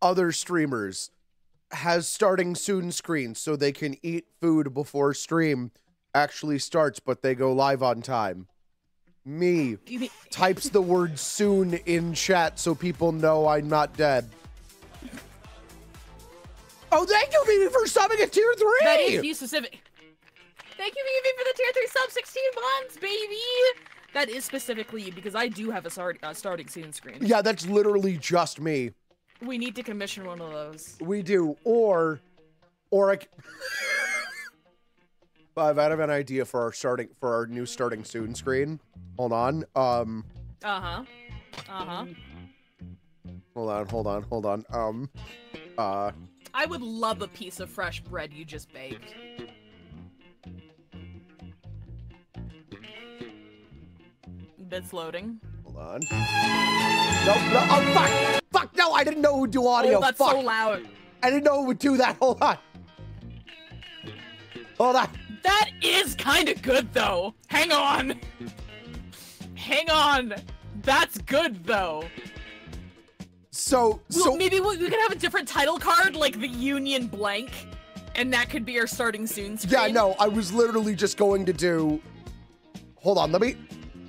other streamers has starting soon screens so they can eat food before stream actually starts, but they go live on time. Me types the word soon in chat so people know I'm not dead. Oh, thank you, Vivi, for subbing at tier three. That is you specific. Thank you, Vivi, for the tier three sub 16 months, baby. That is specifically you because I do have a start, uh, starting soon screen. yeah, that's literally just me. We need to commission one of those. We do, or, or I've out of an idea for our starting for our new starting soon screen. Hold on. Um, Uh huh. Uh huh. hold on, hold on, hold on. Um, uh, I would love a piece of fresh bread you just baked. That's loading. On. No, no, oh fuck, fuck, no, I didn't know who'd do oh, audio. oh, that's fuck, so loud. I didn't know who would do that. Hold on. Hold on. That is kind of good though. Hang on. Hang on. That's good though. So, Well, so maybe we, we could have a different title card, like the Union Blank, and that could be our starting soon screen. Yeah, no, I was literally just going to do. Hold on, let me,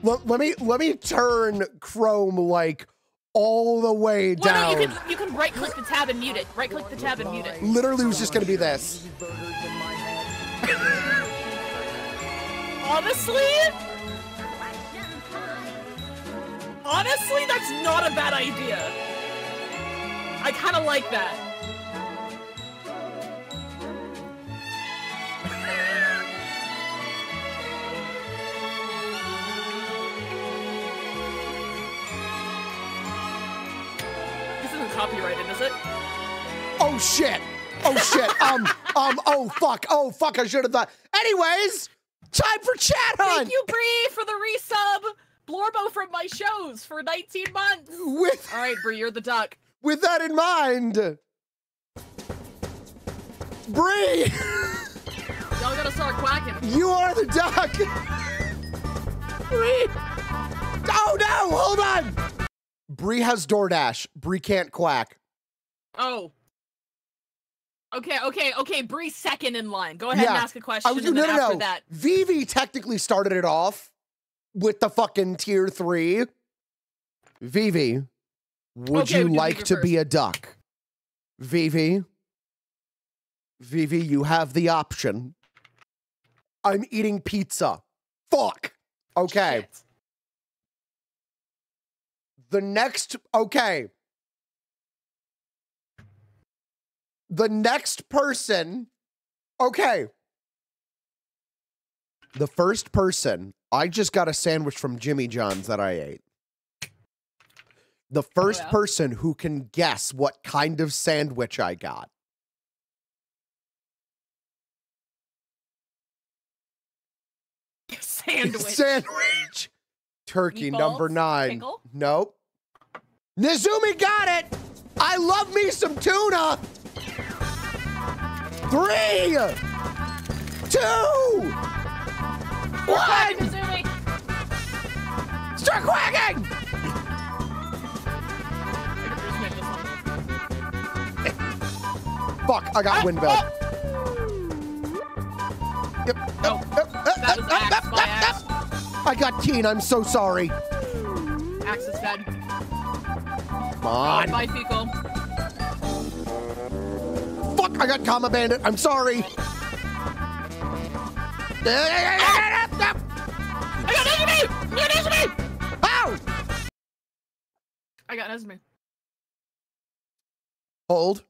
let, let me, let me turn Chrome like all the way Well, down. no, you can you can right click the tab and mute it. Right click the tab and mute it. Literally it was just gonna be this. Honestly, honestly, that's not a bad idea. I kind of like that. copyrighted, is it? Oh shit! Oh shit! um, um, oh fuck! Oh fuck! I should have thought. Anyways, time for chat hunt. Thank you, Bree, for the resub. Blorbo from my shows for 19 months. With All right, Bree, you're the duck. with that in mind, Bree, Y'all gotta start quacking. you are the duck. Bree. Oh no! Hold on. Bree has DoorDash. Bree can't quack. Oh. Okay, okay, okay. Bree second in line. Go ahead and ask a question. I was no no after no. that, Vivi technically started it off with the fucking tier three. Vivi, would Okay, you we'll like to be a duck? Vivi, Vivi, you have the option. I'm eating pizza. Fuck. Okay. shit. The next, okay. The next person, okay. The first person, I just got a sandwich from Jimmy John's that I ate. The first oh, yeah? person who can guess what kind of sandwich I got. Sandwich. Sandwich. Turkey number nine. Pickle? Nope. Nizumi got it. I love me some tuna. Three, two, one. Start quacking. I could just make this one. Fuck! I got wind belt. Oh, yep, yep, that was axe, my yep, I got Keen. I'm so sorry. Axe is dead. Come on. Bye, Fecal. Fuck! I got Comma Bandit. I'm sorry. I got Izumi! I got Izumi! Ow! I got Izumi. Hold.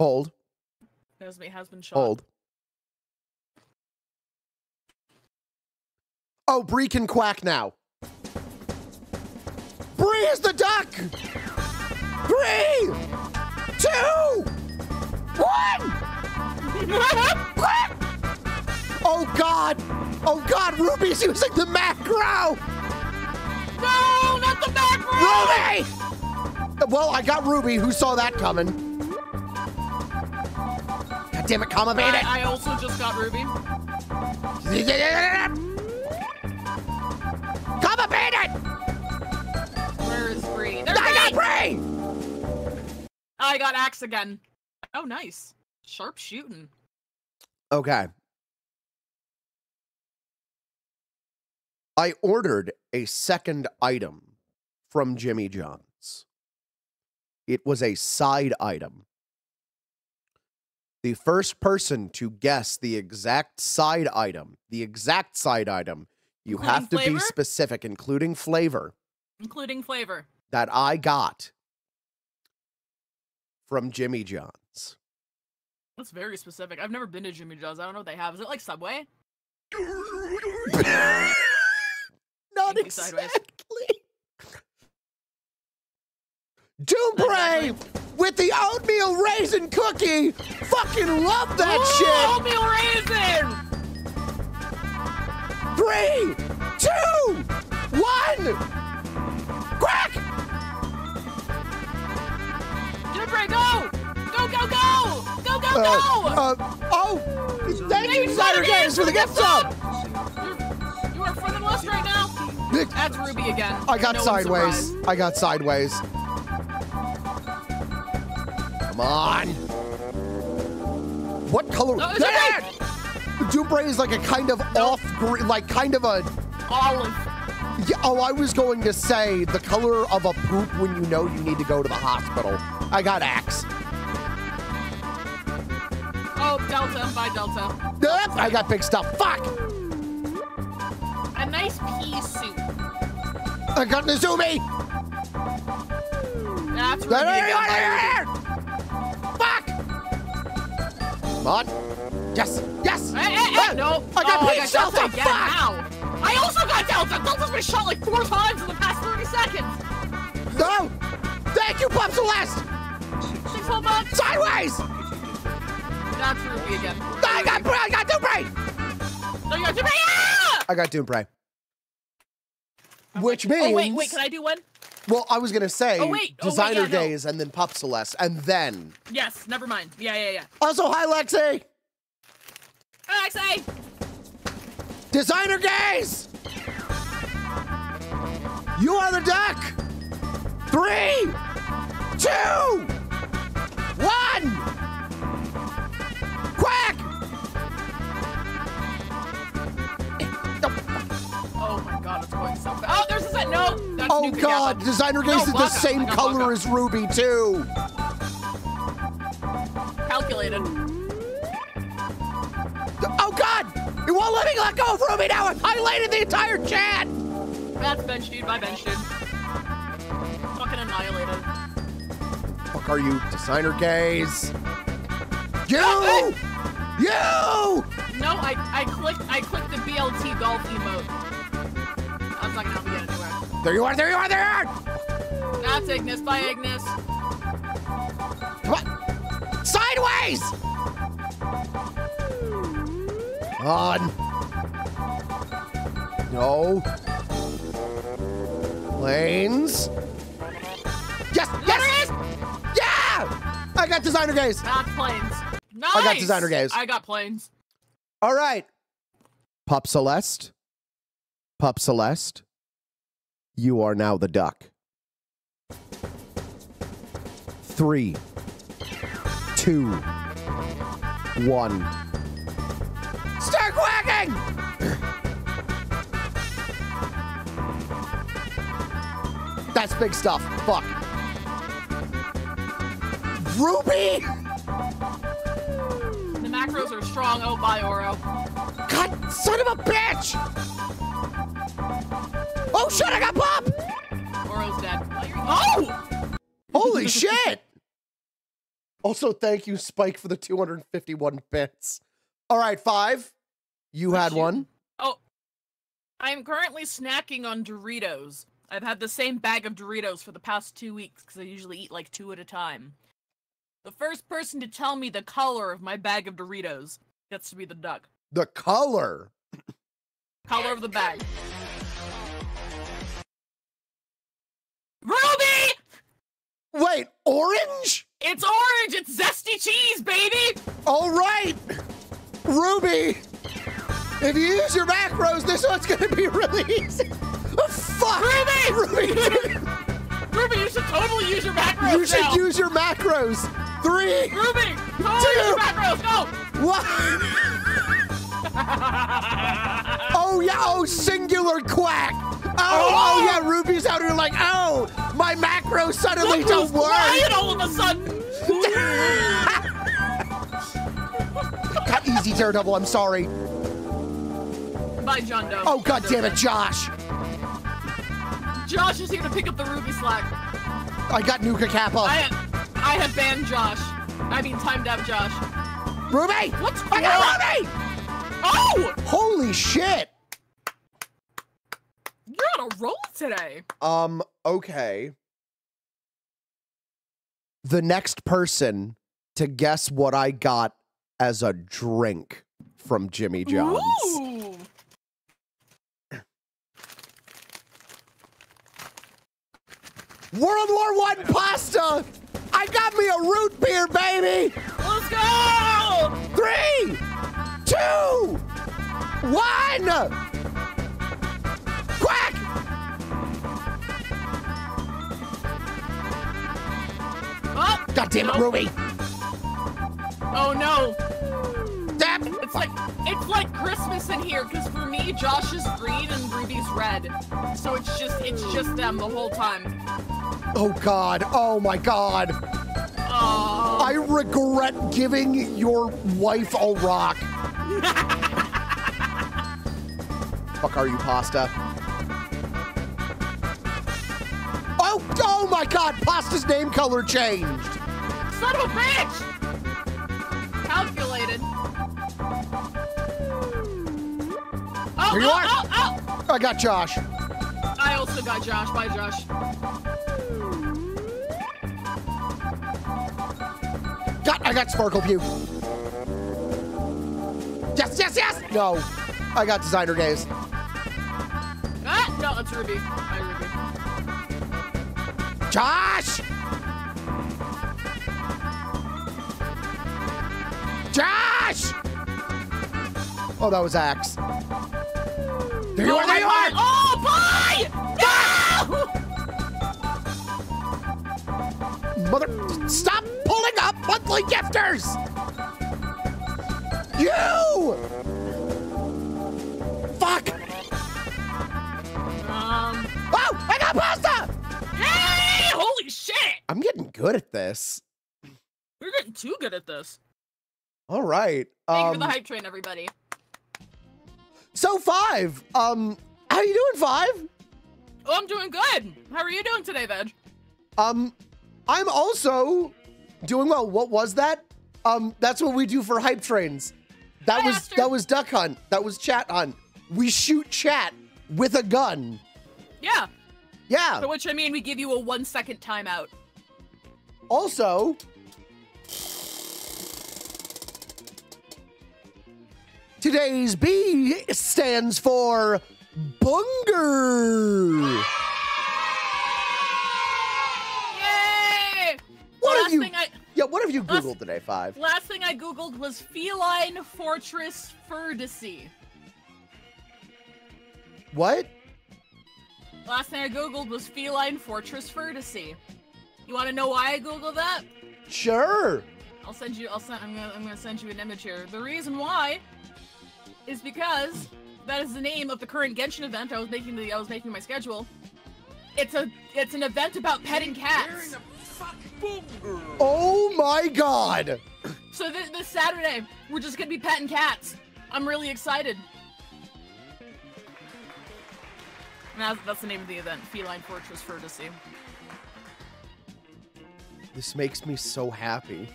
Hold. Izumi has been shot. Hold. Oh, Bree can quack now. Bree is the duck! Three! Two! One! Oh god! Oh god, Ruby's using the macro! No, not the back Ruby! Well, I got Ruby. Who saw that coming? God damn it, comma made it! I, I also just got Ruby. Comma made it! Where is Bree? There's I got Bree! I got axe again. Oh, nice. Sharp shooting. Okay. I ordered a second item from Jimmy John's. It was a side item. The first person to guess the exact side item, the exact side item, you Including have to be specific, including flavor, Including flavor. that I got from Jimmy John's. That's very specific. I've never been to Jimmy John's. I don't know what they have. Is it like Subway? Not Thank you, Sideways. exactly. Doombray with the oatmeal raisin cookie. Fucking love that Ooh, shit. Oatmeal raisin! Three, two, one. Crack! Jimmy, go! Go, go, go! Go, go, Uh, go! uh, oh, thank you, Cider Games, for the gift sub. You're, you are of the list right now. That's Ruby again. I got No sideways. I got sideways. Come on. What color? No, it's There! okay. Is like a kind of off green, like kind of a. Olive. Yeah, oh, I was going to say the color of a poop when you know you need to go to the hospital. I got axe. Oh, Delta. Bye, Delta. Nope, I got big stuff. Fuck! A nice pea soup. I got Nizumi! That's Ruby again. Fuck! Come on. Yes, yes! Hey, hey, hey, no. I got oh, peach I got Delta Delta, again. fuck! I also got Delta. Delta's been shot like four times in the past 30 seconds. No! Thank you, Pop Celeste! Six whole. Sideways! That's Ruby again. I got, I got Doombray! No, you got Jimmy. Ah! I got Doombray. Which means. Oh, wait, wait. Can I do one? Well, I was gonna say Oh, wait. Oh, wait, designer yeah, no. days and then Pup Celeste and then Yes. Never mind. Yeah, yeah, yeah. also hi Lexi. Hi say. Designer gaze. You are the duck. Three, two, one. Quack. Oh my god, it's going so fast. Oh, there's a set. No. That's Oh Nuka God! Kappa. Designer No, is the same I color Baka. as Ruby too. Calculated. Oh God! It won't let me let go of Ruby now. I've highlighted the entire chat. That's bench dude. Bye, bench dude. Fucking annihilated. Fuck are you, designer gaze? You! You! No, I I clicked I clicked the BLT golf emote. That's not gonna help get anywhere. There you are, there you are, there you are! That's Ignis. Bye, Ignis. Come on! Sideways! On. No. Planes. I got designer gaze. That's planes. Nice. I got designer gaze. I got planes. All right. Pup Celeste. Pup Celeste. You are now the duck. Three, two, one. Start quacking! That's big stuff. Fuck. Ruby! The macros are strong. Oh, bye, Oro. God, son of a bitch! Oh shit, I got pop! Oro's dead. Oh! Holy shit! Also, thank you, Spike, for the 251 bits. All right, five. You had one. Oh. I'm currently snacking on Doritos. I've had the same bag of Doritos for the past two weeks because I usually eat like two at a time. The first person to tell me the color of my bag of Doritos gets to be the duck. The color. Color of the bag. Ruby! Wait, orange? It's orange! It's zesty cheese, baby! All right. Ruby, if you use your macros, this one's gonna be really easy. Oh, fuck! Ruby! Ruby! Ruby, you should totally use your macros. You should now. use your macros. Three. Ruby, use your Two. macros. Go. What? oh yeah, oh singular quack. Oh, oh, oh yeah, Ruby's out here like, oh, my macros suddenly Look don't work. quiet all of a sudden. Cut easy, Daredevil. I'm sorry. Bye, John Doe. Oh god damn it, Josh. Josh is here to pick up the Ruby slack. I got Nuka Kappa. I I have banned Josh. I mean, timed out Josh. Ruby! What's going on? Ruby! Oh, Holy shit! you're on a roll today. Um, okay. The next person to guess what I got as a drink from Jimmy John's. Ooh. World War One pasta! I got me a root beer, baby! Let's go! Three, two, one! Quack! Oh, God damn it, no. Ruby! Oh no! Dap! It's like it's like Christmas in here because for me, Josh is green and Ruby's red, so it's just it's just them the whole time. Oh god, oh my god. Oh, I regret giving your wife a rock. Fuck are you, pasta? Oh, oh my god, pasta's name color changed. son of a bitch! Calculated. Oh, Here you oh, are. oh, oh! I got Josh. I also got Josh. Bye, Josh. Got, I got Sparkle Pew. Yes, yes, yes! No, I got Designer Days. Ah, no, it's Ruby. Bye, Ruby. Josh! Josh! Oh, that was Axe. There you No, are, there you are! Oh, bye! No! Mother, stop pulling up monthly gifters! You! Fuck! Um, Oh, I got pasta! hey! Holy shit! I'm getting good at this. We're getting too good at this. All right. Thank you Um, for the hype train, everybody. So five. Um, how you doing, five? Oh, I'm doing good. How are you doing today, Veg? Um, I'm also doing well. What was that? Um, that's what we do for hype trains. That Hi, was Aster. that was duck hunt. That was chat hunt. We shoot chat with a gun. Yeah. Yeah. By which I mean we give you a one second timeout. Also, today's B stands for Bunger. Yay! What last have you? thing I Yeah, what have you Last- googled today? Five. last thing I googled was feline fortress Furdacy. What? Last thing I googled was feline fortress Furdacy. You want to know why I googled that? Sure. I'll send you. I'll send. I'm gonna. I'm gonna send you an image here. The reason why is because that is the name of the current Genshin event. I was making the. I was making my schedule. It's a. It's an event about petting cats. Oh my God. So this, this Saturday, we're just gonna be petting cats. I'm really excited. And That's, that's the name of the event, Feline Fortress Furdacy. This makes me so happy.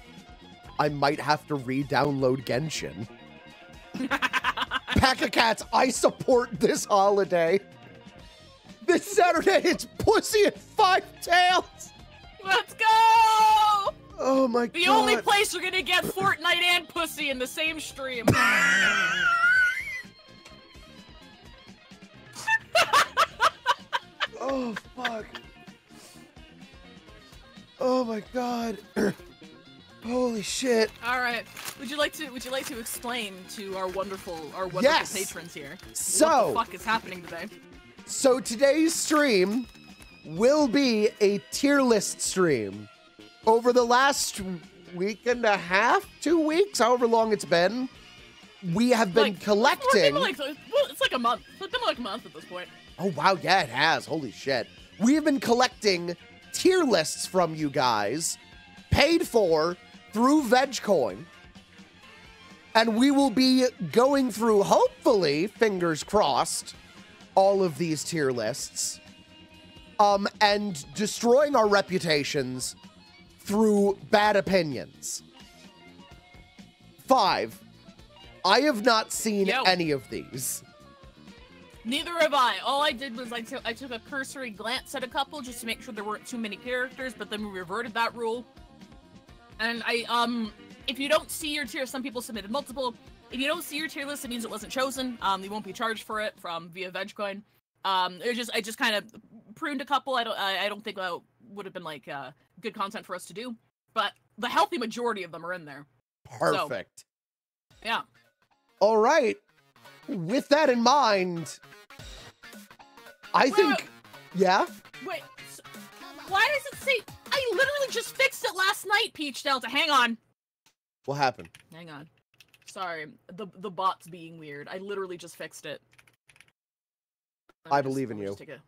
I might have to re-download Genshin. Pack of Cats, I support this holiday. This Saturday, it's Pussy and Five Tails. Let's go! Oh my The god. The only place you're gonna get Fortnite and pussy in the same stream. Oh fuck. Oh my god. Holy shit. All right. Would you like to Would you like to explain to our wonderful our wonderful Yes. patrons here So- what the fuck is happening today? So today's stream will be a tier list stream. Over the last week and a half, two weeks, however long it's been, we have been Like, collecting. It's been like, well, it's like a month. It's been like a month at this point. Oh, wow. Yeah, it has. Holy shit. We have been collecting tier lists from you guys, paid for through VegCoin. And we will be going through, hopefully, fingers crossed, all of these tier lists um, and destroying our reputations through bad opinions. Five, I have not seen Yo. any of these. Neither have I. All I did was I took I took a cursory glance at a couple just to make sure there weren't too many characters, but then we reverted that rule. And I um if you don't see your tier, some people submitted multiple. If you don't see your tier list, it means it wasn't chosen. Um, you won't be charged for it from via VegCoin. Um, it just I just kind of pruned a couple. I don't I, I don't think that would have been like uh, good content for us to do, but the healthy majority of them are in there. Perfect. Yeah. All right. With that in mind, I Wait, think, yeah. Wait, s why does it say? I literally just fixed it last night, Peach Delta. Hang on. What happened? Hang on. Sorry, the the bot's being weird. I literally just fixed it. Let I just- believe in you. take a-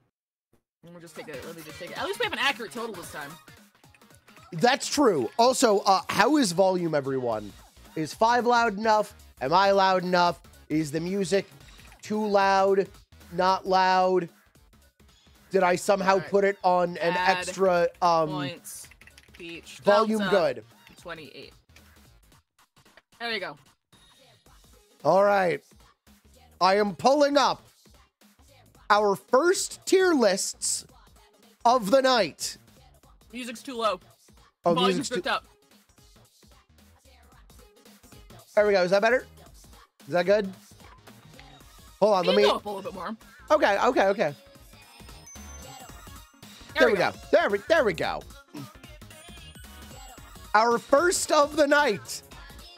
Let me just take it. Let me just take it. At least we have an accurate total this time. That's true. Also, uh, how is volume, everyone? Is five loud enough? Am I loud enough? Is the music too loud? Not loud? Did I somehow Alright. put it on an Add extra um Points. Peach. volume Delta, good? Twenty-eight. There you go. All right. I am pulling up our first tier lists of the night. Music's too low. Oh, Volume's music's too- up. There we go. Is that better? Is that good? Hold on. You Let me. go up a little bit more. Okay. Okay. Okay. There, we go. There we. There we go. Our first of the night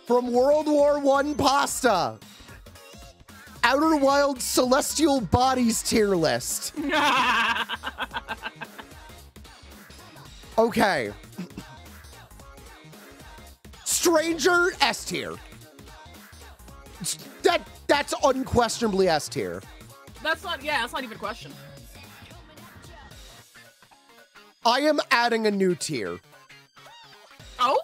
from World War One pasta. Outer Wild Celestial Bodies tier list. Okay. Stranger S tier. That that's unquestionably S tier. That's not. Yeah, that's not even a question. I am adding a new tier. Oh.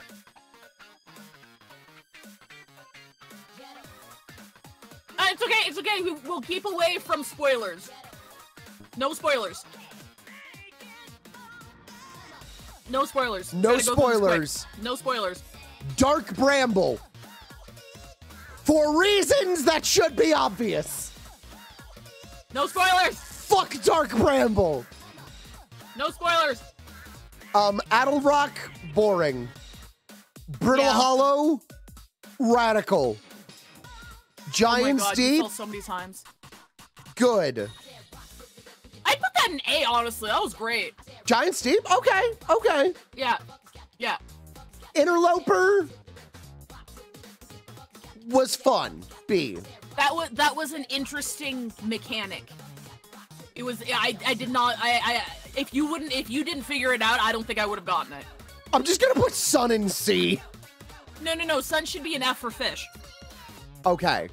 Uh, it's okay. It's okay. We, we'll keep away from spoilers. No spoilers. No spoilers. No Gotta go through this quick. spoilers. No spoilers. Dark Bramble. For reasons that should be obvious. No spoilers. Fuck Dark Bramble. No spoilers. Um, Attlerock, boring. Brittle Yeah. Hollow, radical. Oh my God, you so many times. good. I put that in A. Honestly, that was great. Giant's Deep? okay, okay. Yeah. Yeah. Interloper was fun. B. That was that was an interesting mechanic. It was I I did not I I if you wouldn't if you didn't figure it out, I don't think I would have gotten it. I'm just gonna put Sun in C. No no no, sun should be an F for fish. Okay.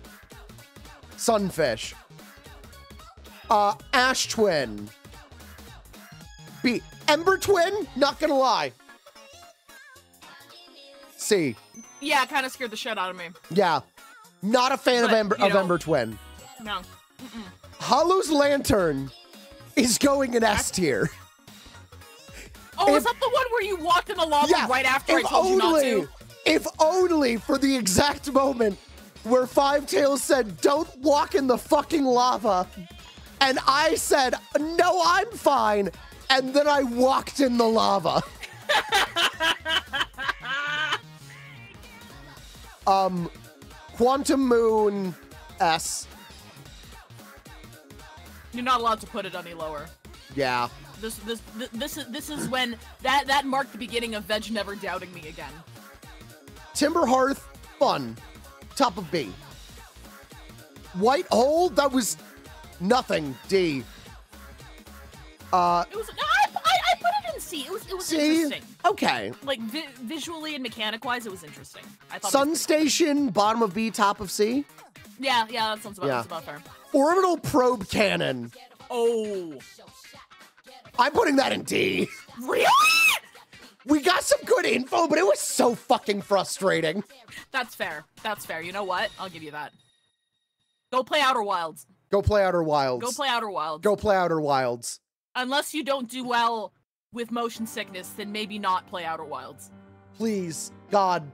Sunfish. Uh, Ash Twin. B. Ember Twin? Not gonna lie. C. Yeah, kind of scared the shit out of me. Yeah. Not a fan of Ember of know- Ember Twin. No. Hollow's Lantern is going in S tier. Oh, If- is that the one where you walked in the lava Yeah. right after I if told you not only, to? if only for the exact moment where Five Tails said, "Don't walk in the fucking lava," and I said, "No, I'm fine," and then I walked in the lava. um, Quantum Moon S. You're not allowed to put it any lower. Yeah. This this th- this is this is when that that marked the beginning of Veg never doubting me again. Timber Hearth, fun. Top of B. White Hole, that was nothing. D. Uh, It was I I put it in C. It was it was C? interesting. Okay. Like vi- visually and mechanic wise, it was interesting. I thought. Sun Station, bottom of B, top of C. yeah, yeah, that sounds about, Yeah. that's about fair. Orbital probe cannon. Oh, I'm putting that in D. really? We got some good info, but it was so fucking frustrating. That's fair. That's fair. You know what? I'll give you that. Go play Outer Wilds. Go play Outer Wilds. Go play Outer Wilds. Go play Outer Wilds. Unless you don't do well with motion sickness, then maybe not play Outer Wilds. Please, God.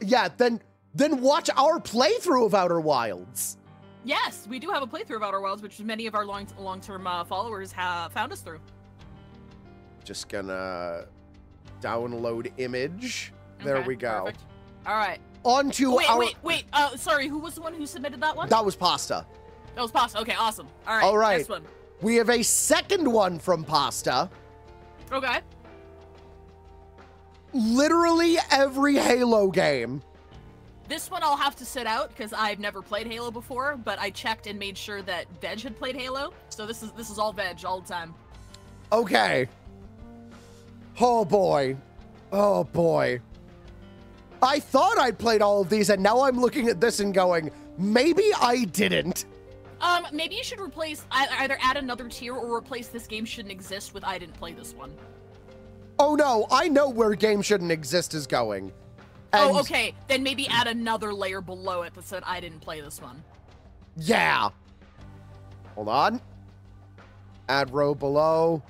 Yeah, then then watch our playthrough of Outer Wilds. Yes, we do have a playthrough of Outer Wilds, which many of our long long term uh, followers have found us through. Just gonna download image. There we go. perfect. All right. On to wait, our. wait, wait. Uh, sorry. Who was the one who submitted that one? That was pasta. That was Pasta. Okay, awesome. All right. All right. Next one. We have a second one from pasta. Okay. Literally every Halo game. This one I'll have to sit out because I've never played Halo before, but I checked and made sure that Veg had played Halo. So this is this is all Veg all the time. Okay. Oh boy. Oh boy. I thought I'd played all of these, and now I'm looking at this and going, maybe I didn't. Um, maybe you should replace either add another tier or replace this game shouldn't exist with I didn't play this one. Oh no, I know where game shouldn't exist is going. And oh, okay. Then maybe add another layer below it that said I didn't play this one. Yeah. Hold on. Add row below.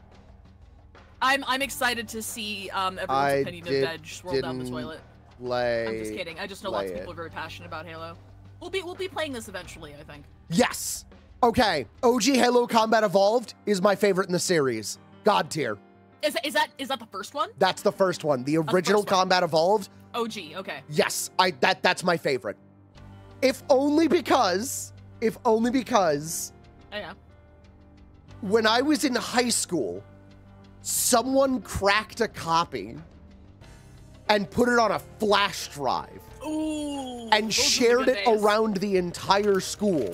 I'm I'm excited to see um everyone's I opinion did- of Veg swirl down the toilet. Play. I'm just kidding. I just know lots of people it. are very passionate about Halo. We'll be we'll be playing this eventually, I think. Yes. Okay. OG Halo Combat Evolved is my favorite in the series. God tier. Is that is that is that the first one? That's the first one. The the original one. Combat Evolved. OG. Okay. Yes, I that that's my favorite. If only because if only because Oh, yeah. when I was in high school, someone cracked a copy and put it on a flash drive Ooh. and the shared it days. around the entire school.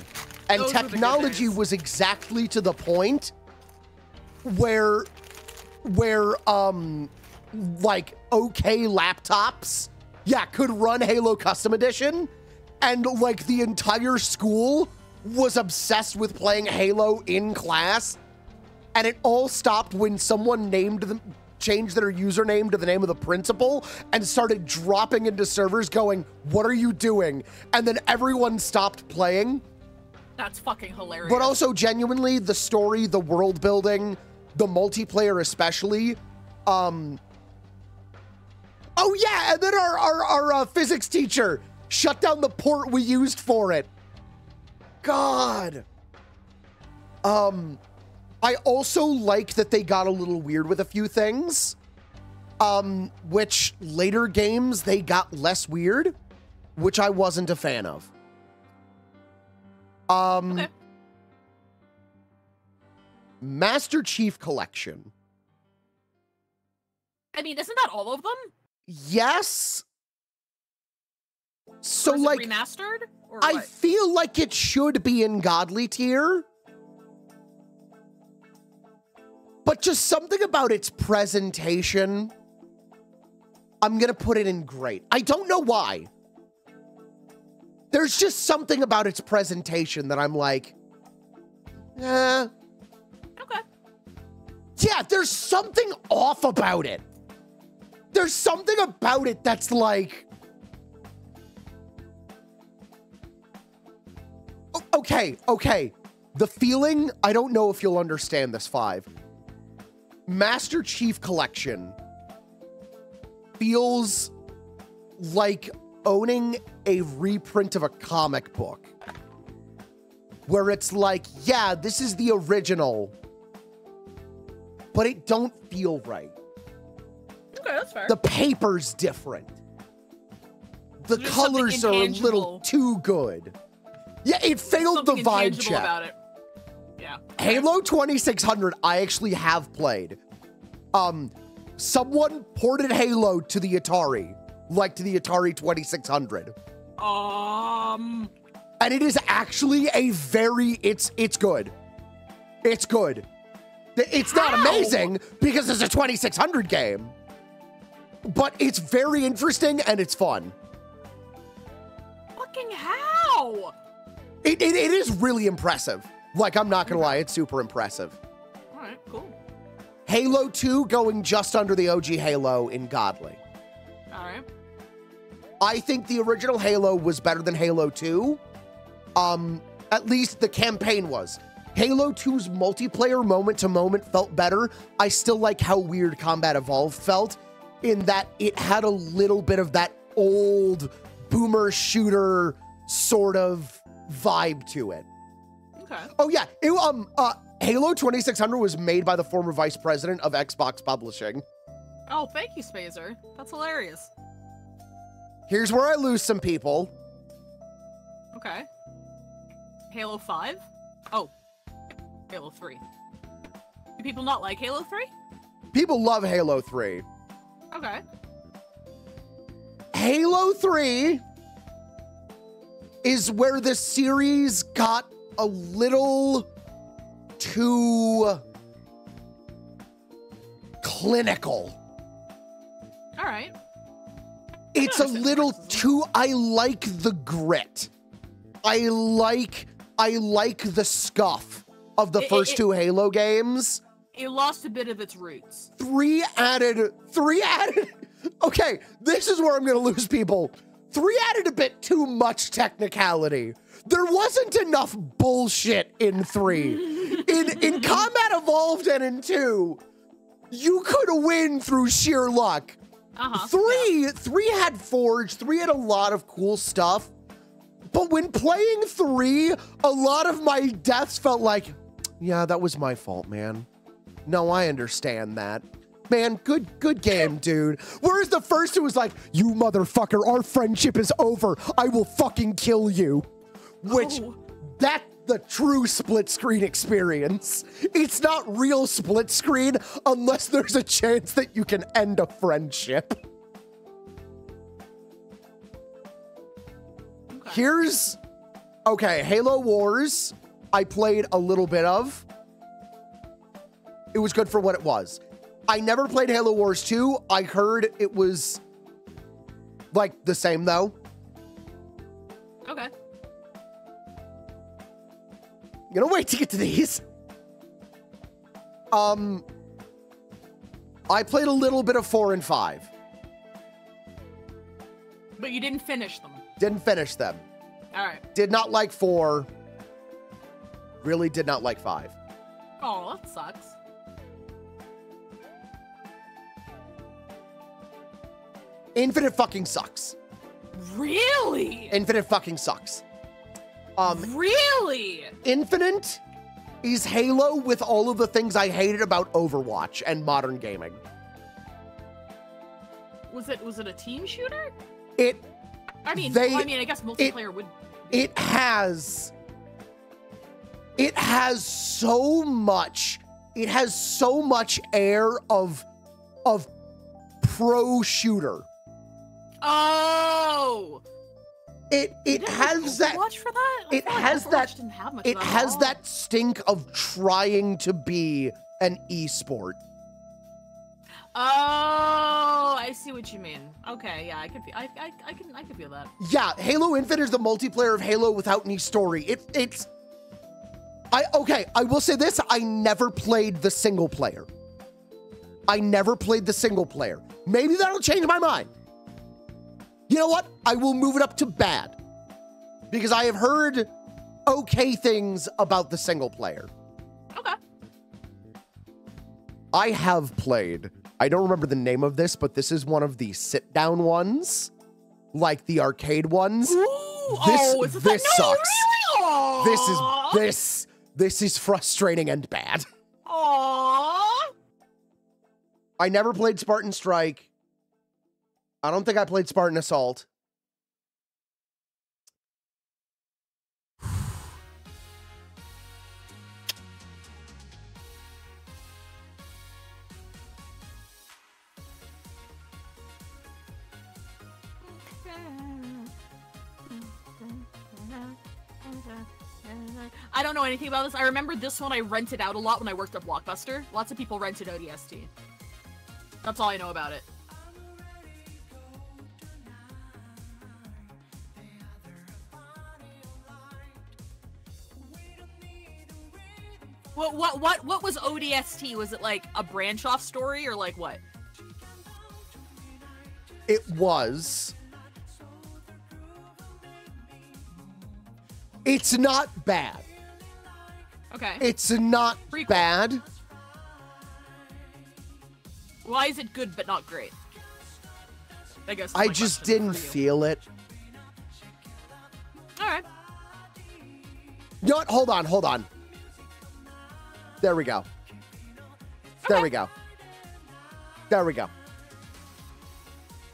And Those the technology was exactly to the point where where um like okay laptops yeah could run Halo Custom Edition and like the entire school was obsessed with playing Halo in class and it all stopped when someone named them changed their username to the name of the principal and started dropping into servers going what are you doing and then everyone stopped playing That's fucking hilarious. but also genuinely the story the world building the multiplayer especially um oh yeah and then our our, our uh, physics teacher shut down the port we used for it. God. Um i also like that they got a little weird with a few things um which later games they got less weird which i wasn't a fan of. Um Okay. Master Chief Collection. I mean, isn't that all of them? Yes. So Or is it like remastered I what? feel like it should be in godly tier. But just something about its presentation I'm going to put it in great. I don't know why. There's just something about its presentation that I'm like eh. Yeah, there's something off about it. There's something about it that's like. Okay, okay. The feeling, I don't know if you'll understand this, Five. Master Chief Collection feels like owning a reprint of a comic book. Where it's like, yeah, this is the original, but it don't feel right. Okay, that's fair. The paper's different. The There's colors are a little too good. Yeah, it failed the vibe check. about it. Yeah. Halo 2600 I actually have played. Um someone ported Halo to the Atari, like to the Atari 2600. Um. And it is actually a very it's it's good. It's good. It's not How? amazing because it's a 2600 game, but it's very interesting and it's fun. Fucking how? It, it, it is really impressive. Like, I'm not gonna lie, it's super impressive. All right, cool. Halo 2 going just under the OG Halo in Godly. All right. I think the original Halo was better than Halo 2. Um, at least the campaign was. Halo 2's multiplayer moment to moment felt better. I still like how weird Combat Evolved felt in that it had a little bit of that old boomer shooter sort of vibe to it. Okay. Oh yeah, it, um uh Halo 2600 was made by the former vice president of Xbox Publishing. Oh, thank you, Spazer. That's hilarious. Here's where I lose some people. Okay. Halo 5? Halo 3. Do people not like Halo 3? People love Halo 3. Okay. Halo 3 is where the series got a little too clinical. All right. It's a little too I like the grit. I like I like the scuff of the It- first it- two Halo games. It lost a bit of its roots. Three added three added Okay, this is where I'm going to lose people. Three added a bit too much technicality. There wasn't enough bullshit in 3. in in Combat Evolved and in 2, you could win through sheer luck. Uh-huh. Three, three had Forge. Three had a lot of cool stuff. But when playing three, a lot of my deaths felt like, yeah, that was my fault, man. No, I understand that. Man, good, good game, dude. Whereas the first, it was like, you motherfucker, our friendship is over. I will fucking kill you. Which, Oh. that the true split screen experience. It's not real split screen unless there's a chance that you can end a friendship. Okay. Here's okay, Halo Wars. I played a little bit of. It was good for what it was. I never played Halo Wars 2. I heard it was like the same though. Okay. I'm gonna wait to get to these. Um, I played a little bit of four and five. But you didn't finish them. Didn't finish them. All right. Did not like four. Really did not like five. Oh, that sucks. Infinite fucking sucks. Really? Infinite fucking sucks. Um, really? Infinite is Halo with all of the things I hated about Overwatch and modern gaming. Was it was it a team shooter? It I mean, They- well, I mean, I guess multiplayer would. it has it has so much it has so much air of of pro shooter. Oh. It it has that Watch for that. I it feel like has that- Didn't have much it has all. that stink of trying to be an esport. Oh, I see what you mean. Okay, yeah, I could. Be, I, I, I can. I could feel that. Yeah, Halo Infinite is the multiplayer of Halo without any story. It it's I okay, I will say this, I never played the single player. I never played the single player. Maybe that'll change my mind. You know what? I will move it up to bad. Because I have heard okay things about the single player. Okay. I have played. I don't remember the name of this, but this is one of the sit down ones, like the arcade ones. Ooh, This- oh, this? No, sucks. Really? This is this this is frustrating and bad. Aw. I never played Spartan Strike. I don't think I played Spartan Assault. I don't know anything about this. I remember this one I rented out a lot when I worked at Blockbuster. Lots of people rented ODST. That's all I know about it. What what what what was ODST? Was it like a branch off story or like what? It was. It's not bad. Okay. It's not Prequel. bad. Why is it good but not great? I guess. I just didn't feel it. All right. You know what? Hold on, hold on. There we go. There Okay. we go. There we go.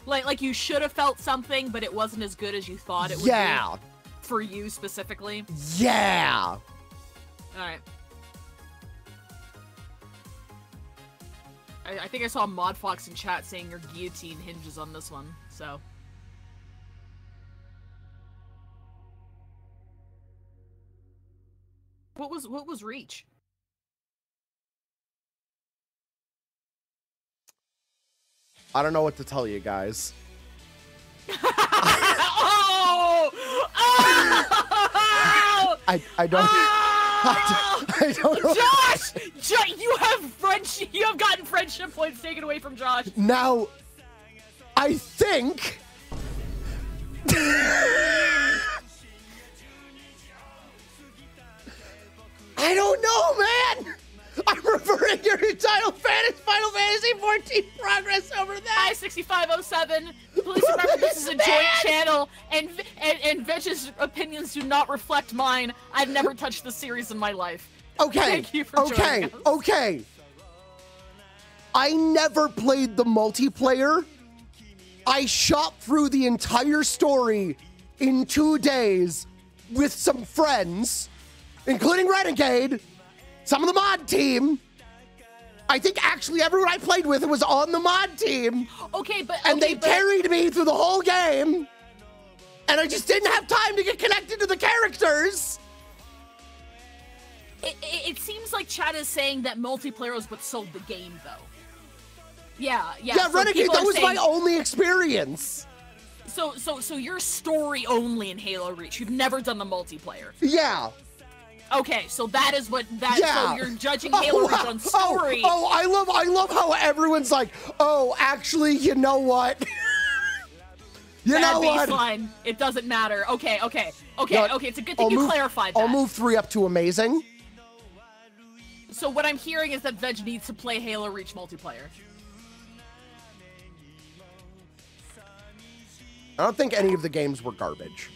Like like you should have felt something, but it wasn't as good as you thought it would Yeah. be for you specifically. Yeah. All right. I, I think I saw Modfox in chat saying your guillotine hinges on this one. So what was what was Reach? I don't know what to tell you guys. oh! Oh! I I don't ah! I don't know. Josh! Jo- you have French. You have gotten friendship points taken away from Josh. Now I think I don't know, man. I'm referring your title Fantasy Final Fantasy 14 progress over that. I 6507. Please remember this is a joint channel, and and and Veg's opinions do not reflect mine. I've never touched the series in my life. Okay. Thank you for okay. joining us. Okay. I never played the multiplayer. I shot through the entire story in two days with some friends, including Renegade, some of the mod team. I think actually everyone I played with was on the mod team, Okay, but and okay, they but, carried me through the whole game. And I just didn't have time to get connected to the characters. It, it, it seems like Chad is saying that multiplayer is what sold the game, though. Yeah, yeah. Yeah, so Renegade, that was my only experience. So, so, so you're story only in Halo Reach. You've never done the multiplayer. Yeah. Okay, so that is what that. Yeah. So you're judging oh, Halo Reach wow. on oh, story. Oh, oh, I love I love how everyone's like, oh, actually, you know what? you Bad know what? baseline. It doesn't matter. Okay, okay, okay, what? okay. It's a good thing I'll you move- clarified that. I'll move three up to amazing. So what I'm hearing is that Veg needs to play Halo Reach multiplayer. I don't think any of the games were garbage.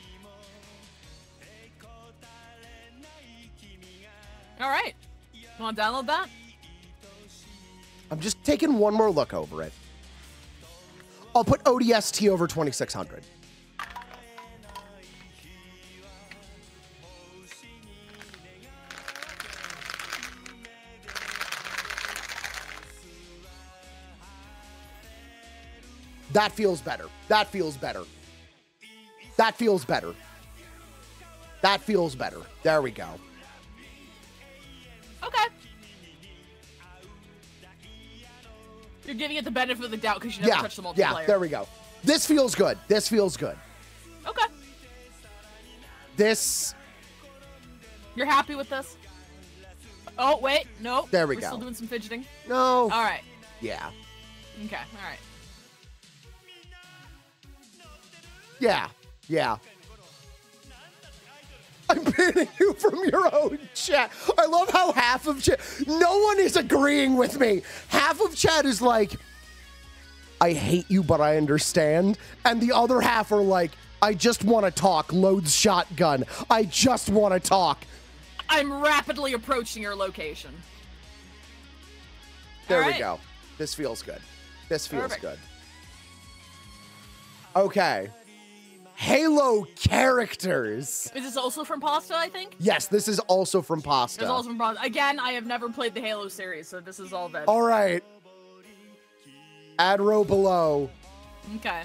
All right. Want to download that? I'm just taking one more look over it. I'll put ODST over 2600. That feels better. That feels better. That feels better. That feels better. There we go. Okay. You're giving it the benefit of the doubt because you never Yeah. touched the multiplayer. Yeah, there we go. This feels good. This feels good. Okay. This You're happy with this? Oh wait, no. There we We're go. Still doing some fidgeting. no. All right. Yeah. Okay. All right. Yeah. Yeah. I'm banning you from your own chat. I love how half of chat, no one is agreeing with me. Half of chat is like, I hate you, but I understand. And the other half are like, I just want to talk, loads shotgun. I just want to talk. I'm rapidly approaching your location. There All we go. This feels good. This feels Perfect. good. Okay. Halo characters. Is this also from Pasta? I think. Yes, this is also from It's Pasta. also from Pasta. Again, I have never played the Halo series, so this is all Veg. All right. Add row below. Okay.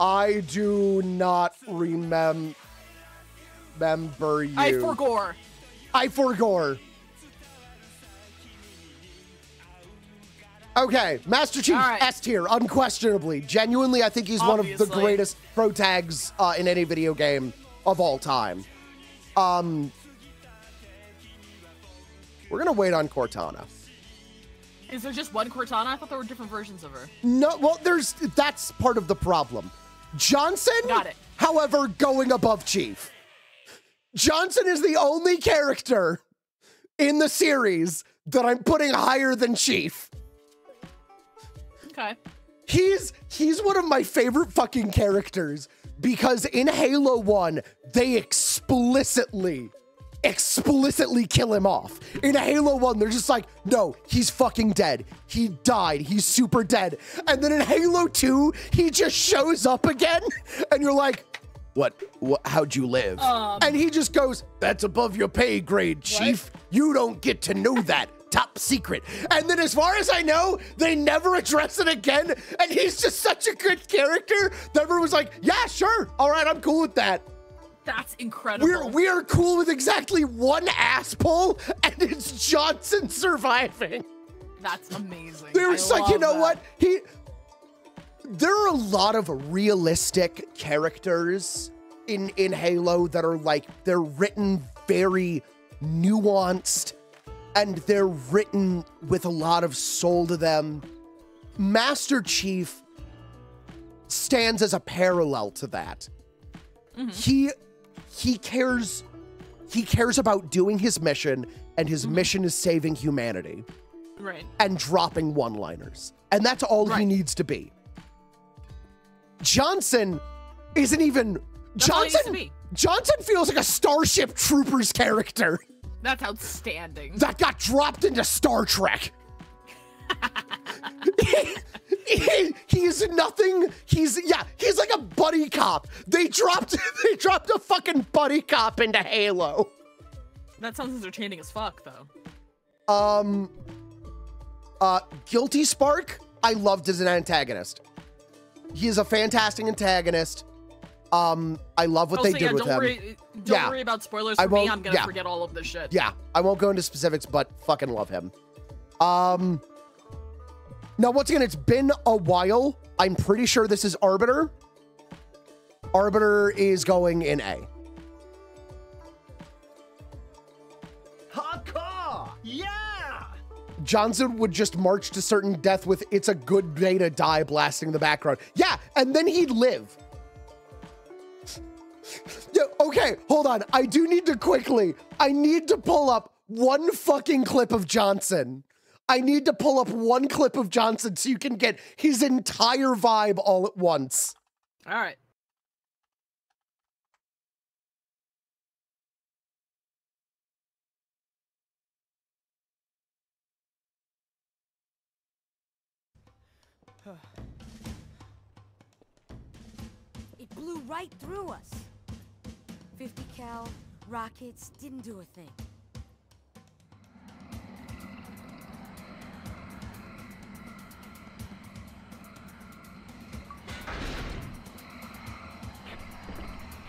I do not remember. remember you. I forgore. I forgore. Okay, Master Chief right. S tier, unquestionably. Genuinely, I think he's one of the greatest pro tags uh, in any video game of all time. Um, we're gonna wait on Cortana. Is there just one Cortana? I thought there were different versions of her. No, well, there's that's part of the problem. Johnson, Got it. however, going above Chief. Johnson is the only character in the series that I'm putting higher than Chief. Okay. He's he's one of my favorite fucking characters because in Halo 1, they explicitly explicitly kill him off. In Halo 1, they're just like, no, he's fucking dead. He died. He's super dead. And then in Halo 2, he just shows up again, and you're like, what? what how'd you live? Um. and he just goes, that's above your pay grade, Chief. You don't get to know that. Top secret. And then, as far as I know, they never address it again. And he's just such a good character that everyone was like, yeah, sure. All right, I'm cool with that. That's incredible. We're we are cool with exactly one ass pull, and it's Johnson surviving. That's amazing. They're just like, you know that. what? He there are a lot of realistic characters in in Halo that are like they're written very nuanced and they're written with a lot of soul to them. Master Chief stands as a parallel to that. Mm-hmm. He he cares he cares about doing his mission and his mm-hmm. mission is saving humanity Right. and dropping one liners. And that's all he needs to be. Johnson isn't even That's all he needs to Johnson. Johnson feels like a Starship Troopers character That's outstanding. that got dropped into Star Trek. he, he- he's nothing. He's yeah. He's like a buddy cop. They dropped. They dropped a fucking buddy cop into Halo. That sounds entertaining as fuck, though. Um. Uh, Guilty Spark. I loved as an antagonist. He is a fantastic antagonist. Um, I love what also, they yeah, did with don't him. worry. Don't Yeah. worry about spoilers I for me. won't- I'm gonna yeah. forget all of this shit. Yeah, I won't go into specifics, but fucking love him. Um, now once again, it's been a while. I'm pretty sure this is Arbiter. Arbiter is going in A. Hardcore! Yeah! Johnson would just march to certain death with "It's a good day to die" blasting in the background. Yeah, and then he'd live. Yeah, okay, hold on. I do need to quickly. I need to pull up one fucking clip of Johnson. I need to pull up one clip of Johnson so you can get his entire vibe all at once. All right. It blew right through us. 50 cal rockets didn't do a thing.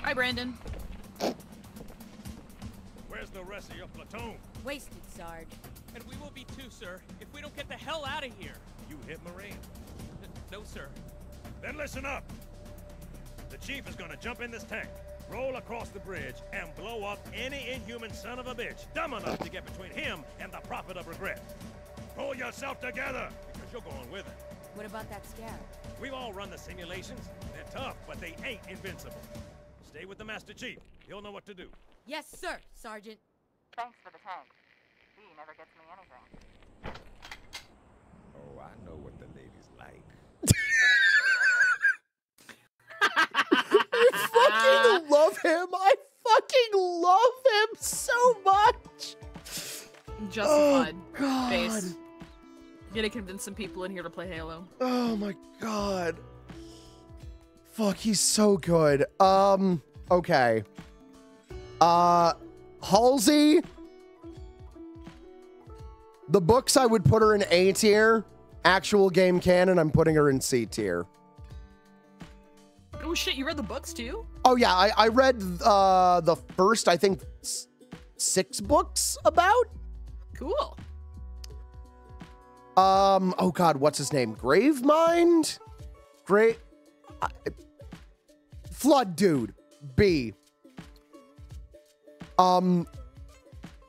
Hi, Brandon. Where's the rest of your platoon? Wasted, Sarge. And we will be too, sir, if we don't get the hell out of here. You hit Marine. N- no, sir. Then listen up. The chief is gonna jump in this tank, roll across the bridge, and blow up any inhuman son of a bitch dumb enough to get between him and the prophet of regret. Pull yourself together, because you're going with him. What about that scarab? We've all run the simulations. They're tough, but they ain't invincible. Stay with the Master Chief. He'll know what to do. Yes, sir, Sergeant. Thanks for the tank. V never gets me anything. Oh, I know what the ladies like. I fucking love him. I fucking love him so much. Justified. God. Base. Gonna convince some people in here to play Halo. Oh my god. Fuck, he's so good. Um, okay. Uh Halsey. The books I would put her in A tier. Actual game canon, I'm putting her in C tier. Oh shit, you read the books too? Oh yeah, I, I read uh, the first, I think, s- six books about. Cool. Um. Oh God, what's his name? Gravemind. Great. I- Flood dude. B. Um.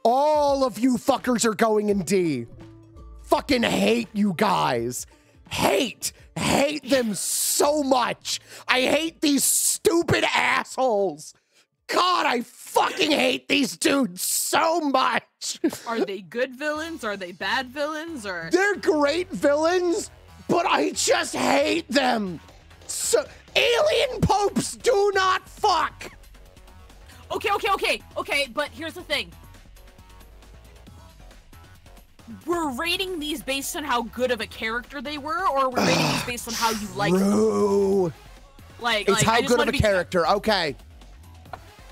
All of you fuckers are going in D. Fucking hate you guys. Hate. Hate them so much. I hate these stupid assholes. God, I fucking hate these dudes so much. Are they good villains? Are they bad villains? Or They're great villains, but I just hate them. So alien popes do not fuck. okay, okay, okay, okay. But here's the thing. We're rating these based on how good of a character they were, or we're rating these based on how you like them. Like, It's like, how good of a be- character. Okay.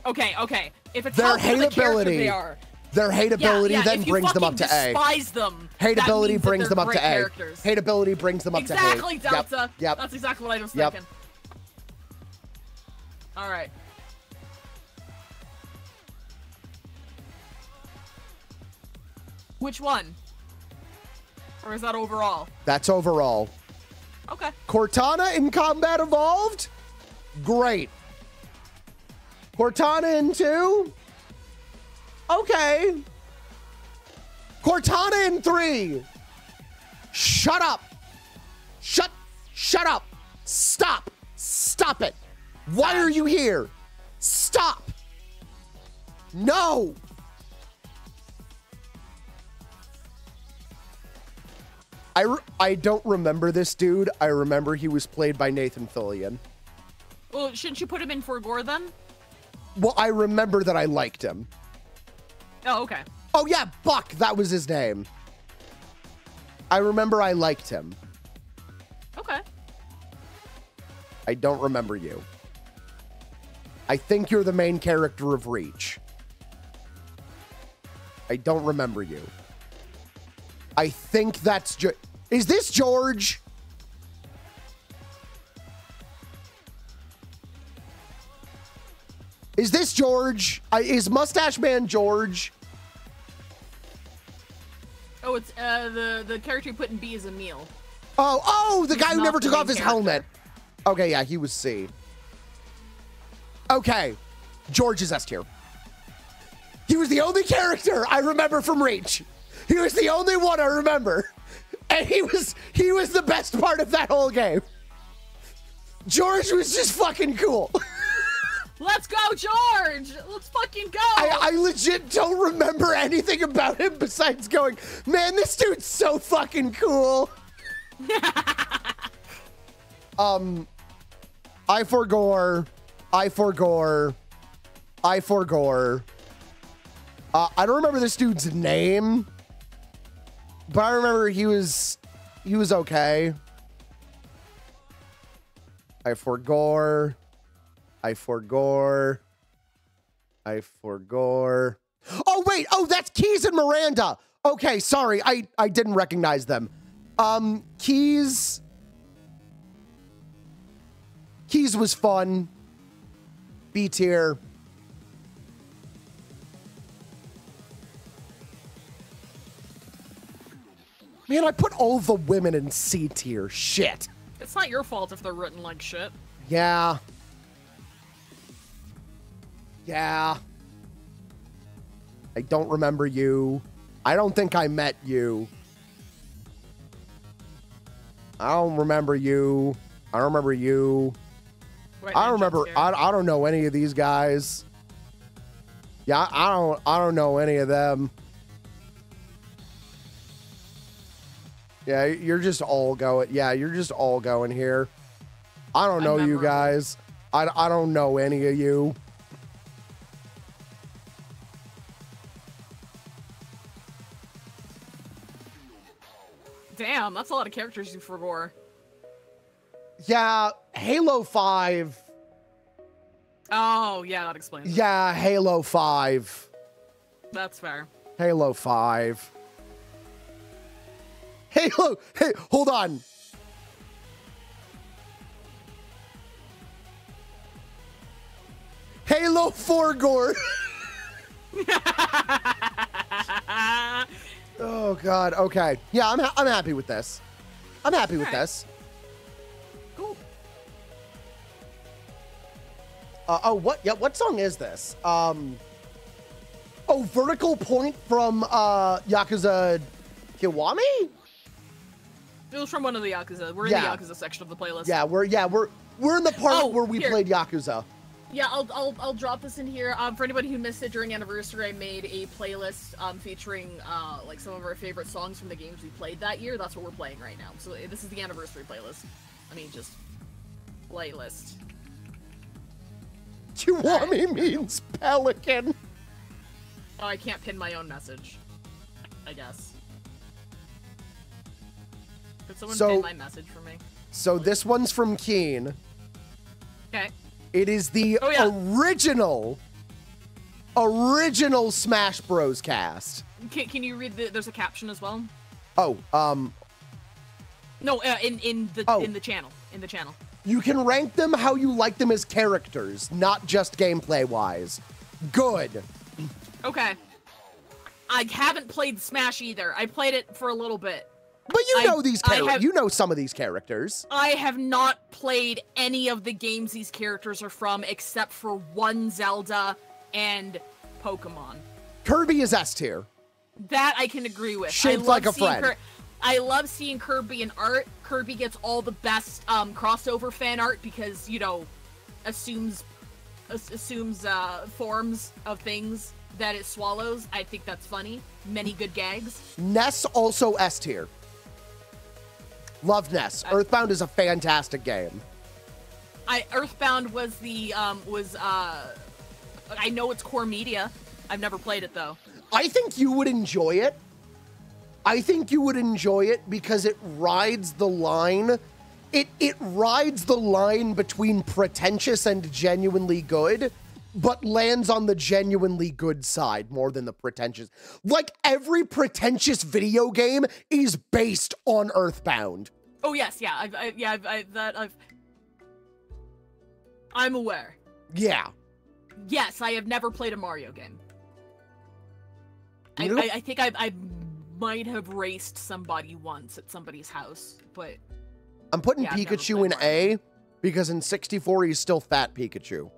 Okay, okay. If it's Their how good of a character hateability. they are, Their hateability yeah, then brings them up to A. Despise them. Hateability brings them up to A. Hateability brings them up exactly, to A. Yep, Delta. Yep. That's exactly what I was Yep. thinking. All right. Which one? Or is that overall? That's overall. Okay. Cortana in Combat Evolved? Great. Cortana in 2? Okay. Cortana in 3? Shut up. Shut shut up. Stop. Stop it. Why are you here? Stop. No. I, re- I don't remember this dude. I remember he was played by Nathan Fillion. Well, shouldn't you put him in for Gore then? Well, I remember that I liked him. Oh, okay. Oh yeah, Buck, that was his name. I remember I liked him. Okay. I don't remember you. I think you're the main character of Reach. I don't remember you. I think that's jo- Is this George? Is this George? I, is Mustache Man George? Oh, it's uh the the character you put in B is Emile. Oh, oh, the He's guy who never took off his character. helmet. Okay, yeah, he was C. Okay, George is S tier. He was the only character I remember from Reach. He was the only one I remember, and he was he was the best part of that whole game. George was just fucking cool. Let's go, George! Let's fucking go! I, I legit don't remember anything about him besides going, man, this dude's so fucking cool. um, I for Gore, I for Gore, I for Gore. Uh, I don't remember this dude's name, but I remember he was he was okay. I for Gore. I for Gore. I for Gore. Oh wait, oh that's Keys and Miranda. Okay, sorry, I I didn't recognize them. Um, Keys. Keys was fun. B tier. Man, I put all the women in C tier. Shit. It's not your fault if they're written like shit. Yeah. Yeah. I don't remember you. I don't think I met you. I don't remember you. I don't remember you. Right, I don't remember. I, I don't know any of these guys. Yeah, I I don't. I don't know any of them. Yeah, you're just all going. Yeah, you're just all going here. I don't know you guys. I, I don't know any of you. Damn, that's a lot of characters you forgot. Yeah, Halo 5. Oh, yeah, that explains. it. Yeah, Halo 5. That's fair. Halo 5. Halo. Hey, hold on. Hey, hello, Forgor. oh God. Okay. Yeah, I'm ha- I'm happy with this. I'm happy with Alright. this. cool. Uh, oh, what? Yeah, what song is this? Um. Oh, Vertical Point from uh Yakuza Kiwami. It was from one of the Yakuza. We're in the Yakuza section of the playlist. Yeah, we're yeah we're we're in the part Oh, where we here. played Yakuza. Yeah, I'll, I'll, I'll drop this in here. Um, for anybody who missed it during anniversary, I made a playlist um, featuring uh, like some of our favorite songs from the games we played that year. That's what we're playing right now. So this is the anniversary playlist. I mean, just playlist. Kiwami means pelican. Oh, I can't pin my own message. I guess. Someone So- my message for me? So this one's from Keen. Okay. It is the Oh, yeah. original, original Smash Bros. cast. Can, can you read the? There's a caption as well. Oh, um, No, uh, in in the Oh. in the channel in the channel. you can rank them how you like them as characters, not just gameplay wise. Good. Okay. I haven't played Smash either. I played it for a little bit. But you I- know these characters. You know some of these characters. I have not played any of the games these characters are from except for one Zelda and Pokemon. Kirby is S tier. That I can agree with. I Shaped love like a seeing friend. I love seeing Kirby in art. Kirby gets all the best um, crossover fan art because you know assumes assumes uh, forms of things that it swallows. I think that's funny. Many good gags. Ness also S tier. Love Ness. Earthbound is a fantastic game. I Earthbound was the um was uh I know it's core media. I've never played it though. I think you would enjoy it. I think you would enjoy it because it rides the line. It it rides the line between pretentious and genuinely good, but lands on the genuinely good side more than the pretentious. Like every pretentious video game is based on Earthbound. Oh yes, yeah, I've, I, yeah, I've, I, that I've. I'm aware. Yeah. Yes, I have never played a Mario game. I, Nope. I, I think I, I might have raced somebody once at somebody's house, but I'm putting Yeah, Pikachu in A because in 64 he's still fat Pikachu.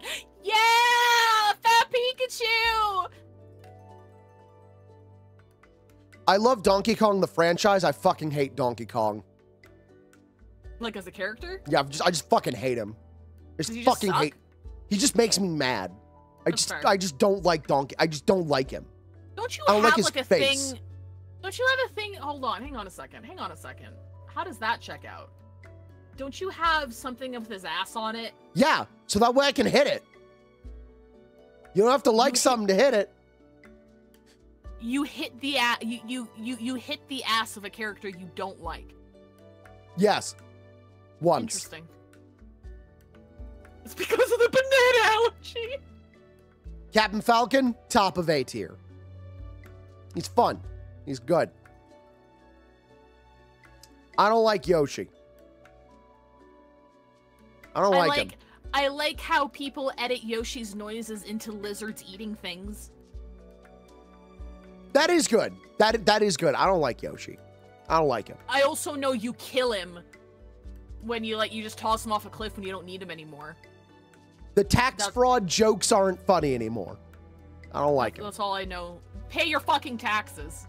yeah, Fat Pikachu. I love Donkey Kong the franchise. I fucking hate Donkey Kong. Like as a character? Yeah, just I just fucking hate him. I just he just fucking hate. He just makes me mad. I That's just fair. I just don't like Donkey. I just don't like him. Don't you I don't have like like a face. thing? Don't you have a thing? Hold on, hang on a second. Hang on a second. How does that check out? Don't you have something of his ass on it? Yeah, so that way I can hit it. You don't have to like You- something to hit it. You hit the ass. you, you you you hit the ass of a character you don't like. Yes. Once. Interesting. It's because of the banana allergy. Captain Falcon, top of A tier. He's fun. He's good. I don't like Yoshi. I don't I like, like him. I like how people edit Yoshi's noises into lizards eating things. That is good. That that is good. I don't like Yoshi. I don't like him. I also know you kill him when you like you just toss him off a cliff when you don't need him anymore. The tax That's- fraud jokes aren't funny anymore. I don't like it. That's all I know. Pay your fucking taxes.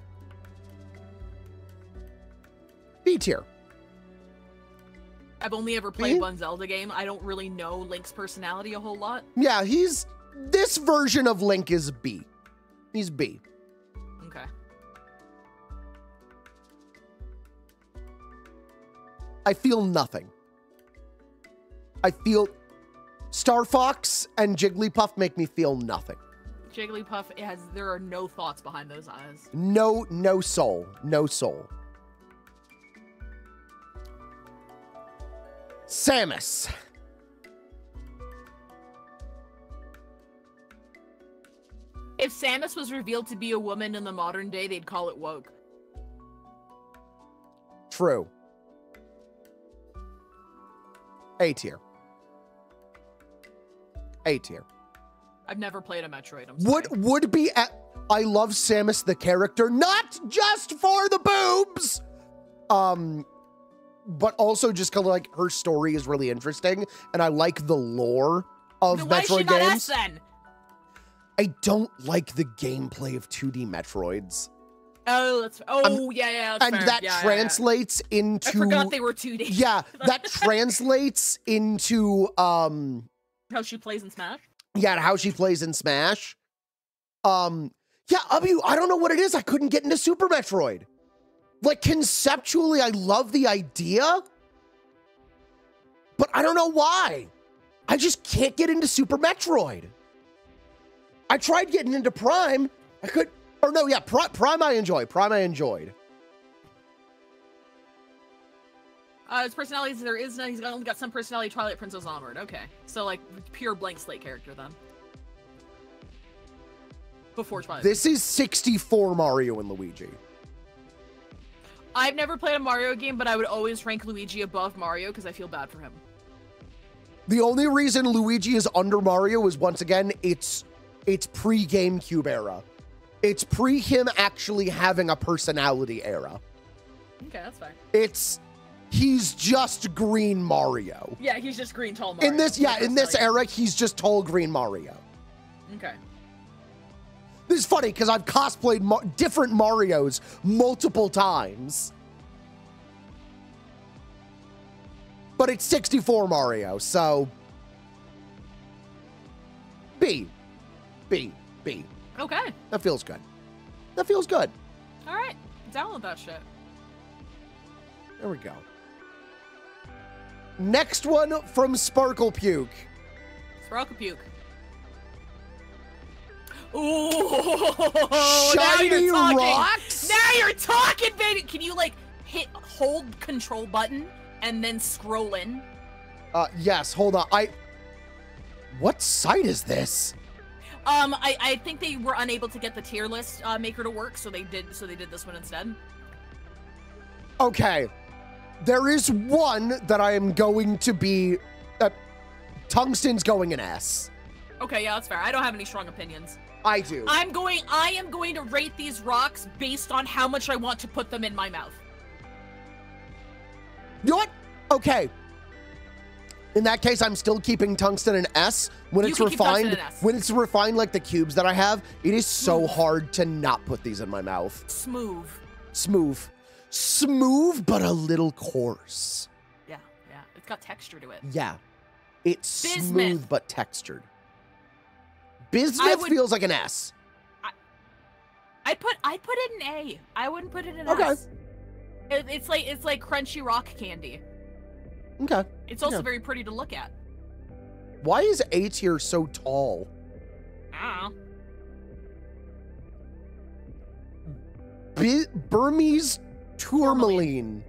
B tier. I've only ever played one Zelda game. I don't really know Link's personality a whole lot. Yeah, he's this version of Link is B. He's B. I feel nothing. I feel Star Fox and Jigglypuff make me feel nothing. Jigglypuff has there are no thoughts behind those eyes. No, no soul. No soul. Samus. If Samus was revealed to be a woman in the modern day, they'd call it woke. True. A tier. A tier. I've never played a Metroid. I'm sorry. would would be at, I love Samus the character, not just for the boobs. Um but also just kind of like her story is really interesting and I like the lore of Then why is she Metroid not games. S then? I don't like the gameplay of 2D Metroids. Oh, that's oh yeah yeah. That's and fair. that Yeah, yeah, yeah. translates into I forgot they were 2D. Yeah, that translates into um How she plays in Smash. yeah, how she plays in Smash. Um, yeah, Abu, I don't know what it is. I couldn't get into Super Metroid. Like conceptually, I love the idea, but I don't know why. I just can't get into Super Metroid. I tried getting into Prime. I could, or no, yeah, Pri- Prime I enjoy. Prime I enjoyed. Uh, his personalities, there is none. he's only got some personality, Twilight Princess onward. Okay. So, like, pure blank slate character then. Before Twilight. This is 64 Mario and Luigi. I've never played a Mario game, but I would always rank Luigi above Mario because I feel bad for him. The only reason Luigi is under Mario is once again it's it's pre GameCube era. It's pre him actually having a personality era. Okay, that's fine. It's he's just green Mario. Yeah, he's just green tall Mario. In this yeah, in this like- era he's just tall green Mario. Okay. This is funny cuz I've cosplayed Mar- different Marios multiple times. But it's 64 Mario, so B. B. B. Okay. That feels good. That feels good. All right. Download that shit. There we go. Next one from Sparkle Puke. Sparkle Puke. Ooh, now Shiny you're talking. rocks? Now you're talking, baby. Can you like hit hold control button and then scroll in? Uh, yes, hold on. I. What site is this? Um, I, I think they were unable to get the tier list uh, maker to work, so they did so they did this one instead. Okay. There is one that I am going to be. Uh, Tungsten's going an S. Okay, yeah, that's fair. I don't have any strong opinions. I do. I'm going I am going to rate these rocks based on how much I want to put them in my mouth. You know what? Okay. In that case, I'm still keeping tungsten an S. When You it's can keep tungsten refined, when it's refined like the cubes that I have, it is so hard to not put these in my mouth. Smooth. Smooth. Smooth, but a little coarse. Yeah, yeah. It's got texture to it. Yeah. It's Bismuth. smooth but textured. Bismuth would- feels like an S. I'd put I'd put it in A. I wouldn't put it in Okay. S. It, it's like it's like crunchy rock candy. Okay. It's also very pretty to look at. Why is A tier so tall? I don't know. Bi- Burmese tourmaline.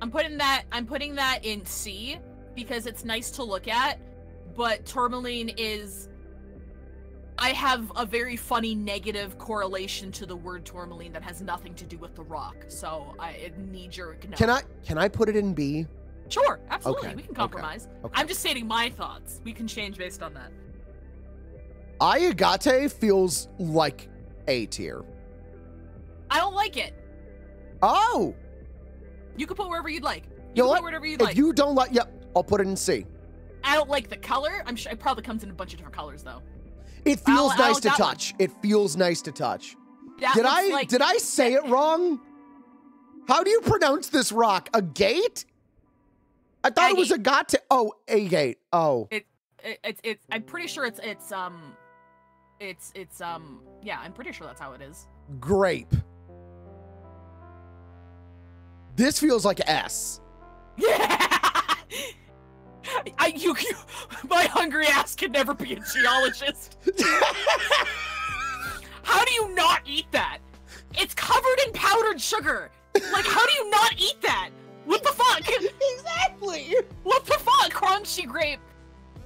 I'm putting that I'm putting that in C because it's nice to look at, but tourmaline is I have a very funny negative correlation to the word tourmaline that has nothing to do with the rock. So I knee jerk no. Can I can I put it in B? Sure, absolutely. Okay, We can compromise. okay. I'm just stating my thoughts. We can change based on that. Ayagate feels like A tier. I don't like it. Oh, You can put wherever you'd like. You You know can what? put whatever you'd if like. you don't like, yep, I'll put it in C. I don't like the color. I'm sure it probably comes in a bunch of different colors though. It feels I'll- nice I'll- to that touch. It feels nice to touch. Did I like did I say it wrong? How do you pronounce this rock? A gate? I thought it was a got to Oh, a gate. Oh, it, it's it's I'm pretty sure it's it's um it's it's um yeah, I'm pretty sure that's how it is. grape. This feels like S. Yeah. I you, you my hungry ass can never be a geologist. How do you not eat that? It's covered in powdered sugar. Like how do you not eat that? What the fuck? exactly. What the fuck? Crunchy grape.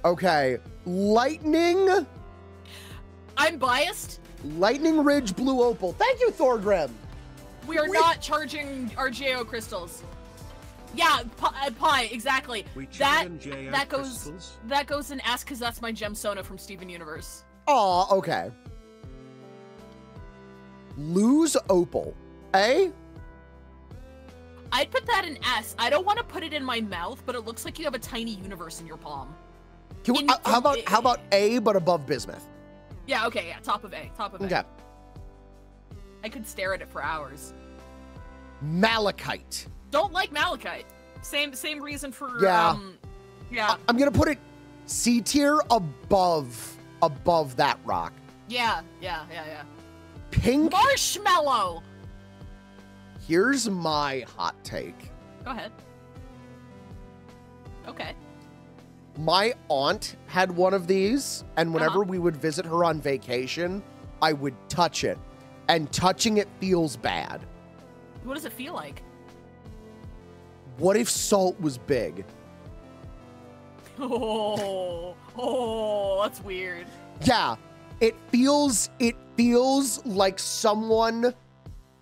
Okay, lightning, I'm biased. lightning ridge, blue opal. Thank you, Thorgrim. We are We- not charging RGAO crystals. Yeah, pi- uh, pie, exactly. We That that goes crystals. that goes in S because that's my gemsona from Steven Universe. Aw, okay. Lose opal. A? I'd put that in S. I don't want to put it in my mouth, but it looks like you have a tiny universe in your palm. Can we, In- uh, how about how about A but above bismuth? Yeah, okay, yeah, top of A, top of A. Okay. I could stare at it for hours. Malachite. Don't like malachite. Same same reason for Yeah. um yeah. I'm gonna put it C tier above above that rock. yeah, yeah, yeah, yeah. Pink. Marshmallow. Here's my hot take. Go ahead. Okay. My aunt had one of these, and whenever Uh-huh. we would visit her on vacation, I would touch it, and touching it feels bad. What does it feel like? What if salt was big? Oh, oh, that's weird. Yeah, it feels it feels like someone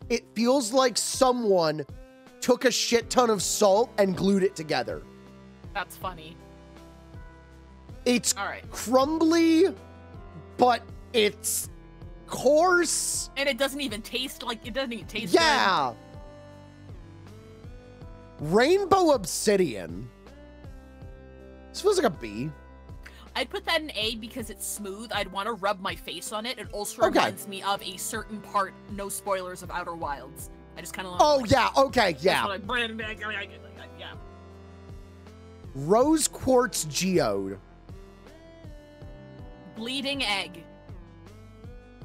it feels like someone took a shit ton of salt and glued it together. That's funny. It's All right. crumbly, but it's coarse. And it doesn't even taste like it doesn't even taste Yeah. Rainbow obsidian. This feels like a B. I'd put that in A because it's smooth. I'd want to rub my face on it. It also Okay. reminds me of a certain part, no spoilers of Outer Wilds. I just kind of Oh yeah, okay, yeah. yeah. Rose quartz geode. Bleeding egg.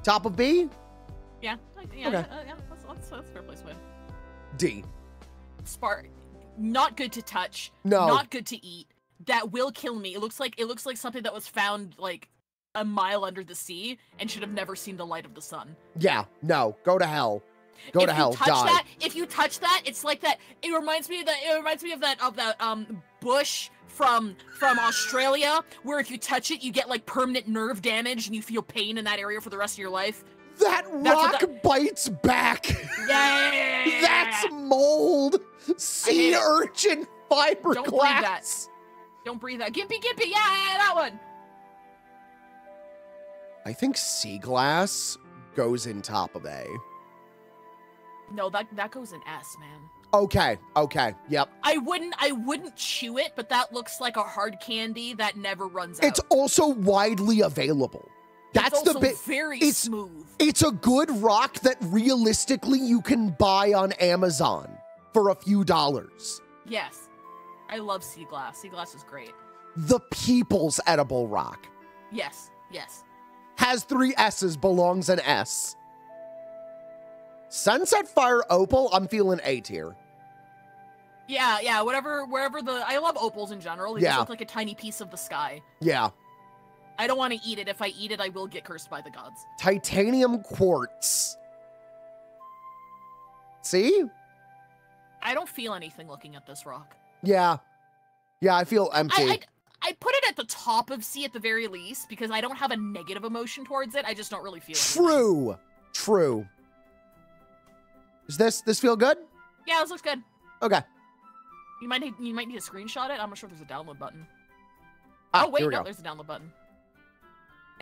Top of B? Yeah, yeah, Okay. uh, yeah. That's, that's, that's a fair placement. D. Spark, not good to touch. No. Not good to eat. That will kill me. It looks like it looks like something that was found like a mile under the sea and should have never seen the light of the sun. Yeah, no, go to hell. Go if to you hell, touch die. that, if you touch that, it's like that. It reminds me of that. It reminds me of that of that um bush from from Australia, where if you touch it, you get like permanent nerve damage and you feel pain in that area for the rest of your life. That That's rock that- bites back. Yeah, That's mold. Sea urchin fiberglass. Don't breathe that. Don't breathe that. Gympie, gympie. Yeah, yeah, that one. I think sea glass goes in top of A. No, that that goes in S, man. Okay, okay, yep. I wouldn't I wouldn't chew it, but that looks like a hard candy that never runs out. It's also widely available. That's It's the bit. very it's- smooth. It's a good rock that realistically you can buy on Amazon for a few dollars. Yes. I love sea glass. Sea glass is great. The People's Edible Rock Yes. Yes. has three S's, belongs an S. Sunset Fire Opal, I'm feeling A tier. Yeah, yeah, whatever wherever the I love opals in general. They Yeah. just look like a tiny piece of the sky. Yeah. I don't want to eat it. If I eat it, I will get cursed by the gods. Titanium Quartz. See? I don't feel anything looking at this rock. Yeah. Yeah, I feel empty. I, I I put it at the top of C at the very least because I don't have a negative emotion towards it. I just don't really feel it. True. True. Does this this feel good? Yeah, this looks good. Okay. You might need, you might need to screenshot it. I'm not sure if there's a download button. Ah, oh wait, no, go. there's a download button.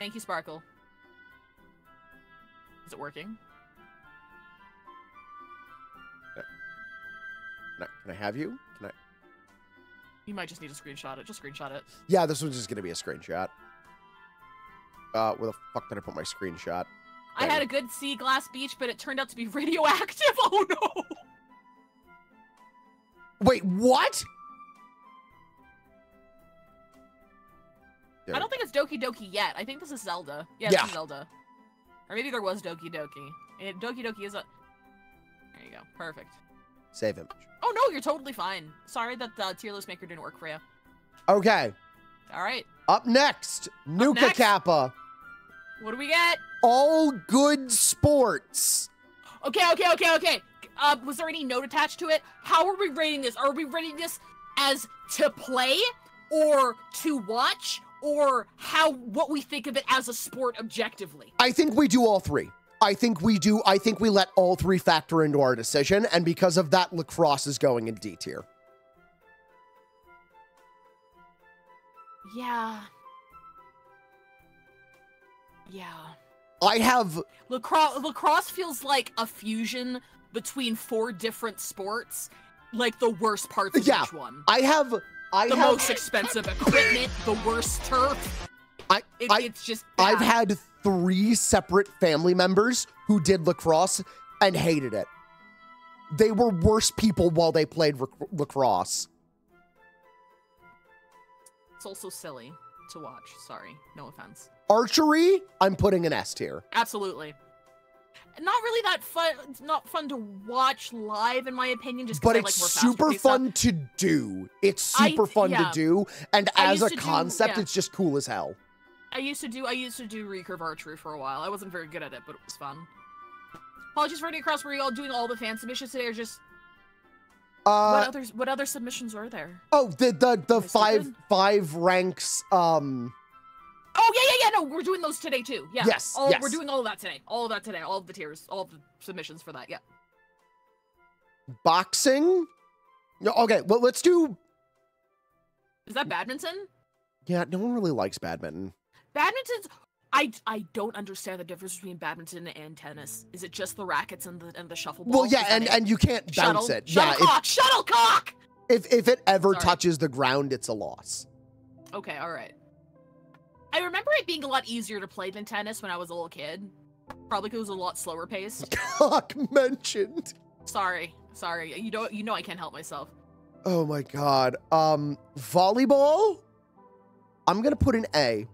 Thank you, Sparkle. Is it working? Can I, can I have you? Can I? You might just need to screenshot it. Just screenshot it. Yeah, this one's just gonna be a screenshot. Uh, where the fuck did I put my screenshot? I had a good sea glass beach, but it turned out to be radioactive. Oh no! Wait, what? I don't think it's Doki Doki yet. I think this is Zelda. Yeah, Yeah. this is Zelda. Or maybe there was Doki Doki. And Doki Doki is a. There you go. Perfect. Save image. Oh no, you're totally fine. Sorry that the tier list maker didn't work for you. Okay. All right. Up next, Nuka next? Kappa. What do we get? All good sports. Okay, okay, okay, okay. Uh, was there any note attached to it? How are we rating this? Are we rating this as to play or to watch or how what we think of it as a sport objectively? I think we do all three. I think we do. I think we let all three factor into our decision, and because of that, lacrosse is going in D tier. Yeah. Yeah. I have lacrosse. Lacrosse feels like a fusion between four different sports, like the worst parts of yeah, each one. I have I The have most expensive equipment, the worst turf. I, It, I it's just I've had three separate family members who did lacrosse and hated it. They were worse people while they played lacrosse. It's also silly to watch. Sorry, no offense. Archery, I'm putting an S tier. Absolutely. Not really that fun. It's not fun to watch live, in my opinion. Just But I it's like super fun to do. It's I- super fun yeah. to do. And I as a to do- concept, yeah. it's just cool as hell. I used to do I used to do recurve archery for a while. I wasn't very good at it, but it was fun. Apologies for any across. Were you all doing all the fan submissions today, or just what Uh others? What other submissions are there? oh, the the the five five ranks um Oh yeah, yeah, yeah. No, we're doing those today too. Yeah. Yes, All, yes. We're doing all of that today. All of that today. All of the tiers. All of the submissions for that. Yeah. boxing. No, okay, well let's do Is that badminton? yeah, no one really likes badminton. Badminton's. I, I don't understand the difference between badminton and tennis. Is it just the rackets and the and the shuffle ball? Well, yeah, and it? and you can't bounce Shuttle- it. Yeah, if, Shuttlecock. Shuttlecock. if if it ever Sorry. touches the ground, it's a loss. Okay, all right. I remember it being a lot easier to play than tennis when I was a little kid. Probably because it was a lot slower paced. Cock mentioned. sorry, sorry. You know, you know, I can't help myself. Oh my god. Um, volleyball. I'm gonna put an A.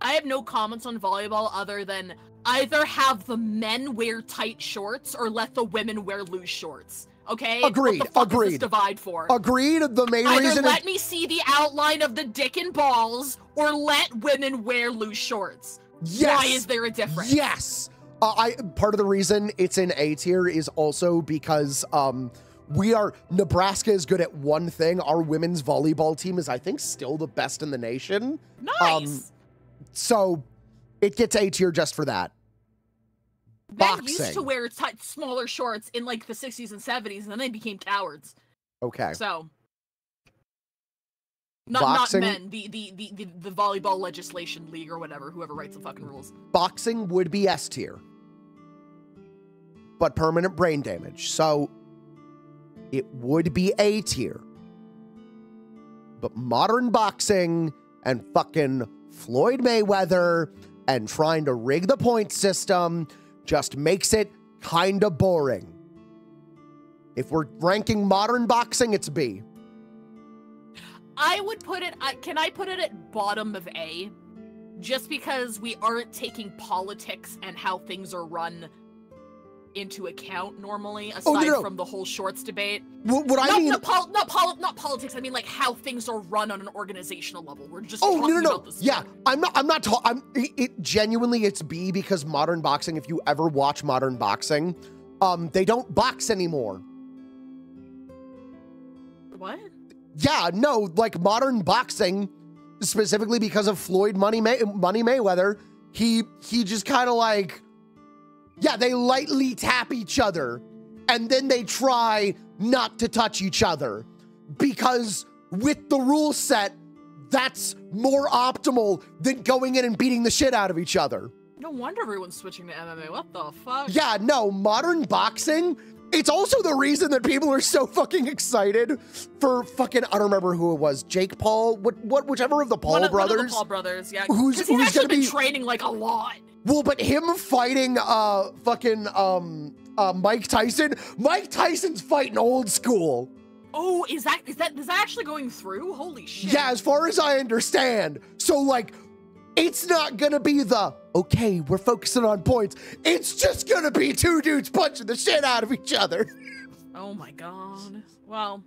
I have no comments on volleyball other than either have the men wear tight shorts or let the women wear loose shorts. Okay? Agreed, What the fuck Is agreed. this divide for? Agreed. The main Either reason. let me see the outline of the dick and balls, or let women wear loose shorts. yes. Why is there a difference? Yes. Uh, I part of the reason it's in A tier is also because um we are Nebraska is good at one thing. Our women's volleyball team is I think still the best in the nation. Nice. So it gets A tier just for that. Men used to wear tight, smaller shorts in like the 60s and 70s, and then they became cowards. Okay. So, not Boxing- not men, the, the the the the volleyball legislation league or whatever, whoever writes the fucking rules. Boxing would be S tier. But permanent brain damage. So it would be A tier. But modern boxing and fucking Floyd Mayweather and trying to rig the point system just makes it kind of boring. If we're ranking modern boxing, it's B. I would put it. I, can I put it at bottom of A? Just because we aren't taking politics and how things are run into account normally, aside Oh, no, no. from the whole shorts debate. What, what I not, mean, not, pol- not, pol- not politics. I mean, like how things are run on an organizational level. We're just Oh no talking no no! Yeah. I'm not. I'm not. Ta- I'm. It, it genuinely, it's B because modern boxing. If you ever watch modern boxing, um, they don't box anymore. What? Yeah, no, like modern boxing, specifically because of Floyd Money May- Money Mayweather. He he just kind of like, yeah, they lightly tap each other, and then they try not to touch each other, because with the rule set, that's more optimal than going in and beating the shit out of each other. No wonder everyone's switching to MMA. What the fuck? Yeah, no, modern boxing. It's also the reason that people are so fucking excited for fucking I don't remember who it was, Jake Paul, what what whichever of the Paul one brothers. One of the Paul brothers, yeah. Who's- who's gonna be- training like a lot. Well, but him fighting uh fucking um uh Mike Tyson. Mike Tyson's fighting old school. Oh, is that is that is that actually going through? Holy shit! Yeah, as far as I understand. So like it's not gonna be the okay, we're focusing on points. It's just gonna be two dudes punching the shit out of each other. Oh my god. Well,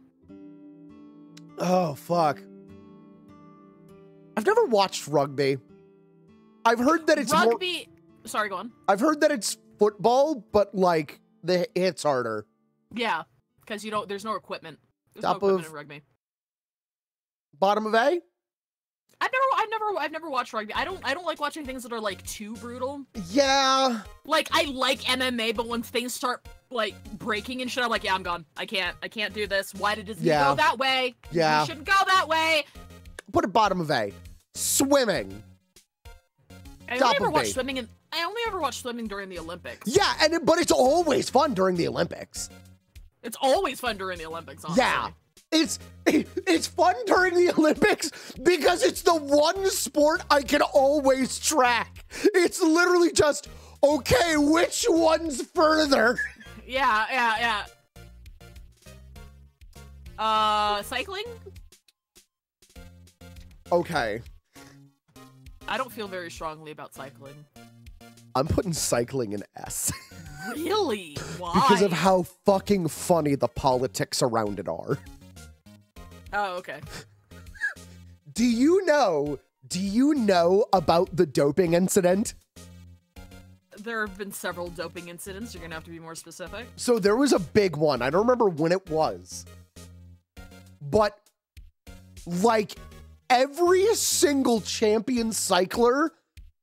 Oh fuck. I've never watched rugby. I've heard that it's more rugby. Sorry, go on. I've heard that it's football, but like the hits harder. Yeah, because you don't. There's no equipment. There's Top no equipment of- in rugby. Bottom of A? I've never, I've never, I've never watched rugby. I don't, I don't like watching things that are like too brutal. Yeah. Like I like MMA, but when things start like breaking and shit, I'm like, yeah, I'm gone. I can't, I can't do this. Why did Disney Yeah. go that way? Yeah. we shouldn't go that way. Put a bottom of A. swimming. I only ever of watched swimming in I only ever watched swimming during the Olympics. Yeah, and it, but it's always fun during the Olympics. It's always fun during the Olympics, honestly. Yeah. It's it's fun during the Olympics because it's the one sport I can always track. It's literally just okay, which one's further? Yeah, yeah, yeah. Uh, cycling? Okay. I don't feel very strongly about cycling. I'm putting cycling in S Really? Why? because of how fucking funny the politics around it are. Oh, okay. Do you know? Do you know about the doping incident? There have been several doping incidents. You're gonna have to be more specific. So there was a big one. I don't remember when it was. But like every single champion cycler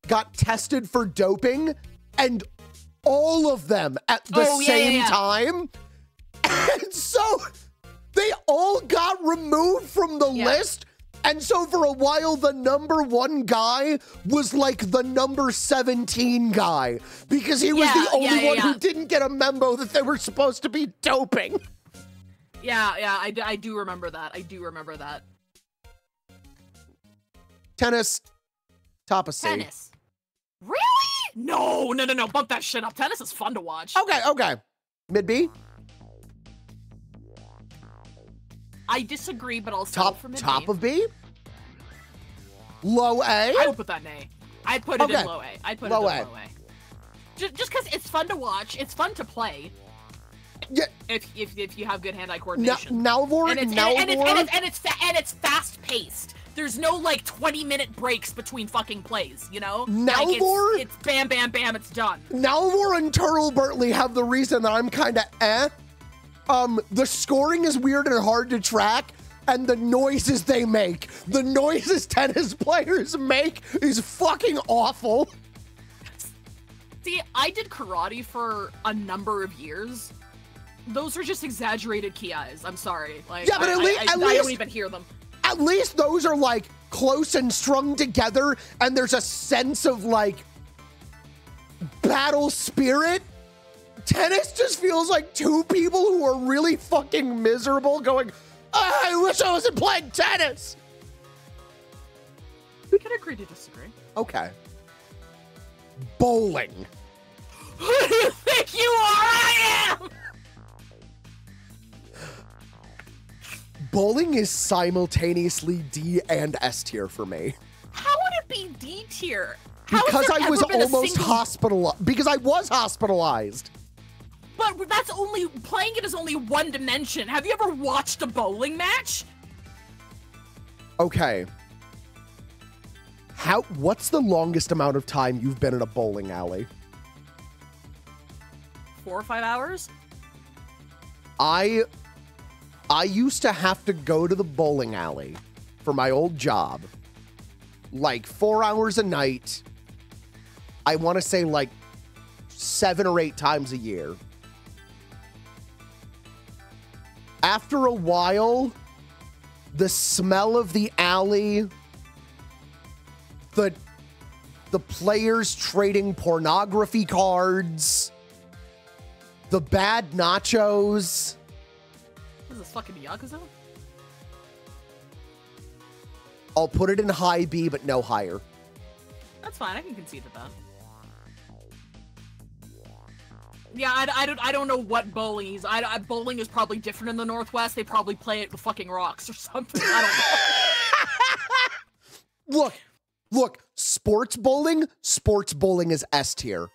got tested for doping and all of them at the Oh, yeah, yeah, same yeah. time. And so they all got removed from the Yeah. list. And so for a while, the number one guy was like the number 17 guy because he was the only one who didn't get a memo that they were supposed to be doping. Yeah, yeah, I do remember that. I do remember that. Tennis, top of C. Tennis. Really? No, no, no, no. Bump that shit up. Tennis is fun to watch. Okay, okay. Mid B, I disagree, but I'll settle top for mid top of B, low A. I would put that in A. I'd put it Okay. in low A. I'd put Low it in A. low A. Just, just because it's fun to watch, it's fun to play. Yeah. If if, if you have good hand-eye Now, coordination. Nalvor, and it's, Nalvor. and, and it's and it's and it's fa- and it's fast paced. There's no like 20 minute breaks between fucking plays, you know? Like Nalvor- it's, it's bam bam bam, it's done. Nalvor and Turtle Bertley have the reason that I'm kind of eh. Um, the scoring is weird and hard to track, and the noises they make, the noises tennis players make, is fucking awful. See, I did karate for a number of years. Those are just exaggerated kiais. I'm sorry. Like, Yeah, but I, at I- lea- I, at I least- don't even hear them. At least those are like close and strung together, and there's a sense of like battle spirit. Tennis just feels like two people who are really fucking miserable going, "Ah, I wish I wasn't playing tennis. We can agree to disagree. Okay. Bowling. Who do you think you are? I am. Bowling is simultaneously D and S tier for me. How would it be D tier? How Because I was ever been a almost single- hospitalized. Because I was hospitalized. But that's only playing it is only one dimension. Have you ever watched a bowling match? Okay. How what's the longest amount of time you've been in a bowling alley? Four or five hours? I I used to have to go to the bowling alley for my old job. Like 4 hours a night. I want to say like 7 or 8 times a year. After a while, the smell of the alley, the the players trading pornography cards, the bad nachos. This is fucking Yakuza? I'll put it in high B, but no higher. That's fine. I can concede to that. Yeah, I, I don't I don't know what bowling is. I, I bowling is probably different in the Northwest. They probably play it with fucking rocks or something. I don't know. Look, look, sports bowling, sports bowling is S tier.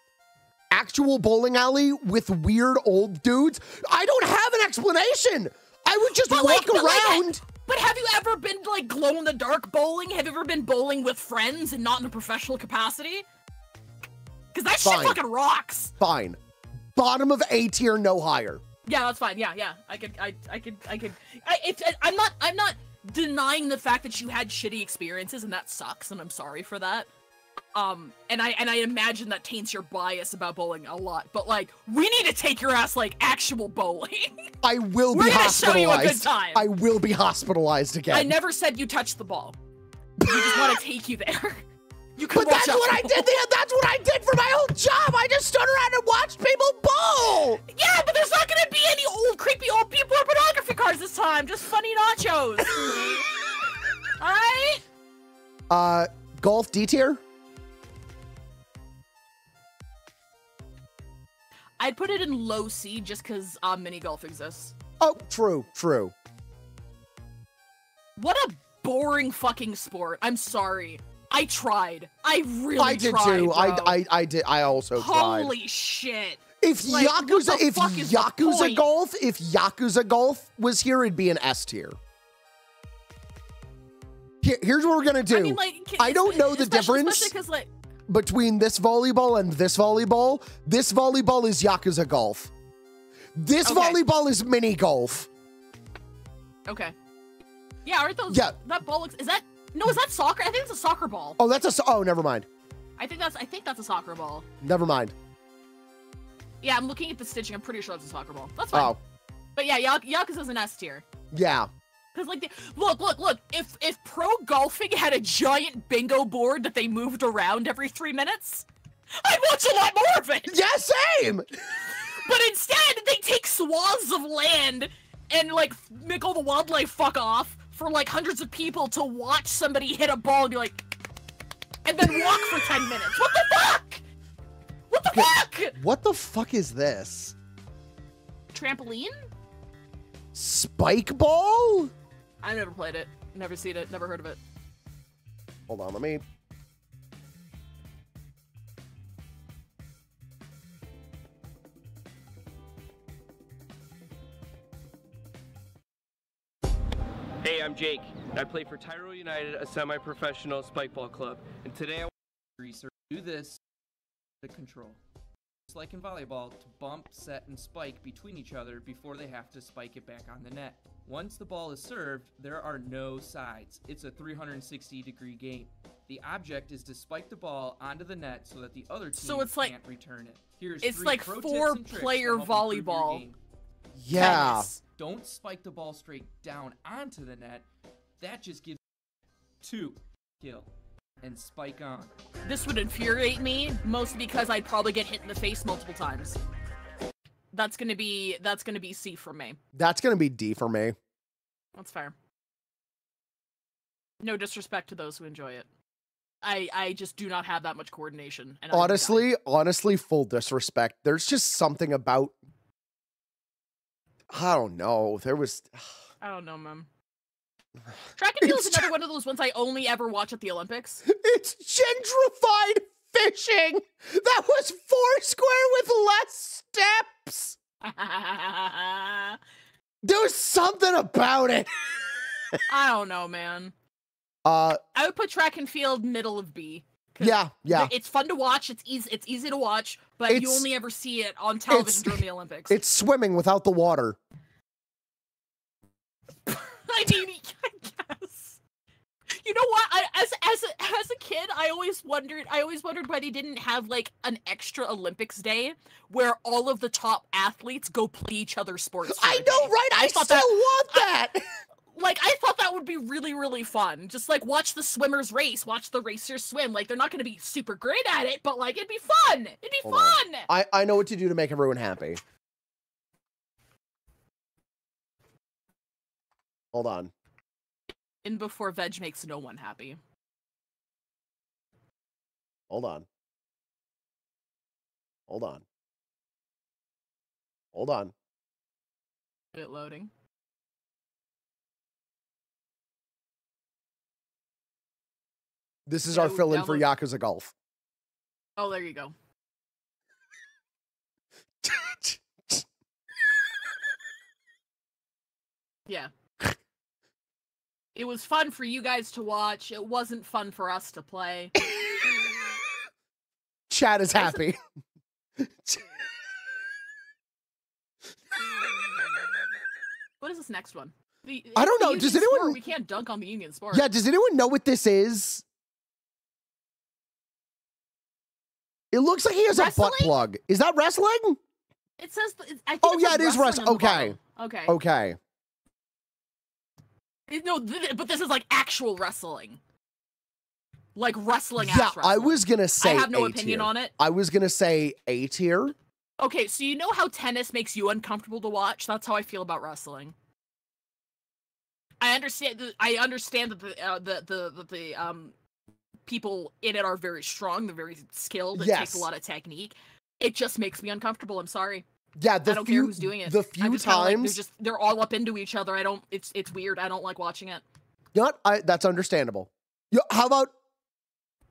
Actual bowling alley with weird old dudes, I don't have an explanation. I would just But, walk like, around. But have you ever been like glow in the dark bowling? Have you ever been bowling with friends and not in a professional capacity? Because that Fine. shit fucking rocks. Fine. Bottom of A tier, no higher. Yeah, that's fine. Yeah, yeah. I could, I, I could, I could. I, it's, I'm not, I'm not denying the fact that you had shitty experiences and that sucks, and I'm sorry for that. Um, and I, and I imagine that taints your bias about bowling a lot. But like, we need to take your ass like actual bowling. I will We're be gonna show you a good hospitalized. time. I will be hospitalized again. I never said you touched the ball. You just want to take you there. You can But that's what I did. balls. That's what I did for my whole job. I just stood around and watched people bowl. Yeah, but there's not gonna be any old creepy old people or pornography cards this time. Just funny nachos. All right. Uh, golf D tier. I'd put it in low C just because uh, mini golf exists. Oh, true, true. What a boring fucking sport. I'm sorry. I tried. I really I did tried, too. I, bro. I I did. I also tried. Holy shit. If like, Yakuza, if fuck is the Yakuza? Golf, if Yakuza Golf was here, it'd be an S tier. Here, here's what we're gonna do I mean, like, I don't know the difference. because, like, between this volleyball and this volleyball. This volleyball is Yakuza Golf. This Okay. volleyball is mini golf. okay. Yeah, aren't those? Yeah. That ball looks. Is that? No, is that soccer? I think it's a soccer ball. Oh, that's a. Oh, never mind. I think that's. I think that's a soccer ball. Never mind. Yeah, I'm looking at the stitching. I'm pretty sure that's a soccer ball. That's fine. Oh, But yeah, Yak- Yakuza's an S tier. yeah. Cause like, the, look, look, look. If if pro golfing had a giant bingo board that they moved around every three minutes, I'd watch a lot more of it. Yeah, same. But instead, they take swaths of land and like make all the wildlife fuck off for like hundreds of people to watch somebody hit a ball and be like, and then walk for ten minutes. What the fuck? What the fuck? What the fuck is this? Trampoline? Spike ball? I never played it. Never seen it. Never heard of it. Hold on, let me. Hey, I'm Jake. I play for Tyrell United, a semi-professional spikeball club. And today I want to research. Do this to control. Just like in volleyball, to bump, set, and spike between each other before they have to spike it back on the net. Once the ball is served, there are no sides. It's a 360 degree game. The object is to spike the ball onto the net so that the other team So it's like- can't return it. Here's it's like four and tricks to player help improve your volleyball. Yeah. Tennis. Don't spike the ball straight down onto the net. That just gives two kill and spike on. This would infuriate me, mostly because I'd probably get hit in the face multiple times. That's gonna be that's gonna be C for me. That's gonna be D for me. That's fair. No disrespect to those who enjoy it. I I just do not have that much coordination. And I would die. Honestly, honestly, full disrespect. There's just something about. I don't know. There was. I don't know, man. Track and field is another one of those ones I only ever watch at the Olympics. It's gentrified fishing. That was four square with less steps. There was something about it. I don't know, man. Uh, I would put track and field middle of B. yeah, yeah. It's fun to watch. It's easy. It's easy to watch, but you only ever see it on television during the Olympics. It's swimming without the water. I mean. You know what? I, as as a, as a kid, I always wondered. I always wondered why they didn't have like an extra Olympics day where all of the top athletes go play each other's sports. I know, day. right? I, thought still that- want that. Like I thought that would be really really fun. Just like watch the swimmers race, watch the racers swim. Like they're not going to be super great at it, but like it'd be fun. It'd be Hold on. fun. I, I know what to do to make everyone happy. Hold on. In before veg makes no one happy. Hold on. Hold on. Hold on. It loading. This is our fill in for Yakuza Golf. Oh, there you go. Yeah. It was fun for you guys to watch. It wasn't fun for us to play. Chad is happy. What is this next one? The, I don't know, does Union sport. anyone- We can't dunk on the Union sport. yeah, does anyone know what this is? It looks like he has a butt plug. Is that wrestling? It says. I think Oh, yeah, it is wrestling wrest- on the okay. Okay. Okay. No, th- but this is like actual wrestling. like wrestling. Yeah, ass I was gonna say. I have no A opinion tier. on it. I was gonna say A tier. Okay, so you know how tennis makes you uncomfortable to watch? That's how I feel about wrestling. I understand. The, I understand that the uh, the the the, the um people in it are very strong. They're very skilled. It takes a lot of technique. It just makes me uncomfortable. I'm sorry. Yeah, the I don't few care who's doing it. the few kinda like, they're times. just they're all up into each other. I don't. It's it's weird. I don't like watching it. you what? I, that's understandable. Yeah, how about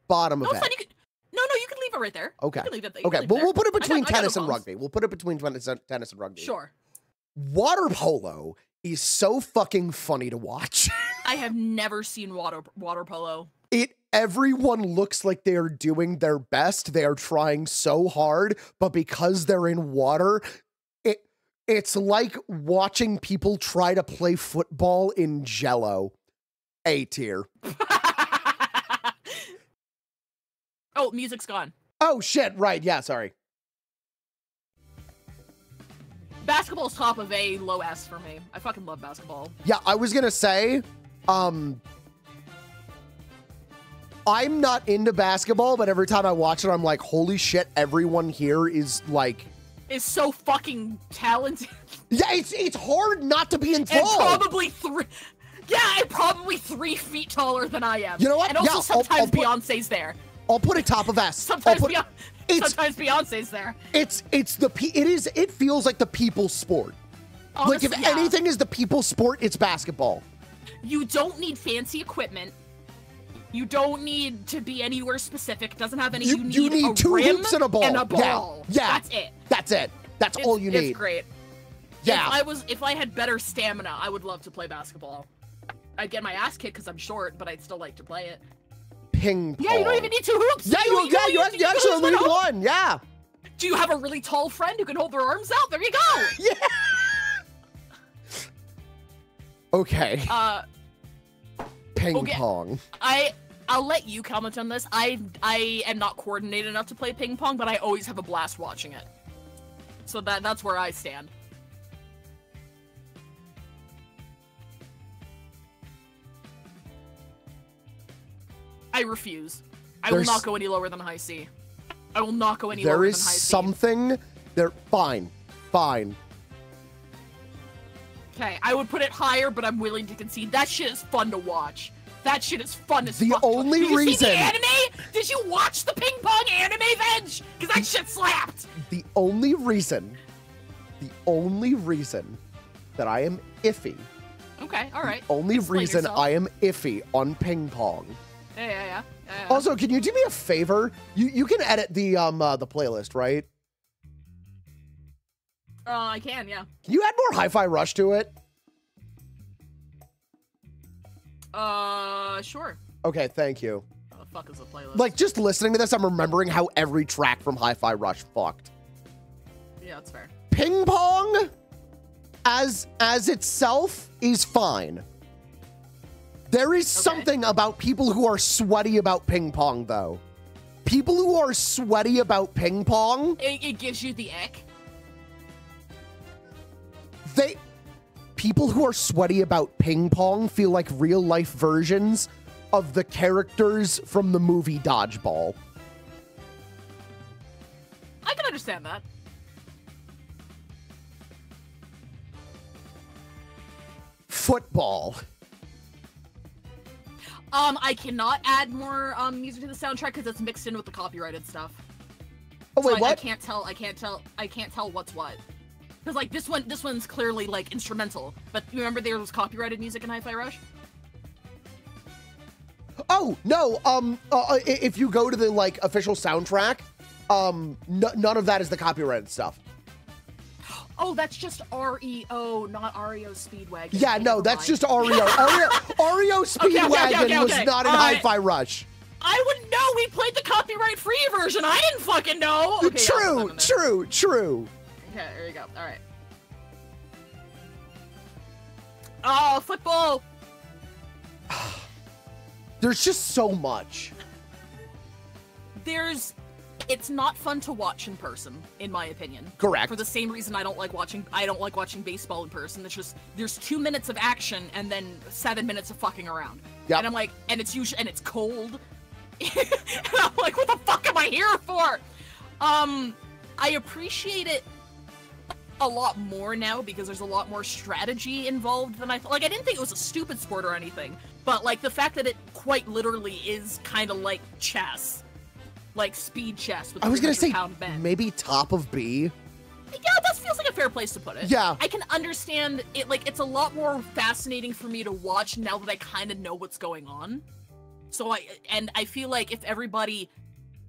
bottom No, of it's it? fine. You can, no, no, you can leave it right there. Okay. You leave it, you Okay, leave well, we'll put it between got tennis and rugby. We'll put it between tennis and, tennis and rugby. Sure. Water polo is so fucking funny to watch. I have never seen water water polo. it everyone looks like they are doing their best. They are trying so hard, but because they're in water, it it's like watching people try to play football in jello. A tier. oh, music's gone. Oh shit, right. Yeah, sorry. Basketball's top of A, low S for me. I fucking love basketball. Yeah, I was gonna say, um, I'm not into basketball, but every time I watch it, I'm like, holy shit, everyone here is like, Is so fucking talented. yeah, it's it's hard not to be and enthralled. probably three. Yeah, and probably three feet taller than I am. You know what? And also Yeah, I'll- sometimes I'll put- Beyonce's there. I'll put it top of S. Sometimes, put, Beyonce, sometimes Beyonce's there. it's it's the it is it feels like the people's sport. like if yeah. anything is the people's sport, it's basketball. You don't need fancy equipment. You don't need to be anywhere specific. It doesn't have any. You, You, need, you need a two hoops and a ball. And a Yeah, ball. Yeah, That's it. That's it. That's It's, all you need. It's great. Yeah. If I was, if I had better stamina, I would love to play basketball. I'd get my ass kicked because I'm short, but I'd still like to play it. Ping pong. Yeah, you don't even need two hoops. Yeah, you, don't- yeah, you, you actually need one. Yeah. Do you have a really tall friend who can hold their arms out? There you go. Yeah. Okay. Uh, Ping okay. pong. I I'll let you comment on this. I I am not coordinated enough to play ping pong, but I always have a blast watching it. So that that's where I stand. I refuse. I There's- will not go any lower than high C. I will not go any There lower than high C. There is something. There. Fine. Fine. Okay, I would put it higher, but I'm willing to concede. That shit is fun to watch. That shit is fun as The fuck. only Did you see reason- the anime? Did you watch the ping pong anime, Veg? Because that shit slapped. The only reason. The only reason that I am iffy. Okay, all right. Only Explain reason yourself. I am iffy on ping pong. Yeah, yeah, yeah. yeah, yeah. Also, can you do me a favor? You you can edit the um uh, the playlist, right? uh, I can, yeah. Can you add more Hi-Fi Rush to it? Uh, sure. Okay, thank you. What the fuck is a playlist? Like just listening to this, I'm remembering how every track from Hi-Fi Rush fucked. yeah, that's fair. Ping pong as as itself is fine. There is something about people who are sweaty about ping pong though. People who are sweaty about ping pong, It, it gives you the ick. they people who are sweaty about ping pong feel like real life versions of the characters from the movie Dodgeball. I can understand that. Football. Um, I cannot add more um music to the soundtrack because it's mixed in with the copyrighted stuff. Oh wait, I, I what? can't tell. I can't tell. I can't tell what's what. Because like this one, this one's clearly like instrumental. But you remember there was copyrighted music in Hi-Fi Rush? Oh no! Um, uh, uh, if you go to the like official soundtrack, um, n- none of that is the copyrighted stuff. Oh, that's just REO, not REO Speedwagon. Yeah, no, that's just. Oreo, Oreo okay, Speedwagon okay, was okay. not in right. Hi-Fi Rush. I wouldn't know. We played the copyright-free version. I didn't fucking know. Okay, true, I'm stuck on true, true. Okay, there you go. All right. Oh, football. There's just so much. There's. It's not fun to watch in person, in my opinion. Correct. For the same reason I don't like watching. I don't like watching baseball in person. It's just there's two minutes of action and then seven minutes of fucking around. Yeah. And I'm like, and it's usually and it's cold. and I'm like, what the fuck am I here for? Um, I appreciate it a lot more now because there's a lot more strategy involved than I thought. Like, I didn't think it was a stupid sport or anything, but like the fact that it quite literally is kind of like chess, like speed chess. With I was gonna say maybe top of B. Yeah, that feels like a fair place to put it. Yeah. I can understand it. Like, it's a lot more fascinating for me to watch now that I kind of know what's going on. So I and I feel like if everybody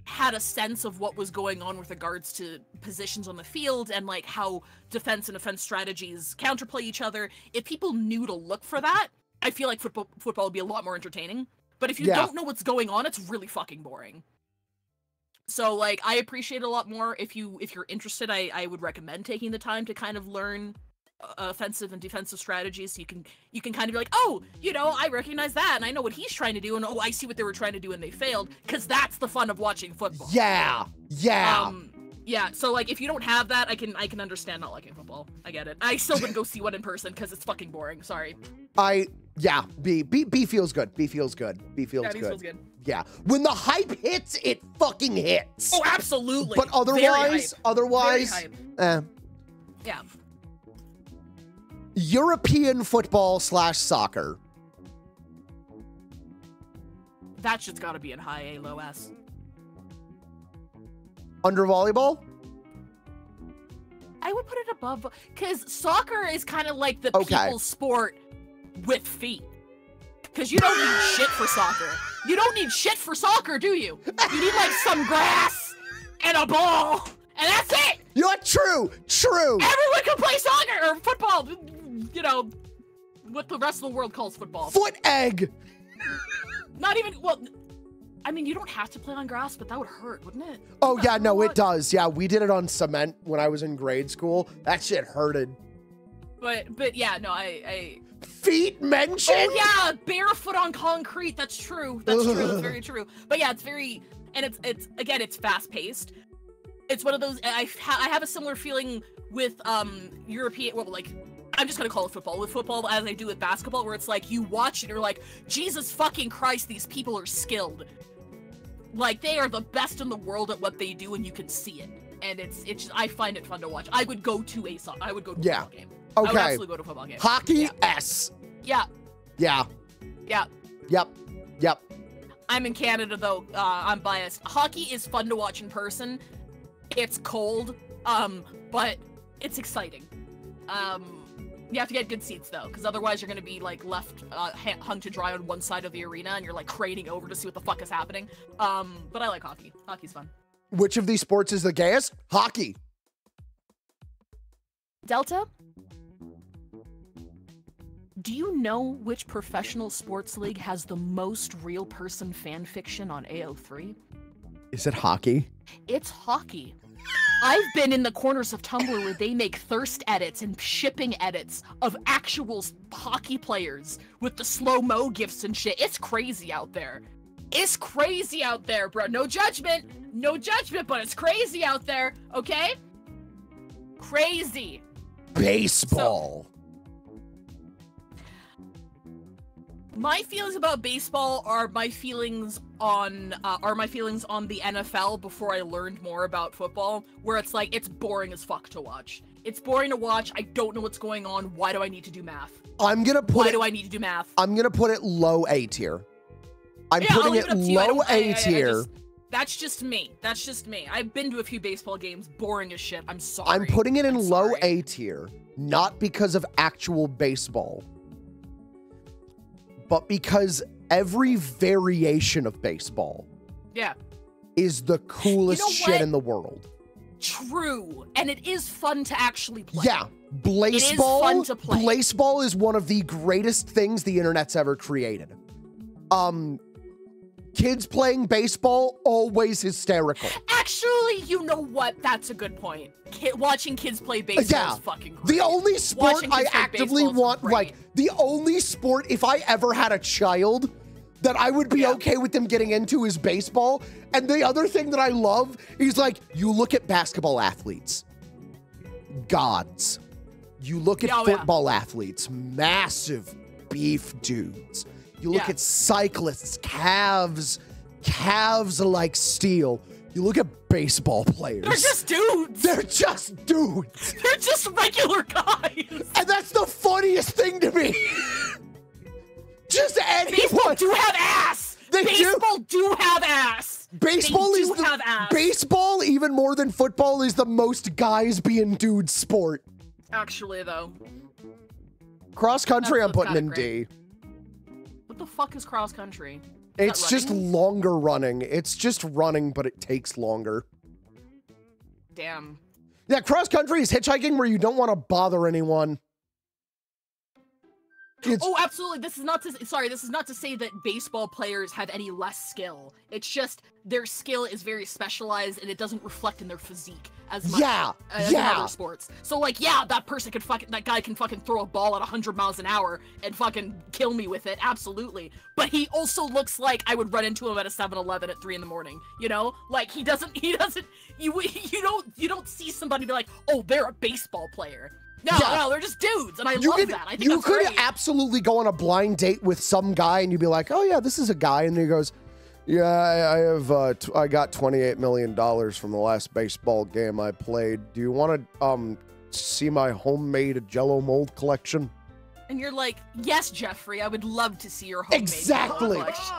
had a sense of what was going on with regards to positions on the field and like how defense and offense strategies counterplay each other, if people knew to look for that, I feel like football football would be a lot more entertaining. But if you Yeah. don't know what's going on, it's really fucking boring. So like I appreciate it a lot more if you if you're interested I I would recommend taking the time to kind of learn offensive and defensive strategies so you can you can kind of be like oh you know I recognize that and I know what he's trying to do and oh I see what they were trying to do and they failed cuz that's the fun of watching football. Yeah, yeah. Um yeah, so like if you don't have that I can I can understand not liking football. I get it. I still wouldn't go see one in person cuz it's fucking boring. Sorry. I yeah. B B B feels good. B feels good. B feels Yeah, B good. feels good. Yeah. When the hype hits, it fucking hits. Oh, absolutely. But otherwise, otherwise, eh. Yeah. European football slash soccer. That shit's got to be in high A low S. Under volleyball? I would put it above because soccer is kind of like the Okay. people's sport with feet. Because you don't need shit for soccer. You don't need shit for soccer, do you? You need like some grass and a ball, and that's it. You're? True. True. Everyone can play soccer or football. You know what the rest of the world calls football. Foot egg. Not even well. I mean, you don't have to play on grass, but that would hurt, wouldn't it? Oh yeah, no, a it does. Yeah, we did it on cement when I was in grade school. That shit hurted. But but yeah, no, I I Feet mentioned. Oh yeah, barefoot on concrete. That's true. That's true. That's very true. But yeah, it's very and it's it's again it's fast paced. It's one of those I ha- I have a similar feeling with um European well like I'm just gonna call it football with football as I do with basketball where it's like you watch and you're like Jesus fucking Christ these people are skilled. Like they are the best in the world at what they do and you can see it. And it's it's just, I find it fun to watch. I would go to a so- I would go to a Yeah. football game. I would absolutely go to a football game. Hockey Yeah. S. Yeah. Yeah. Yeah. Yep. Yep. I'm in Canada though. Uh, I'm biased. Hockey is fun to watch in person. It's cold, um, but it's exciting. Um, you have to get good seats though, because otherwise you're gonna be like left uh, hung to dry on one side of the arena, and you're like craning over to see what the fuck is happening. Um, but I like hockey. Hockey's fun. Which of these sports is the gayest? Hockey. Delta. Do you know which professional sports league has the most real person fan fiction on AO3? Is it hockey? It's hockey. I've been in the corners of Tumblr where they make thirst edits and shipping edits of actual hockey players with the slow mo gifs and shit. It's crazy out there. It's crazy out there, bro. No judgment. No judgment, but it's crazy out there, okay? Crazy. Baseball. My feelings about baseball are my feelings on uh, are my feelings on the NFL before I learned more about football, where it's like it's boring as fuck to watch. It's boring to watch. I don't know what's going on. Why do I need to do math? I'm gonna put Why it, do I need to do math? I'm gonna put it low A tier. I'm Yeah, putting it up to you. I low don't- I- I- A tier. just- that's just me. That's just me. I've been to a few baseball games. Boring as shit. I'm sorry. I'm putting it in I'm low sorry. A tier, not because of actual baseball, but because every variation of baseball Yeah. is the coolest You know shit in the world. True. And it is fun to actually play. Yeah, Blaseball. fun to play. Blaseball is one of the greatest things the internet's ever created. Um, kids playing baseball always hysterical. Actually, you know what? That's a good point. Ki watching kids play baseball Yeah. is fucking great. The only sport I actively want, great. like, the only sport, if I ever had a child, that I would be Yeah. okay with them getting into is baseball. And the other thing that I love is like, you look at basketball athletes, gods. You look at Oh, yeah. football athletes, massive beef dudes. You look Yeah. at cyclists, calves, calves like steel. You look at baseball players. They're just dudes. They're just dudes. They're just regular guys. And that's the funniest thing to me. just Baseball anyone. do have ass. They. Baseball do. have ass. Baseball they is do the, have ass. baseball even more than football is the most guys being dudes sport. Actually, though, Cross country, I'm putting in great. D. what the fuck is cross country? It's just longer running. It's just running, but it takes longer. Damn. Yeah, cross country is hitchhiking where you don't want to bother anyone. It's, Oh, absolutely. This is not to sorry. This is not to say that baseball players have any less skill. It's just their skill is very specialized and it doesn't reflect in their physique as much Yeah, as in yeah. other sports. So like, yeah, that person could fucking that guy can fucking throw a ball at 100 miles an hour and fucking kill me with it. Absolutely. But he also looks like I would run into him at a 7-Eleven at 3 in the morning. You know, like he doesn't. He doesn't. You you don't you don't see somebody be like, oh, they're a baseball player. No, Yeah. no, they're just dudes, and I you love could, that. I think you could great. absolutely go on a blind date with some guy and you'd be like, oh yeah, this is a guy. And he goes, yeah, I, I have, uh, t- I got $28 million from the last baseball game I played. Do you want to, um, see my homemade jello mold collection? And you're like, yes, Jeffrey, I would love to see your homemade Exactly. collection."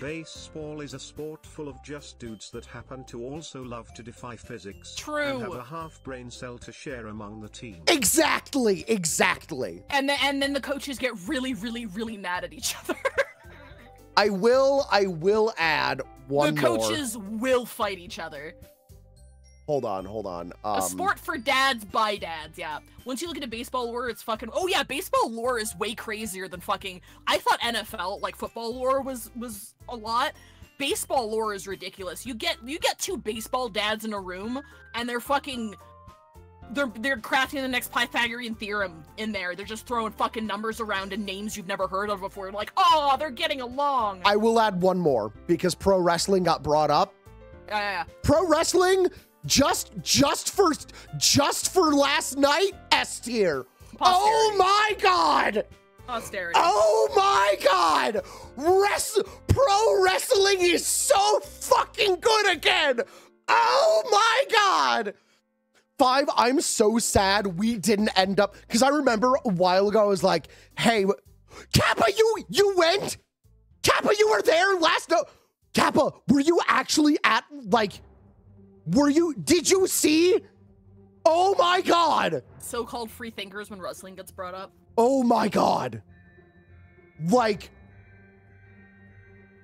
Baseball is a sport full of just dudes that happen to also love to defy physics. True. And have a half brain cell to share among the team. Exactly, exactly. And then and then the coaches get really, really, really mad at each other. I will, I will add one more. the more. coaches will fight each other. Hold on, hold on. Um, a sport for dads by dads, yeah. Once you look at into baseball lore, it's fucking oh yeah, baseball lore is way crazier than fucking I thought NFL, like football lore was was a lot. Baseball lore is ridiculous. You get you get two baseball dads in a room and they're fucking they're they're crafting the next Pythagorean theorem in there. They're just throwing fucking numbers around and names you've never heard of before. Like, oh, they're getting along. I will add one more because pro wrestling got brought up. yeah, yeah, yeah. Pro wrestling just just for just for last night S tier. Oh my god! Posterity. Oh my god! Wrest- pro wrestling is so fucking good again! Oh my god! Five, I'm so sad we didn't end up because I remember a while ago I was like, hey, Kappa, you you went? Kappa, you were there last no Kappa, were you actually at like were you did you see? Oh my god! So-called free thinkers when wrestling gets brought up. Oh my god. Like,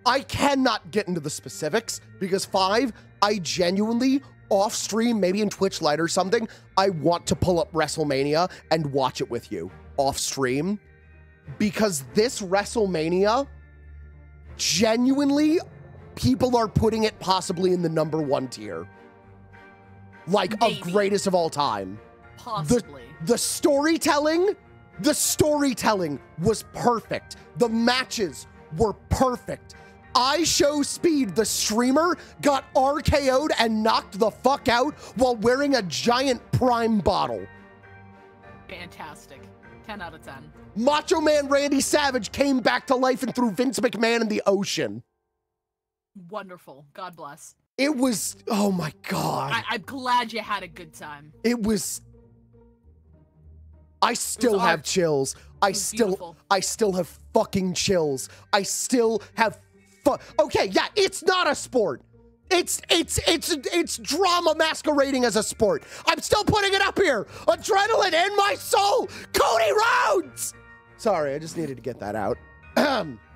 I cannot get into the specifics because five, I genuinely off stream, maybe in Twitch Lite or something, I want to pull up WrestleMania and watch it with you off stream because this WrestleMania, genuinely, people are putting it possibly in the number one tier. Like, Maybe. of greatest of all time Possibly. the storytelling the storytelling was perfect the matches were perfect i show speed the streamer got rko'd and knocked the fuck out while wearing a giant prime bottle Fantastic. 10 out of 10. macho man randy savage came back to life and threw vince mcmahon in the ocean Wonderful. God bless. It was oh my god I- I'm glad you had a good time. it was I still have art. chills. I still beautiful. I still have fucking chills. I still have fu- Okay, yeah, it's not a sport. It's it's it's it's drama masquerading as a sport. I'm still putting it up here. Adrenaline in my soul. Cody Rhodes. Sorry, I just needed to get that out.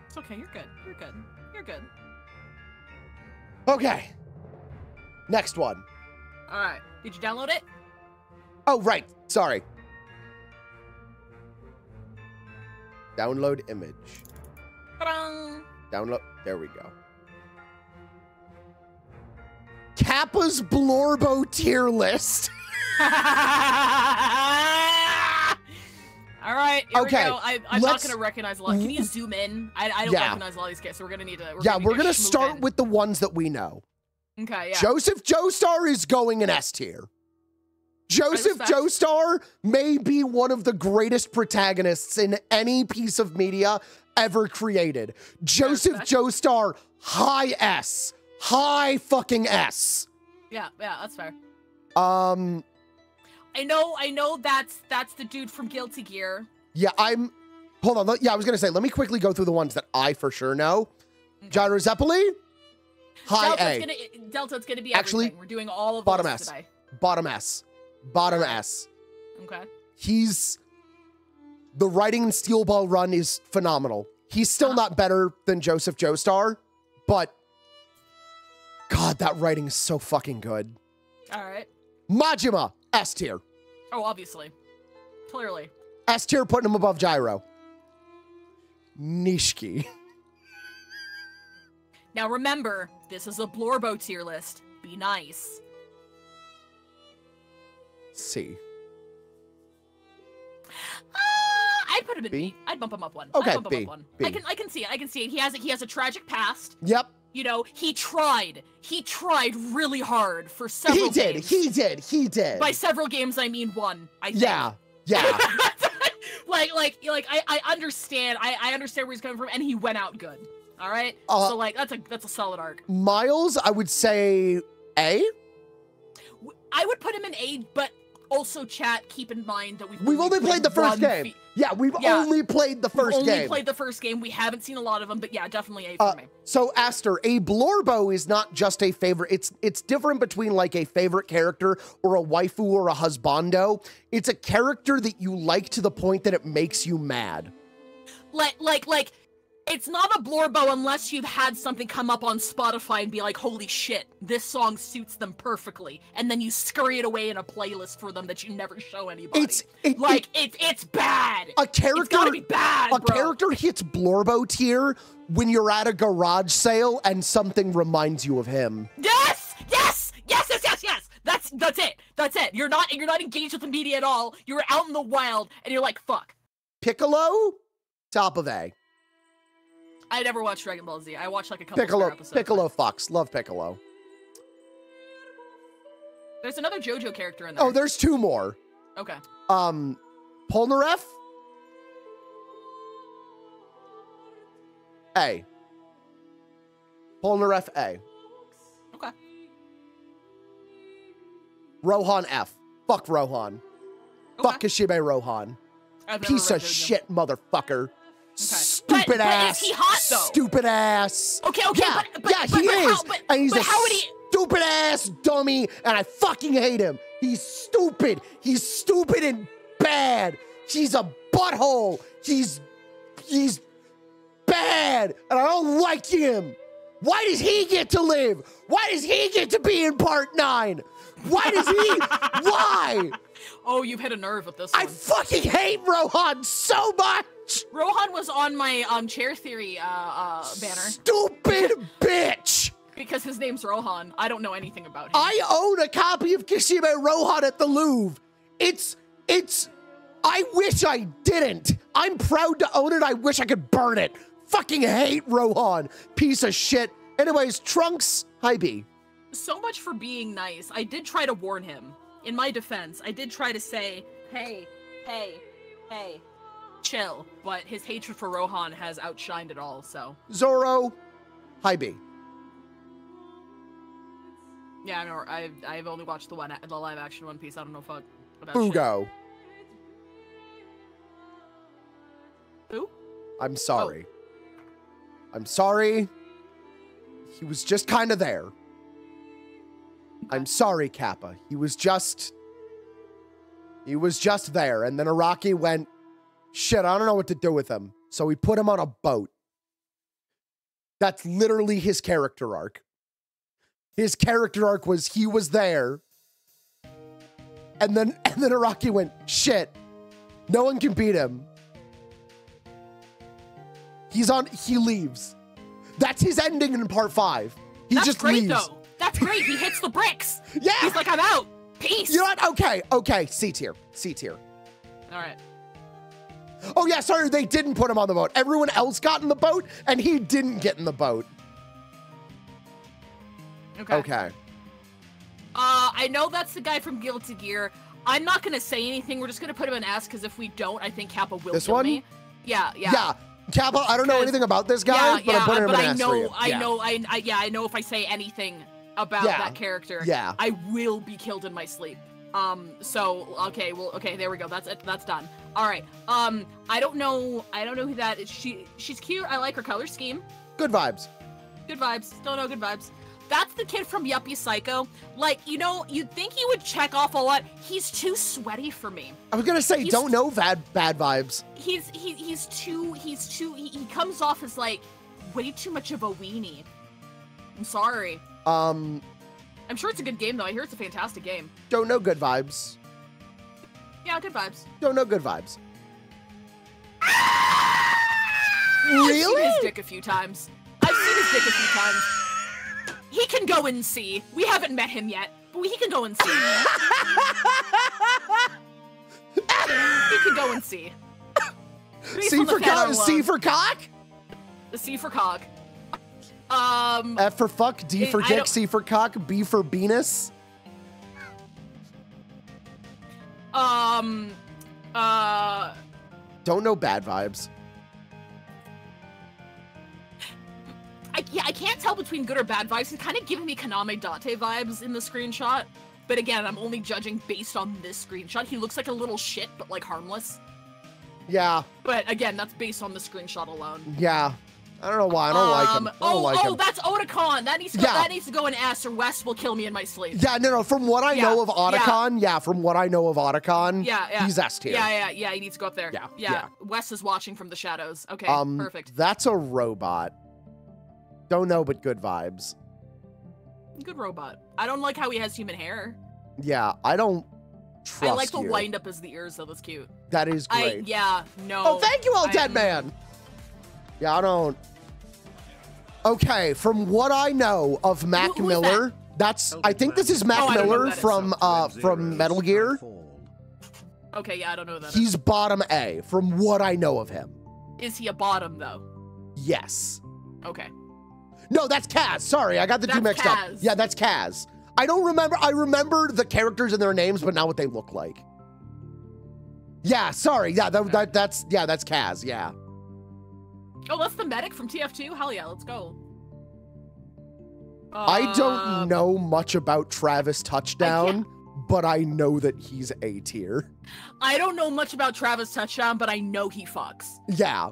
It's okay. You're good. You're good. You're good. okay. Next one. All right. Did you download it? Oh, right. Sorry. Download image. Download. There we go. Kappa's Blorbo tier list. All right. Okay, We go. I, I'm not let's- gonna recognize a lot. Can you zoom in? I, I don't Yeah. recognize a lot of these guys, so we're gonna need to. We're yeah, gonna we're gonna start in. with the ones that we know. Okay. Yeah. Joseph Joestar is going in S tier. Joseph. Joestar may be one of the greatest protagonists in any piece of media ever created. Joseph. Joestar, high S. High fucking S. Yeah, yeah, that's fair. Um, I know, I know that's that's the dude from Guilty Gear. yeah, I'm. Hold on. Yeah, I was gonna say. Let me quickly go through the ones that I for sure know. Gyro Zeppeli, high Delta's A, gonna Delta's gonna be Actually, everything. We're doing all of bottom S. today. bottom S, bottom S. Okay. He's the writing in Steel Ball Run is phenomenal. He's still Uh-huh. not better than Joseph Joestar, but God, that writing is so fucking good. All right. Majima, S tier. Oh, obviously. Clearly. S tier, putting him above Gyro. Nishiki. Now remember, this is a Blorbo tier list. Be nice. C. Uh, I'd put him in B? B. I'd bump him up one. Okay, I'd bump him up one. B. I can I can see it. I can see it. He has a, he has a tragic past. Yep. You know, he tried. He tried really hard for several He did. games. He did. He did. By several games, I mean one. I think. yeah. Yeah. like, like, like, I, I understand. I, I understand where he's coming from, and he went out good. All right. Uh, so, like, that's a that's a solid arc. Miles, I would say A. I would put him in A, but also, chat. Keep in mind that we've We've only played the first game. Yeah, we've Yeah. only played the first only game. played the first game. We haven't seen a lot of them, but yeah, definitely A for Uh, me. so Aster, a Blorbo is not just a favorite. It's it's different between like a favorite character or a waifu or a husbando. It's a character that you like to the point that it makes you mad. Like, like, like. It's not a Blorbo unless you've had something come up on Spotify and be like, holy shit, this song suits them perfectly. And then you scurry it away in a playlist for them that you never show anybody. It's it, like, it's it's bad. a character. It's gotta be bad, a bro. character hits Blorbo tier when you're at a garage sale and something reminds you of him. Yes! Yes! Yes, yes, yes, yes! That's that's it. That's it. You're not you're not engaged with the media at all. You're out in the wild and you're like, fuck. Piccolo, top of A. I never watched Dragon Ball Z. I watched like a couple Piccolo, episodes. Piccolo Fox. Love Piccolo. There's another JoJo character in there. Oh, there's two more. Okay. Um, Polnareff. A. Polnareff A. Okay. Rohan F. Fuck Rohan. Fuck Kishibe Rohan. Piece of JoJo. shit motherfucker. But- Stupid but is ass. he hot, though? Stupid ass. Okay, okay, yeah, but, but yeah, but, he is. How, but, and he's a how would he? stupid ass dummy, and I fucking hate him. He's stupid. He's stupid and bad. He's a butthole. He's he's bad, and I don't like him. Why does he get to live? Why does he get to be in part nine? Why does he? Why? Oh, you've hit a nerve with this I one. fucking hate Rohan so much. Rohan was on my um chair theory uh, uh banner Stupid bitch. because his name's Rohan. I don't know anything about him. I own a copy of Kishibe Rohan at the Louvre. It's it's I wish I didn't. I'm proud to own it. I wish I could burn it. Fucking hate Rohan. Piece of shit. Anyways, Trunks, hi B. so much for being nice. I did try to warn him. In my defense, I did try to say, "Hey, hey, hey, chill." But his hatred for Rohan has outshined it all. So Zoro, hi B. yeah, I know. I've I've only watched the one the live action One Piece. I don't know fuck about. Fugo. Who? I'm sorry. I'm sorry. He was just kind of there. I'm sorry, Kappa. He was just. He was just there. And then Araki went, shit, I don't know what to do with him. So we put him on a boat. That's literally his character arc. His character arc was he was there. And then and then Araki went, shit, no one can beat him. He's on. He leaves. That's his ending in part five. He That's just great leaves. though. That's great. He hits the bricks. Yeah. He's like, I'm out. Peace. You know what? Okay. Okay. C tier. C tier. All right. Oh yeah. Sorry, they didn't put him on the boat. Everyone else got in the boat, and he didn't get in the boat. Okay. Okay. Uh, I know that's the guy from Guilty Gear. I'm not gonna say anything. We're just gonna put him in S because if we don't, I think Kappa will This kill one? me. Yeah, yeah. Yeah. Kappa, I don't know anything about this guy, yeah, but yeah, I'm putting him but in I S know. I Yeah. know, I, I, yeah, I know. If I say anything about Yeah. that character, Yeah. I will be killed in my sleep. Um, so okay, well, okay, there we go. That's it. That's done. All right. Um, I don't know. I don't know who that is. She, she's cute. I like her color scheme. Good vibes. Good vibes. Don't know. Good vibes. That's the kid from Yuppie Psycho. Like, you know, you'd think he would check off a lot. He's too sweaty for me. I was gonna say, He's- don't know bad bad vibes. He's he, he's too he's too he, he comes off as like way too much of a weenie. I'm sorry. Um, I'm sure it's a good game though. I hear it's a fantastic game. don't know good vibes. Yeah, good vibes. Don't know good vibes. really? I've seen his dick a few times. I've seen his dick a few times. He can go and see. We haven't met him yet, but he can go and see. he can go and see. C on the for cock. C for cock. The C for cog. Um, F for fuck. D It- for dick. C for cock. B for penis. um, uh, Don't know bad vibes. I, yeah, I can't tell between good or bad vibes. He's kind of giving me Kaname Date vibes in the screenshot. But again, I'm only judging based on this screenshot. He looks like a little shit, but like harmless. Yeah, But again, that's based on the screenshot alone. yeah. I don't know why. I don't like him. Um, I don't oh, like oh, him. that's Otacon. That needs to go, Yeah. that needs to go in S, or West will kill me in my sleep. Yeah, no, no. From what I Yeah, know of yeah. Otacon, yeah. from what I know of Otacon, Yeah, yeah. he's S tier. Yeah, yeah, yeah. He needs to go up there. Yeah, yeah. yeah. Wes is watching from the shadows. Okay, um, perfect. That's a robot. Don't know, but good vibes. Good robot. I don't like how he has human hair. Yeah, I don't trust I like the you. wind up as the ears, though. That's cute. That is I great. yeah no. Oh, thank you, all dead I'm- man. Yeah, I don't. Okay, from what I know of Mac Who- who is Miller, that's I think this is Mac Oh, I don't know who Miller that is. from uh from Metal Gear. Okay, yeah, I don't know that. He's bottom A from what I know of him. Is he a bottom though? Yes. Okay. No, that's Kaz. Sorry, I got the two That's mixed up. Yeah, that's Kaz. I don't remember. I remember the characters and their names, but not what they look like. Yeah, sorry. Yeah, that, that that's yeah, that's Kaz. Yeah. Oh, that's the medic from TF2. Hell yeah, let's go. I don't um, know much about Travis Touchdown, but I know that he's A tier. I don't know much about Travis Touchdown, but I know he fucks. Yeah,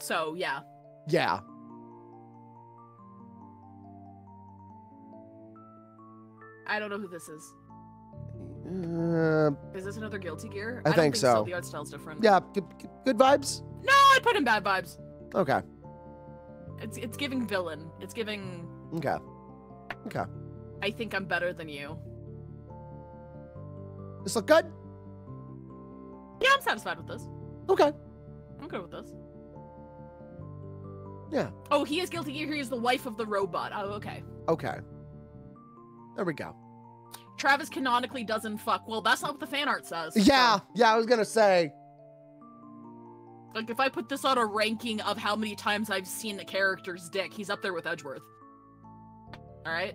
So yeah. yeah. I don't know who this is. Uh, Is this another Guilty Gear? I don't think so. The art style's different. yeah, good, good vibes. No, I'd put in bad vibes. Okay, It's it's giving villain. It's giving. okay, okay. I think I'm better than you. This look good. Yeah, I'm satisfied with this. Okay, I'm good with this. yeah, Oh, he is Guilty Gear. He is the wife of the robot. Oh, okay. okay. There we go. Travis canonically doesn't fuck. Well, that's not what the fan art says. Yeah, yeah. I was gonna say. Like, if I put this on a ranking of how many times I've seen the character's dick, he's up there with Edgeworth. Alright?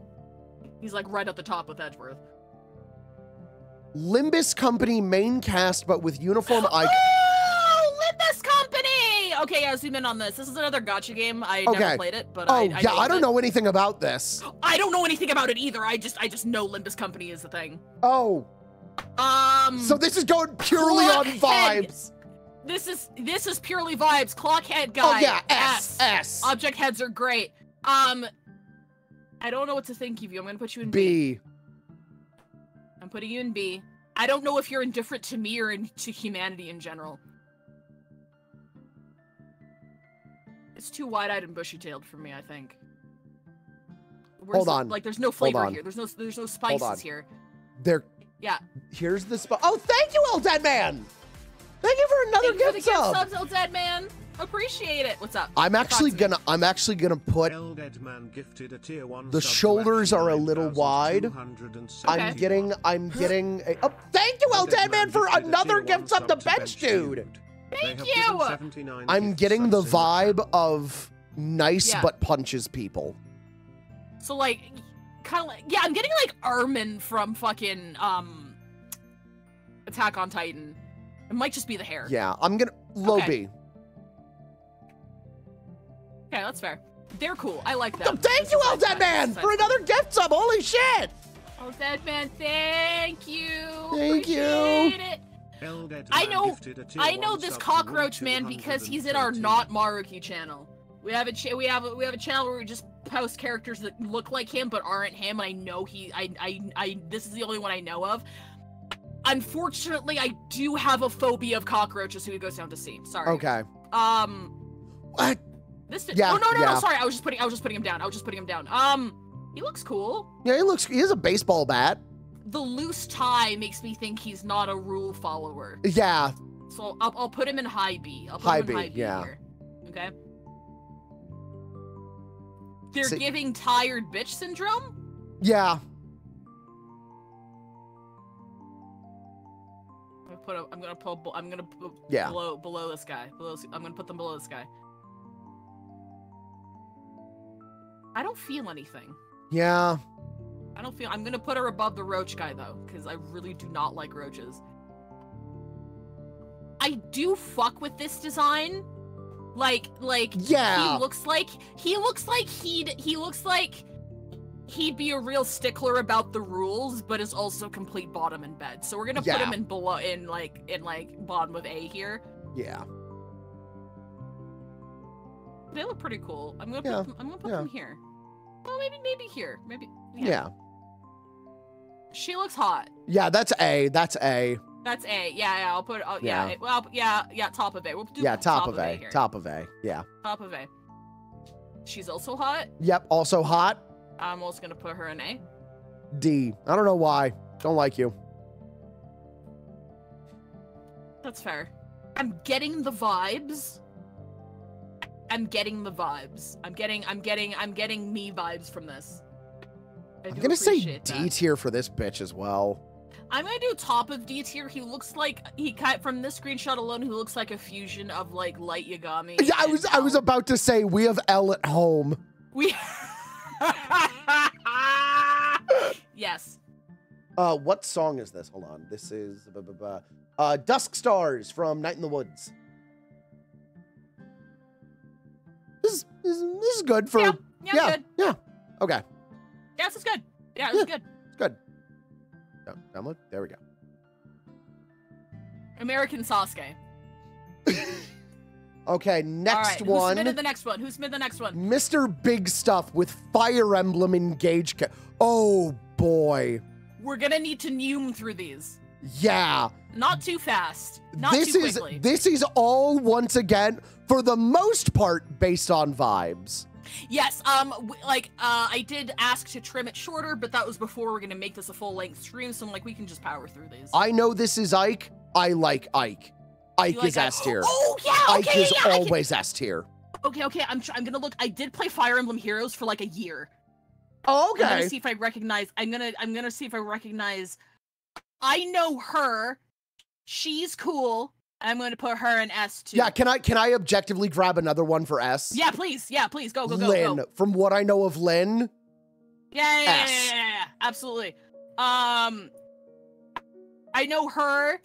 He's like right at the top with Edgeworth. Limbus Company main cast, but with uniform icon. Oh! Okay, yeah, zoom in on this. This is another gotcha game. I Okay. never played it, but Oh I, I yeah, I don't it. know anything about this. I don't know anything about it either. I just I just know Limbus Company is the thing. Oh, Um so this is going purely on vibes. This is this is purely vibes. Clockhead guy. Oh yeah, S S Object heads are great. Um, I don't know what to think of you. I'm gonna put you in B. B. I'm putting you in B. I don't know if you're indifferent to me or in, to humanity in general. It's too wide-eyed and bushy-tailed for me. I think. Where's Hold the- on. Like, there's no flavor here. There's no there's no on. spices here. There. Yeah. Here's the spot. Oh, thank you, old dead man. Thank you for another Thank you for the gift gift sub. subs, old dead man. Appreciate it. What's up? I'm actually Talk to me. gonna. I'm actually gonna put. El Deadman gifted a tier one The shoulders are a little wide. 9270. I'm getting. I'm getting. A, oh, thank you, El Dead Man, for another gift sub to to Bench Dude. Thank you! I'm getting the vibe of nice Yeah. but punches people. So like, kind of like yeah, I'm getting like Armin from fucking um Attack on Titan. It might just be the hair. Yeah, I'm gonna low Okay. B. Okay, that's fair. They're cool. I like them. Thank This you, like Dead. Man, for another gift sub. Holy shit! Oh, Dead Man, thank you. Thank you. It. Eldead I know, gifted a tier I know this cockroach man because he's in our not Maruki channel. We have a cha- we have a, we have a channel where we just post characters that look like him but aren't him. And I know he, I, I, I. This is the only one I know of. Unfortunately, I do have a phobia of cockroaches who he goes down to see. Sorry. Okay. Um. What? This. Yeah, oh no no yeah. no! Sorry, I was just putting I was just putting him down. I was just putting him down. Um. He looks cool. Yeah, he looks. He has a baseball bat. The loose tie makes me think he's not a rule follower. Yeah. So I'll, I'll put him in high B. I'll put High him in B, high B yeah. here. Okay. They're See- giving tired bitch syndrome. Yeah. I'm gonna put. A, I'm gonna put. I'm gonna Yeah. below below this guy. Below. this- I'm gonna put them below this guy. I don't feel anything. Yeah. I don't feel. I'm gonna put her above the roach guy though, because I really do not like roaches. I do fuck with this design. Like, like Yeah. he looks like he looks like he'd he looks like he'd be a real stickler about the rules, but is also complete bottom in bed. So we're gonna put him in below in like in like bottom of A here. Yeah. They look pretty cool. I'm gonna Yeah, put them, I'm gonna put yeah. them here. Well, maybe maybe here. Maybe Yeah. She looks hot. Yeah. That's A. That's A. That's A. Yeah, yeah. I'll put. Oh, yeah. Yeah. well, yeah, yeah. Top of A. We'll do Yeah. Top, of A. here. Top of A. Yeah. Top of A. She's also hot. Yep. Also hot. I'm also gonna put her in A. D. I don't know why. Don't like you. That's fair. I'm getting the vibes. I'm getting the vibes. I'm getting. I'm getting. I'm getting me vibes from this. I'm gonna say D tier for this bitch as well. I'm gonna do top of D tier. He looks like he cut from this screenshot alone. He looks like a fusion of like light Yagami. Yeah, I was I was about to say we have L at home. We. yes. Uh, what song is this? Hold on. This is bu- bu- bu- uh, Dusk Stars from Night in the Woods. This is, this is, good for Yeah. Yeah. yeah Good. yeah. Okay, Yeah, it's good. Yeah, it's good. it's good. Download. There we go. American Sasuke. Okay, next right. Who one. submitted the next one? Who submitted the next one? Mr. Big Stuff with Fire Emblem Engage. Oh boy, We're gonna need to neum through these. yeah. Not too fast. Not this too is quickly. this is all once again for the most part based on vibes. Yes. Um. Like, uh, I did ask to trim it shorter, but that was before we're gonna make this a full length stream. So I'm like, we can just power through these. I know this is Ike. I like Ike. Ike like is Ike? S tier. Oh yeah. Ike Okay. is yeah, I can- always S tier. Okay. Okay. I'm. I'm gonna look. I did play Fire Emblem Heroes for like a year. Oh, I'm gonna okay. see if I recognize. I'm gonna. I'm gonna see if I recognize. I know her. She's cool. I'm gonna put her in S too. Yeah, can I can I objectively grab another one for S? Yeah, please. Yeah, please. Go, go, go, Lynn. go. From what I know of Lynn, Yeah, yeah, yeah, S. yeah, yeah, yeah, absolutely. Um, I know her.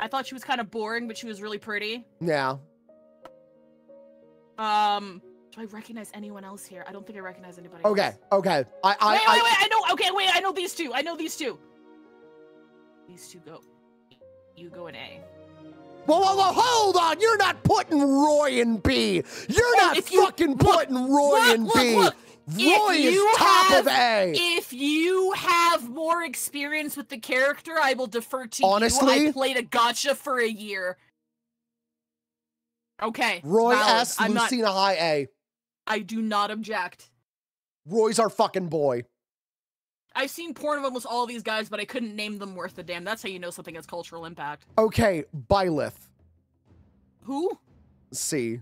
I thought she was kind of boring, but she was really pretty. yeah. Um, do I recognize anyone else here? I don't think I recognize anybody. else. Okay, okay. I I, wait, I wait, wait! I know. Okay, wait. I know these two. I know these two. These two go. You go in A. Whoa, whoa, whoa, hold on! You're not putting Roy in B. You're not if you- fucking look, putting Roy look, in look, B. look. Roy is top have- of A. If you have more experience with the character, I will defer to Honestly? you. I played a gotcha for a year. Okay. Roy valid. S. I'm not. Lucina High A. I do not object. Roy's our fucking boy. I've seen porn of almost all these guys, but I couldn't name them worth a damn. That's how you know something has cultural impact. Okay, Byleth. Who? C.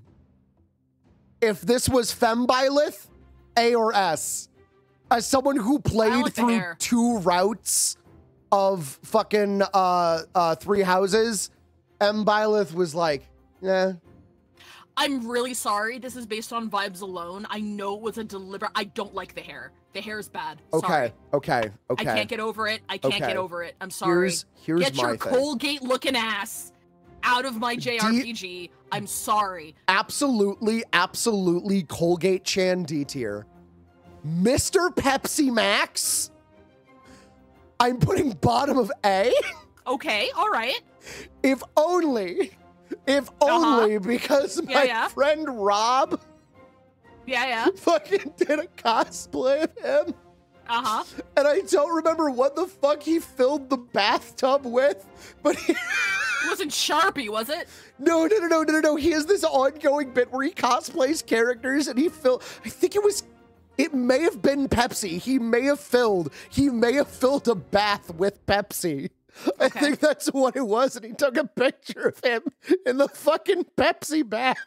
If this was Fem Byleth, A or S. As someone who played like through two routes of fucking uh uh three houses, M Byleth was like, yeah. I'm really sorry. This is based on vibes alone. I know it was a deliberate. I don't like the hair. The hair is bad. Okay, Sorry. okay, okay. I can't get over it. I can't Okay. get over it. I'm sorry. Here's here's get your thing. Colgate looking ass out of my JRPG. I'm sorry. Absolutely, absolutely Colgate Chan D tier. Mr. Pepsi Max. I'm putting bottom of A. Okay, all right. If only, if only because Uh-huh. Yeah, my yeah. friend Rob Yeah, yeah. fucking did a cosplay of him. Uh huh. And I don't remember what the fuck he filled the bathtub with, but he. It wasn't Sharpie, was it? No, no, no, no, no, no, no. He has this ongoing bit where he cosplays characters and he filled. I think it was. It may have been Pepsi. He may have filled. He may have filled a bath with Pepsi. I think that's what it was, and he took a picture of him in the fucking Pepsi bath.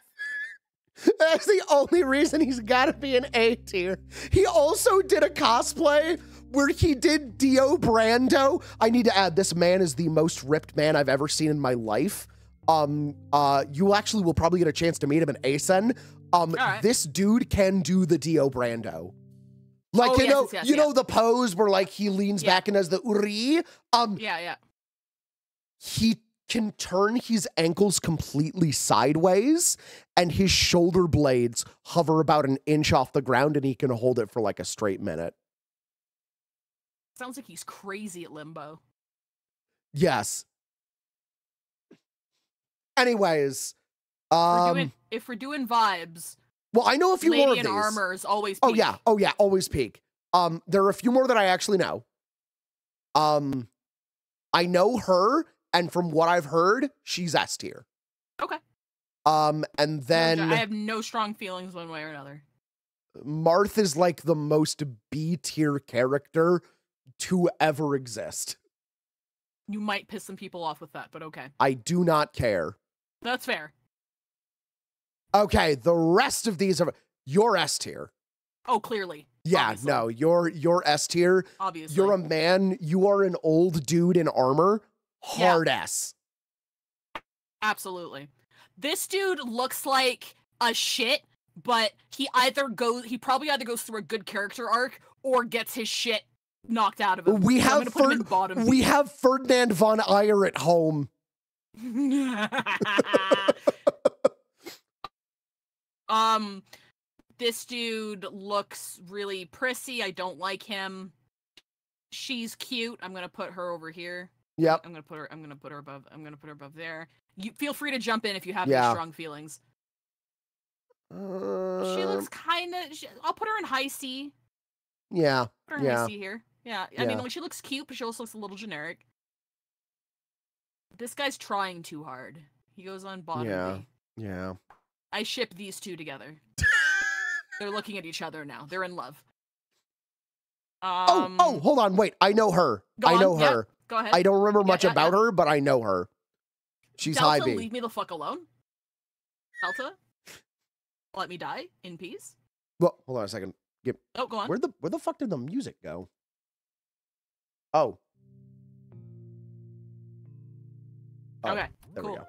That's the only reason he's got to be an A tier. He also did a cosplay where he did Dio Brando. I need to add this man is the most ripped man I've ever seen in my life. Um, uh, you actually will probably get a chance to meet him in ASEN. Um, right. this dude can do the Dio Brando. Like Oh, you yes, know, yes, yes, you yeah. know the pose where like he leans Yeah. back and does the uri. Um, Yeah, yeah. he can turn his ankles completely sideways and his shoulder blades hover about an inch off the ground and he can hold it for like a straight minute. Sounds like he's crazy at limbo. Yes. Anyways, If we're um doing, if we're doing vibes, well, I know a few Lady more of in these. armor is always. Oh yeah, oh yeah, always peak. Um there are a few more that I actually know. Um I know her and from what I've heard, she's S tier. Okay. Um and then I have no strong feelings one way or another. Marth is like the most B tier character to ever exist. You might piss some people off with that, but okay. I do not care. That's fair. Okay, the rest of these are your S tier. Oh, clearly. Yeah, obviously, no, you're you're S tier. Obviously. You're a man. You are an old dude in armor. Yeah. Hard S. Absolutely. This dude looks like a shit, but he either goes he probably either goes through a good character arc or gets his shit knocked out of him. We So have gonna him bottom. we have Ferdinand von Aegir at home. um this dude looks really prissy. I don't like him. She's cute. I'm gonna put her over here. Yep. I'm gonna put her I'm gonna put her above I'm gonna put her above there. You feel free to jump in if you have Yeah. any strong feelings. She Um, looks kind of. I'll put her in high C. Yeah. Put her in Yeah. high C here. Yeah, I mean, like she looks cute, but she also looks a little generic. This guy's trying too hard. He goes on bottom. Yeah. Yeah. I ship these two together. They're looking at each other now. They're in love. Um, oh, oh, hold on, wait. I know her. I know yeah, her. Go ahead. I don't remember Yeah, much yeah, about yeah. her, but I know her. She's high B. leave me the fuck alone. Delta, let me die in peace. Well, hold on a second. Get, Oh, go on. Where the where the fuck did the music go? Oh. Oh, Okay, There cool. we go.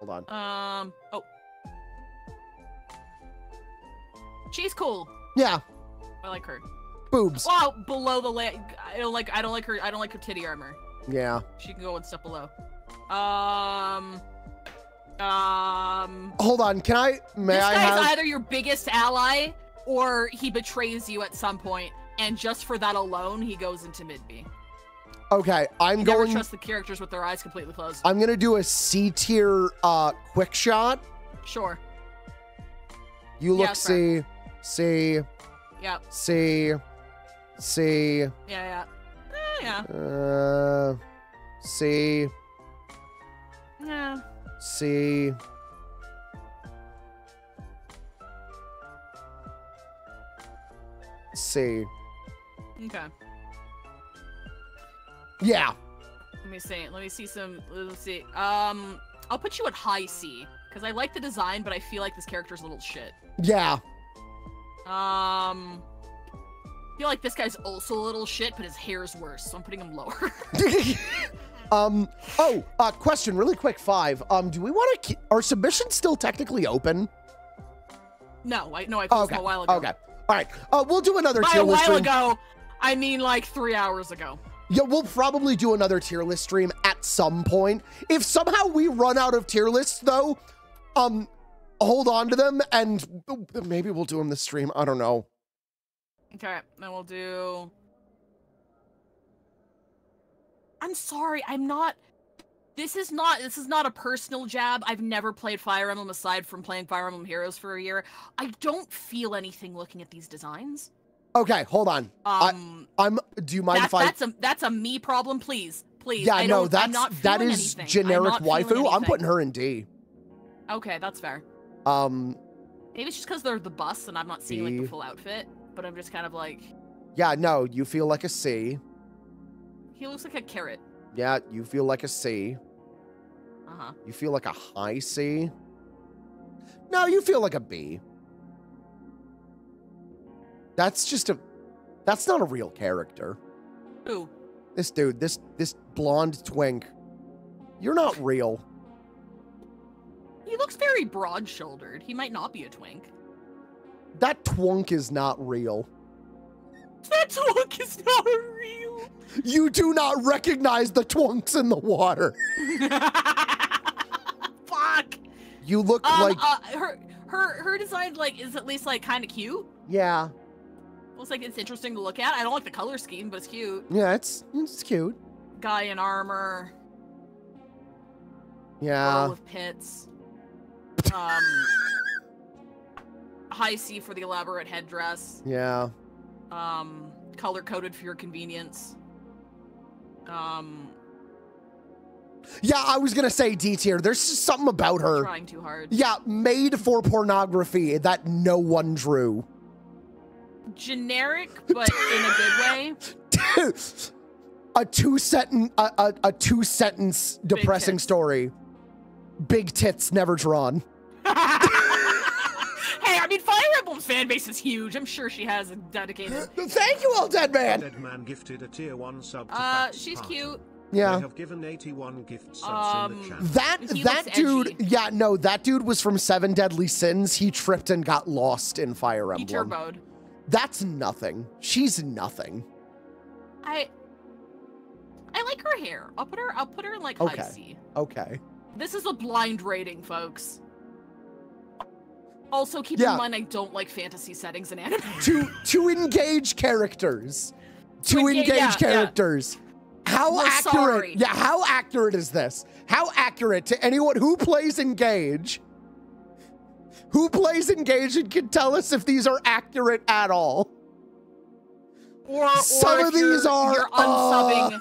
Hold on. Um. Oh. She's cool. Yeah. I like her. Boobs. Wow, below the leg. I don't like. I don't like her. I don't like her titty armor. Yeah. She can go one step below. Um. Um. Hold on. Can I? May I this I guy's have? either your biggest ally or he betrays you at some point, and just for that alone, he goes into mid B. Okay, I'm You never going. trust the characters with their eyes completely closed. I'm gonna do a C tier uh quick shot. Sure. You look fair. C, C, Yep. C, C, Yeah. Yeah. Eh, yeah. uh, C, Yeah. C. C. Okay. Yeah. Let me see. Let me see some. Let's see. Um, I'll put you at high C because I like the design, but I feel like this character's a little shit. Yeah. Um, feel like this guy's also a little shit, but his hair's worse, so I'm putting him lower. Um. Oh, uh, question, really quick. Five. Um. Do we want to? Keep, are submissions still technically open? No, I no, I closed okay. a while ago. Okay. All right. Uh, we'll do another By tier a while stream. ago, I mean like three hours ago. Yeah, we'll probably do another tier list stream at some point. If somehow we run out of tier lists, though, um, hold on to them and maybe we'll do them this stream. I don't know. Okay, then we'll do. I'm sorry, I'm not. This is not. This is not a personal jab. I've never played Fire Emblem aside from playing Fire Emblem Heroes for a year. I don't feel anything looking at these designs. Okay, hold on. Um, I, I'm. Do you mind that, if I? that's a that's a me problem. Please, please. yeah, I no, don't- I'm that's not that feeling is. I'm generic waifu. I'm putting her in D. Okay, that's fair. Um, Maybe it's just because they're the bus and I'm not seeing like the full outfit. But I'm just kind of like, yeah, no, you feel like a C. he looks like a carrot. Yeah, you feel like a C. Uh huh. You feel like a high C. No, you feel like a B. That's just a. That's not a real character. Who? This dude, this this blonde twink. You're not real. He looks very broad-shouldered. He might not be a twink. That twunk is not real. That twunk is not real. You do not recognize the twunks in the water. Fuck. You look Um, like uh, her her her design like is at least like kind of cute. yeah, Looks like it's interesting to look at. I don't like the color scheme, but it's cute. yeah. It's it's cute. Guy in armor, Yeah, with pits. Um, high C for the elaborate headdress. yeah. Um, color coded for your convenience. Um, Yeah, I was gonna say D tier. There's just something about her. trying too hard. Yeah, made for pornography that no one drew. Generic, but in a good way. a two sentence a, a, a two sentence depressing tits. story. Big tits never drawn. hey, I mean, Fire Emblem's fan base is huge. I'm sure she has a dedicated. Thank you, all dead man. Dead man gifted a tier 1 sub to Uh, she's Party. cute. Yeah. They have given 81 gift subs in Um, the chat. That that dude, edgy. yeah, no, that dude was from Seven Deadly Sins. He tripped and got lost in Fire He Emblem. turboed. That's nothing. She's nothing. I. I like her hair. I'll put her. I'll put her in like high Okay. C. Okay. This is a blind rating, folks. Also, keep Yeah. in mind I don't like fantasy settings in anime. To to engage characters. To, To engage- engage yeah, yeah. characters. How We're accurate? sorry. Yeah, how accurate is this? How accurate to anyone who plays Engage? Who plays Engage and can tell us if these are accurate at all? Or, or Some of these you're, You're uh, unsubbing.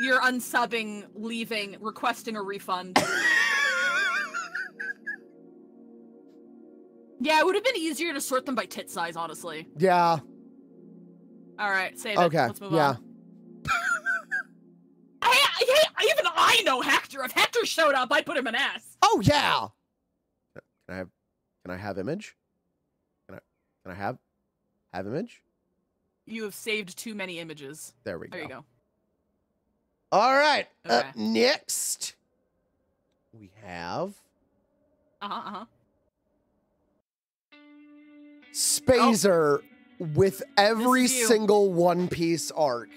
You're unsubbing, leaving, requesting a refund. Yeah, it would have been easier to sort them by tit size, honestly. Yeah. All right, save it. Okay. Let's move Yeah. on. Hey, hey, even I know Hector. If Hector showed up, I'd put him an S. Oh yeah. Can I have can I have image? Can I can I have have image? You have saved too many images. There we go. There you go. go. All right. Okay. Up next we have Uh huh. Uh huh. Spazer with every This is you. single One Piece arc.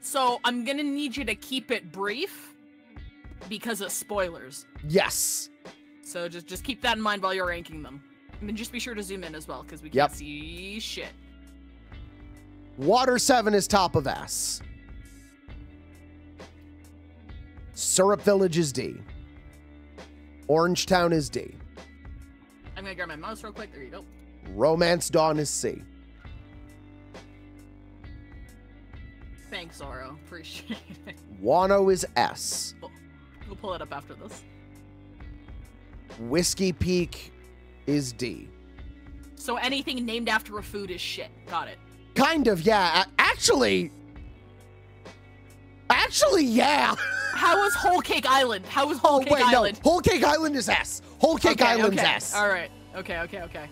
So I'm gonna need you to keep it brief because of spoilers. Yes. So just just keep that in mind while you're ranking them. And then just be sure to zoom in as well because we can't see shit. Water 7 is top of S. Syrup Village is D. Orange Town is D. I'm gonna grab my mouse real quick. There you go. Romance Dawn is C. Thanks, Zoro. Appreciate it. Wano is S. We'll pull it up after this. Whiskey Peak is D. So anything named after a food is shit. Got it. Kind of, yeah. Actually, actually, yeah. How was Whole Cake Island? How was Whole Oh, Cake wait, Island? no. Whole Cake Island is S. Whole Cake okay, Island's okay. S. All right. Okay. Okay. Okay.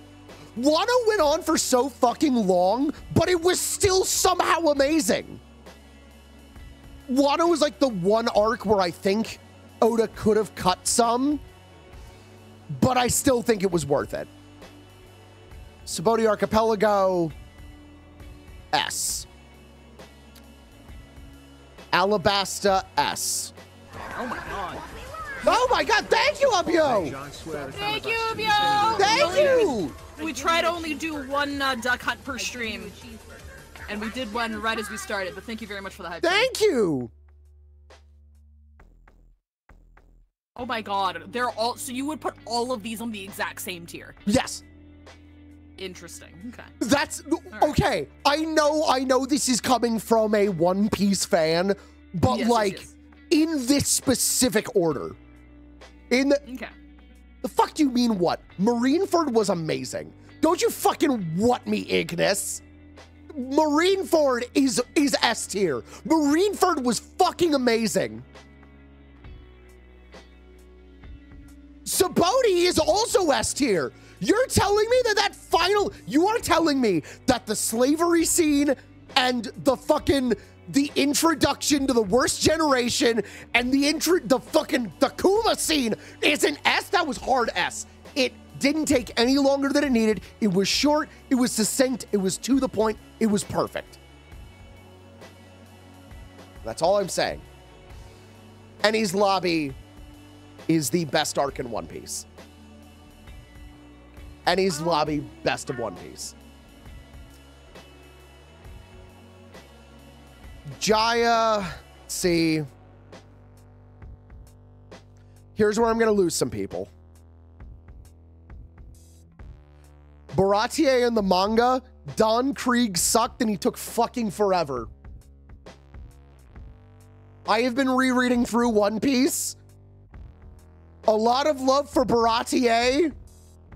Wano went on for so fucking long, but it was still somehow amazing. Wano is like the one arc where I think Oda could have cut some, but I still think it was worth it. Sabaody Archipelago, S. Alabasta, S. Oh my god. Oh my god, thank you, Abio! Thank you, Abio! Thank you! We try to only do one uh, duck hunt per stream. And we did one right as we started, but thank you very much for the hype. Thank you! Oh my god, they're all so you would put all of these on the exact same tier. Yes. Interesting. Okay. That's okay. I know, I know this is coming from a One Piece fan, but yes, like in this specific order. In the, Okay. The fuck do you mean what? Marineford was amazing. Don't you fucking what me, Ignis? Marineford is is S tier. Marineford was fucking amazing. Sabaody is also S tier. You're telling me that that final, you are telling me that the slavery scene and the fucking the introduction to the worst generation and the intro, the fucking the Kuma scene is an S. That was hard S. It didn't take any longer than it needed. It was short. It was succinct. It was to the point. It was perfect. That's all I'm saying. Enies Lobby is the best arc in One Piece. Enies Lobby, best of One Piece. Jaya, see. Here's where I'm going to lose some people. Baratie in the manga, Don Krieg sucked and he took fucking forever. I have been rereading through One Piece. A lot of love for Baratie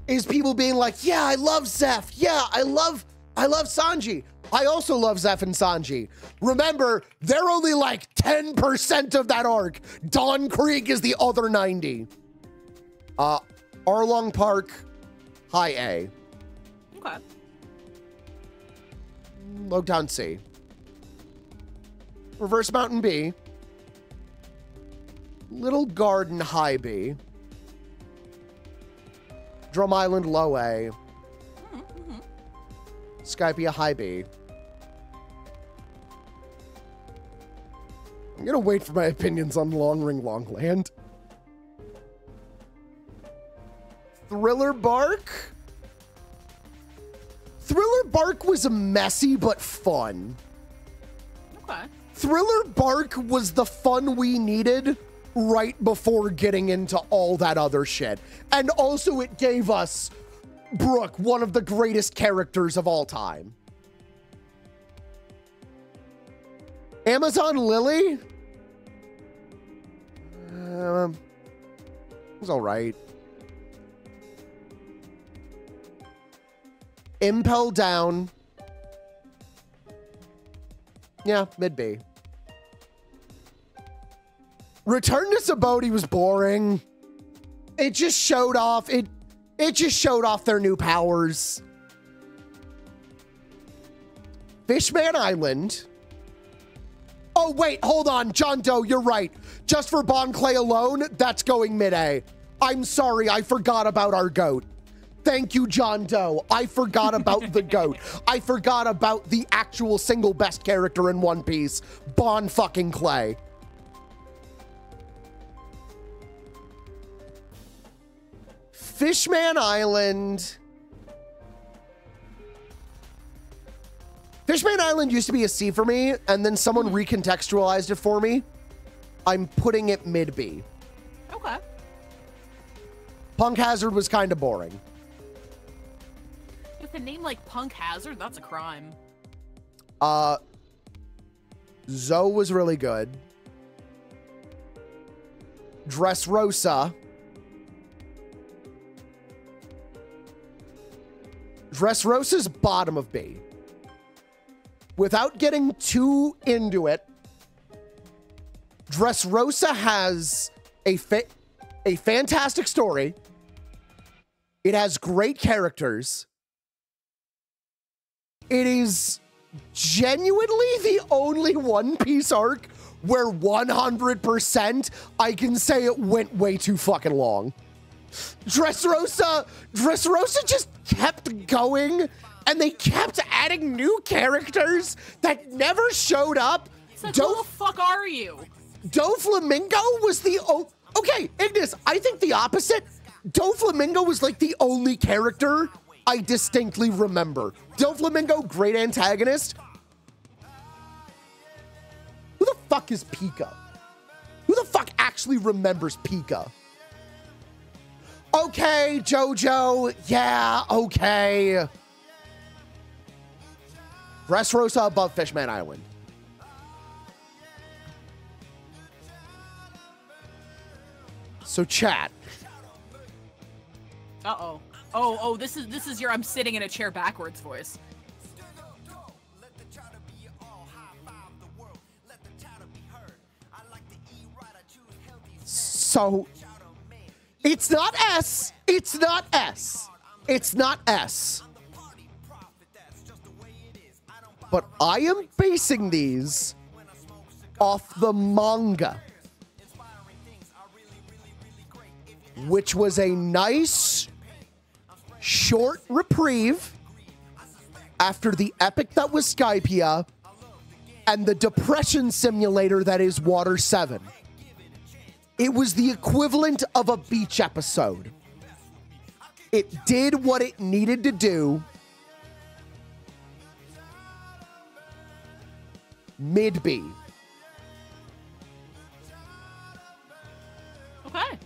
is people being like, "Yeah, I love Zeff. Yeah, I love I love Sanji. I also love Zeff and Sanji. Remember, they're only like 10% of that arc. Don Krieg is the other 90. Uh Arlong Park, high A. Okay. Logtown C. Reverse Mountain B. Little Garden High B. Drum Island Low A. Skypiea High B. I'm gonna wait for my opinions on Long Ring Longland. Thriller Bark? Thriller Bark was messy but fun. Okay. Thriller Bark was the fun we needed right before getting into all that other shit. And also, it gave us Brook, one of the greatest characters of all time. Amazon Lily? Um, it was all right. Impel down. Yeah, mid B. Return to Sabaody was boring. It just showed off it. It just showed off their new powers. Fishman Island. Oh wait, hold on, John Doe. You're right. Just for Bon Clay alone, that's going mid A. I'm sorry, I forgot about our goat. Thank you, John Doe. I forgot about the goat. I forgot about the actual single best character in One Piece, Bon fucking Clay. Fishman Island. Fishman Island used to be a C for me, and then someone recontextualized it for me. I'm putting it mid B. Okay. Punk Hazard was kind of boring. With a name like Punk Hazard, that's a crime. Uh, Zou was really good. Dressrosa. Dressrosa's bottom of B. Without getting too into it, Dressrosa has a fa- a fantastic story. It has great characters. It is genuinely the only One Piece arc where 100% I can say it went way too fucking long. Dressrosa, Dressrosa just kept going and they kept adding new characters that never showed up. It's like, Do- who the fuck are you? Doflamingo was the oh okay, Ignis, I think the opposite. Doflamingo was like the only character I distinctly remember. Doflamingo, great antagonist. Who the fuck is Pika? Who the fuck actually remembers Pika? Okay, Jojo. Yeah, okay. Dressrosa above Fishman Island. So chat. Uh oh. Oh oh. This is this is your I'm sitting in a chair backwards voice. So it's not S. It's not S. It's not S. But I am basing these off the manga, which was a nice short reprieve after the epic that was Skypiea and the depression simulator that is Water 7. It was the equivalent of a beach episode. It did what it needed to do. Mid B. Okay.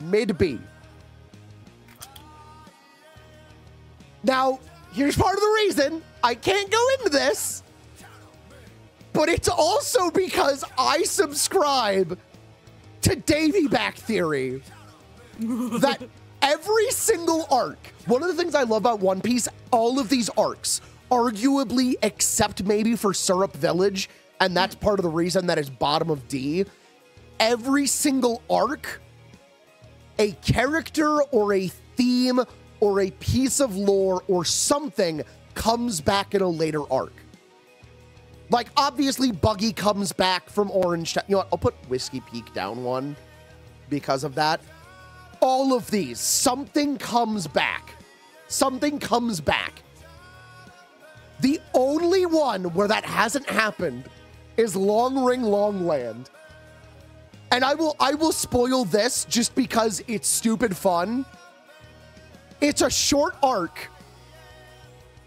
Mid B. Now, here's part of the reason I can't go into this, but it's also because I subscribe to Davy Back Theory that every single arc, one of the things I love about One Piece, all of these arcs, arguably, except maybe for Syrup Village, and that's part of the reason that is bottom of D, every single arc, a character or a theme or a piece of lore or something comes back in a later arc. Like, obviously, Buggy comes back from Orange. Town. You know what? I'll put Whiskey Peak down one because of that. All of these, something comes back. Something comes back. The only one where that hasn't happened is Long Ring Long Land. And I will I will spoil this just because it's stupid fun. It's a short arc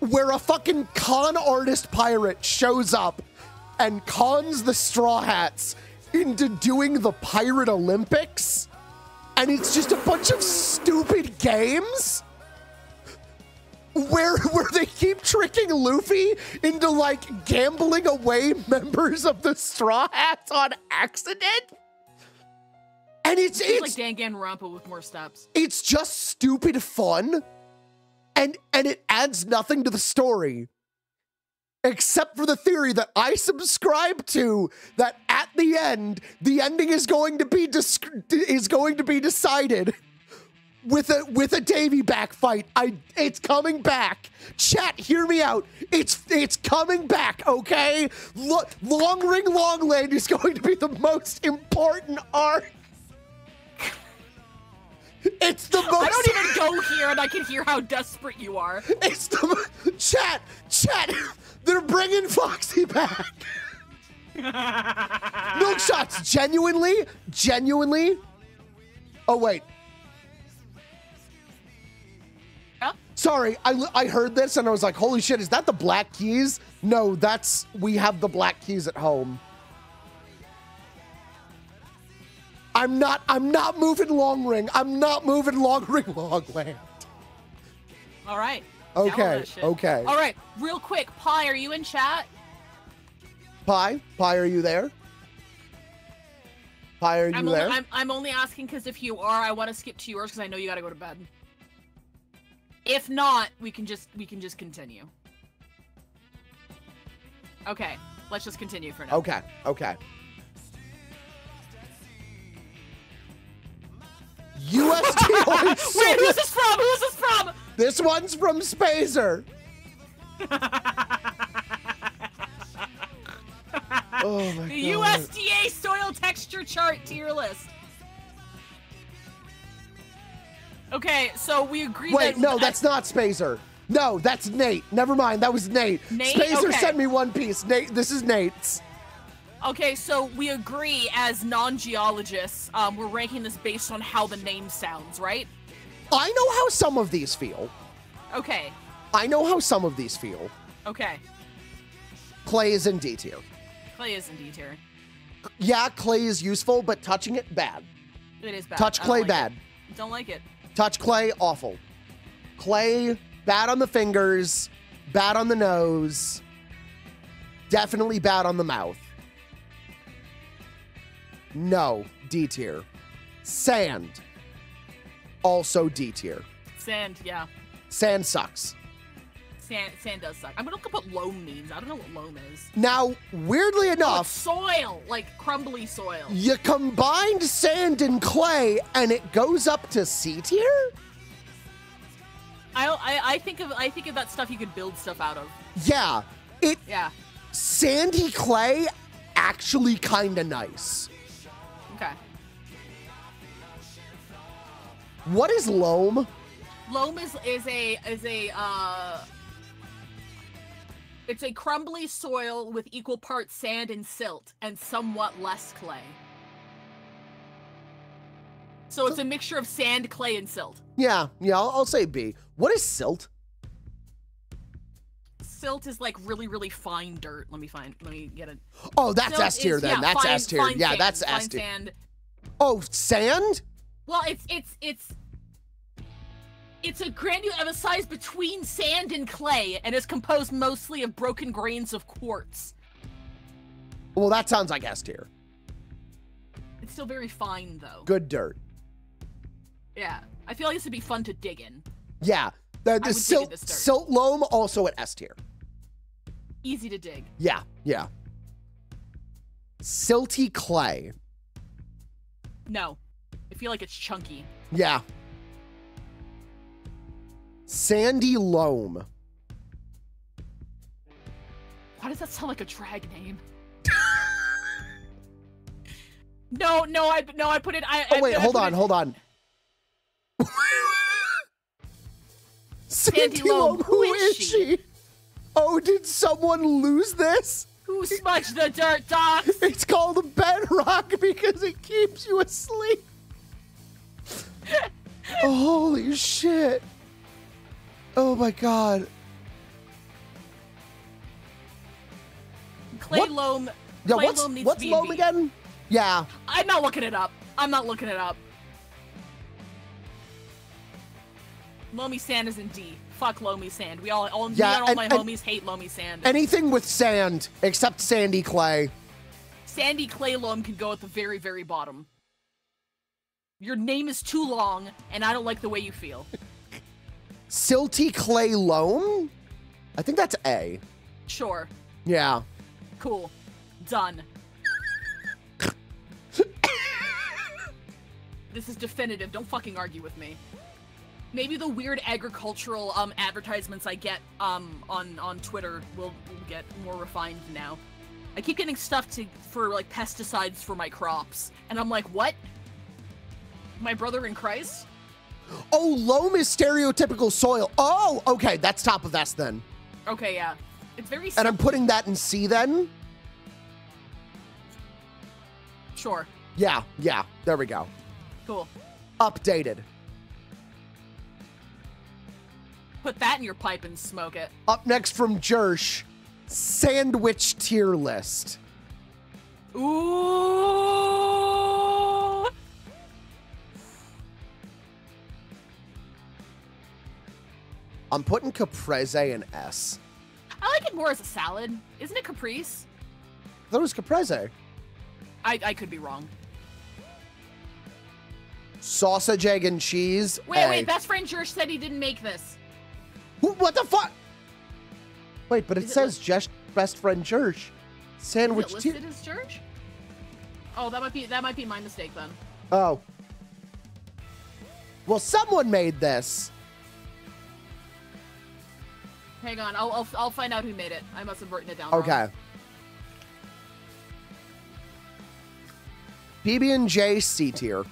where a fucking con artist pirate shows up and cons the Straw Hats into doing the Pirate Olympics. And it's just a bunch of stupid games where where they keep tricking Luffy into like gambling away members of the Straw Hats on accident. And it's It's it's like Danganronpa with more steps. it's just stupid fun and and it adds nothing to the story except for the theory that I subscribe to that at the end the ending is going to be is going to be decided with a with a Davy back fight. I it's coming back. Chat, hear me out. It's it's coming back, okay? Lo- Long Ring Longland is going to be the most important arc. It's the most I don't even go here, and I can hear how desperate you are. It's the mo- chat, chat. They're bringing Foxy back. Milk shots, genuinely, genuinely. Oh wait, Yeah? sorry. I I heard this and I was like, holy shit, is that the black keys? No, that's we have the black keys at home. I'm not. I'm not moving long ring. I'm not moving long ring long land. All right. Okay, okay. All right. Real quick, Pi, are you in chat? Pie, pie, are you there? Pie, are you I'm there? only, I'm, I'm only asking because if you are, I want to skip to yours because I know you got to go to bed. If not, we can just we can just continue. Okay, let's just continue for now. Okay, okay. On Wait, who's this from? Who's this from? This one's from Spazer. Oh my the God. USDA soil texture chart tier list. Okay, so we agree Wait, that no, that's not Spazer. No, that's Nate. Never mind. That was Nate. Nate? Spazer Okay. sent me One Piece. Nate, this is Nate's. Okay, so we agree as non-geologists, um, we're ranking this based on how the name sounds, right? I know how some of these feel. Okay, I know how some of these feel. okay. Clay is in D tier. Clay is in D tier. Yeah, clay is useful, but touching it, bad. It is bad. Touch clay, like bad. It. Don't like it. Touch clay, awful. Clay, bad on the fingers, bad on the nose, definitely bad on the mouth. No, D tier. Sand, also D tier. Sand, yeah. Sand sucks. Sand, sand does suck. I'm gonna look up what loam means. I don't know what loam is. Now, weirdly Oh, enough, soil, like crumbly soil. you combined sand and clay and it goes up to C tier? I, I I think of I think of that stuff you could build stuff out of. Yeah, it Yeah. sandy clay actually kind of nice. What is loam? Loam is is a is a uh it's a crumbly soil with equal parts sand and silt and somewhat less clay. So it's a mixture of sand, clay, and silt. Yeah, yeah, I'll, I'll say B. What is silt? Silt is like really, really fine dirt. Let me find. Let me get it. Oh, that's Silt S tier is- then. yeah, that's fine- S tier. Yeah, sand, that's S tier. Sand. Oh, sand? Well, it's it's it's it's a granule of a size between sand and clay, and is composed mostly of broken grains of quartz. Well, that sounds like S tier. It's still very fine, though. Good dirt. Yeah, I feel like this would be fun to dig in. Yeah, the, the silt, silt loam also at S tier. Easy to dig. Yeah, yeah. Silty clay. No, I feel like it's chunky. Yeah. Sandy loam. Why does that sound like a drag name? no, no, I no, I put it. I, Oh I- wait, I hold on, it- hold on. Sandy Loam, who who is is she? Oh, did someone lose this? Who smudged the dirt, Doc? It's called bedrock because it keeps you asleep. Oh, holy shit. Oh my god. Clay What- loam. Yeah, clay what's loam needs what's loam again? Yeah. I'm not looking it up. I'm not looking it up. Loamy sand is in D. Fuck loamy sand. We all, all, me Yeah, and all and- my and- homies hate loamy sand. Anything with sand except sandy clay. Sandy clay loam can go at the very, very bottom. Your name is too long, and I don't like the way you feel. Silty clay loam? I think that's A. Sure. Yeah. Cool. Done. this is definitive. Don't fucking argue with me. Maybe the weird agricultural um advertisements I get um on on Twitter will, will get more refined now. I keep getting stuff to for like pesticides for my crops, and I'm like, what? My brother in Christ? Oh, loam is stereotypical soil. Oh, okay, that's top of S then. Okay, yeah. It's very And I'm putting that in C then? sure. Yeah, yeah, there we go. Cool. Updated. Put that in your pipe and smoke it. Up next from Jersh, sandwich tier list. Ooh. I'm putting caprese in S. I like it more as a salad. Isn't it caprese? I thought it was caprese. I, I could be wrong. Sausage, egg, and cheese. Wait, A. wait, best friend George said he didn't make this. Wh- What the fuck? Wait, but it Is it says just best friend. Is Sandwich it tier. listed as George? Oh, that might be that might be my mistake then. Oh. Well, someone made this. Hang on, I'll I'll, I'll find out who made it. I must have written it down. wrong. Okay. PB and J C tier.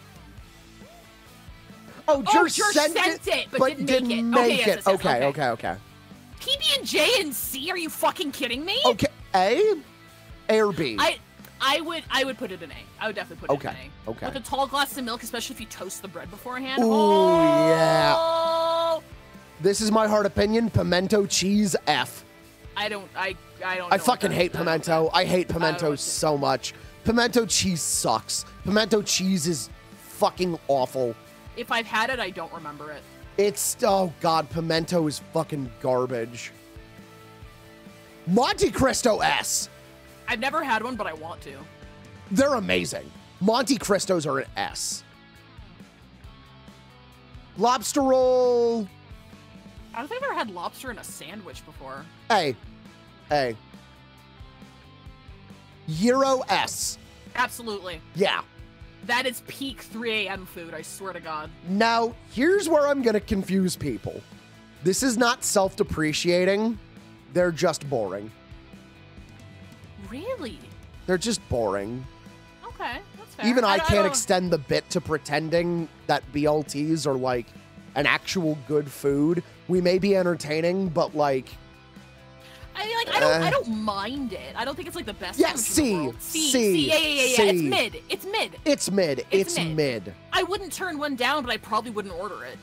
Oh, Oh, Jer Jer sent, sent it, it, but didn't make it. make Okay, it. yes, yes, okay, okay. okay, okay. PB and J and C? Are you fucking kidding me? Okay, A, A or B? I I would I would put it in A. I would definitely put it Okay, in A. okay. With a tall glass of milk, especially if you toast the bread beforehand. Ooh, oh, yeah. This is my hard opinion. Pimento cheese F. I don't I I don't. I fucking hate pimento. I hate pimento to- so much. Pimento cheese sucks. Pimento cheese is fucking awful. If I've had it, I don't remember it. It's oh god, pimento is fucking garbage. Monte Cristo S. I've never had one, but I want to. They're amazing. Monte Cristos are an S. Lobster roll. I don't think I've ever had lobster in a sandwich before. Hey, hey. Euro S. Absolutely. Yeah. That is peak 3 a.m. food, I swear to God. Now, here's where I'm going to confuse people. This is not self depreciating, they're just boring. Really? They're just boring. Okay, that's fair. Even I, don't- can't don't- extend the bit to pretending that BLTs are like an actual good food. We may be entertaining, but like, I mean, like, I don't, Uh, I don't mind it. I don't think it's like the best. Yeah, C. C, C, C, yeah, yeah, yeah, yeah. It's mid. It's mid. it's mid. It's, It's mid. mid. I wouldn't turn one down, but I probably wouldn't order it.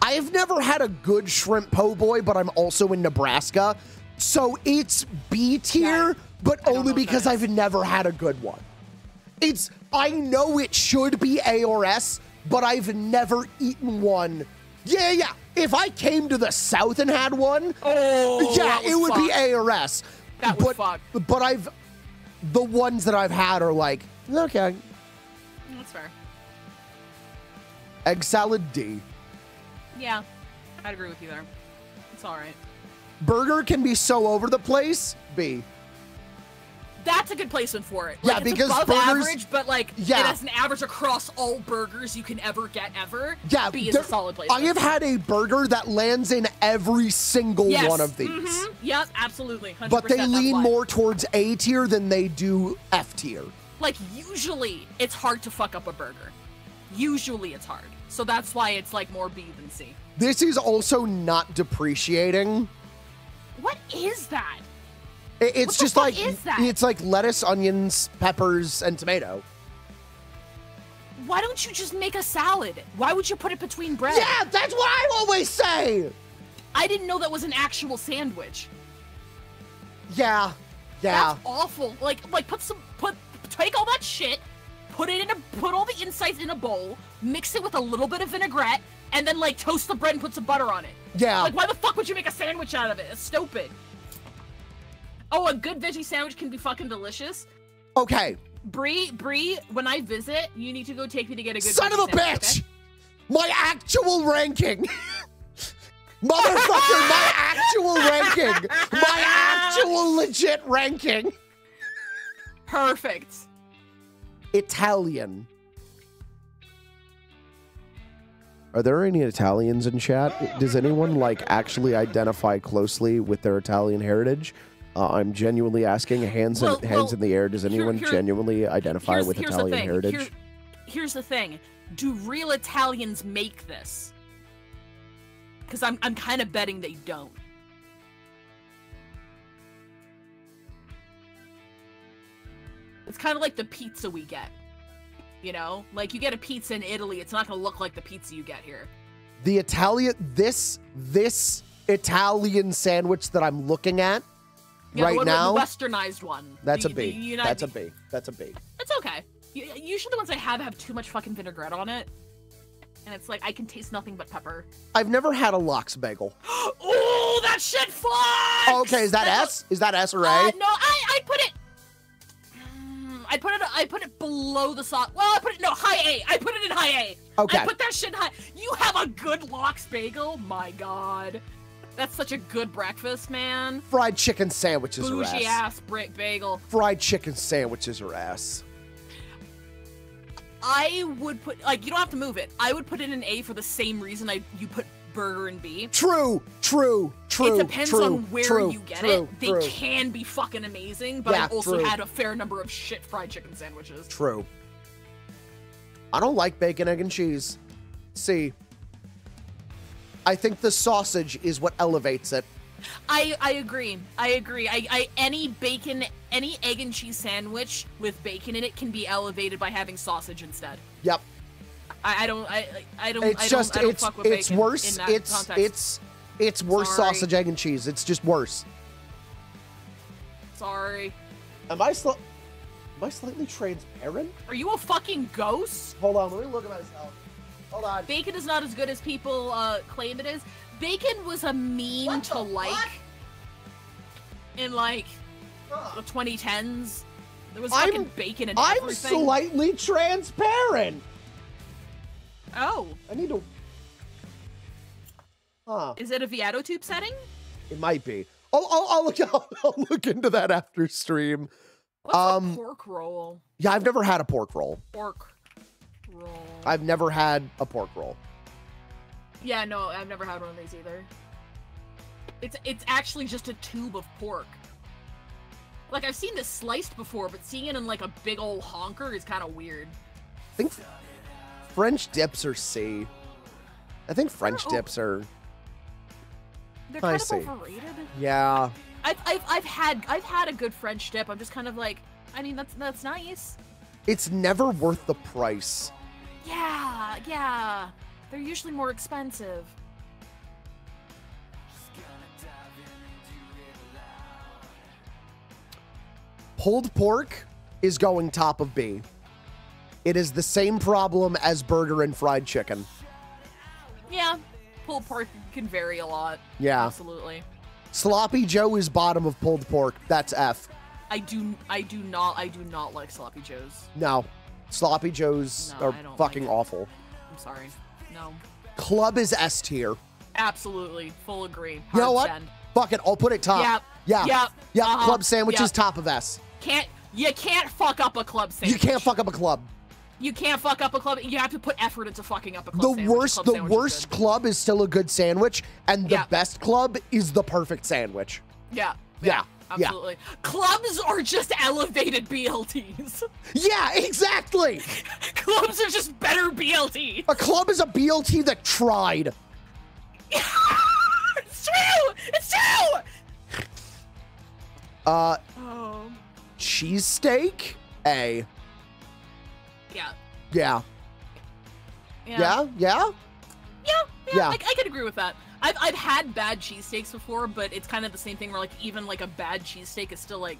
I've never had a good shrimp po' boy, but I'm also in Nebraska. So it's B tier, but I only because I've never had a good one. It's I know it should be A or S, but I've never eaten one. Yeah, yeah. If I came to the South and had one, Oh, yeah, it would be fucked. A or S. That was but, fucked. But I've the ones that I've had are like, okay. That's fair. Egg salad D. Yeah, I'd agree with you there. It's all right. Burger can be so over the place. B. That's a good placement for it. Yeah, Like, it's because above burgers- average, but like Yeah. it has an average across all burgers you can ever get ever. Yeah, B is a solid place. I have had a burger that lands in every single yes. one of these. Mhm. Yep, absolutely. 100%, But they lean why. more towards A tier than they do F tier. Like usually, it's hard to fuck up a burger. Usually, it's hard. So that's why it's like more B than C. This is also not depreciating. What is that? It's just like is that? it's like lettuce, onions, peppers, and tomato. Why don't you just make a salad? Why would you put it between bread? Yeah, that's what I always say. I didn't know that was an actual sandwich. Yeah, yeah. That's awful. Like, like put some, put, take all that shit, put it in a, put all the insides in a bowl, mix it with a little bit of vinaigrette, and then like toast the bread and put some butter on it. Yeah. Like, why the fuck would you make a sandwich out of it? It's stupid. Oh, a good veggie sandwich can be fucking delicious. Okay, Bree, Bree, when I visit, you need to go take me to get a good. son of a sandwich, bitch. okay? My actual ranking. Motherfucker, my actual ranking. My actual legit ranking. Perfect. Italian. Are there any Italians in chat? Does anyone like actually identify closely with their Italian heritage? Uh, I'm genuinely asking. Hands Well, in, hands well, in the air. Does anyone here- genuinely identify with Italian heritage? Here- here's the thing. Do real Italians make this? Because I'm, I'm kind of betting they don't. It's kind of like the pizza we get. You know? Like, you get a pizza in Italy, it's not going to look like the pizza you get here. the Italian this this Italian sandwich that I'm looking at Yeah, right the, one, now. The westernized one. That's The- a B. the Uni- That's a B. That's a B. It's okay. Usually the ones I have have too much fucking vinaigrette on it. And it's like, I can taste nothing but pepper. I've never had a lox bagel. oh, that shit fucks! Okay, is that S? Is that S or A? Uh, no, I I put it. Mm, I put it. I put it below the sauce. Well, I put it no high A. I put it in high A. Okay. I put that shit high. You have a good lox bagel. My God, that's such a good breakfast, man. Fried chicken sandwiches are Bougie S. ass brick bagel. Fried chicken sandwiches are ass. I would put like you don't have to move it. I would put it in A for the same reason I you put burger and B. True, true, true. it depends true, on where true, you get true, it. They can be fucking amazing, but Yeah, I've also had a fair number of shit fried chicken sandwiches. True. I don't like bacon, egg, and cheese. See, I think the sausage is what elevates it. I I agree. I agree. I, I any bacon, any egg and cheese sandwich with bacon in it can be elevated by having sausage instead. Yep. I, I don't. I I don't. It's I just don't, I don't it's fuck with it's bacon worse. In that It's context. it's it's worse Sorry. sausage, egg, and cheese. It's just worse. Sorry. Am I sli- Am I slightly transparent? Are you a fucking ghost? Hold on, let me look at myself. Hold on. Bacon is not as good as people uh, claim it is. Bacon was a meme to like in like the 2010s. There was fucking I'm- bacon in I'm everything. slightly transparent. oh, I need to. Huh? is it a Viato tube setting? It might be. I'll, I'll, I'll look. I'll, I'll look into that after stream. What's Um, a pork roll? Yeah, I've never had a pork roll. Pork roll. I've never had a pork roll. Yeah, no, I've never had one of these either. It's it's actually just a tube of pork. Like I've seen this sliced before, but seeing it in like a big old honker is kind of weird. I think French dips are C. I think French Oh. dips are. They're I kind of see. overrated. Yeah. I've, I've I've had I've had a good French dip. I'm just kind of like, I mean that's that's nice. It's never worth the price. Yeah, yeah. They're usually more expensive. Pulled pork is going top of B. It is the same problem as burger and fried chicken. Yeah, pulled pork can vary a lot. Yeah. absolutely. Sloppy Joe is bottom of pulled pork. That's F. I do I do not I do not like sloppy joes. No. Sloppy Joes No, are fucking like awful. I'm sorry. No. Club is S tier. Absolutely, full agree. You know what? send. Fuck it. I'll put it top. Yep. Yeah. Yep. Yeah. Uh-huh. Club sandwiches Yep. top of S. Can't you can't fuck up a club sandwich. You can't fuck up a club. You can't fuck up a club. You have to put effort into fucking up a club The sandwich. Worst, club the is worst good. club is still a good sandwich, and the Yeah. best club is the perfect sandwich. Yeah. Yeah absolutely. Yeah. Clubs are just elevated BLTs. Yeah, exactly. clubs are just better BLTs. A club is a BLT that tried. it's true. It's true. Uh, oh. cheesesteak. A. Yeah. Yeah. Yeah. Yeah. Yeah. Yeah. yeah. I, I could agree with that. I've I've had bad cheesesteaks before, but it's kind of the same thing where like even like a bad cheesesteak is still like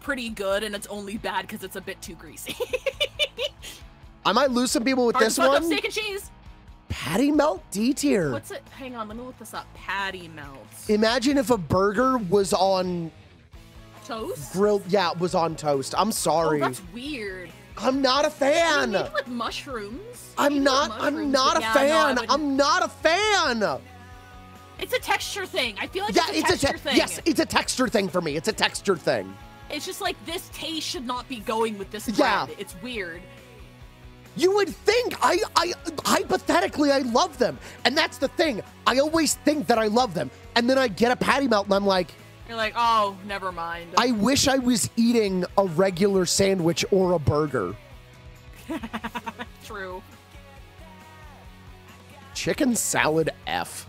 pretty good, and it's only bad because it's a bit too greasy. I might lose some people with Hard this to fuck up one. steak and cheese. Patty melt D tier. What's it? Hang on, let me look this up. Patty melts. Imagine if a burger was on Toast. grilled. Yeah, it was on toast. I'm Oh, sorry. that's weird. I'm not a fan. maybe with mushrooms. I'm not. I'm not a fan. I'm not a fan. It's a texture thing. I feel like yeah, it's a it's a texture te- thing. yes, it's a texture thing for me. It's a texture thing. It's just like this taste should not be going with this bread. Yeah. It's weird. You would think I, I hypothetically I love them, and that's the thing. I always think that I love them, and then I get a patty melt, and I'm like, You're like, oh, never mind. I wish I was eating a regular sandwich or a burger. True. Chicken salad F.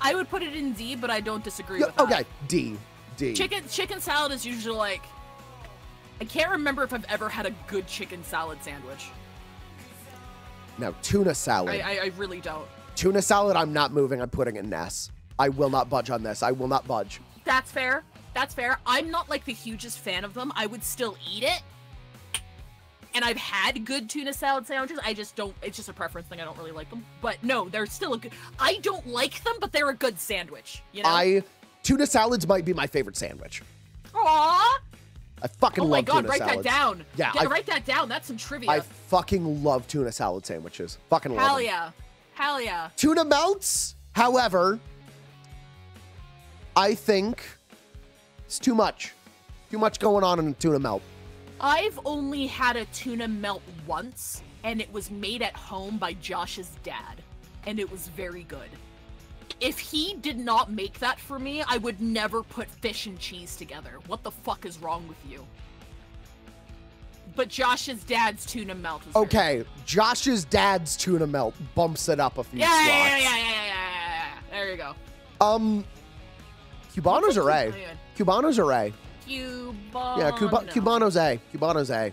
I would put it in D, but I don't disagree with that. okay, D. D. Chicken chicken salad is usually like I can't remember if I've ever had a good chicken salad sandwich. Now tuna salad. I, I, I really don't. tuna salad. I'm not moving. I'm putting it in S. I will not budge on this. I will not budge. That's fair. That's fair. I'm not like the hugest fan of them. I would still eat it. And I've had good tuna salad sandwiches. I just don't. It's just a preference thing. I don't really like them. But no, they're still a good. I don't like them, but they're a good sandwich. You know. I tuna salads might be my favorite sandwich. Aww. I fucking oh love tuna salads. Oh love my god! tuna Write salads. that down. Yeah, Yeah, I- write that down. That's some trivia. I fucking love tuna salad sandwiches. Fucking love Hell them. yeah. Hell yeah. Tuna melts, however, I think it's too much. Too much going on in a tuna melt. I've only had a tuna melt once, and it was made at home by Josh's dad. and it was very good. If he did not make that for me, I would never put fish and cheese together. What the fuck is wrong with you? But Josh's dad's tuna melt was Okay, Josh's dad's tuna melt bumps it up a few Yeah, slots. yeah, yeah, yeah, yeah, yeah, yeah, yeah. There you go. Um, Cubano's or A? Cubano's or A? Cubano. Yeah, Cuba- Cubano's A. Cubano's A.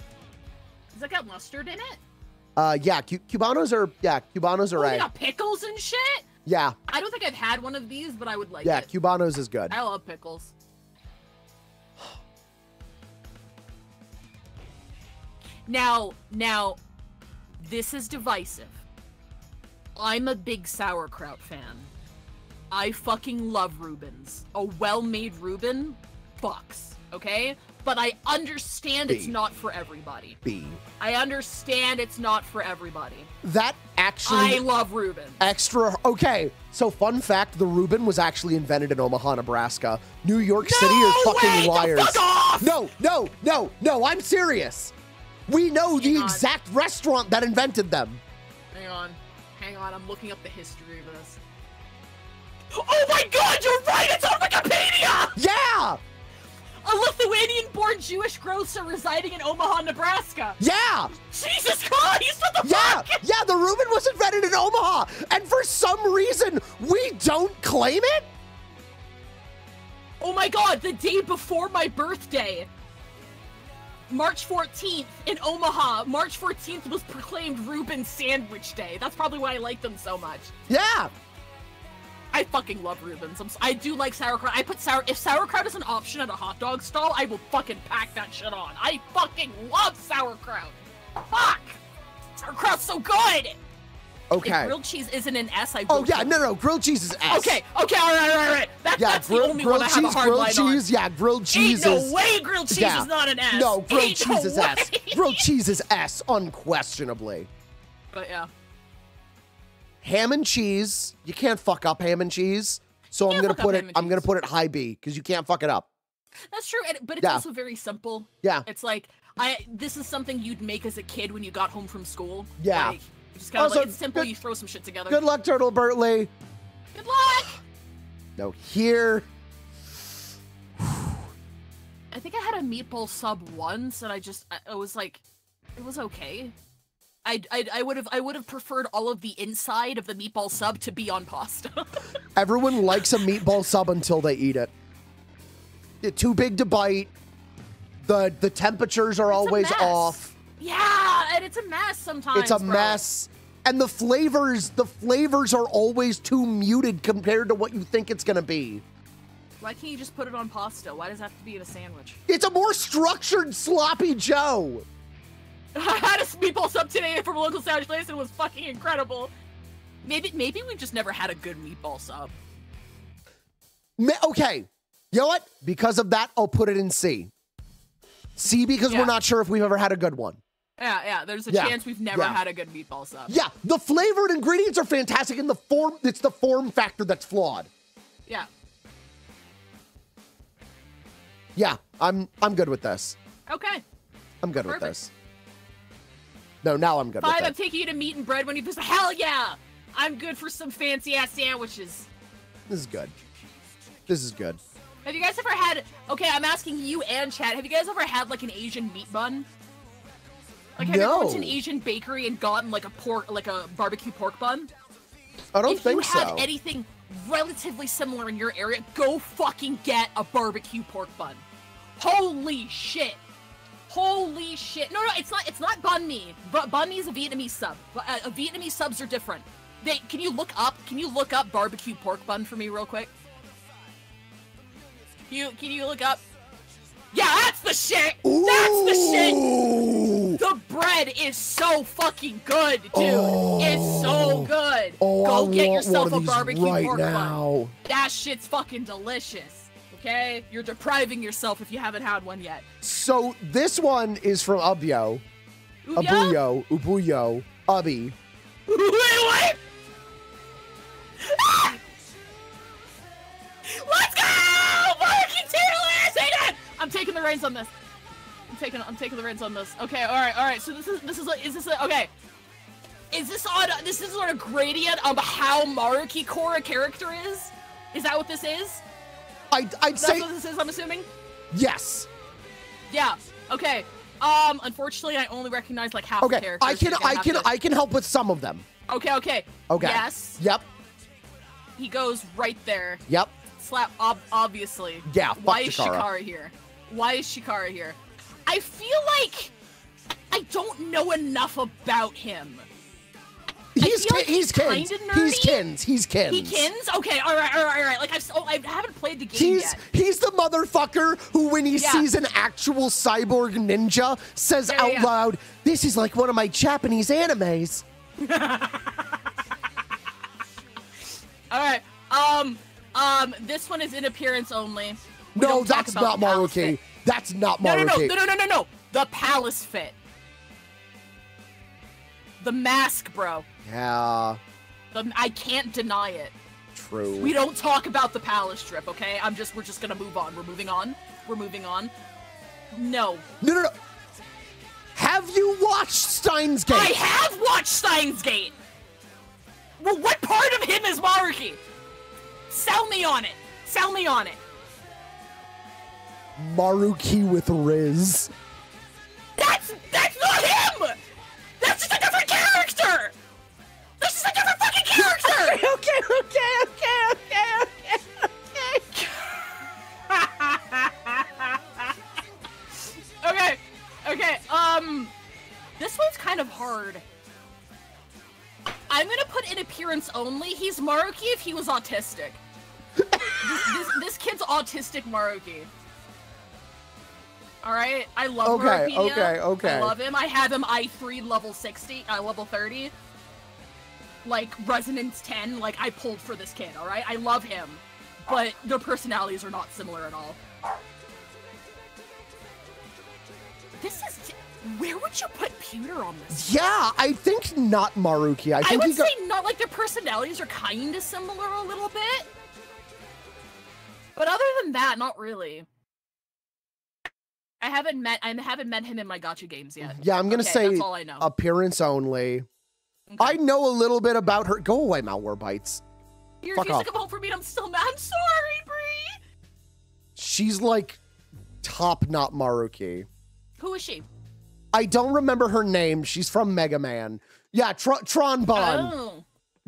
Does that got mustard in it? Uh, yeah, Cu- Cubanos are yeah, Cubanos Oh, are they A. got pickles and shit? Yeah, I don't think I've had one of these, but I would like yeah, it. Cubanos is good. I love pickles. Now, now, this is divisive. I'm a big sauerkraut fan. I fucking love Reubens. A well-made Reuben fucks, okay? But I understand it's not for everybody. B. I understand it's not for everybody. That actually I love Reuben. extra. Okay, so fun fact: the Reuben was actually invented in Omaha, Nebraska. New York City are fucking way! Liars. fuck! No, no, no, no. I'm serious. We know the on. exact restaurant that invented them. Hang on. Hang on, I'm looking up the history of this. Oh my god, you're right! It's on Wikipedia! Yeah, A Lithuanian born Jewish grocer residing in Omaha, Nebraska. yeah, Jesus Christ! What the yeah, fuck? yeah. The Reuben was invented in Omaha, and for some reason we don't claim it. Oh my god, the day before my birthday. March 14th in Omaha. March 14th was proclaimed Reuben Sandwich Day. That's probably why I like them so much. Yeah, I fucking love Reubens. I'm, I do like sauerkraut. I put sour. If sauerkraut is an option at a hot dog stall, I will fucking pack that shit on. I fucking love sauerkraut. Fuck! Sauerkraut's so good! okay. If grilled cheese isn't an S, I Oh yeah, no, no, grilled cheese is S. Okay, okay, all right, all right, all right. That, Yeah, that's grill- the only grilled one I have cheese, a hard grilled line cheese. on. Yeah, grilled cheese Ain't is. no way grilled cheese yeah. is not an S. No, grilled Ain't cheese no is S. Grilled cheese is S, unquestionably. But yeah. Ham and cheese, you can't fuck up ham and cheese. So I'm gonna put it. I'm gonna put it high B because you can't fuck it up. That's true, and, but it's Yeah. also very simple. Yeah. It's like I. This is something you'd make as a kid when you got home from school. Yeah. Like, just kind of Also, like it's simple. good- you throw some shit together. Good luck, Turtle Bertley. Good luck. No, here. I think I had a meatball sub once, and I just I, I was like, it was okay. I I I would have I would have preferred all of the inside of the meatball sub to be on pasta. Everyone likes a meatball sub until they eat it. They're too big to bite. The the temperatures are always off. yeah, and it's a mess sometimes. It's a bro. mess. And the flavors, the flavors are always too muted compared to what you think it's gonna be. Why can't you just put it on pasta? Why does it have to be in a sandwich? It's a more structured sloppy Joe. I had a meatball sub today from a local sandwich place and it was fucking incredible. Maybe maybe we've just never had a good meatball sub. Okay, you know what? Because of that, I'll put it in C. C because Yeah. we're not sure if we've ever had a good one. Yeah, yeah. There's a Yeah, chance we've never yeah. had a good meatball sub. Yeah, the flavored ingredients are fantastic, and the form it's the form factor that's flawed. Yeah. Yeah, I'm I'm good with this. Okay. I'm good with this. No, now I'm good Fine, I'm taking you to meat and bread when you visit. Hell yeah! I'm good for some fancy ass sandwiches. This is good. This is good. Have you guys ever had? Okay, I'm asking you and Chad. Have you guys ever had like an Asian meat bun? Like, have you ever went to an Asian bakery and gotten like a pork, like a barbecue pork bun? I don't if think so. If you so. anything relatively similar in your area, go fucking get a barbecue pork bun. Holy shit! Holy shit! No, no, it's not. It's not banh mi. But banh mi is a Vietnamese sub. But, uh, uh, Vietnamese subs are different. They can you look up? Can you look up barbecue pork bun for me real quick? Can you can you look up? Yeah, that's the shit. That's the shit. The bread is so fucking good, dude. It's so good. Oh, Go I get yourself a barbecue right pork bun. That shit's fucking delicious. Okay? You're depriving yourself if you haven't had one yet. So this one is from Ubyo. Ubyo? Abuyo. Ubuyo. Ubby. Wait, what? Ah! Let's go! Barbecue Taylor! I'm taking the reins on this. I'm taking I'm taking the reins on this. Okay, alright, alright. So this is this is is this a, okay. is this on? This is on a gradient of how Maruki core a character is. Is that what this is? I'd, I'd That's say what this is. I'm assuming. yes. Yeah. Okay. Um. Unfortunately, I only recognize like half the Okay, characters. I can I can to- I can help with some of them. Okay. Okay. Okay. Yes. Yep. He goes right there. Yep. Slap. Ob- obviously. Yeah, Why is Shikara. Shikara here? Why is Shikara here? I feel like I don't know enough about him. He's feel ki- like he's kins. He's kins. He's kins. He kins? Okay, all right, all right, all right. Like I've, oh, I haven't played the game He's yet. he's the motherfucker who, when he Yeah. sees an actual cyborg ninja, says Yeah, out yeah. loud, "This is like one of my Japanese animes." All right. Um. Um. This one is in appearance only. We no, that's not Maruki. That's not No, no, no, no, no, no, no, no. The palace fit. The mask, bro. Yeah, The, I can't deny it. true. We don't talk about the palace trip, okay? I'm just. We're just gonna move on. We're moving on. We're moving on. No. No, no, no. Have you watched Steins Gate? I have watched Steins Gate. Well, what part of him is Maruki? Sell me on it. Sell me on it. Maruki with Riz. That's that's not him. That's just a different character. That's just a different fucking character. okay, okay, okay, okay, okay. okay, okay. Okay, um, this one's kind of hard. I'm gonna put in appearance only. He's Maruki if he was autistic. this, this, this kid's autistic Maruki. All right, I love Okay, Marukinia. okay, okay. I love him. I have him I3 level 60, uh, level 30. Like Resonance 10. Like I pulled for this kid. All right, I love him, but their personalities are not similar at all. This is. Where would you put Pewter on this? Yeah, I think not Maruki. I I, would say not like their personalities are kind of similar a little bit. But other than that, not really. I haven't met I haven't met him in my gacha games yet. Yeah, I'm gonna Okay, say that's all I know. appearance only. I know a little bit about her. Go away, Malwarebytes. You fuck refuse off. to come home for me. I'm still mad. I'm sorry, Bree. She's like top not Maruki. Who is she? I don't remember her name. She's from Mega Man. Yeah, Tr- Tron Bon. Oh,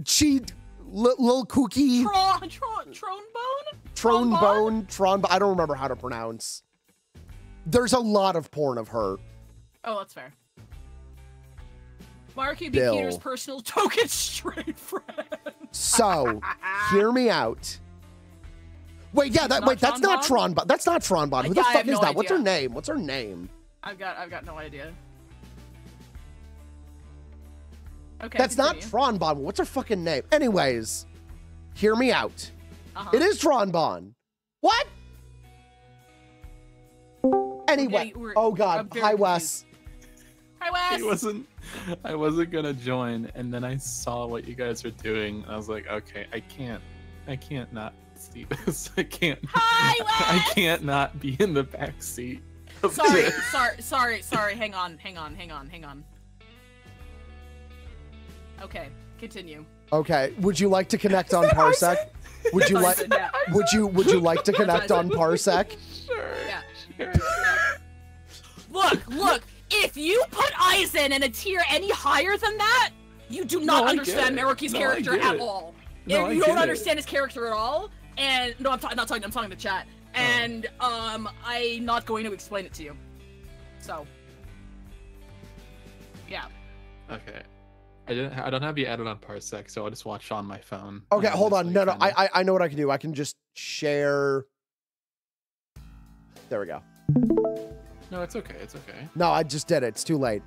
She, li- Lil Cookie, Tron, Tron, Tron Bonne. Tron Bonne, Tron. I don't remember how to pronounce. There's a lot of porn of her. Oh, that's fair. Marky be Bill. Peter's personal token straight friend. So, hear me out. Wait, yeah, that not wait, that's Tron not Bon? Tron Bon. That's not Tron Bon. Who the Yeah, I fuck is no that? What's her name? What's her name? I've got I've got no idea. Okay. That's not continue. Tron Bon. What's her fucking name? Anyways, hear me out. Uh-huh. It is Tron Bon. What? Anyway, getting- we're- oh god, hi confused. Wes. Hi Wes. I wasn't I wasn't gonna join and then I saw what you guys were doing and I was like, okay, I can't I can't not see this. I can't Hi I can't not be in the back seat. Sorry, this. sorry, sorry, sorry. Hang on, hang on, hang on, hang on. Okay, continue. Okay, would you like to connect on Parsec? Would you like yeah. would you would you like to connect on Parsec? Sure. Yeah. sure. Look, look. If you put Aizen in a tier any higher than that, you do not No, understand get it. Maruki's No, character at it. all. No, If you don't get it. understand his character at all, and no, I'm ta- not talking. I'm talking to chat, Oh. and um, I'm not going to explain it to you. So, yeah. Okay. I didn't I don't have you added on Parsec, so I'll just watch on my phone. Okay, hold on. like, No, no, I, I I know what I can do. I can just share. There we go. No, it's okay, it's okay. No, I just did it. It's too late.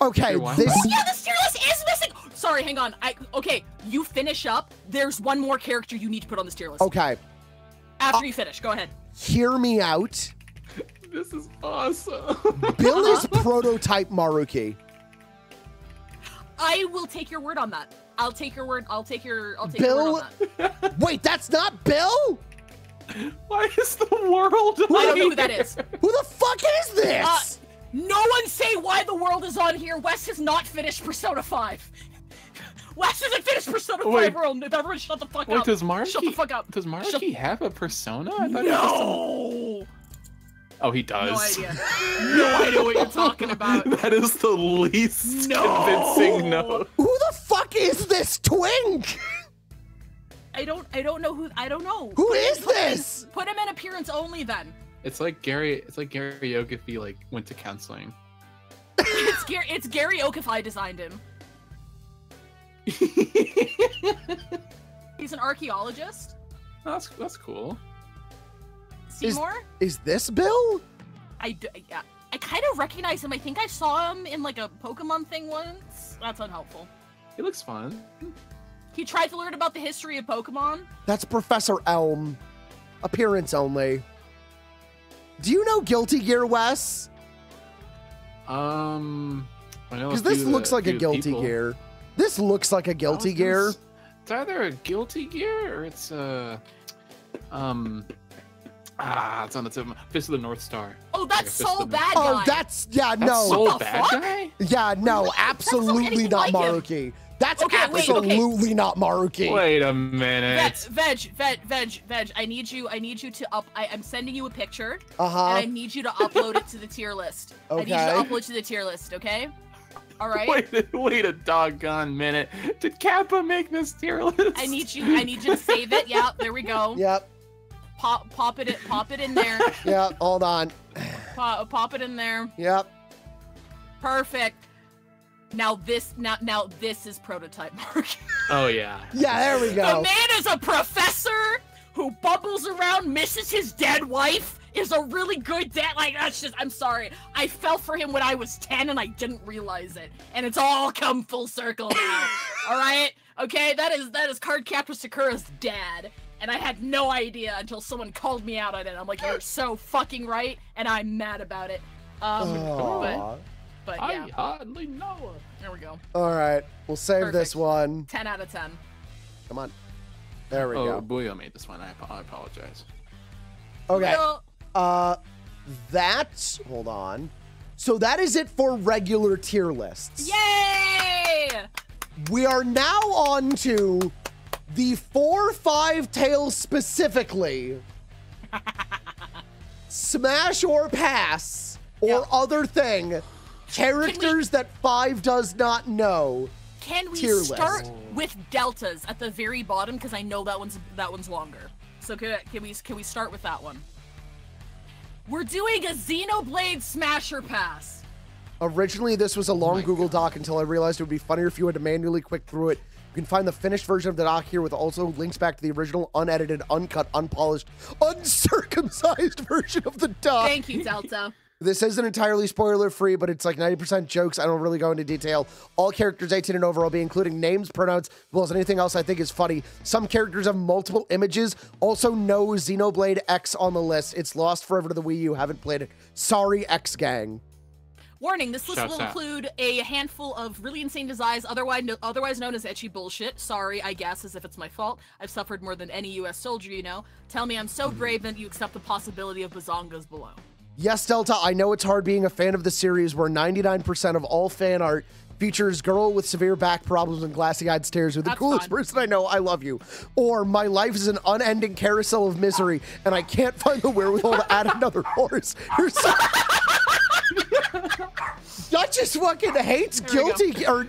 Okay, Here, this. Oh yeah, the tier list is missing. Sorry, hang on. I okay. You finish up. There's one more character you need to put on this tier list. Okay, After uh, you finish, go ahead. hear me out. This is awesome. Bill is prototype Maruki. I will take your word on that. I'll take your word. I'll take your. I'll take your Bill. word on that. Wait, that's not Bill. Why is the world I don't know who that is. Who the fuck is this? Uh, No one say why the world is on here. Wes has not finished Persona 5. Wes hasn't finished Persona 5 Wait. World. Everyone shut the fuck Wait, up. does Marky Shut the fuck up. Does Marky Shut- have a persona? I thought he was just a- No! Oh, he does. No idea. No idea what you're talking about. that is the least No! convincing no. Who the fuck is this twink? I don't I don't know who I don't know. Who Put him- is put him in- this? Put him in appearance only then. It's like Gary. It's like Gary Oak like went to counseling. It's Gary it's Gary Oak designed him. He's an archaeologist. That's that's cool. Seymour? Is this Bill? I d- yeah. I kind of recognize him. I think I saw him in like a Pokemon thing once. That's unhelpful. He looks fun. He tried to learn about the history of Pokemon. That's Professor Elm. Appearance only. Do you know Guilty Gear, Wes? Um, I know Because this few looks the- like a Guilty people. Gear. This looks like a Guilty gonna Gear. s- It's either a guilty gear or it's a um ah it's on the tip of my Fist of the North Star. Oh, that's Fist so the- bad. Oh, that's yeah, That's no, so the bad fuck? guy. yeah, no, absolutely not like him. Maruki. That's Okay, wait, okay. absolutely not Maruki. Wait a minute. veg, veg, veg, veg. I need you. I need you to up. I, I'm sending you a picture, Uh huh. and I need you to upload it to the tier list. Okay. I need you to Okay. upload to the tier list. Okay. All right. Wait, wait a doggone minute. Did Kappa make this tier list? I need you. I need you to save it. Yeah. There we go. Yep, Pop, pop it. in. Pop it in there. yep. Hold on. pop, pop it in there. Yep. Perfect. Now this. Now, now this is prototype Mark. Oh yeah. Yeah, there we go. The man is a professor who bubbles around, misses his dead wife, is a really good dad. Like, that's just, I'm sorry. I fell for him when I was 10 and I didn't realize it. And it's all come full circle now. all right? Okay, that is, that is Card Captor Sakura's dad. And I had no idea until someone called me out on it. I'm like, you're so fucking right. And I'm mad about it. Um, but, Aw. but I hardly know her. there we go. All right, we'll save this one. 10 out of 10. Come on. There we Oh, go. Booyah made this one. I, I apologize. Okay. Well, Uh, that's hold on. So that is it for regular tier lists. Yay! We are now on to the four five tails specifically. Smash or pass or Yeah. other thing. Characters that five does not know. Can we Tier list. start with deltas at the very bottom because I know that one's that one's longer. So can, can we can we start with that one? We're doing a Xenoblade Smasher Pass. Originally, this was a long oh Google Doc until I realized it would be funnier if you had to manually click through it. You can find the finished version of the doc here with also links back to the original, unedited, uncut, unpolished, uncircumcised version of the doc. Thank you, Delta. This isn't entirely spoiler free, but it's like 90% jokes. I don't really go into detail. All characters 18 and over will be including names, pronouns, as well as anything else I think is funny. Some characters have multiple images. Also, no Xenoblade X on the list. It's lost forever to the Wii U. Haven't played it. Sorry, X Gang. Warning: This list Shouts will out. include a handful of really insane designs, otherwise otherwise known as ecchi bullshit. Sorry, I guess, as if it's my fault. I've suffered more than any U.S. soldier you know. Tell me I'm so mm-hmm. brave that you accept the possibility of bazongas below. Yes, Delta, I know it's hard being a fan of the series where 99% of all fan art features girl with severe back problems and glassy eyed stares with the That's coolest fine. person I know. I love you. Or my life is an unending carousel of misery and I can't find the wherewithal to add another horse. You're so. Duchess fucking hates There guilty. Or,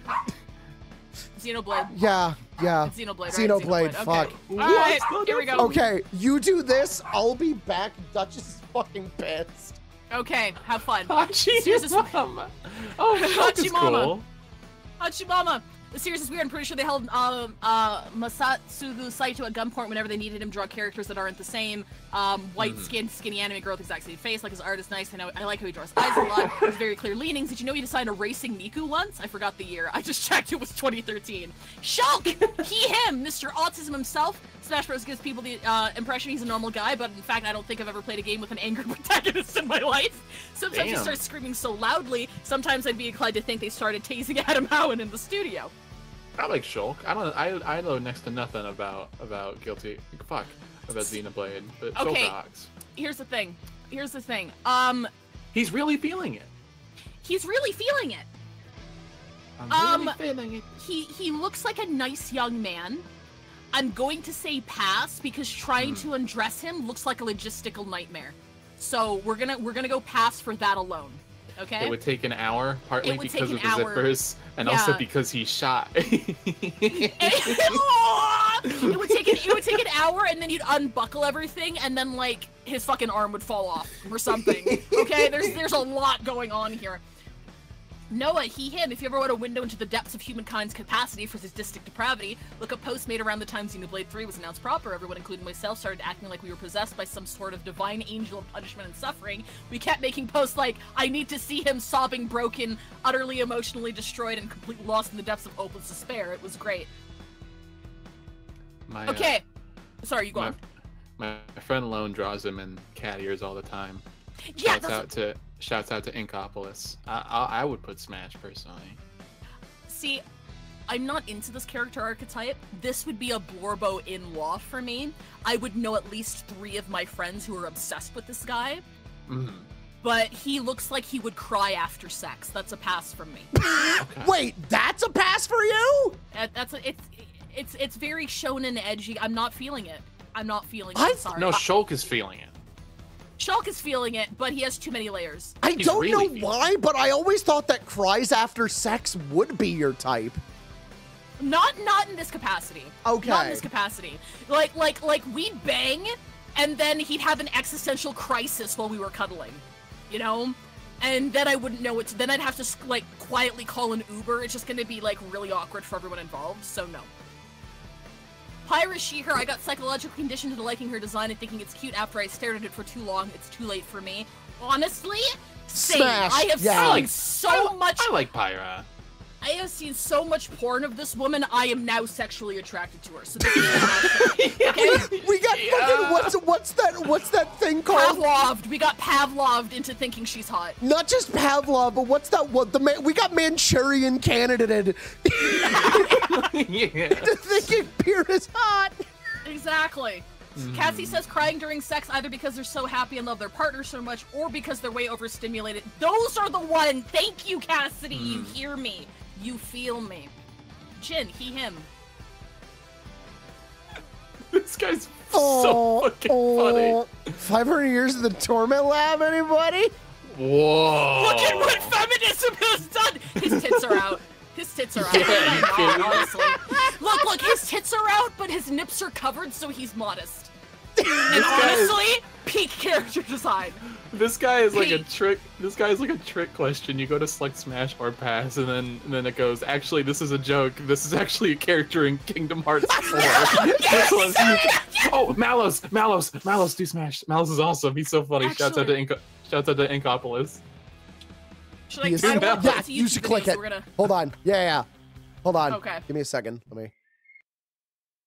Xenoblade. yeah, yeah. Xenoblade. Right? Xenoblade, fuck. Okay. All right, here we go. Okay, you do this, I'll be back. Duchess is fucking pissed. Okay, have fun. Series is- Hachimama. Oh, that's Hachimama. cool. Hachimama. The series is weird. I'm pretty sure they held um, uh, Masatsugu Saito at gunpoint whenever they needed him to draw characters that aren't the same. Um, white skinned, skinny anime girl with the exact same face. Like his art is nice. I know. I like how he draws eyes a lot. There's very clear leanings. Did you know he designed a racing Miku once? I forgot the year. I just checked. It was 2013. Shulk. he, him, Mr. Autism himself. Smash Bros. gives people the uh, impression he's a normal guy, but in fact, I don't think I've ever played a game with an angry protagonist in my life. Sometimes he Damn. starts screaming so loudly, sometimes I'd be inclined to think they started tasing Adam Howden in the studio. I like Shulk. I don't. I I know next to nothing about about guilty. Fuck about Xenoblade, but Okay. Shulk rocks. Here's the thing. Here's the thing. Um, He's really feeling it. He's really feeling it. I'm really Um, feeling it. He he looks like a nice young man. I'm going to say pass because trying to undress him looks like a logistical nightmare. So we're gonna we're gonna go pass for that alone. Okay. It would take an hour, partly because of the hour. zippers, and also because he's shot. it would take an, it would take an hour, and then you'd unbuckle everything, and then like his fucking arm would fall off or something. Okay, there's there's a lot going on here. Noah, he, him. If you ever want a window into the depths of humankind's capacity for sadistic depravity, look up posts made around the time Xenoblade 3 was announced proper. Everyone, including myself, started acting like we were possessed by some sort of divine angel of punishment and suffering. We kept making posts like, I need to see him sobbing, broken, utterly emotionally destroyed, and completely lost in the depths of hopeless despair. It was great. My, uh, Okay. Sorry, you go my, on. my friend Lone draws him in cat ears all the time. Yeah, shouts out to shouts out to Inkopolis. I, I I would put Smash personally. See, I'm not into this character archetype. This would be a Blorbo in law for me. I would know at least three of my friends who are obsessed with this guy, Mm. but he looks like he would cry after sex. That's a pass from me. Wait, that's a pass for you? That- That's a, it's it's it's very shonen edgy. I'm not feeling it. I'm not feeling it. I- I'm sorry. No, Shulk is feeling it. Shulk is feeling it, but he has too many layers. I He's don't really know why, but I always thought that cries after sex would be your type. Not not in this capacity. Okay. Not in this capacity. Like like like we'd bang, and then he'd have an existential crisis while we were cuddling, you know, and then I wouldn't know what. To, then I'd have to like quietly call an Uber. It's just gonna be like really awkward for everyone involved. So no. Pyra She-Her, I got psychologically conditioned into liking her design and thinking it's cute after I stared at it for too long. It's too late for me. Honestly, same. Smash, I have yeah. seen Like- so much I like Pyra. I have seen so much porn of this woman. I am now sexually attracted to her. So this is fantastic. okay, We got fucking what's what's that what's that thing called? Pavloved. We got Pavloved into thinking she's hot. Not just Pavlov, but what's that? What the man? We got Manchurian candidated yeah. to thinking Pierre is hot. Exactly. Mm-hmm. Cassie says crying during sex either because they're so happy and love their partner so much, or because they're way overstimulated. Those are the one. Thank you, Cassidy. You mm. hear me. You feel me. Jin, he, him. This guy's Oh, so fucking funny. 500 years in the torment lab, anybody? Whoa. Look at what feminism has done. His tits are out. His tits are out. Yeah, you not, honestly. Look, look, his tits are out, but his nips are covered, so he's modest. And honestly, peak character design. This guy is like a trick. This guy is like a trick question. You go to select smash or pass, and then and then it goes. Actually, this is a joke. This is actually a character in Kingdom Hearts 4. This one- oh, Malos, Malos, Malos, do smash. Malos is awesome. He's so funny. Shouts out to Actually- Inco- Shouts out to Inkopolis. Should I, He is- I don't want to yeah, put it to you should click videos, it. We're gonna... Hold on. Yeah, yeah. Hold on. Okay. Give me a second. Let me.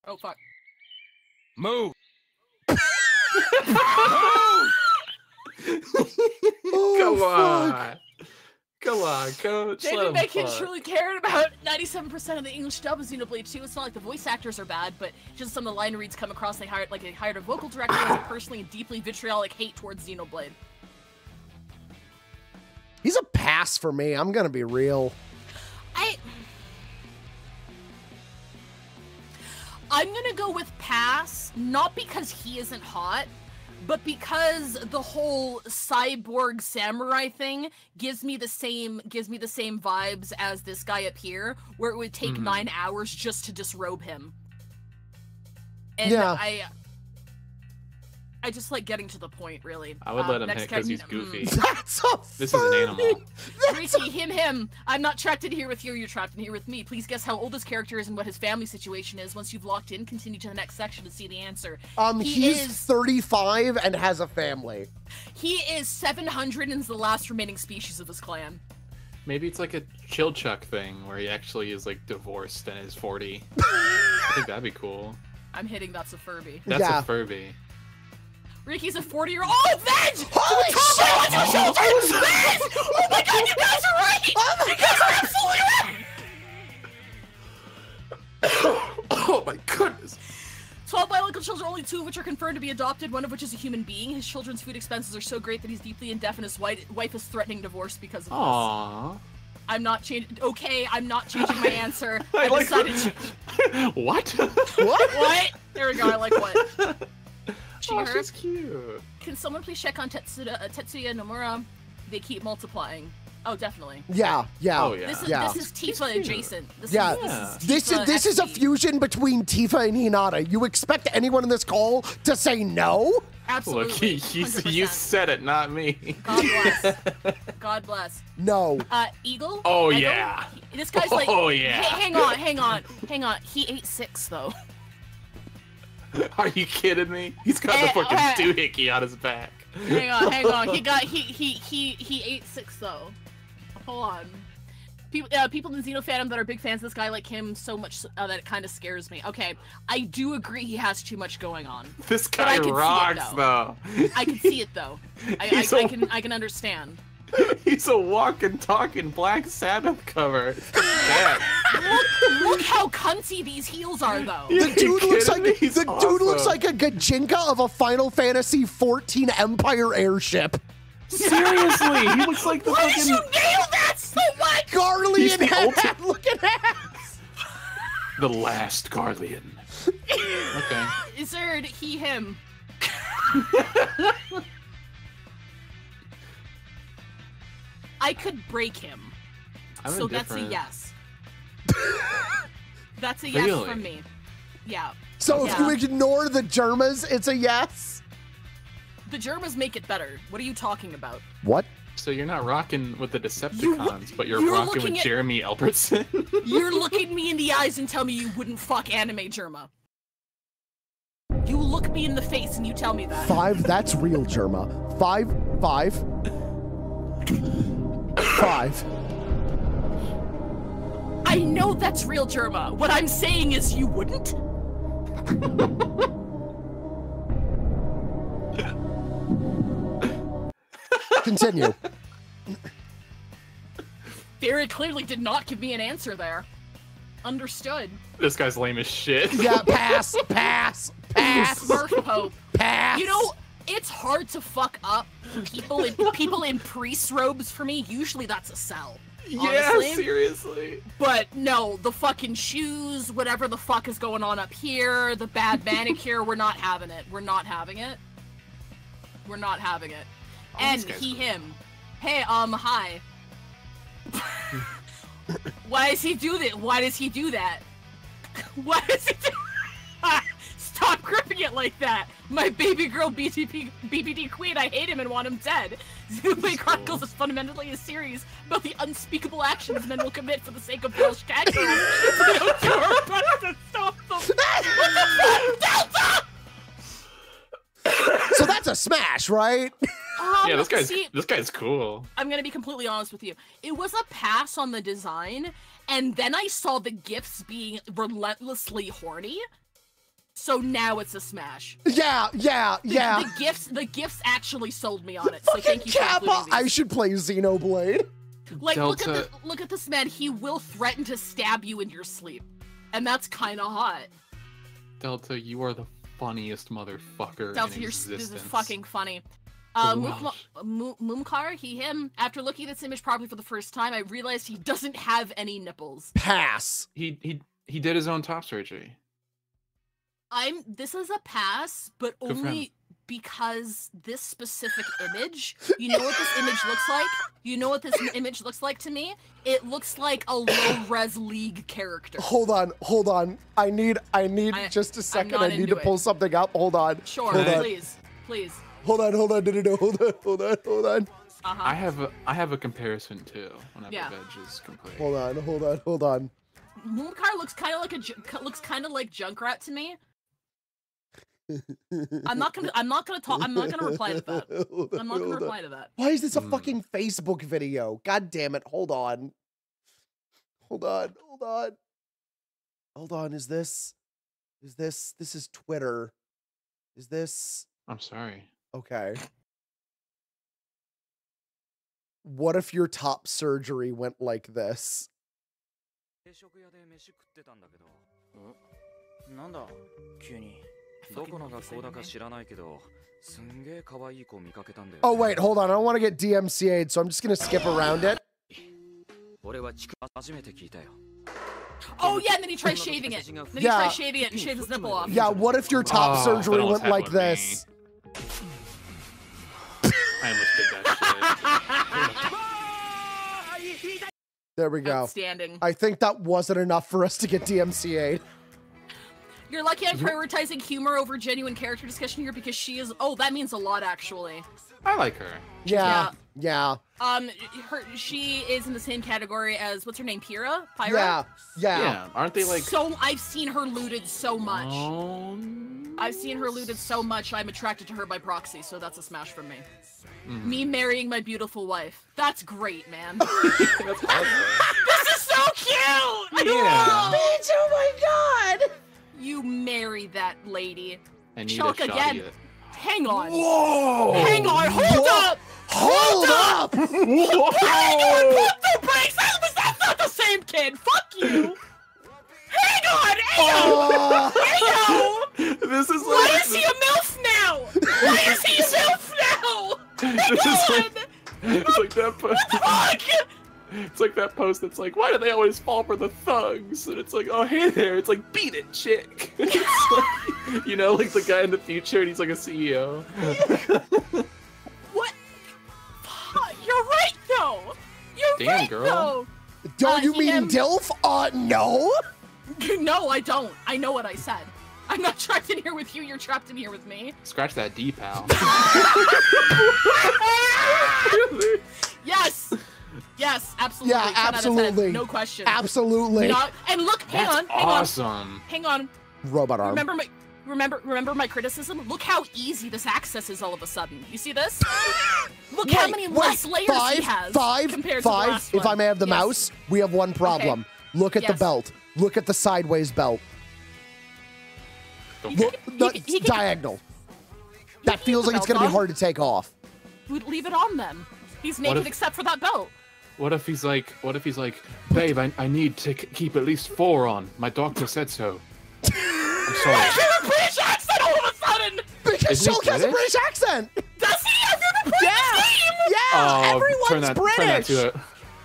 Oh, fuck. Move. Oh, Oh, come fuck. on. Come on, coach. let David him Bacon fuck. truly cared about 97% of the English dub of Xenoblade 2. It's not like the voice actors are bad, but just some of the line reads come across. They hired like they hired a vocal director who has a personally and deeply vitriolic hate towards Xenoblade. He's a pass for me. I'm gonna be real. I. I'm gonna go with pass, not because he isn't hot, but because the whole cyborg samurai thing gives me the same gives me the same vibes as this guy up here, where it would take Mhm. nine hours just to disrobe him. And Yeah. I I just like getting to the point, really. I would Um, let him hit because he's goofy. mm. That's a This is an animal. Riki, him, him. I'm not trapped in here with you, you're trapped in here with me. Please guess how old this character is and what his family situation is. Once you've locked in, continue to the next section to see the answer. Um, he he's is 35 and has a family. he is 700 and is the last remaining species of his clan. Maybe it's like a Chilchuck thing where he actually is like divorced and is 40. I think that'd be cool. I'm hitting that's a Furby. That's Yeah. a Furby. Riki's a 40 year old. Oh, Veg! Holy trauma on your shoulders! Veg! Oh my god, you guys are right! Oh you guys are absolutely right! oh my goodness. 12 biological children, only two of which are confirmed to be adopted, one of which is a human being. His children's food expenses are so great that he's deeply in debt and his wife is threatening divorce because of this. Aww. I'm not changing. Okay, I'm not changing my answer. I I, like decided. to- what? What? what? There we go. I like what. She, Oh, her. she's cute. Can someone please check on Tetsuya, uh, Tetsuya Nomura? They keep multiplying. Oh, definitely. Yeah, yeah. Oh, yeah. This is Yeah. this is Tifa adjacent. This Yeah, is, this is this is this is a fusion between Tifa and Hinata. You expect anyone in this call to say no? Absolutely. Look, he, he's, you said it, not me. God bless. God bless. No. Uh, Egil. Oh, Egil? yeah. He- This guy's like. Oh, yeah. Hey, hang on, hang on, hang on. He ate six though. Are you kidding me? He's got Eh, the fucking eh. doohickey on his back. Hang on, hang on. He got he he he he ate six though. Hold on. People, uh, people in Xeno fandom that are big fans of this guy like him so much uh, that it kind of scares me. Okay, I do agree he has too much going on. This I guy can see it, rocks, though. though. I can see it though. I, I, I a- can I can understand. He's a walking, talking Black Sabbath cover. Yeah. Look, look how cunty these heels are though. The dude looks like me? the He's dude looks like a Gijinka of a Final Fantasy 14 Empire airship. Seriously, he looks like the Why did fucking. you nail that so much? Garly He's and the head ulti- looking at. The last Guardian. Okay. Izzard, he, him. I could break him. I'm so that's a yes. that's a yes Really? from me. Yeah. So if you ignore the Germas, it's a yes. The germas make it better. What are you talking about? What? So you're not rocking with the Decepticons, but you're, you're rocking with at- Jeremy Albertson. You're looking me in the eyes and tell me you wouldn't fuck anime Germa. You look me in the face and you tell me that. Five, that's real Germa. Five, five, five. I know that's real Germa. What I'm saying is you wouldn't. Continue. Very clearly did not give me an answer there. Understood. this guy's lame as shit. Yeah, pass, pass, pass, Smurf Pope. pass. You know, it's hard to fuck up people in people in priest robes for me. Usually that's a sell. yeah, seriously. But no, the fucking shoes, whatever the fuck is going on up here, the bad manicure, we're not having it. We're not having it. We're not having it. Oh, and he, cool. him. Hey, um, hi. Why does he do that? Why does he do that? Why does he do Stop gripping it like that! My baby girl BTP, BBD queen, I hate him and want him dead. Xenoblade Chronicles is fundamentally a series about the unspeakable actions men will commit for the sake of Welsh cat girls. They don't do to stop them. What the fuck, Delta? So that's a smash, right? Um, yeah, this guy's see, this guy's cool. I'm gonna be completely honest with you. It was a pass on the design, and then I saw the gifts being relentlessly horny. So now it's a smash. Yeah, yeah, yeah. the gifts, the gifts actually sold me on it. So thank you Kappa. including I should play Xenoblade. Like, look at Delta- the, look at this man. He will threaten to stab you in your sleep, and that's kind of hot. Delta, you are the funniest motherfucker Delta, in you're existence. this is fucking funny. Uh, Oh, Moom- Mumkhar, he, him. After looking at this image properly for the first time, I realized he doesn't have any nipples. Pass. He he he did his own top surgery. I'm. This is a pass, but Good for him. only because this specific image. You know what this image looks like? You know what this image looks like to me? It looks like a low res league character. Hold on, hold on. I need, I need I- just a I'm second. I need into to it. pull something up. Hold on. Sure, Hold on. please, please. Hold on, hold on. No, no, no. Hold on, hold on, hold on. Uh huh. I have a I have a comparison too. Whenever Yeah. Veg is complete. Hold on, hold on, hold on. Mumkhar looks kind of like a looks kind of like Junkrat to me. I'm not gonna. I'm not gonna talk. I'm not gonna reply to that. I'm not gonna reply to that. Why is this a hmm. fucking Facebook video? God damn it! Hold on. Hold on. Hold on. Hold on. Is this? Is this? This is Twitter. Is this? I'm sorry. Okay. What if your top surgery went like this? どこの学校だか知らないけどすんげえ可愛い子見かけたんだよ Oh wait, hold on. I don't want to get DMCA'd, so I'm just gonna skip around it. 俺はちく初めて聞いたよ Oh yeah, and then he tries shaving it. Then he Yeah. tries shaving it and shaves his nipple off. Yeah, what if your top Oh, surgery that almost went like happened with this? I almost did that There we go. Outstanding. I think that wasn't enough for us to get DMCA'd. You're lucky I'm prioritizing humor over genuine character discussion here because she is. Oh, that means a lot actually. I like her. Yeah, yeah, Um, her she is in the same category as what's her name, Pyrrha? Pyra? yeah, yeah. Yeah, aren't they like? So I've seen her looted so much. Um, I've seen her looted so much. I'm attracted to her by proxy, so that's a smash from me. Mhm. Me marrying my beautiful wife. That's great, man. That's awesome. this is so cute. Yeah. Bitch, oh my god. You marry that lady. I need Choke again. of. Hang on. Whoa! Hang on. Hold Whoa. up. Hold up! Why are you doing put the brakes? That was that's not the same kid. Fuck you. Hang on. Oh. Ayo. Ayo. This is like. Why is he a MILF now? Why is he a MILF now? Hang This is on. like, it's like that post. Fuck. It's like that post that's like, why do they always fall for the thugs? And it's like, oh hey there, it's like beat it, chick. It's like, you know, like the guy in the future, and he's like a CEO. What? You're right though. You're Damn, right girl. though. Don't Uh, you mean EM DILF? Uh, no. No, I don't. I know what I said. I'm not trapped in here with you. You're trapped in here with me. Scratch that D, pal. Yes. Yes, absolutely. Yeah, 10 out of 10, absolutely. No question. Absolutely. Not- and look, hang That's on, hang awesome. on, hang on. Robot arm. Remember my, remember, remember my criticism. Look how easy this access is all of a sudden. You see this? look how many wait, less layers five, he has Five, compared to the five. last If I may have the Yes. mouse, we have one problem. Look at the belt. Look at the sideways belt. Look, the he can- he can- diagonal. That feels like it's gonna be hard to take off. We'd leave it on them. He's naked if- except for that belt. What if he's like, what if he's like, babe, I, I need to k- keep at least four on. My doctor said so. I'm sorry. You're a British accent all of a sudden. Because Isn't he Shulk has a British? British accent. Does he? I've never played Yeah. this game. Yeah, Oh, everyone's turn that, British. Turn that to a,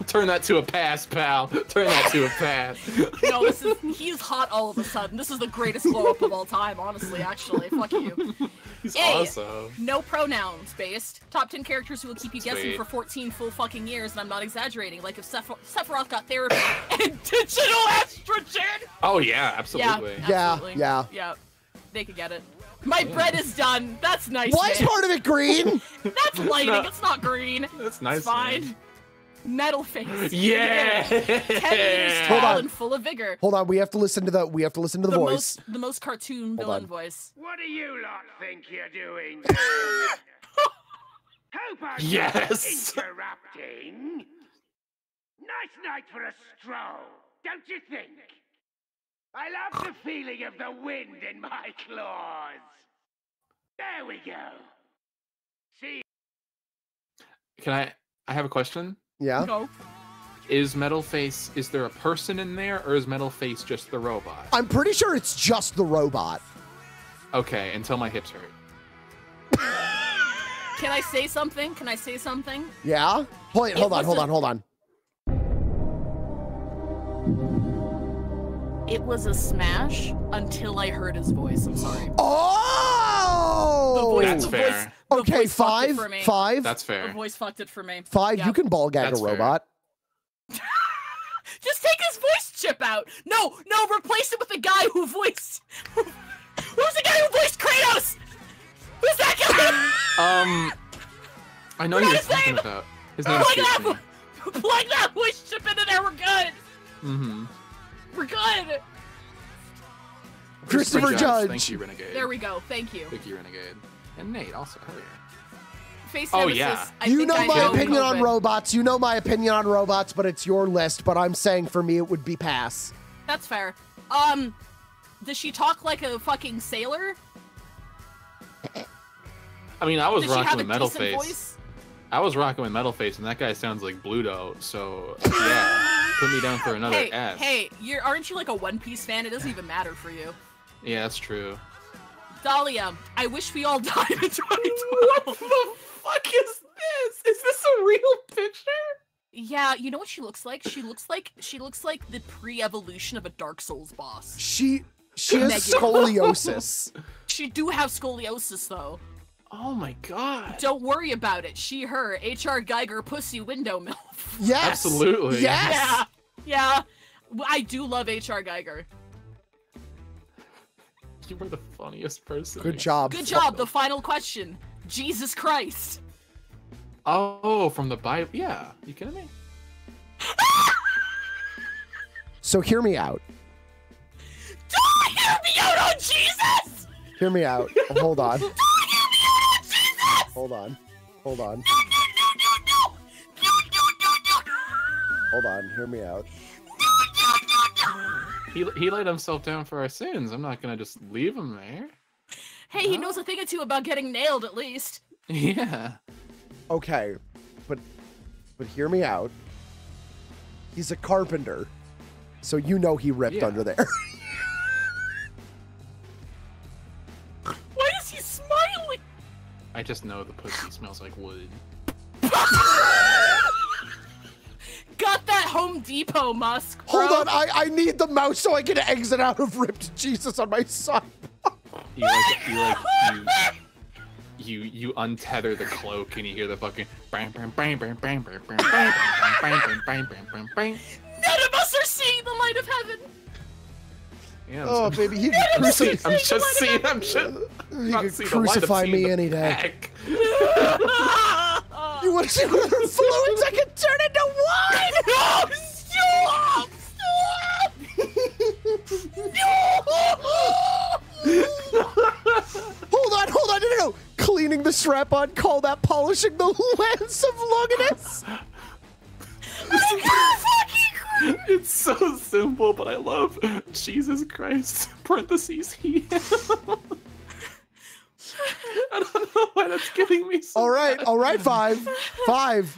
turn that to a pass, pal. Turn that to a pass. No, this is he's hot all of a sudden. This is the greatest glow up of all time, honestly. Actually, fuck you. He's Yay. awesome. No pronouns based. Top 10 characters who will keep you guessing for 14 full fucking years, and I'm not exaggerating. Like if Seph- Sephiroth got therapy and digital estrogen. Oh yeah, absolutely. Yeah, absolutely. yeah. Yeah, they could get it. My bread is done. That's nice. Why is part of it green? That's lighting. No. It's not green. That's nice. It's fine. man. Metal face. Yeah. 10 meters Hold tall on. and full of vigor. Hold on, we have to listen to the we have to listen to the, the voice. most the most cartoon Hold villain on. voice. What do you lot think you're doing? Hope I'm Yes. interrupting. Nice night for a stroll, don't you think? I love the feeling of the wind in my claws. There we go. See Can I? I have a question. Yeah. Go. Is Metal Face? Is there a person in there, or is Metal Face just the robot? I'm pretty sure it's just the robot. Okay, until my hips hurt. Can I say something? Can I say something? Yeah. Hold Wait, hold on, hold was on, hold on. It was a smash until I heard his voice. I'm sorry. Oh. The voice, That's the fair. Voice, the Okay, voice fucked it five, for me. five, That's The fair. voice fucked it for me. five. Yeah. You can ball gag That's a robot. Just take his voice chip out. No, no, replace it with the guy who voiced. Who's the guy who voiced Kratos? Who's that guy? Um, I know you're is his talking name? about. His name plug escapes that, me. plug that voice chip into there. We're good. Mm-hmm. We're good. Christopher Judge. Thank you, Renegade. There we go. Thank you. Thank you, Renegade. And Nate also. Hell yeah. Face Oh, nemesis. yeah. I you think know I my opinion on robots. You know my opinion on robots, but it's your list. But I'm saying for me, it would be pass. That's fair. Um, does she talk like a fucking sailor? I mean, I was Does rocking with Metal Face. voice? I was rocking with Metal Face, and that guy sounds like Bluto. So yeah, put me down for another Hey, ass. hey, you're aren't you like a One Piece fan? It doesn't even matter for you. Yeah, that's true. Dahlia, I wish we all died in 2012. What the fuck is this? Is this a real picture? Yeah, you know what she looks like? She looks like she looks like the pre-evolution of a Dark Souls boss. She she has Megan. scoliosis. She do have scoliosis though. Oh my god. Don't worry about it. She, her, H.R. Giger, pussy window milf. Yes. Absolutely. Yes. Yeah, yeah. W- I do love H.R. Giger. You were the funniest person. Good job. Good job. The final question. Jesus Christ. Oh, from the Bible. Yeah. You kidding me? So hear me out. Don't hear me out on Jesus! Hear me out. Hold on. Don't hear me out on Jesus! Hold on. Hold on. No, no, no, no, no, no, no, no, Hold on. Hear me out. He, he laid himself down for our sins. I'm not gonna just leave him there. Hey, he knows a thing or two about getting nailed at least. Yeah. Okay, but but hear me out. He's a carpenter, so you know he ripped Yeah. under there. Why is he smiling? I just know the pussy smells like wood. got that Home Depot Musk. Bro. Hold on, I, I need the mouse so I can exit out of Ripped Jesus on my side. you like, you, like you, you, you untether the cloak and you hear the fucking. None of us are seeing the light of heaven. Yeah, oh, just, baby, he can crucify. I'm just seeing. I'm just. He could crucify me any day back. You want to see what other fluids I can turn into wine? No! Stop! hold on, hold on, no, no, no. Cleaning the strap on, call that polishing the lance of Longinus. It's so simple, but I love Jesus Christ. Parentheses he. I don't know why that's getting me so. All right, all right, five. Five.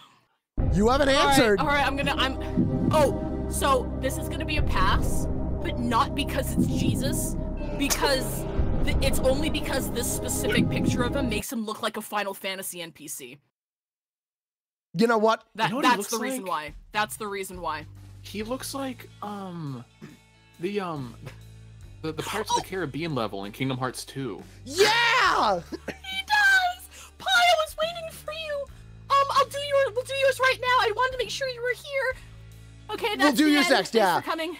You haven't All right, answered. all right, I'm gonna. I'm. Oh, so this is gonna be a pass, but not because it's Jesus, because th- it's only because this specific picture of him makes him look like a Final Fantasy NPC. You know what? That know what that's looks the reason like? why. That's the reason why. He looks like um, the um, the, the Pirates of the Caribbean level in Kingdom Hearts 2. Yeah! He does. Pi, I was waiting for you. Um, I'll do your. We'll do yours right now. I wanted to make sure you were here. Okay, that's We'll do yours end. next, Thanks yeah. for coming.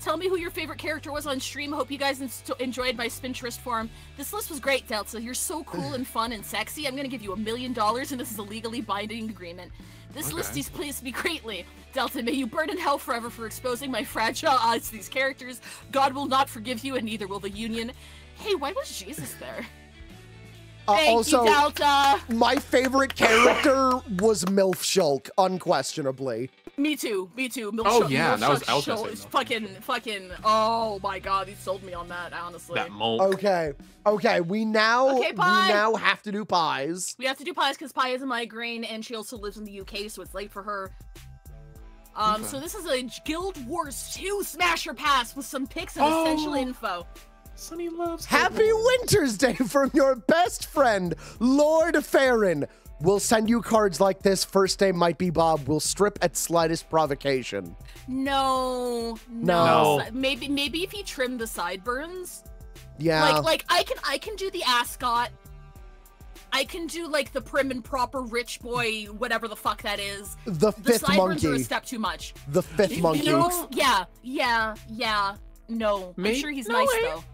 Tell me who your favorite character was on stream. Hope you guys enjoyed my Spinterest form. This list was great, Delta. You're so cool and fun and sexy. I'm gonna give you a million dollars, and this is a legally binding agreement. This Okay. list displeased me greatly. Delta, may you burn in hell forever for exposing my fragile eyes to these characters. God will not forgive you, and neither will the Union. Hey, why was Jesus there? Uh, Thank also, you, Delta. my favorite character was Milf Shulk, unquestionably. Me too. Me too. Milk Oh, yeah, Milk that was- Shul- I was gonna Shul say is Milk. fucking, fucking. Oh my god, he sold me on that. Honestly, That mulk. Okay, okay, we now Okay, we now have to do pies. we have to do pies because pie is a migraine and she also lives in the UK, so it's late for her. Um, Okay. so this is a Guild Wars 2 Smasher Pass with some pics and essential Oh. info. Sunny loves. Happy Winter's Day from your best friend, Lord Faren. We'll send you cards like this. First name might be Bob. We'll strip at slightest provocation. No, No. no. Maybe, maybe if he trimmed the sideburns. Yeah. Like, like I can, I can do the ascot. I can do like the prim and proper rich boy, whatever the fuck that is. the The fifth sideburns are a step too much. The fifth monkey. No, yeah, yeah, yeah. No, I'm sure he's no nice way. though.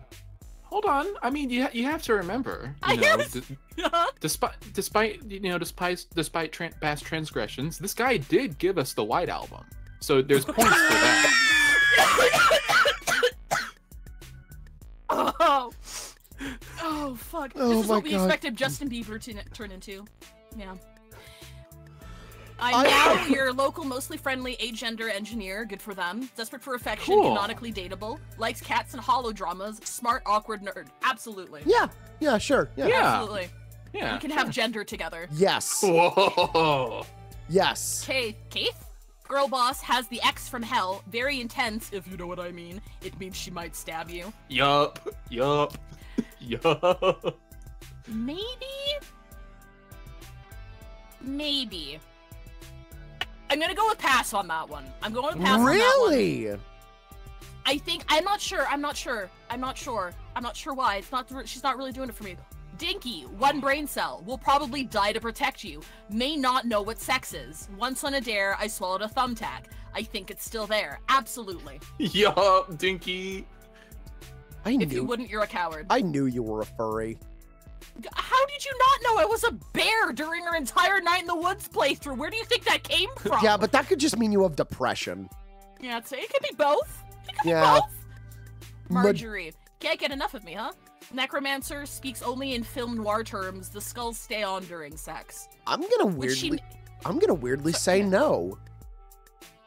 Hold on. I mean, you ha- you have to remember. You I know, have- despite despite you know despite despite tran past transgressions, this guy did give us the White Album. So there's points for that. oh, oh, fuck! Oh this is what we God. expected Justin Bieber to turn into. Yeah. I'm now your local, mostly friendly agender engineer. Good for them. Desperate for affection, Cool. canonically dateable, likes cats and hollow dramas. smart, awkward nerd. Absolutely. Yeah. Yeah. Sure. Yeah. Yeah. Absolutely. Yeah. we can have gender together. Yes. Whoa. Yes. Okay, Keith? Girl boss has the X from hell. Very intense, if you know what I mean. It means she might stab you. Yup. Yup. Yo. Maybe. Maybe. I'm gonna go with pass on that one. I'm going to pass on that one. Really? I think I'm not sure. I'm not sure. I'm not sure. I'm not sure why. It's not. She's not really doing it for me. Dinky, one brain cell, will probably die to protect you. May not know what sex is. Once on a dare, I swallowed a thumbtack. I think it's still there. Absolutely. Yup, Dinky. I knew If knew. you wouldn't, you're a coward. I knew you were a furry. How did you not know I was a bear during our entire Night in the Woods playthrough? Where do you think that came from? Yeah, but that could just mean you have depression. Yeah, it's, it could be both. It could Yeah. be both. Ma- Marjory. Can't get enough of me, huh? Necromancer speaks only in film noir terms. The skulls stay on during sex. I'm gonna Would she weirdly. I'm gonna weirdly say no.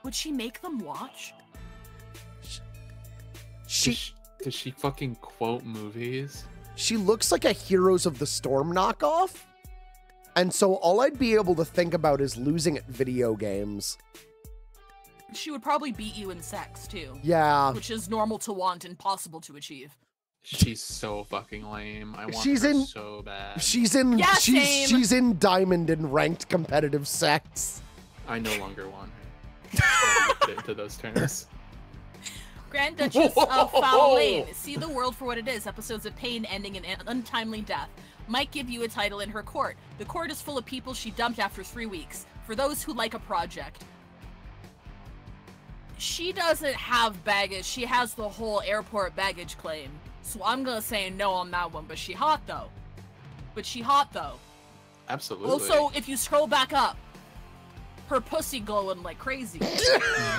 Would she make them watch? She Does she, does she fucking quote movies? She looks like a Heroes of the Storm knockoff. And so all I'd be able to think about is losing at video games. She would probably beat you in sex too. Yeah. Which is normal to want and possible to achieve. She's so fucking lame. I want She's her in- so bad. She's in Yeah, she's same. she's in diamond in ranked competitive sex. I no longer want her. I into those terms. Grand Duchess of Foul Lane. See the world for what it is. Episodes of pain ending in an untimely death. Might give you a title in her court. The court is full of people she dumped after three weeks. For those who like a project. She doesn't have baggage. She has the whole airport baggage claim. So I'm gonna say no on that one. But she hot though. But she hot though. Absolutely. Also, if you scroll back up, her pussy glowing like crazy.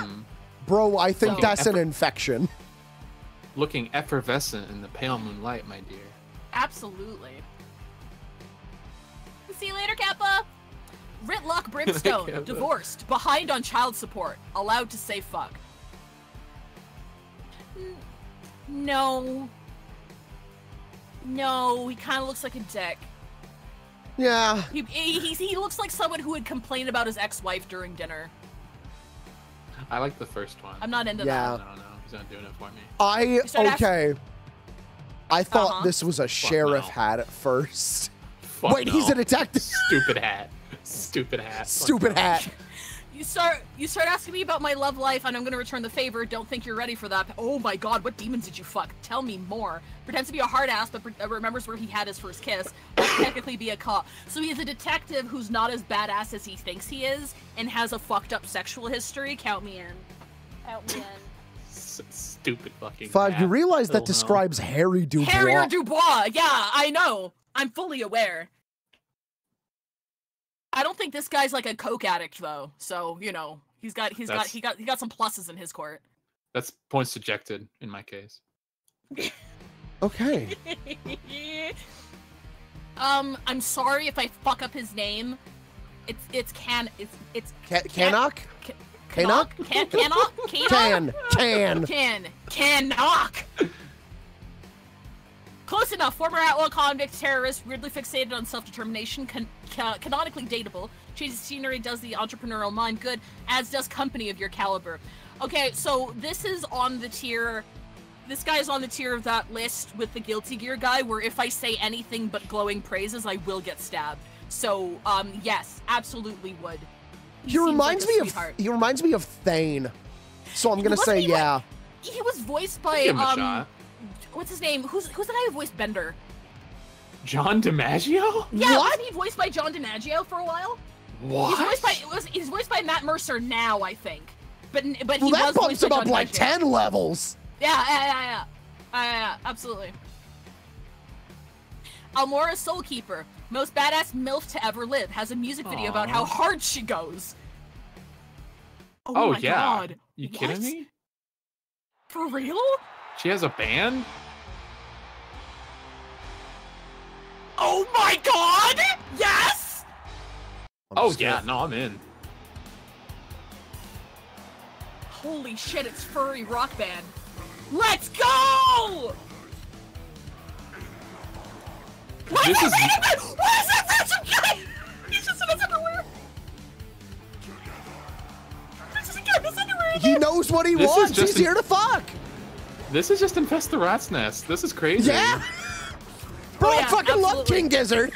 Mhm. Bro, I think So- that's an infection. Looking effervescent in the pale moonlight, my dear. Absolutely. See you later, Kappa. Rytlock Brimstone, Kappa. divorced, behind on child support, allowed to say fuck. N- No. No, he kind of looks like a dick. Yeah. He, he, he, he looks like someone who would complain about his ex-wife during dinner. I like the first one. I'm not into Yeah. I don't know. He's not doing it for me. I okay. I thought Uh-huh. this was a sheriff no. hat at first. Fuck Wait, he's no. a detective. Stupid hat. Stupid hat. Fuck Stupid no. Hat. You start you start asking me about my love life, and I'm gonna return the favor. Don't think you're ready for that. Oh my god, what demons did you fuck? Tell me more. Pretends to be a hard ass, but pre- uh, remembers where he had his first kiss. Might technically be a cop. So he's a detective who's not as badass as he thinks he is, and has a fucked up sexual history. Count me in. Count me in. S- stupid fucking. Five, you realize that Hell no. describes Harry Dubois. Harry Dubois. Yeah, I know. I'm fully aware. I don't think this guy's like a coke addict though. So you know, he's got he's got he got he got some pluses in his court. That's points dejected in my case. Okay. um, I'm sorry if I fuck up his name. It's it's can it's it's Ca- Canuck? Canuck Canuck? can cannot Can. Can. can cannot. Close enough. Former outlaw convict terrorist, weirdly fixated on self-determination, can- ca- canonically dateable. Changes scenery, does the entrepreneurial mind good, as does company of your caliber. Okay, so this is on the tier. This guy is on the tier of that list with the Guilty Gear guy, where if I say anything but glowing praises, I will get stabbed. So, um, yes, absolutely would. He seems like reminds a me of he reminds me of Thane. So I'm gonna say he like- yeah. He was voiced by Give him a um, what's his name? Who's who's the guy who voiced Bender? John DiMaggio? Yeah, What? wasn't he voiced by John DiMaggio for a while? What? He's voiced by it was he's voiced by Matt Mercer now, I think. But but Well, he that was bumps voiced him by up John like DiMaggio. ten levels. Yeah, yeah, yeah, yeah. Yeah, yeah, yeah, absolutely. Almorra Soulkeeper, most badass MILF to ever live, has a music video about how hard she goes. Oh, Oh, my yeah. god. You What? kidding me? For real? She has a band? Oh my god! Yes! oh yeah, no, I'm in. Holy shit, it's furry rock band. Let's go! What This is is- that? What is that random guy? He's just in his underwear. He's just in his underwear. He knows what he This wants. just He's an- here to fuck. This is just infest the rat's nest. This is crazy. Yeah. Bro, Oh, I yeah, fucking love. King Gizzard.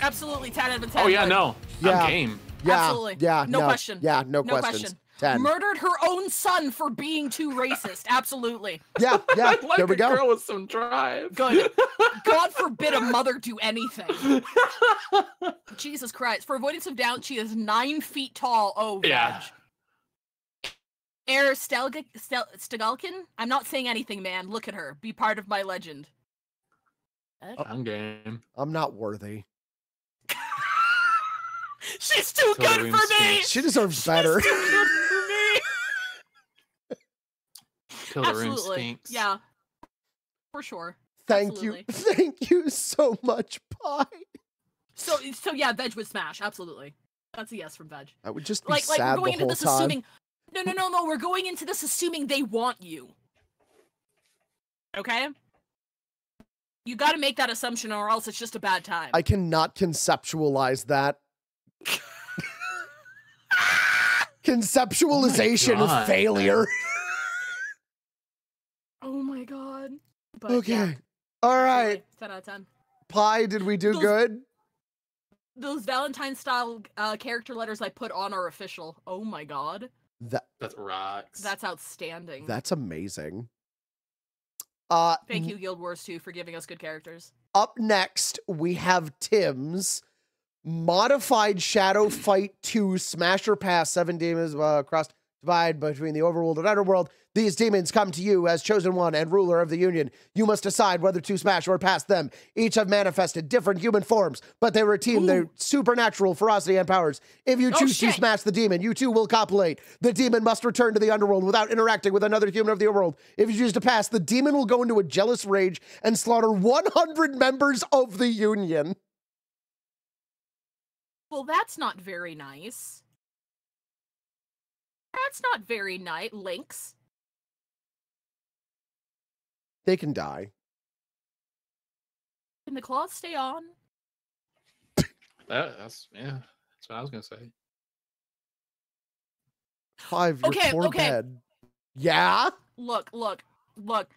Absolutely 10 out of 10. Oh yeah, like, no, Yeah. I'm game. Yeah, Absolutely. yeah, No no, question. yeah, no No questions. question. 10. Murdered her own son for being too racist. Absolutely. Yeah, yeah. like there we a go. girl with some drive. Good. God forbid a mother do anything. Jesus Christ. For avoidance of doubt, she is nine feet tall. Oh, Yeah. veg. Eir Stelga- Stel- Stegalkin? I'm not saying anything, man. Look at her. Be part of my legend. Veg? I'm game. I'm not worthy. She's too Killer good for me! She deserves better. Too good for me! Killer Absolutely. instincts. Yeah. For sure. Thank Absolutely. you. Thank you so much, Pie. So so yeah, veg would smash, absolutely. That's a yes from veg. I would just be Like like sad we're going the into whole this time. assuming No no no no, we're going into this assuming they want you. Okay? You gotta make that assumption or else it's just a bad time. I cannot conceptualize that. Conceptualization of God. failure. oh my god. But okay. yeah, All right. absolutely, 10 out of 10. Pie, did we do Those- good? Those Valentine style uh, character letters I put on are official. Oh my god. That That rocks. That's outstanding. that's amazing. Uh Thank you, Guild Wars 2, for giving us good characters. up next we have Tim's modified Shadow Fight 2 Smasher Pass. Seven demons uh, cross divide between the overworld and underworld. These demons come to you as chosen one and ruler of the Union. You must decide whether to smash or pass them. Each have manifested different human forms, but they retain their supernatural ferocity and powers. If you Oh, choose to smash the demon, you too will copulate. The demon must return to the underworld without interacting with another human of the overworld. If you choose to pass, the demon will go into a jealous rage and slaughter 100 members of the Union. Well, that's not very nice. That's not very nice. Lynx. They can die. Can the claws stay on? That, that's yeah. That's what I was gonna say. Five, your Okay, poor okay. bed. Yeah? Look, look, look.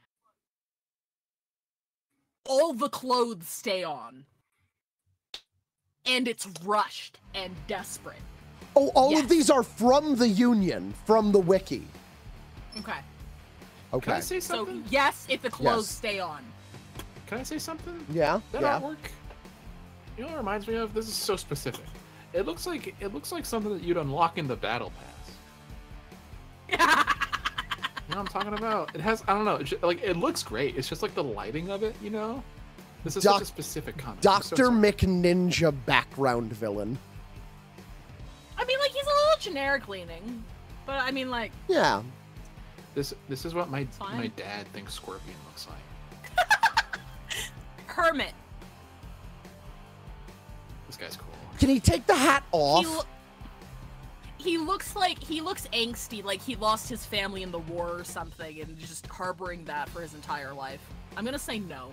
All the clothes stay on. And it's rushed and desperate. Oh, all Yes. of these are from the Union, from the wiki. Okay. Okay. Can I say So, something? yes, if the clothes Yes. stay on. Can I say something? Yeah, That yeah. artwork. You know what it reminds me of? This is so specific. It looks like it looks like something that you'd unlock in the battle pass. you know what I'm talking about? It has I don't know, it's ju- like it looks great. It's just like the lighting of it, you know? This is Doc- such a specific comment. I'm so Dr. sorry. McNinja background villain. I mean, like, he's a little generic leaning. But, I mean, like, Yeah. This this is what my Fine. my dad thinks Scorpion looks like. Hermit. This guy's cool. Can he take the hat off? He, lo- he looks like he looks angsty, like he lost his family in the war or something, and just harboring that for his entire life. I'm gonna say no.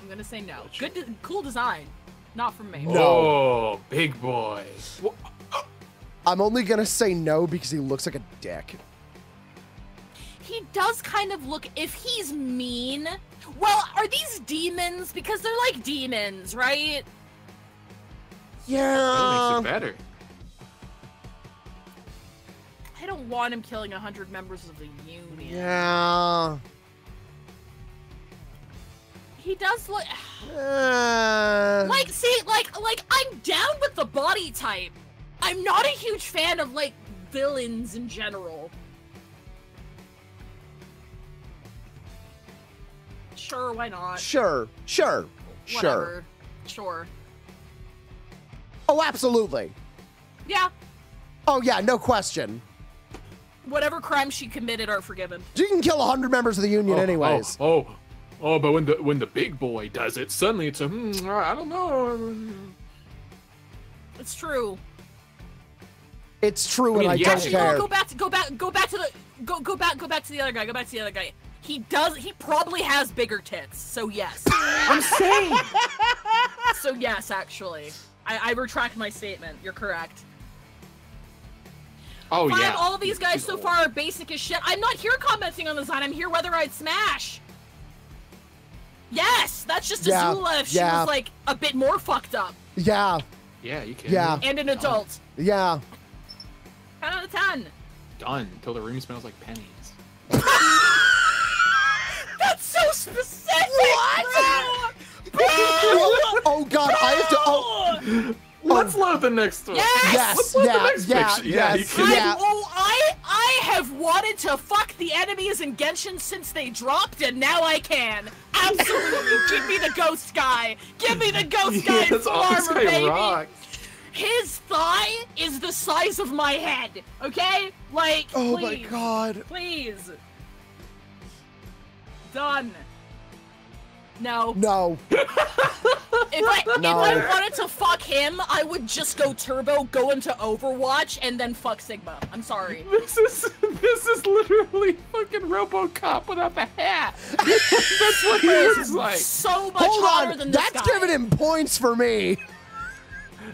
I'm gonna say no. Good, de- cool design, not from me. No. Oh, big boy. I'm only gonna say no because he looks like a dick. He does kind of look. If he's mean, well, are these demons? Because they're like demons, right? Yeah. That Yeah. makes it better. I don't want him killing a hundred members of the union. Yeah. He does look. Uh, Like, see, like, like I'm down with the body type. I'm not a huge fan of like villains in general. Sure, why not? sure, sure, sure. Whatever. Sure. Oh, absolutely. Yeah. Oh, yeah, no question. Whatever crimes she committed are forgiven. You can kill 100 members of the Union, Oh, anyways. Oh, oh, oh, but when the when the big boy does it, suddenly it's a hmm, I don't know. It's true. It's true, I mean, and I yeah, don't care. go back to go back go back to the go go back go back to the other guy. Go back to the other guy. He does. He probably has bigger tits. So yes. I'm saying. so yes, actually, I, I retract my statement. You're correct. Oh Five, yeah. all of these guys so far are basic as shit. I'm not here commenting on the design. I'm here whether I'd smash. Yes, that's just Yeah, Azula if she yeah. was like a bit more fucked up Yeah, Yeah, you can. Yeah. and an adult. yeah. 10 out of 10. Done till the room smells like pennies. That's so specific. What? oh God, I have to. Oh, Let's load the next one. Yes! yes, Let's load the yeah, next yeah, picture. Yeah, you yes, can- yeah. I, oh, I I have wanted to fuck the enemies in Genshin since they dropped, and now I can. Absolutely, give me the ghost guy. Give me the ghost guy in Yes, full armor, guy baby. rocks. His thigh is the size of my head. Okay, like Oh please, my God. please. Done. No. No. If I, No. if I wanted to fuck him, I would just go turbo, go into Overwatch, and then fuck Sigma. I'm sorry. This is this is literally fucking RoboCop without the hat. That's what he looks like. So much Hold hotter on, than this that's guy. giving him points for me.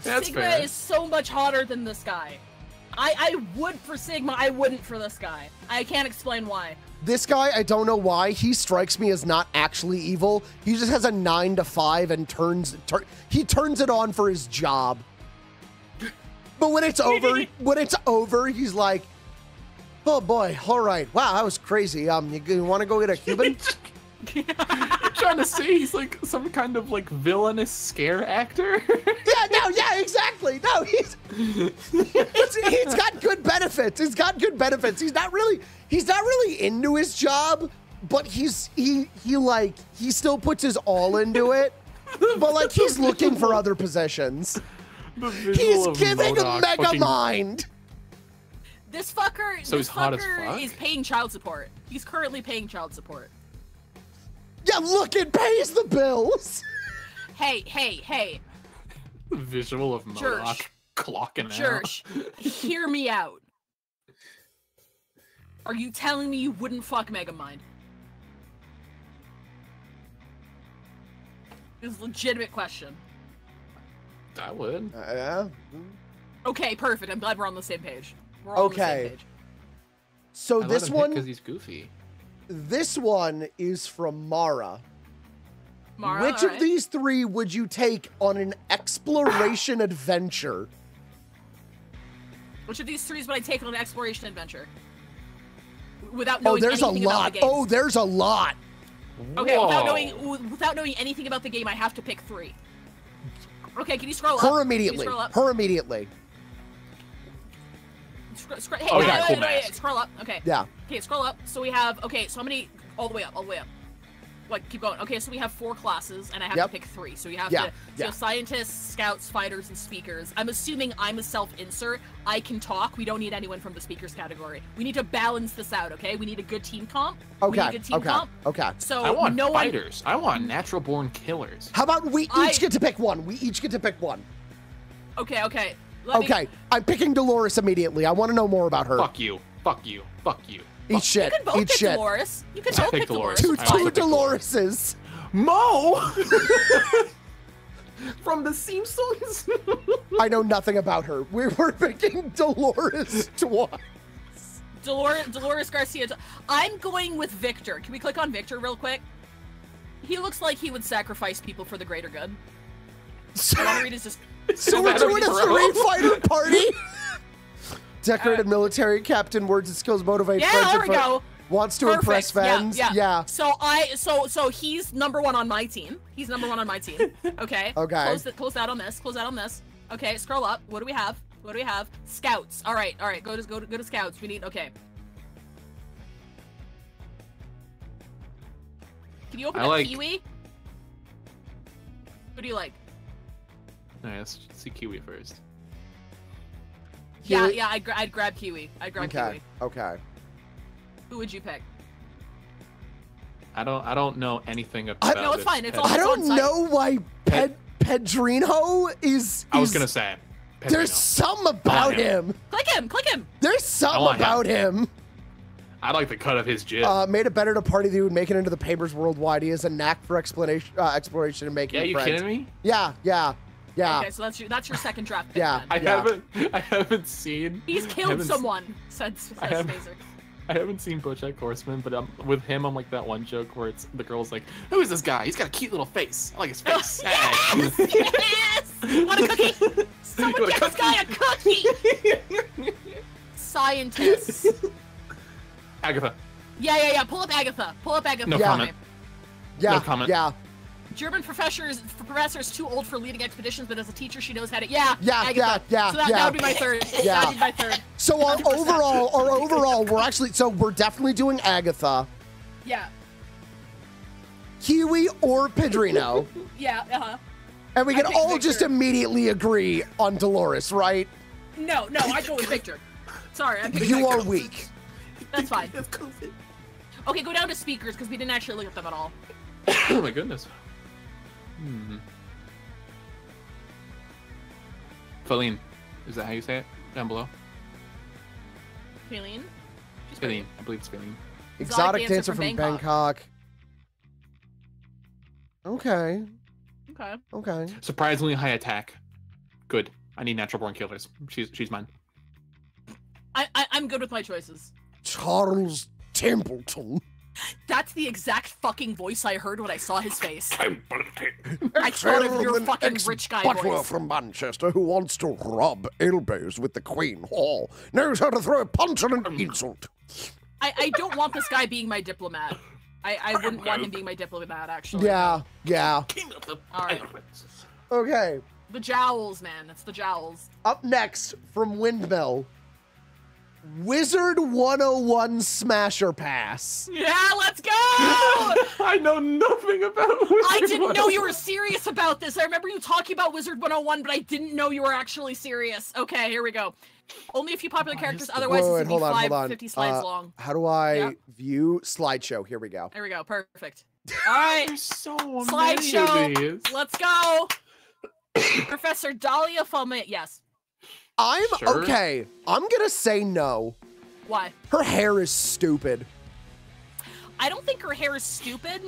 That's Sigma fair. is so much hotter than this guy. I I would for Sigma, I wouldn't for this guy. I can't explain why. This guy, I don't know why, he strikes me as not actually evil. He just has a nine to five and turns tur- he turns it on for his job. But when it's over, when it's over, he's like, "Oh boy, all right, wow, that was crazy. Um, you, you want to go get a Cuban?" I'm trying to say he's like some kind of like villainous scare actor. yeah, no, yeah, exactly. No, he's it's, he's got good benefits. He's got good benefits. He's not really he's not really into his job, but he's he he like he still puts his all into it. But like he's looking for other positions. He's visual of giving a mega fucking- mind. This fucker, So this he's hot as fucker fuck? is paying child support. He's currently paying child support. Yeah, look, it pays the bills. Hey, hey, hey, The visual of Church. MODOK clocking Church, hear me out. Are you telling me you wouldn't fuck Megamind? It's a legitimate question. out. I would. Uh, yeah. Okay, perfect. I'm glad we're on the same page. We're all on the same Okay. page. So this one, because he's goofy. This one is from Mara. Mara, Which of alright. these three would you take on an exploration adventure? Which of these three would I take on an exploration adventure? Without Oh, knowing there's a anything about lot. the game. Oh, there's a lot. Oh, there's a lot. Okay, without knowing without knowing anything about the game, I have to pick three. Okay, can you scroll up? Her Can you immediately. scroll up? Her immediately. Scro- scro- hey, Oh, wait, yeah, wait, cool wait, wait, mask. scroll up. Okay. Yeah. Okay, scroll up. So we have okay. So how many? All the way up. All the way up. Like keep going. Okay, so we have four classes, and I have Yep. to pick three. So you have Yeah, to. yeah. So scientists, scouts, fighters, and speakers. I'm assuming I'm a self-insert. I can talk. We don't need anyone from the speakers category. We need to balance this out. Okay. We need a good team comp. Okay. We need a good team Okay. comp. Okay. So I want no one. fighters. I want natural born killers. How about we each I- get to pick one? We each get to pick one. Okay. Okay. Let me- Okay. I'm picking Dolores immediately. I want to know more about her. Fuck you. Fuck you. Fuck you. Eat shit. You can both Eat pick shit. Dolores. You can I both pick pick Dolores. Dolores. Two, I also two pick Dolores. Doloreses. Mo from The Simpsons. I know nothing about her. We were picking Dolores twice. Dolores, Dolores Garcia. I'm going with Victor. Can we click on Victor real quick? He looks like he would sacrifice people for the greater good. I want to read his just. So we're doing read a three Fighter party. Decorated uh, military captain words and skills motivate Yeah, friends there and we fr- go. Wants to Perfect. impress fans. Yeah, yeah. So I, so so he's number one on my team. He's number one on my team. Okay. Okay. Close, the, close out on this. Close out on this. Okay. Scroll up. What do we have? What do we have? Scouts. All right. All right. Go to go to go to scouts. We need. Okay. Can you open I up like- Kiwi? What do you like? Alright, let's see Kiwi first. Yeah, Kiwi- yeah. I'd, gra- I'd grab Kiwi. I'd grab Okay. Kiwi. Okay. Who would you pick? I don't. I don't know anything about. no, it's fine, it's pet- all- I don't on know why Ped Pedrino is. I was gonna say. There's some about him. him. Click him. Click him. There's some want him. about him. I like the cut of his jib. Uh, made it better to party that would make it into the papers worldwide. He has a knack for explanation, uh, exploration and making yeah, you friends. kidding me? Yeah, yeah. Yeah. Okay, so that's your that's your second draft pick. Yeah. then. I Yeah. haven't I haven't seen. He's killed someone. Said says I have- Phaser. I haven't seen BoJack Horseman, but um, with him, I'm like that one joke where it's the girl's like, "Who is this guy? He's got a cute little face. I like his face." yes! yes! Want a cookie? Someone Want get this guy a cookie! Scientists. Agatha. Yeah, yeah, yeah. Pull up Agatha. Pull up Agatha. No for comment. Yeah. No comment. Yeah. German professors professor is too old for leading expeditions, but as a teacher, she knows how to. Yeah. Yeah, Agatha. yeah, yeah, So that, yeah. that would be my third. Yeah. That would be my third. So our 100%. overall, our overall, we're actually so we're definitely doing Agatha, Yeah. Kiwi, or Pedrino, Yeah. Uh huh. and we can picked all just immediately agree on Dolores, right? No, no, I go with Victor. Sorry, I'm picking You Victor. are weak. That's fine. Okay, go down to speakers because we didn't actually look at them at all. oh my goodness. Hmm. Feline. Is that how you say it? Down below? Feline. Feline. I believe it's Feline. Exotic dancer, from Bangkok. Okay. Okay. Okay. Surprisingly high attack. Good. I need natural born killers. She's she's mine. I, I I'm good with my choices. Charles Templeton. That's the exact fucking voice I heard when I saw his face. I I thought of your fucking rich guy Butler voice. from Manchester who wants to rub elbows with the Queen. Oh, knows how to throw a punch and an insult. I, I don't want this guy being my diplomat. I, I wouldn't want him being my diplomat, actually. Yeah, yeah. All right. Okay. The jowls, man. It's the jowls. Up next from Windmill, Wizard 101 Smasher Pass. Yeah, let's go! I know nothing about I didn't know you were serious about this. I remember you talking about Wizard 101, but I didn't know you were actually serious. Okay, here we go. Only a few popular characters, otherwise Wait, wait, it's gonna be hold on. 50 slides Uh, long. How do I Yeah. view slideshow? Here we go. There we go. Perfect. All right. There's so Slideshow. Let's go. Professor Dahlia Fulmant. Yes. I'm Sure. okay. I'm gonna say no. Why? Her hair is stupid. I don't think her hair is stupid,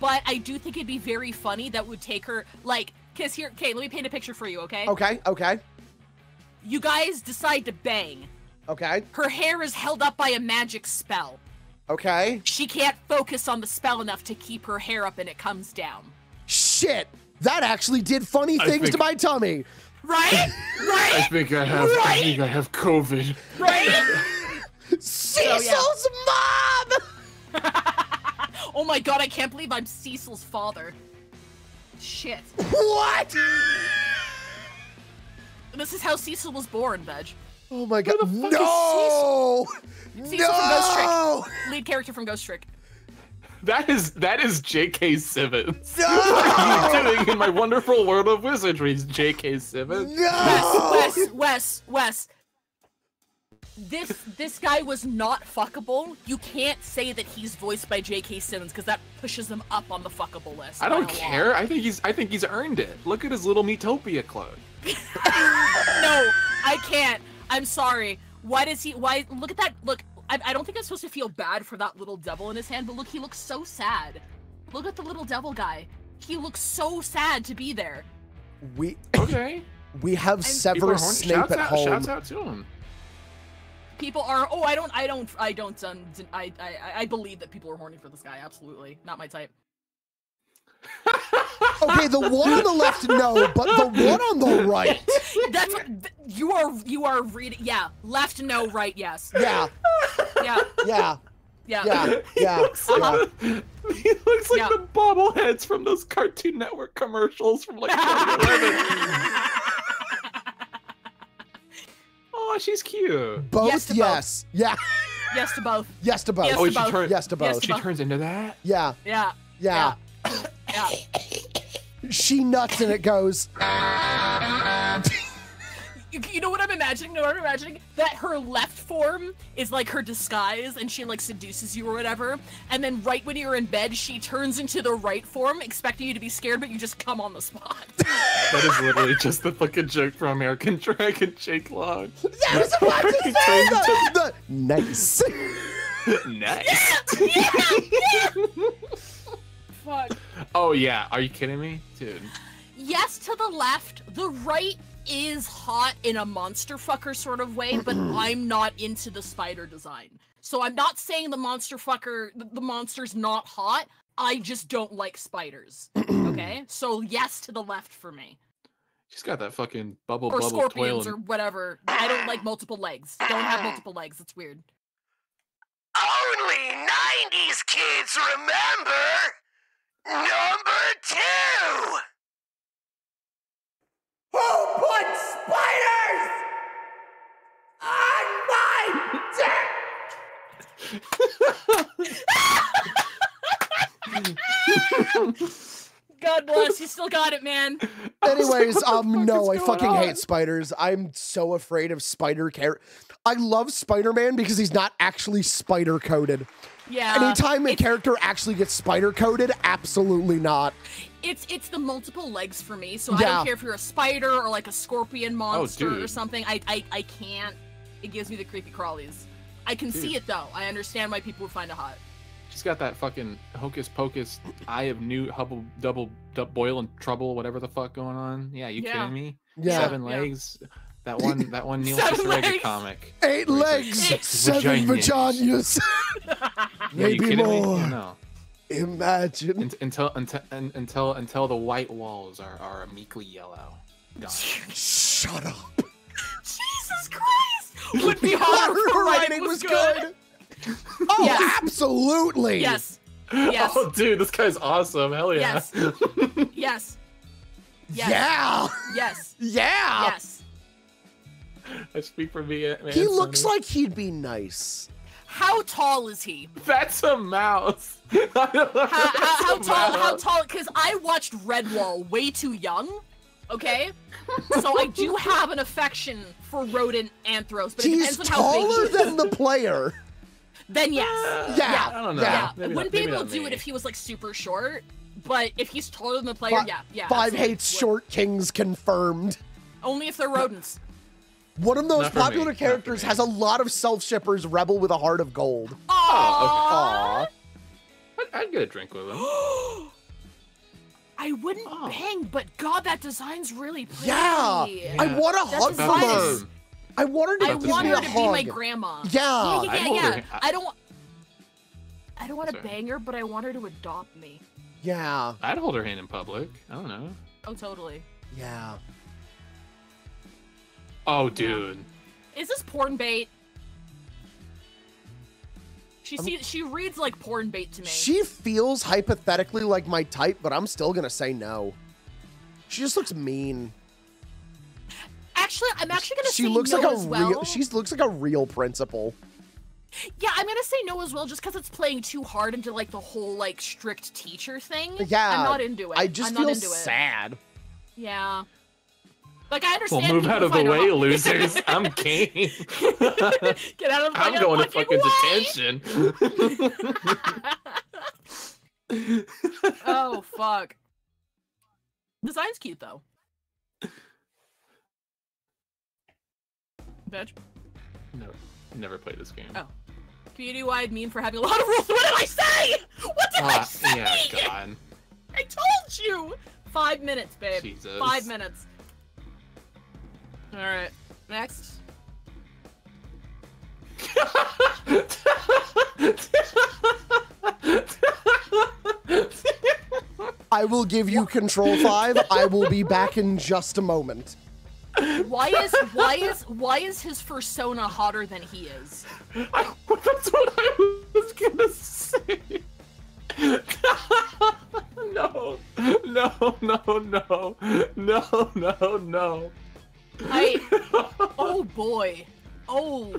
but I do think it'd be very funny that would take her like cause here okay, let me paint a picture for you, okay? Okay, okay, You guys decide to bang. okay, Her hair is held up by a magic spell. okay. She can't focus on the spell enough to keep her hair up and it comes down. Shit! That actually did funny I things to my tummy. Right? I Right? think I have. I think I have COVID. Right? Sissel's oh, mom! oh my god, I can't believe I'm Sissel's father. Shit. What? This is how Sissel was born, Veg. Oh my god. the fuck is No! Sissel from Ghost No! Trick. Lead character from Ghost Trick. That is that is J.K. Simmons. No! What are you doing in my wonderful world of wizardry, J.K. Simmons? No! Wes, Wes, Wes. Wes. This this guy was not fuckable. You can't say that he's voiced by J.K. Simmons because that pushes him up on the fuckable list. I don't by lot. care. I think he's I think he's earned it. Look at his little Metopia clone. no, I can't. I'm sorry. Why does he? Why? Look at that. Look, I, I don't think I'm supposed to feel bad for that little devil in his hand, but look, he looks so sad. Look at the little devil guy. He looks so sad to be there. We Okay. we have People Severus. Snape shouts at out, home. Shouts out to him. People are. Oh, I don't. I don't. I don't. Um, I, I. I believe that people are horny for this guy. Absolutely, not my type. Okay, the one on the left, no, but the one on the right. That's what- you are. You are reading. Yeah, left, no, right, yes. Yeah, Yeah, yeah, yeah. yeah, yeah. Uh-huh. yeah. He looks like Yeah. the bobbleheads from those Cartoon Network commercials from like 2011. oh, she's cute. Both, Yes to both. Yeah, Yes to both. yes to both. Yes Oh, to she both. turns. Yes to both. She turns into that. Yeah, Yeah. yeah. Yeah. She nuts and it goes. You, you know what I'm imagining? You know what I'm imagining? That her left form is like her disguise and she like seduces you or whatever. And then right when you're in bed, she turns into the right form, expecting you to be scared, but you just come on the spot. That is literally just the fucking joke from American Dragon Jake Long. I was about to He say turns that. The- nice. nice. Fuck. Oh yeah, are you kidding me, dude? yes to the left. The right is hot in a monster fucker sort of way, but I'm not into the spider design. So I'm not saying the monster fucker, the, the monster's not hot. I just don't like spiders. okay, so yes to the left for me, She's got that fucking bubble or bubble scorpions or whatever. I don't like multiple legs. Don't have multiple legs. It's weird. Only 90s kids remember number two! Who put spiders on my dick? God bless. You still got it, man. Anyways, um, no, I fucking on? hate spiders. I'm so afraid of spider char- I love Spider-Man because he's not actually spider coated. Yeah. Anytime a character actually gets spider coated, absolutely not. It's it's the multiple legs for me. So I don't care if you're a spider or like a scorpion monster or something. I, I I can't. It gives me the creepy crawlies. I can see it though. I understand why people would find it hot. She's got that fucking hocus pocus eye of new hubble double, double boil and trouble whatever the fuck going on. Yeah, you Yeah. kidding me? Yeah. Seven Yeah. legs. That one that one Neil Seven Cicierega comic. Eight legs, Six seven vaginas. vaginas. Yeah, Maybe kidding me? more. No. Imagine. Un- Until until until until the white walls are, are meekly yellow. Done. Shut up. Jesus Christ! Would be hard if writing was good. Oh, Yes. absolutely. Yes. Yes. Oh, dude, this guy's awesome. Hell yeah. Yes. Yes. Yes. Yeah. Yes. Yeah. Yes. I speak for me, man. He looks Sonny. like he'd be nice. How tall is he? That's a mouse. How, how, how a tall? How tall? Because I watched Redwall way too young. Okay, so I do have an affection for rodent anthros, but it He's depends on how big. taller he is. than the player. Then yes. Uh, yeah. I don't know. Yeah, I Maybe wouldn't not- be able to do me. it if he was like super short. But if he's taller than the player, Fi- yeah, yeah. Five absolutely. hates short kings confirmed. Only if they're rodents. One of those Not for me, popular characters has a lot of self-shippers rebel with a heart of gold. Aww. Oh, Aw. I'd, I'd get a drink with him. I wouldn't Oh. bang, but God, that design's really pretty. Yeah. I want to That hug design from is- her. I want her to I give want me her a to hug. be my grandma. Yeah. yeah, I'd yeah, yeah. her- I- I don't. want- I don't want to bang her, but I want her to adopt me. Yeah. I'd hold her hand in public. I don't know. Oh, totally. Yeah. Oh, dude. Is this porn bait? She sees. She reads like porn bait to me. She feels hypothetically like my type, but I'm still gonna say no. She just looks mean. Actually, I'm actually gonna She say looks no like a as well. real. She looks like a real principal. Yeah, I'm gonna say no as well, just because it's playing too hard into like the whole like strict teacher thing. Yeah. I'm not into it. I just I'm feel not into it. sad. Yeah. Like I Well, understand. move out of the way, hard- losers. I'm game. Get out of the I'm fucking going to fucking fucking way. detention. oh fuck. Design's cute though. Bitch. no, never played this game. Oh. Community wide mean for having a lot of rules. What did I say? What did I Ah, say? yeah, God. I told you. Five minutes, babe. Jesus. Five minutes. All right. Next. I will give you control five. I will be back in just a moment. Why is why is why is his persona hotter than he is? I, That's what I was gonna say. no, no, no, no, no, no, no. I. Oh boy. Oh.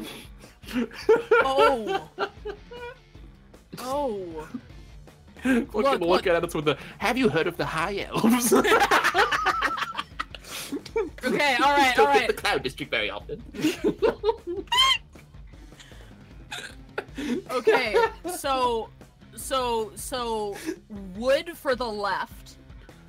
Oh. Oh. Look, Look, look, at us with the. Have you heard of the high elves? Okay. All right. Don't All hit the cloud district very often. Okay. So, so, so, wood for the left,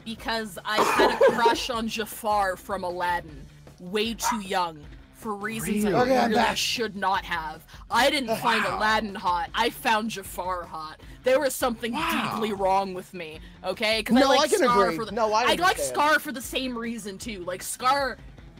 because I had a crush on Jafar from Aladdin. Way too young for reasons Really? I Okay, really should not have. I didn't find Aladdin hot. I found Jafar hot. There was something deeply wrong with me. Okay, because I No, like I can Scar agree. for the. No, I like. Scar for the same reason too. Like Scar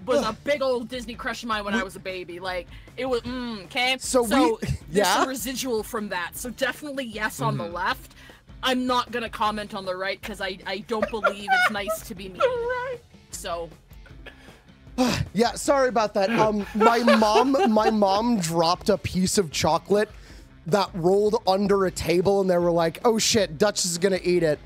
was a big old Disney crush of mine when I was a baby. Like it was. Mm, okay. So we- there's yeah? some residual from that. So definitely yes on the Mhm. left. I'm not gonna comment on the right because I I don't believe it's nice to be mean. So Yeah, sorry about that. Um, my mom, my mom dropped a piece of chocolate that rolled under a table, and they were like, "Oh shit, Duchess is gonna eat it."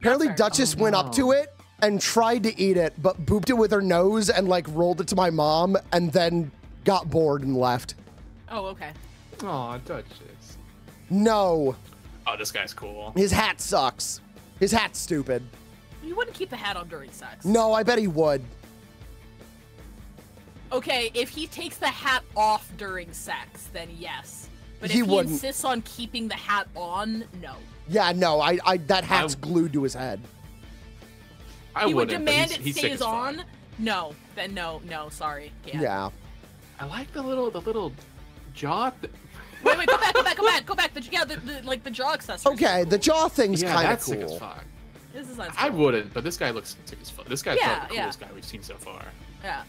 Apparently, Duchess went up to it and tried to eat it, but booped it with her nose and like rolled it to my mom, and then got bored and left. oh okay. Aw, Duchess. No, Oh, this guy's cool. his hat sucks. His hat's stupid. You wouldn't keep the hat on during sex. No, I bet he would. Okay, if he takes the hat off during sex, then yes. But if he wouldn't. insists on keeping the hat on, no. Yeah, no, I, I that hat's glued to his head. I he would wouldn't, demand he's- it he's sick stays as fuck. on. No, then no, no, sorry. Can't. Yeah. I like the little the little jaw. Th- Wait, wait, go back, go back, go back, go back. The, yeah, the, the like the jaw accessories. Okay, the jaw thing's yeah, kind of that's sick as cool. fuck. This is nice. I wouldn't, but this guy looks sick as fuck. This guy's Yeah, probably the yeah. coolest guy we've seen so far. Yeah.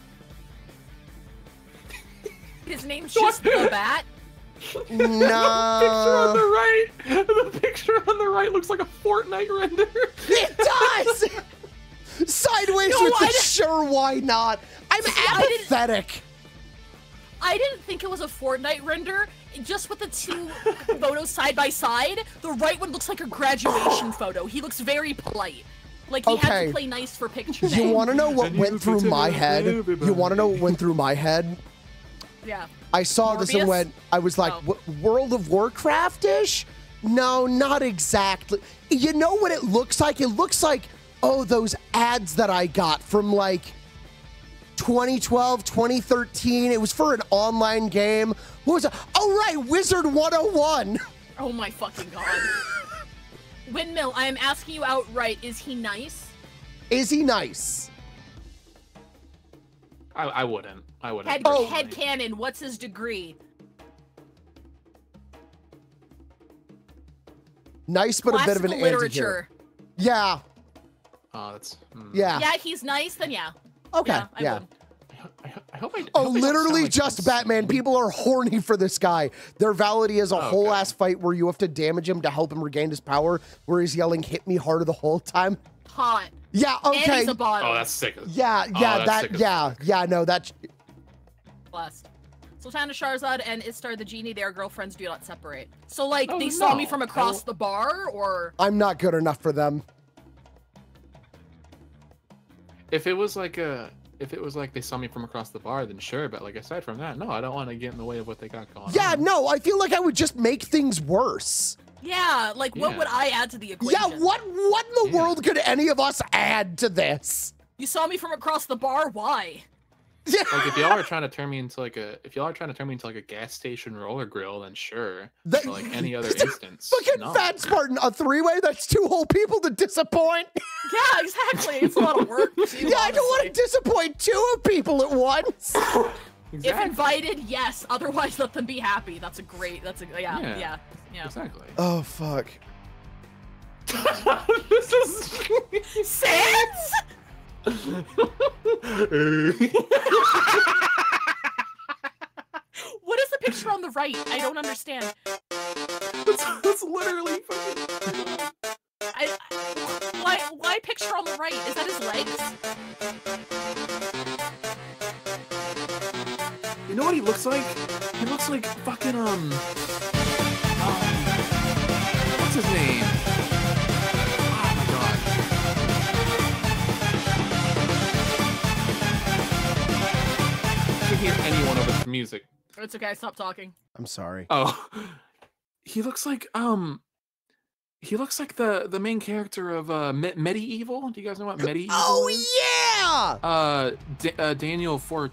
His name's just the Bat. picture on the right. The picture on the right looks like a Fortnite render. It does. Sideways No, with I the didn't- sure why not. I'm I didn't- apathetic. I didn't think it was a Fortnite render. Just with the two photos side by side, the right one looks like a graduation photo. He looks very polite. Like he had to play nice for pictures. You want to know what went through my head? You want to know what went through my head? Yeah. I saw this and went, I was like, Oh. World of Warcraft ish? No, not exactly. You know what it looks like? It looks like, oh, those ads that I got from like 2012, 2013. It was for an online game. What was it? Oh, right, Wizard 101. Oh my fucking god. Windmill, I am asking you outright, is he nice? Is he nice? I, I wouldn't. I wouldn't. Head, Oh. head cannon, what's his degree? Nice, but a bit of an Classical anti-hero. literature. Yeah, Oh, that's. hmm. yeah. Yeah, he's nice, then yeah. Okay, Yeah, I yeah. would. I, I hope I. I Oh, I literally like just this. Batman. People are horny for this guy. Their validity is a Oh, whole okay. ass fight where you have to damage him to help him regain his power, where he's yelling, hit me harder the whole time. Hot. Yeah, And okay. he's a bottom. Oh, that's sick. as- Yeah, Oh, yeah, that's that, sick yeah, yeah, no, that, Blessed. Sultana Sharzad and Istar the genie, their girlfriends do not separate. So like Oh, they saw me from across the bar, or I'm not good enough for them. If it was like a, if it was like they saw me from across the bar, then sure. But like aside from that, no, I don't want to get in the way of what they got going. Yeah, on. no, I feel like I would just make things worse. yeah, like what Yeah. would I add to the equation? Yeah, what, what in the Yeah. world could any of us add to this? You saw me from across the bar. Why? Yeah. Like if y'all are trying to turn me into like a, if y'all are trying to turn me into like a gas station roller grill, then sure. That- like any other instance, Fucking no. Fat Spartan, a three-way? That's two whole people to disappoint. Yeah, exactly. It's a lot of work. too, yeah, I don't want to disappoint two of people at once. If invited, yes. Otherwise, let them be happy. That's a great. That's a yeah, Yeah. yeah, yeah. Exactly. Oh, fuck. this is. Sans? What is the picture on the right? I don't understand. that's, that's literally fucking. I, I- why why picture on the right? Is that his legs? You know what he looks like? He looks like fucking um. um what's his name? Hear anyone over the music. It's okay. Stop talking. I'm sorry. Oh, he looks like um. He looks like the the main character of uh Me- MediEvil. Do you guys know what MediEvil Oh, is? yeah! Uh, Da- uh Daniel Fort.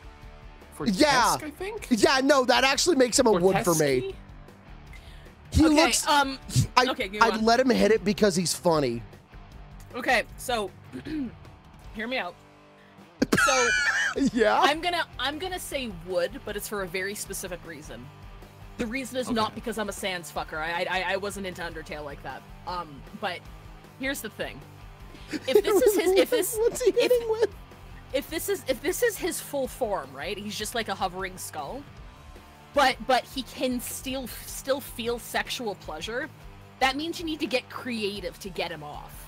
Yeah. I think. Yeah, no, that actually makes him a wood for me. He okay. looks. Um. I, okay, go I'd on. let him hit it because he's funny. Okay. So, hear me out. So, yeah. I'm gonna I'm gonna say wood, but it's for a very specific reason. The reason is not because I'm a Sans fucker. I, I I wasn't into Undertale like that. Um, but here's the thing: if this is his, if this, What's he hitting with? if this is if this is his full form, right? He's just like a hovering skull. But but he can still still feel sexual pleasure. That means you need to get creative to get him off.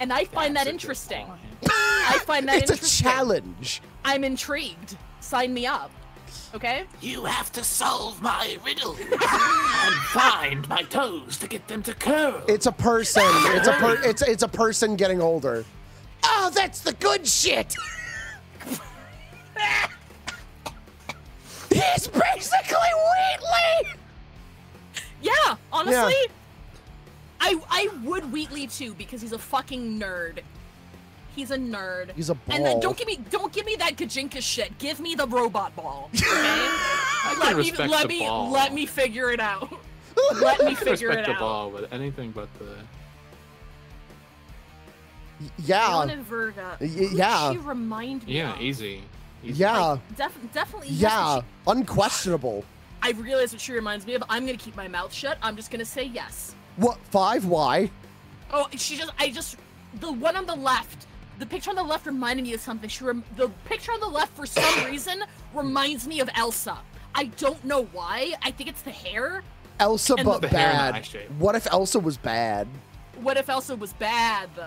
And I find That's that interesting. I find that it's a challenge. I'm intrigued. Sign me up. Okay? You have to solve my riddle and find my toes to get them to curl. It's a person. It's a per. It's it's a person getting older. Oh, that's the good shit. He's basically Wheatley. Yeah, honestly. I I would Wheatley too because he's a fucking nerd. He's a nerd. He's a And then ball. don't give me don't give me that Gijinka shit. Give me the robot ball. Okay? can let me let the me ball. let me figure it out. Let me I figure respect it the out. ball, but anything but the. Yeah. Leona Verga. Y- Who does yeah. She remind me. Yeah, of? easy. easy. Yeah. Def- definitely. Yeah. but Unquestionable. she- I realize what she reminds me of. I'm gonna keep my mouth shut. I'm just gonna say yes. What five? Why? Oh, she just. I just. The one on the left. The picture on the left reminded me of something. She rem- the picture on the left for some reason reminds me of Elsa. I don't know why. I think it's the hair. Elsa, And but the- The the bad. What if Elsa was bad? What if Elsa was bad though?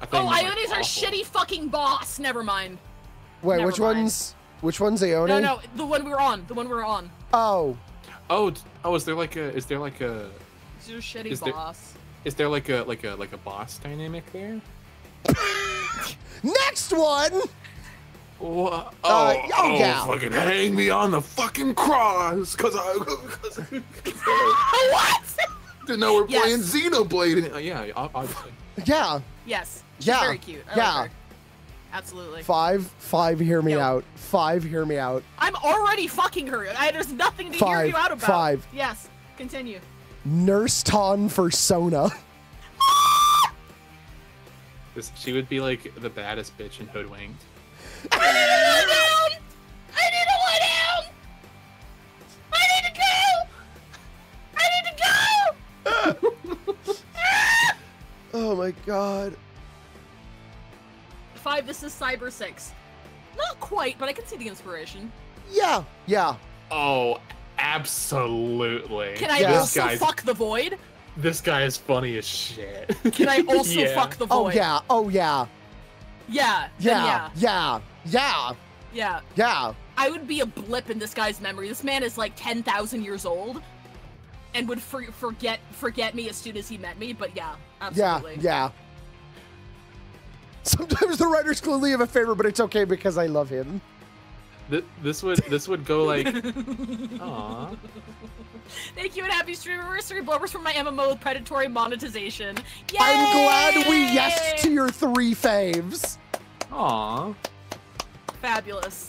I think Oh, like, our shitty fucking boss. Never mind. Wait, Never which mind. one's which one's Aone? No, no, the one we were on. The one we were on. Oh, Oh, oh, is there like a? Is there like a? It's your shitty Is there- boss. Is there like a like a like a boss dynamic there? next one. Wha- Uh, oh, oh, yeah. fucking hang me on the fucking cross, cause I, cause what? didn't know we're Yes. playing Xenoblade. And, uh, yeah, ob- obviously. Yeah. Yes. She's Yeah, very cute. I yeah. Like her. Absolutely. Five. Five. Hear me Yo. out. Five. Hear me out. I'm already fucking her. I, there's nothing to hear you out about. five. Yes. Continue. Nurse Ton for Sona. This, she would be like the baddest bitch in Hoodwinked. I need to lie down. I need to lie down. I need to go. I need to go. Oh my god. Five. This is Cybersix. Not quite, but I can see the inspiration. Yeah. Yeah. Oh, absolutely. Can I Yeah. Also guy's fuck the void? this guy is funny as shit. Can I also Yeah. fuck the oh, void? Oh yeah. Oh yeah. Yeah. then Yeah. Yeah. Yeah. Yeah. Yeah. I would be a blip in this guy's memory. This man is like 10,000 years old and would for- forget forget me as soon as he met me, but yeah, absolutely. Yeah. Yeah. Sometimes the writers clearly have a favorite, but it's okay because I love him. Th- this would this would go like, aw. Thank you and happy stream anniversary blowers from my MMO with predatory monetization. Yay! I'm glad we yes to your three faves. Aw. Fabulous.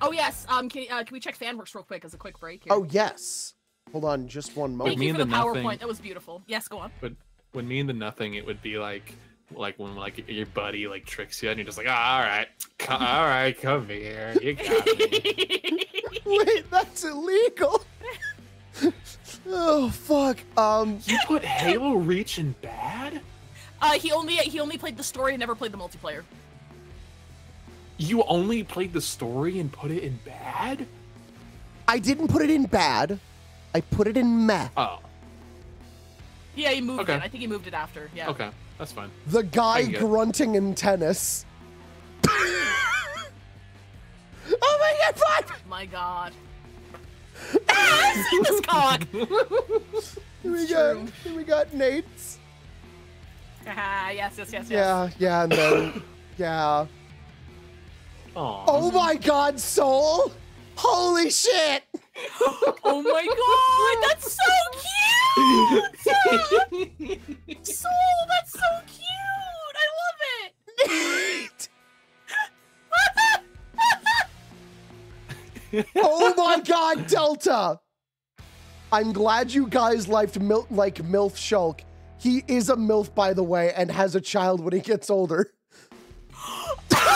Oh yes, um, can, uh, can we check FanWorks real quick as a quick break here? Oh yes. Hold on, just one Thank moment. me you and for the the PowerPoint. nothing. That was beautiful. Yes, go on. But when me and the nothing, it would be like like when like your buddy like tricks you and you're just like, ah, all right, co- all right, come here, you got me. Wait, that's illegal. oh fuck. Um. you put Halo Reach in bad? Uh, he only he only played the story and never played the multiplayer. You only played the story and put it in bad? I didn't put it in bad. I put it in meh. Oh, Yeah, he moved Okay. it. I think he moved it after. Yeah. okay, that's fine. The guy can get it. grunting in tennis. oh my god, five! My God. ah, I've seen this cock. Here we It's got, here we got Nate's. Ah, yes, yes, yes, yes. Yeah, yeah, and then, yeah. Aw. Oh my god, Soul! Holy shit! Oh my God, that's so cute. Soul, that's so cute. I love it. oh my god, Delta! I'm glad you guys liked Mil- like MILF Shulk. He is a MILF, by the way, and has a child when he gets older. Oh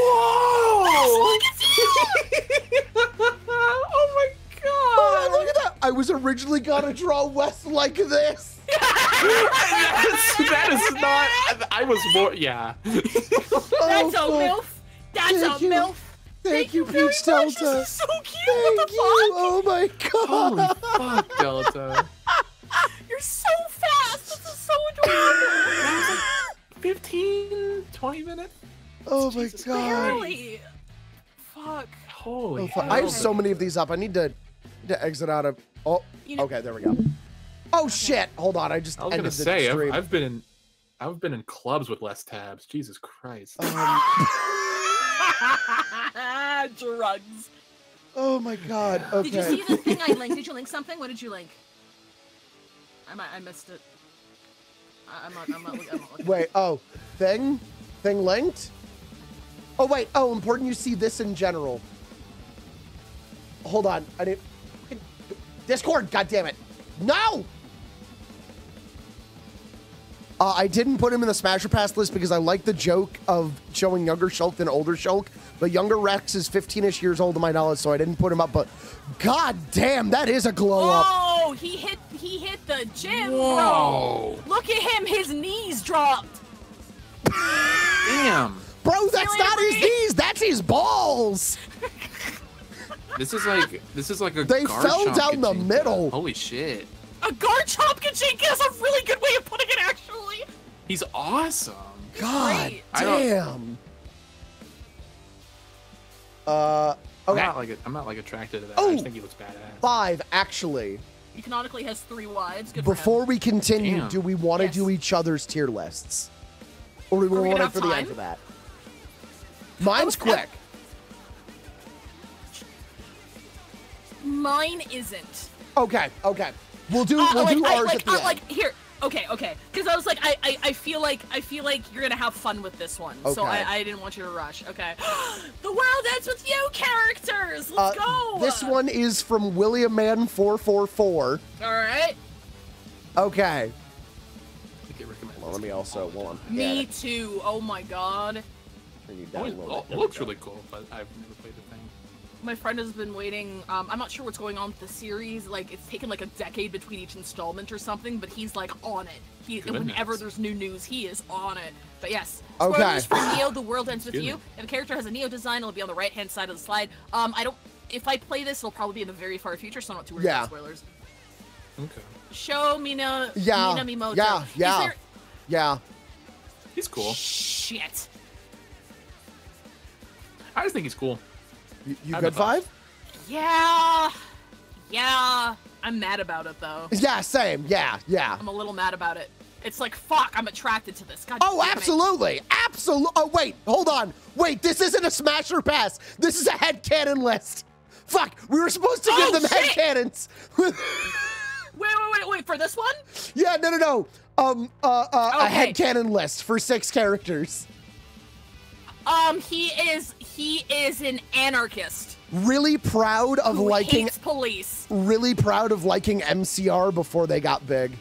Whoa! Oh my Oh, look at that! I was originally gonna draw Wes like this. that is not. I was more. Yeah. That's Oh, a fuck. MILF. That's Thank a you. MILF. Thank you, very Peach much. Delta. This is so cute. Thank what the you. Oh my Holy god. fuck, Delta. You're so fast. This is so adorable. 15, 20 minutes? Oh my god. Barely. Fuck. Holy Oh, fuck. hell. I have so many of these up. I need to, to exit out of. Oh, You know- okay, there we go. Oh shit! Hold on, I just I was ended gonna the say stream. I've, I've been in, I've been in clubs with less tabs. Jesus Christ. Um, Drugs. oh my god. Okay. Did you see the thing I linked? Did you link something? What did you link? I might, I missed it. I, I'm not. I'm not. look- I'm not looking. Wait. Oh, thing, thing linked. Oh wait. Oh, important. You see this in general. Hold on. I didn't. Discord. God damn it. No. Uh, I didn't put him in the Smasher Pass list because I like the joke of showing younger Shulk than older Shulk. But younger Rex is 15ish years old to my knowledge, so I didn't put him up. But god damn, that is a glow up. Oh, he hit. He hit the gym, Whoa. bro. Look at him. His knees dropped. Damn. Bro, that's Feel not his knees. That's his balls. This is like this is like a. They fell Garchomp down the middle. Holy shit. A Garchomp Gijinka is a really good way of putting it, actually. He's awesome. God Great. Damn. Uh, I'm not like I'm not like attracted to that. I Oh. just think he looks badass. Five, actually. He canonically has three wides. Good. Before we continue, Damn. do we want to Yes. do each other's tier lists? Or do we we want gonna it have for the end time? for that? Mine's Okay. quick. Mine isn't. Okay, okay. We'll do Uh, we'll like, do I, like, at the uh, end. like here. Okay, okay. Because I was like, I, I, I feel like, I feel like you're gonna have fun with this one. So I, I didn't want you to rush. Okay. the world ends with you characters. Let's Uh, go. This one is from William Man 444. All right. Okay. I think it recommends. Well, let me also hold on. Me too. Oh my god. Turn you down Oh, a it, little bit. it looks really cool, but I've never played the thing. My friend has been waiting. Um, I'm not sure what's going on with the series. Like, it's taken like a decade between each installment or something. But he's like on it. He Goodness. whenever there's new news, he is on it. But yes, Okay. spoilers for Neo. The world ends with Excuse you. me. If a character has a Neo design, it'll be on the right hand side of the slide. Um, I don't. If I play this, it'll probably be in the very far future, so I'm not too worried Yeah. about spoilers. Okay. Sho Mina. Yeah, Minamimoto. yeah, yeah. there- Yeah. He's cool. Shit. I just think he's cool. You, you I'm good, the. Five? Yeah. Yeah. I'm mad about it though. Yeah, same. Yeah, yeah. I'm a little mad about it. It's like fuck. I'm attracted to this. God Oh, damn absolutely. Absolutely. Oh, wait. Hold on. Wait, this isn't a smasher pass. This is a headcanon list. Fuck. We were supposed to Oh, give them shit! headcanons. Wait, wait, wait, wait. For this one? yeah, no, no, no. Um, uh, uh, a Okay. headcanon list for six characters. Um, he is he is an anarchist Really proud of who liking. hates police. Really proud of liking MCR before they got big.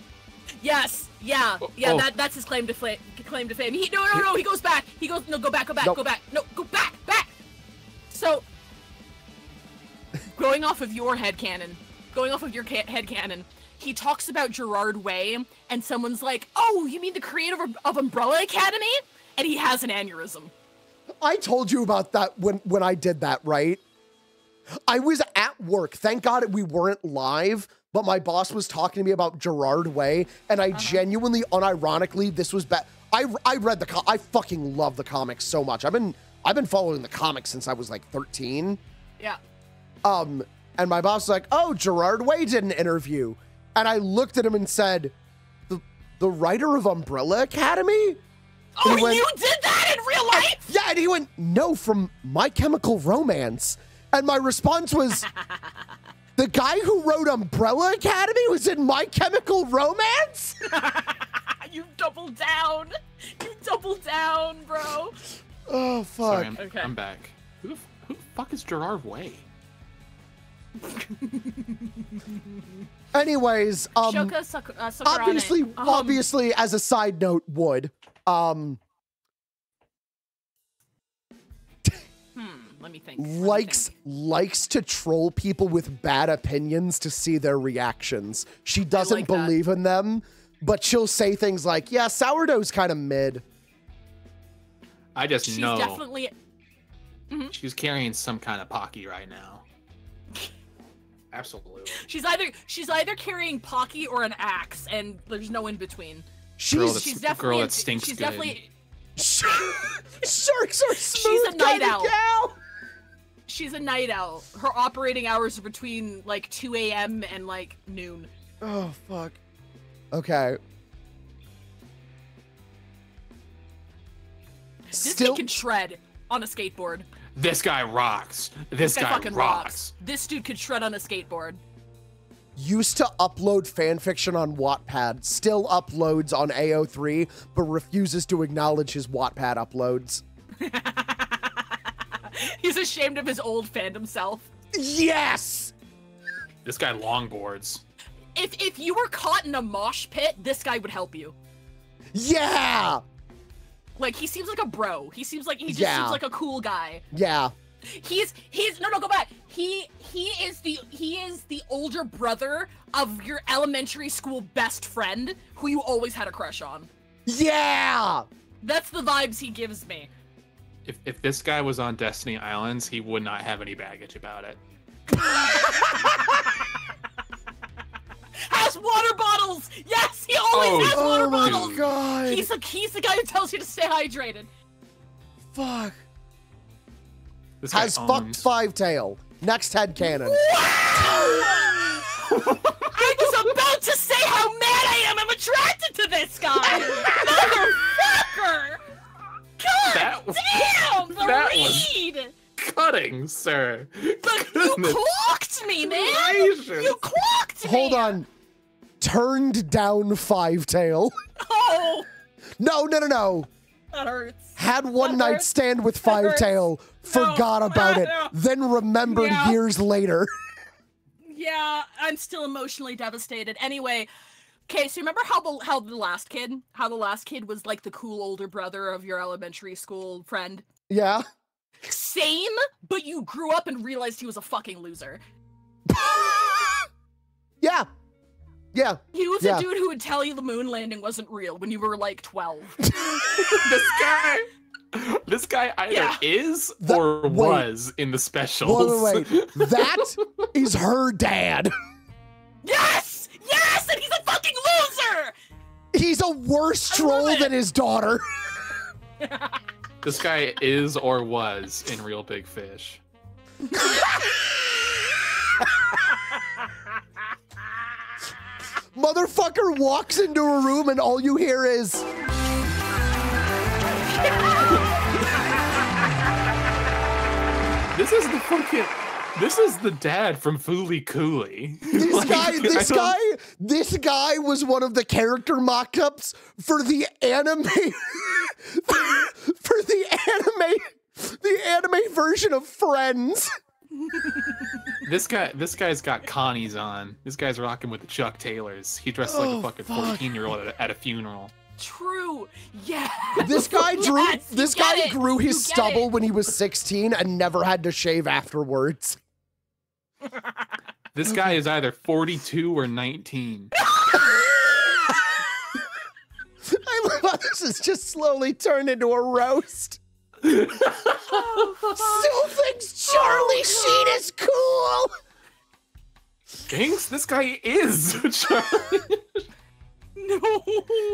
Yes, yeah, oh, yeah. oh. That that's his claim to fame. Claim to fame. He no no no. He goes back. He goes no. Go back. Go back. Nope. Go back. No. Go back. Back. So, going off of your head cannon, going off of your ca- head cannon, he talks about Gerard Way, and someone's like, "Oh, you mean the creator of, of Umbrella Academy?" And he has an aneurysm. I told you about that when when I did that, right? I was at work. Thank God we weren't live, but my boss was talking to me about Gerard Way, and I genuinely, unironically, this was bad. I I read the I fucking love the comics so much. I've been I've been following the comics since I was like 13. Yeah. Um, and my boss was like, "Oh, Gerard Way did an interview," and I looked at him and said, "The the writer of Umbrella Academy." Oh, he went- you did that in real life? Yeah, and he went, no, from My Chemical Romance. And my response was, the guy who wrote Umbrella Academy was in My Chemical Romance? you doubled down. You doubled down, bro. Oh, fuck. Sorry, I'm, Okay. I'm back. Who the, who the fuck is Gerard Way? Anyways, um, Shoka Sak- uh, obviously, Um, obviously, as a side note, would, um, Let me think. Let me likes likes to troll people with bad opinions to see their reactions. She doesn't like that. believe in them, but she'll say things like, "Yeah, sourdough's kind of mid." I just She's know definitely. she's carrying some kind of pocky right now. Absolutely. She's either she's either carrying Pocky or an axe, and there's no in between. She's Girl that's- she's girl that stinks she's good. definitely Sharks are smooth. she's a night kinda owl. gal. She's a night owl. Her operating hours are between like 2 a.m. and like noon. Oh fuck. Okay. This Still, kid can shred on a skateboard. This guy rocks. This, guy, guy, fucking rocks. rocks. This dude could shred on a skateboard. Used to upload fanfiction on Wattpad, still uploads on AO3, but refuses to acknowledge his Wattpad uploads. He's ashamed of his old fandom self. Yes! This guy longboards. If if you were caught in a mosh pit, this guy would help you. Yeah! Like he seems like a bro. He seems like he just Yeah. seems like a cool guy. Yeah. He's he's no no go back. He he is the he is the older brother of your elementary school best friend who you always had a crush on. Yeah! That's the vibes he gives me. If, if this guy was on Destiny Islands, he would not have any baggage about it. Has water bottles. Yes, he always Oh, has water bottles! oh my. God. He's the he's the guy who tells you to stay hydrated. Fuck. This guy Has fucked Five Tail. Next head cannon. I was about to say how mad I am. I'm attracted to this guy. Motherfucker! God That- damn, the that was- Cutting, sir. But Goodness you clocked me, man. gracious. You clocked me. Hold on. Turned down Five Tail. Oh, No, no, no, no. That hurts. Had one That night hurts. stand with Five. Tail, forgot about it, No. then remembered Yeah. years later. Yeah, I'm still emotionally devastated. Anyway, okay, so remember how how the last kid, how the last kid was like the cool older brother of your elementary school friend? Yeah. Same, but you grew up and realized he was a fucking loser. Yeah. Yeah. He was Yeah. a dude who would tell you the moon landing wasn't real when you were like 12. this guy. This guy either Yeah. is The- or wait. was in the specials. Wait, wait, wait. That is her dad. yes! Yes! And he's a fucking loser! He's a worse troll than his daughter. This guy is or was in Reel Big Fish. Motherfucker walks into a room and all you hear is. This is the fucking. This is the dad from Fooly Cooly. This Like, guy, this guy, this guy was one of the character mock-ups for the anime, for the anime, the anime version of Friends. This guy, this guy's got Connie's on. This guy's rocking with the Chuck Taylors. He dressed like Oh, a fucking fourteen-year-old at, a- at a funeral. True. Yeah. This guy drew, Yes, this guy it. grew his stubble it. when he was 16 and never had to shave afterwards. This guy is either forty-two or nineteen. I love how this is just slowly turned into a roast. Oh, Still thinks Charlie Sheen is cool. Thanks. This guy is Charlie. No.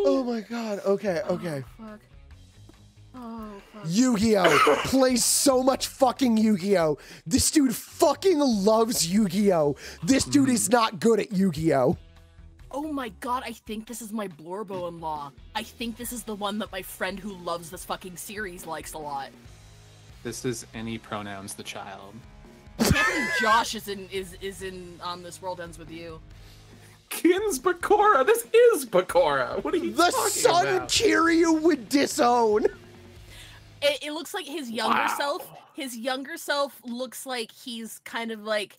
Oh my god. Okay, oh, okay. Fuck. Oh, fuck. Yu-Gi-Oh! plays so much fucking Yu-Gi-Oh! This dude fucking loves Yu-Gi-Oh! This dude is not good at Yu-Gi-Oh! Oh my god, I think this is my Blorbo in law. I think this is the one that my friend who loves this fucking series likes a lot. This is any pronouns the child. I can't believe Josh is in is is in um this world ends with you. Kins Bakura. This is Bakura. What are you The talking son about? Kiryu would disown! It, it looks like his younger Wow. self. His younger self looks like he's kind of like,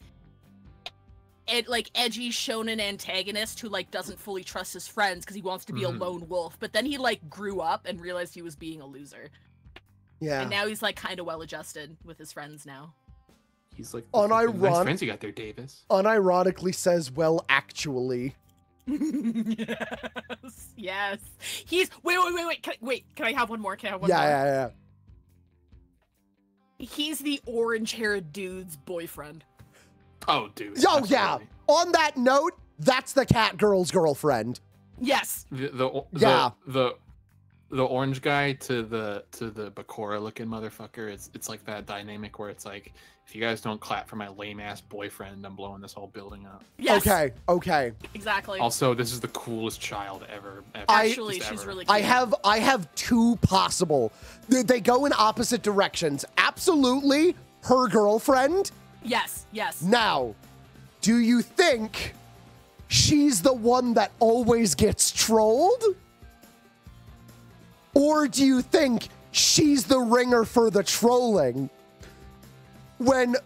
ed, like edgy shonen antagonist who like doesn't fully trust his friends because he wants to be Mhm. a lone wolf. But then he like grew up and realized he was being a loser. Yeah. And now he's like kind of well adjusted with his friends now. He's like, Unironic- nice friends you got there, Davis. Unironically says, well, actually. yes. Yes. He's wait, wait, wait, wait. Can, wait, can I have one more? Can I have one Yeah, more? yeah, yeah. He's the orange-haired dude's boyfriend. Oh, dude. Yo, yeah. On that note, that's the cat girl's girlfriend. Yes. The, the, Yeah. the, the the orange guy to the to the Bakura looking motherfucker. It's it's like that dynamic where it's like, if you guys don't clap for my lame ass boyfriend, I'm blowing this whole building up. Yes. Okay, okay. Exactly. Also, this is the coolest child ever. ever I- Actually, just she's ever. really cute. I have I have two possible. They, they go in opposite directions. Absolutely, her girlfriend. Yes. Yes. Now, do you think she's the one that always gets trolled? Or do you think she's the ringer for the trolling? When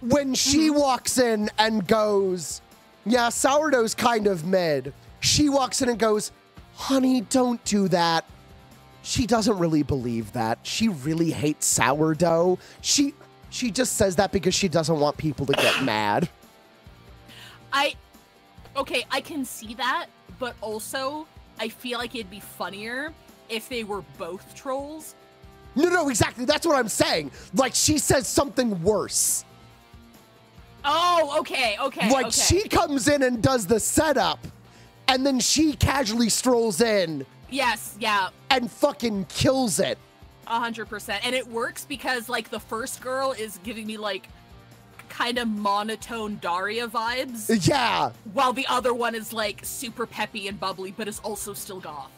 when she mm-hmm. walks in and goes, "Yeah, sourdough's kind of mid." She walks in and goes, "Honey, don't do that." She doesn't really believe that. She really hates sourdough. She she just says that because she doesn't want people to get mad. I okay, I can see that, but also I feel like it'd be funnier if they were both trolls. No, no, exactly. That's what I'm saying. Like she says something worse. Oh, okay, okay. like okay. she comes in and does the setup, and then she casually strolls in Yes, yeah, and fucking kills it. A hundred percent. And it works because like the first girl is giving me like kind of monotone Daria vibes. Yeah. While the other one is like super peppy and bubbly, but is also still goth.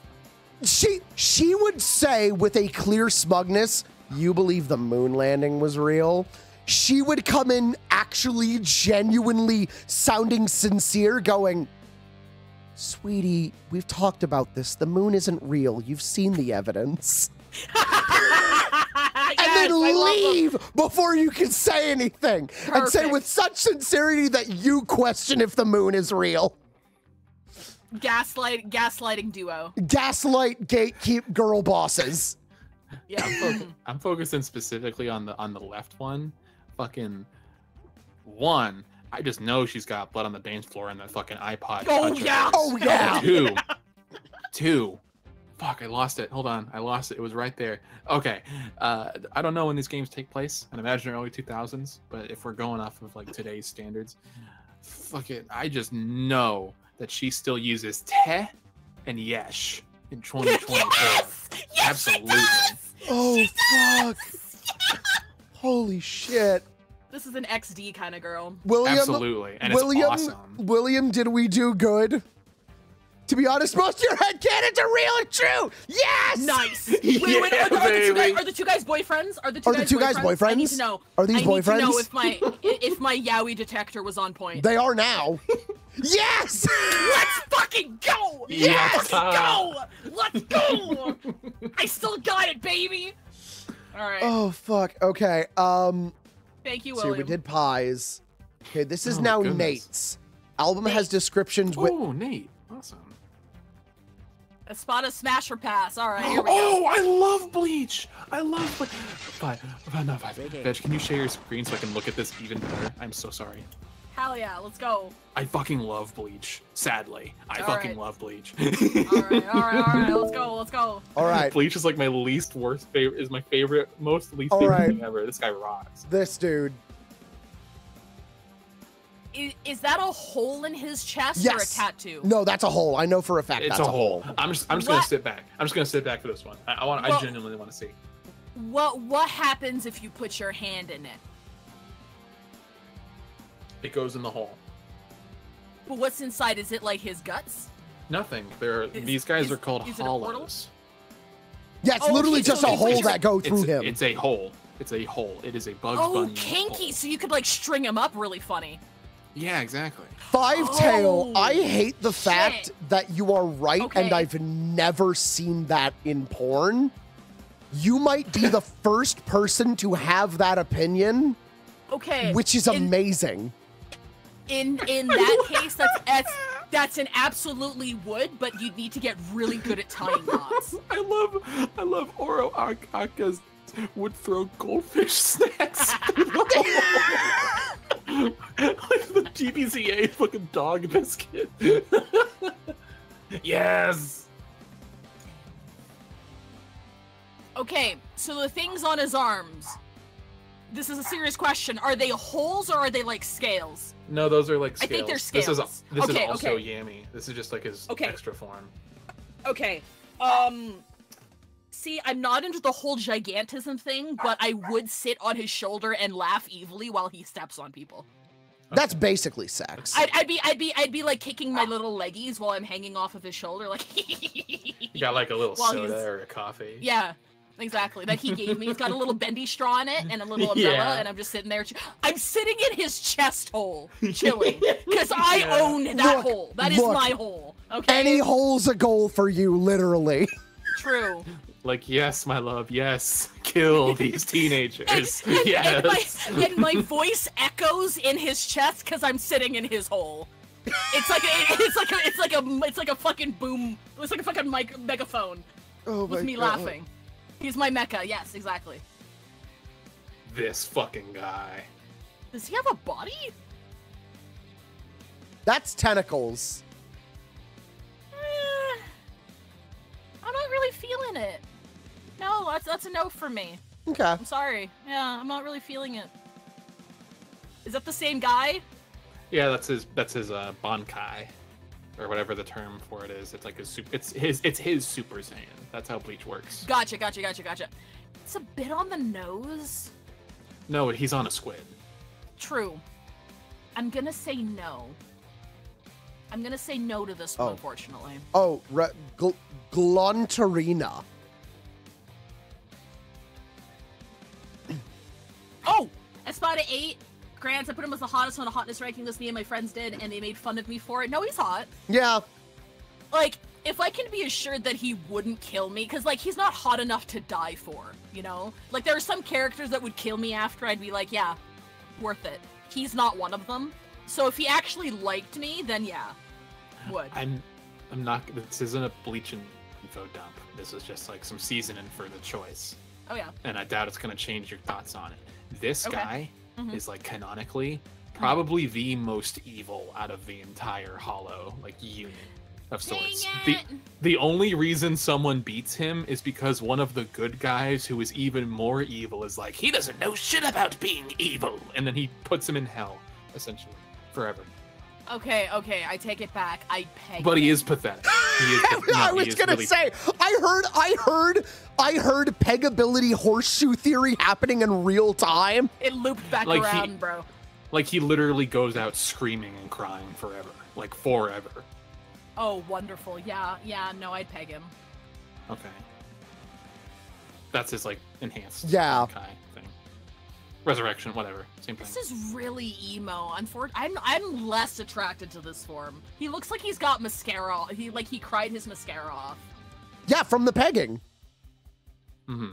She she would say with a clear smugness, "You believe the moon landing was real." She would come in actually genuinely sounding sincere, going, "Sweetie, we've talked about this. The moon isn't real. You've seen the evidence." and then leave before you can say anything and say with such sincerity that you question if the moon is real. Gaslight gaslighting duo. Gaslight gatekeep girl bosses. Yeah. I'm focusing specifically on the on the left one. Fucking one. I just know she's got blood on the dance floor and that fucking iPod. Oh, yeah. hers. Oh, yeah. Two. Two. Fuck, I lost it. Hold on. I lost it. It was right there. Okay. Uh, I don't know when these games take place. I imagine early 2000s, but if we're going off of like today's standards, fuck it. I just know that she still uses te and yesh in 2024. Yes! yes Absolutely. Oh fuck. Holy shit. This is an XD kind of girl. William Absolutely, and it's awesome. William, did we do good? To be honest, most of your headcanons are real and true. Yes! Nice. Wait, wait, are, the, are, the two guys, are the two guys boyfriends? Are the two Are the guys two guys boyfriends? I need to know. Are these boyfriends? I need to know if my if my yaoi detector was on point. They are now. yes! Let's fucking go! Yes! Let's go! Let's go! I still got it, baby. All right. Oh fuck. Okay. Um Thank you, William. see, we did pies. Okay, this is Oh, now goodness. Nate's. Album has descriptions with Oh, Nate. Awesome. A spot of smasher pass. All right, here we Oh, go. I love Bleach. I love Bleach. Five, five, no, five. Veg, can you share your screen so I can look at this even better? I'm so sorry. Hell yeah, let's go. I fucking love Bleach. Sadly, I All fucking right. love Bleach. All right, all right, all right. Let's go. Let's go. All right. Bleach is like my least worst favorite. Is my favorite, most least All favorite right. thing ever. This guy rocks. this dude. Is, is that a hole in his chest Yes. or a tattoo? No, that's a hole. I know for a fact It's that's a hole. I'm just, I'm just gonna sit back. I'm just gonna sit back for this one. I, I want, I genuinely want to see. What What happens if you put your hand in it? It goes in the hole. But what's inside? Is it like his guts? Nothing. They're Is- these guys is- are called is it a hollows. Yeah, it's Oh, literally okay, so just a hole that go through it's, him. It's a hole. It's a hole. It is a Bugs Oh, kinky! hole. So you could like string him up really funny. Yeah, exactly. Five Tail, Oh, I hate the fact that you are right and I've never seen that in porn. You might be the first person to have that opinion, Okay. which is in, amazing. in in that case, that's that's that's an absolutely would, but you'd need to get really good at tying knots. I love, I love Oro Ak- Aka's would throw goldfish snacks. like the GBZA fucking dog biscuit. yes. Okay, so the things on his arms. This is a serious question. Are they holes or are they like scales? No, those are like I scales. think they're This is scales. this Okay, is also okay. Yammy. This is just like his Okay. extra form. Okay. Um See, I'm not into the whole gigantism thing, but I would sit on his shoulder and laugh evilly while he steps on people. That's basically sex. I'd, I'd be, I'd be, I'd be like kicking my little leggies while I'm hanging off of his shoulder, like. You got like a little While soda he's- or a coffee. yeah, exactly. That he gave me. He's got a little bendy straw in it and a little umbrella, Yeah. and I'm just sitting there. I'm sitting in his chest hole, chilling, because I Yeah. own that Look, hole. That is look. my hole. Okay. Any hole's a goal for you, literally. True. Like, yes, my love, yes. Kill these teenagers. yes. and, my, and my voice echoes in his chest because I'm sitting in his hole. It's like a, it's like a, it's like a, it's like a fucking boom. It's like a fucking mic- megaphone Oh with my me God. laughing. He's my mecha. Yes, exactly. This fucking guy. Does he have a body? That's tentacles. Eh, I'm not really feeling it. No, that's that's a no for me. Okay. I'm sorry. Yeah, I'm not really feeling it. Is that the same guy? Yeah, that's his. That's his uh, Bankai, or whatever the term for it is. It's like his. sup- It's his. It's his Super Saiyan. That's how Bleach works. Gotcha, gotcha, gotcha, gotcha. It's a bit on the nose. No, he's on a squid. True. I'm gonna say no. I'm gonna say no to this one, Oh. unfortunately. Oh, re- gl- Glontarina. Oh! I spotted 8. Granz, I put him as the hottest on a hotness ranking list me and my friends did, and they made fun of me for it. No, he's hot. Yeah. Like, if I can be assured that he wouldn't kill me, because, like, he's not hot enough to die for, you know? Like, there are some characters that would kill me after I'd be like, yeah, worth it. He's not one of them. So if he actually liked me, then yeah, would. I'm. I'm not. This isn't a Bleach and info dump. This is just like some seasoning for the choice, Oh, yeah. and I doubt it's gonna change your thoughts on it. This Okay. guy Mhm. is like canonically probably the most evil out of the entire Hollow like unit of sorts. The the only reason someone beats him is because one of the good guys who is even more evil is like he doesn't know shit about being evil, and then he puts him in hell essentially forever. Okay, okay, I take it back. I peg. But he him. is pathetic. He is, no, I was gonna really- say, I heard, I heard, I heard pegability horseshoe theory happening in real time. It looped back Like he- around, bro. like he literally goes out screaming and crying forever, like forever. Oh, wonderful. Yeah, yeah. No, I'd peg him. Okay. That's his like enhanced Yeah. Kai thing. Resurrection, whatever, same thing. This is really emo. Unfor- I'm I'm less attracted to this form. He looks like he's got mascara. He like he cried his mascara off. Yeah, from the pegging. Mm-hmm.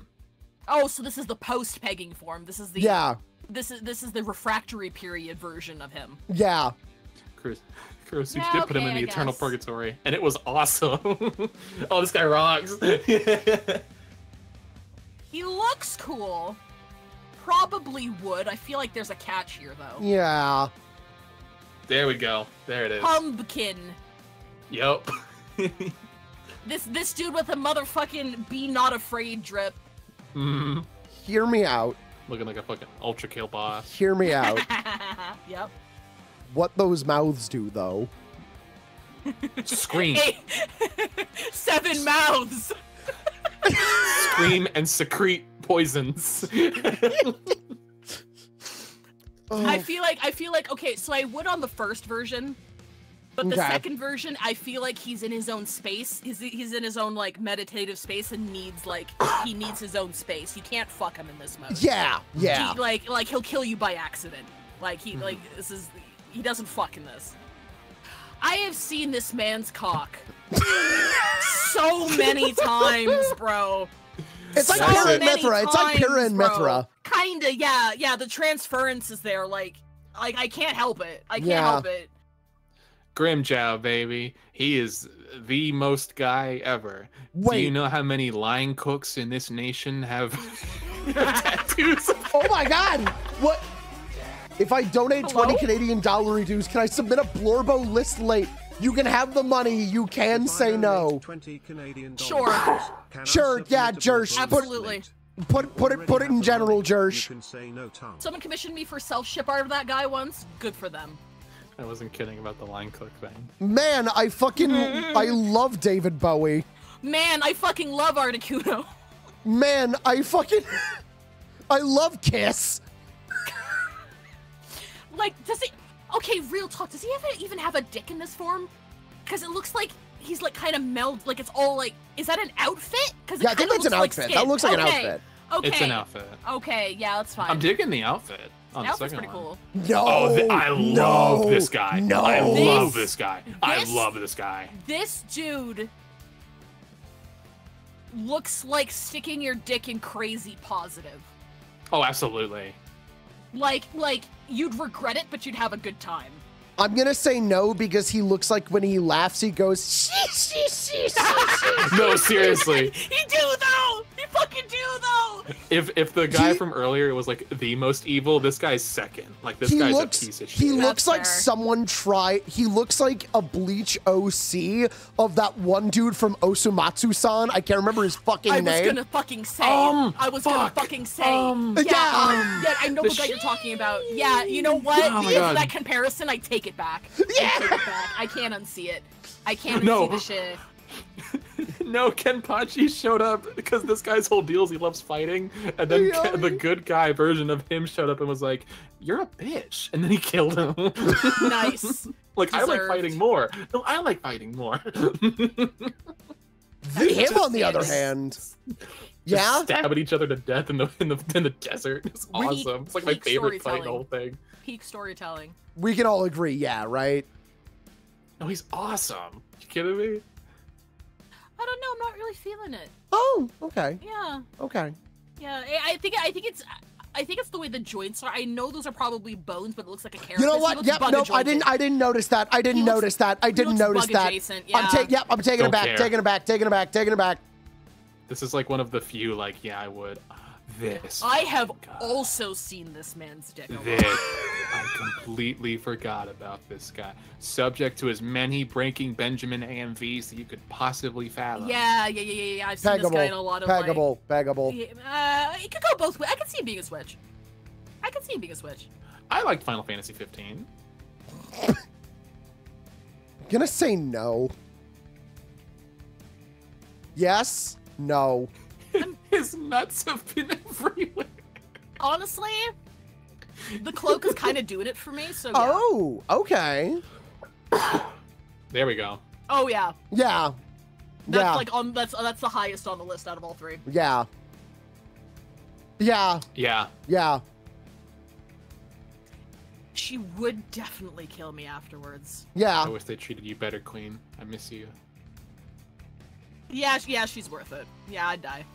Oh, so this is the post pegging form. This is the Yeah. This is this is the refractory period version of him. Yeah. Chris, Kurotsuchi Yeah, did put him okay, in the I Eternal guess. Purgatory, and it was awesome. oh, this guy rocks. He looks cool. Probably would. I feel like there's a catch here though. Yeah. there we go. There it is. Pumpkin. Yep. This this dude with a motherfucking be not afraid drip. hmm Hear me out. Looking like a fucking ULTRAKILL boss. Hear me out. yep. what those mouths do, though. Scream, seven mouths. scream, and secrete poisons. I feel like I feel like okay, so I would on the first version, but the Okay. second version, I feel like he's in his own space. He's he's in his own like meditative space and needs like he needs his own space. You can't fuck him in this mode. Yeah, yeah. He, like like he'll kill you by accident. Like Mm-hmm. he like this is he doesn't fuck in this. I have seen this man's cock so many times, bro. It's like So Pyra and Mythra. It's like Pyra times, and. Mythra. Kinda, yeah, yeah. The transference is there. Like, like I can't help it. I can't Yeah. help it. Grimmjow, baby. He is the most guy ever. Do you know how many line cooks in this nation have tattoos. Oh my god! What? If I donate 20 Canadian dollar dues, can I submit a Blorbo list late? You can have the money, you can say no. 20 Canadian Sure. Sure, yeah, Jersh. Absolutely. put put it put it in general, Jersh. can say no, Tom. Someone commissioned me for self ship art of that guy once. Good for them. I wasn't kidding about the line click thing. Man, I fucking I love David Bowie. Man, I fucking love Articuno. Man, I fucking I love Kiss. Like, does he? Okay, real talk. Does he ever even have a dick in this form? Because it looks like he's like kind of meld. Like it's all like. Is that an outfit? Because Yeah, I think that's an outfit. That looks like an okay. outfit. Okay. It's an outfit. Okay, yeah, that's fine. I'm digging the outfit on the second pretty one. cool. No. Oh, th- I love this guy. No. I love This- this guy. I love this guy. This dude looks like sticking your dick in crazy positive. Oh, absolutely. Like, like you'd regret it, but you'd have a good time. I'm gonna say no because he looks like when he laughs, he goes shee shee shee shee. No, seriously. He do though. He fucking do though. If if the guy from earlier was like the most evil, this guy's second. Like this he guy's looks a piece of shit. he looks like someone tried he looks like a bleach OC of that one dude from Osomatsu-san. I can't remember his fucking name. I was gonna fucking say. Um, I was gonna fucking say. Um, yeah, yeah. yeah. I know The the guy you're talking about. Yeah, you know what? Oh my God. that comparison, I take it back. I take it back. I can't unsee it. I can't unsee No. the shit. No, Kenpachi showed up because this guy's whole deal is he loves fighting, and then Ken- the good guy version of him showed up and was like, "You're a bitch," and then he killed him. Nice. like I like fighting more. No, I like fighting more. Him on the other hand. Yeah? stabbing each other to death in the in the in the desert. It's Peak- awesome. It's like my favorite fight in the whole thing. Peak storytelling. We can all agree, yeah, right? No, he's awesome. You kidding me? I don't know. I'm not really feeling it. Oh, okay. Yeah. Okay. Yeah. I I think I think it's. I think it's the way the joints are. I know those are probably bones, but it looks like a carrot. You know what? Yep, bug nope, I didn't I didn't notice that. I didn't looks- notice that. I didn't notice bug that. adjacent, I'm yeah. taking yep, I'm taking Don't it back, care. taking it back, taking it back, taking it back. This is like one of the few like, yeah, I would. This. I have also seen this man's dick. This. I completely forgot about this guy. Subject to as many breaking Benjamin AMVs that you could possibly fathom. Yeah, yeah, yeah, yeah, yeah. I've seen this guy in a lot of like. Peggable. Peggable. Yeah, uh, it could go both ways. I could see him being a switch. I could see him being a switch. I liked Final Fantasy 15. gonna say no. Yes. No. His nuts have been everywhere. Honestly, the cloak is kind of doing it for me. So yeah. Oh, okay. There we go. Oh yeah. Yeah. That's yeah. like on that's that's the highest on the list out of all three. yeah. Yeah. Yeah. Yeah. She would definitely kill me afterwards. Yeah. I Yeah. wish they treated you better, Queen. I miss you. Yeah, yeah, she's worth it. Yeah, I'd die.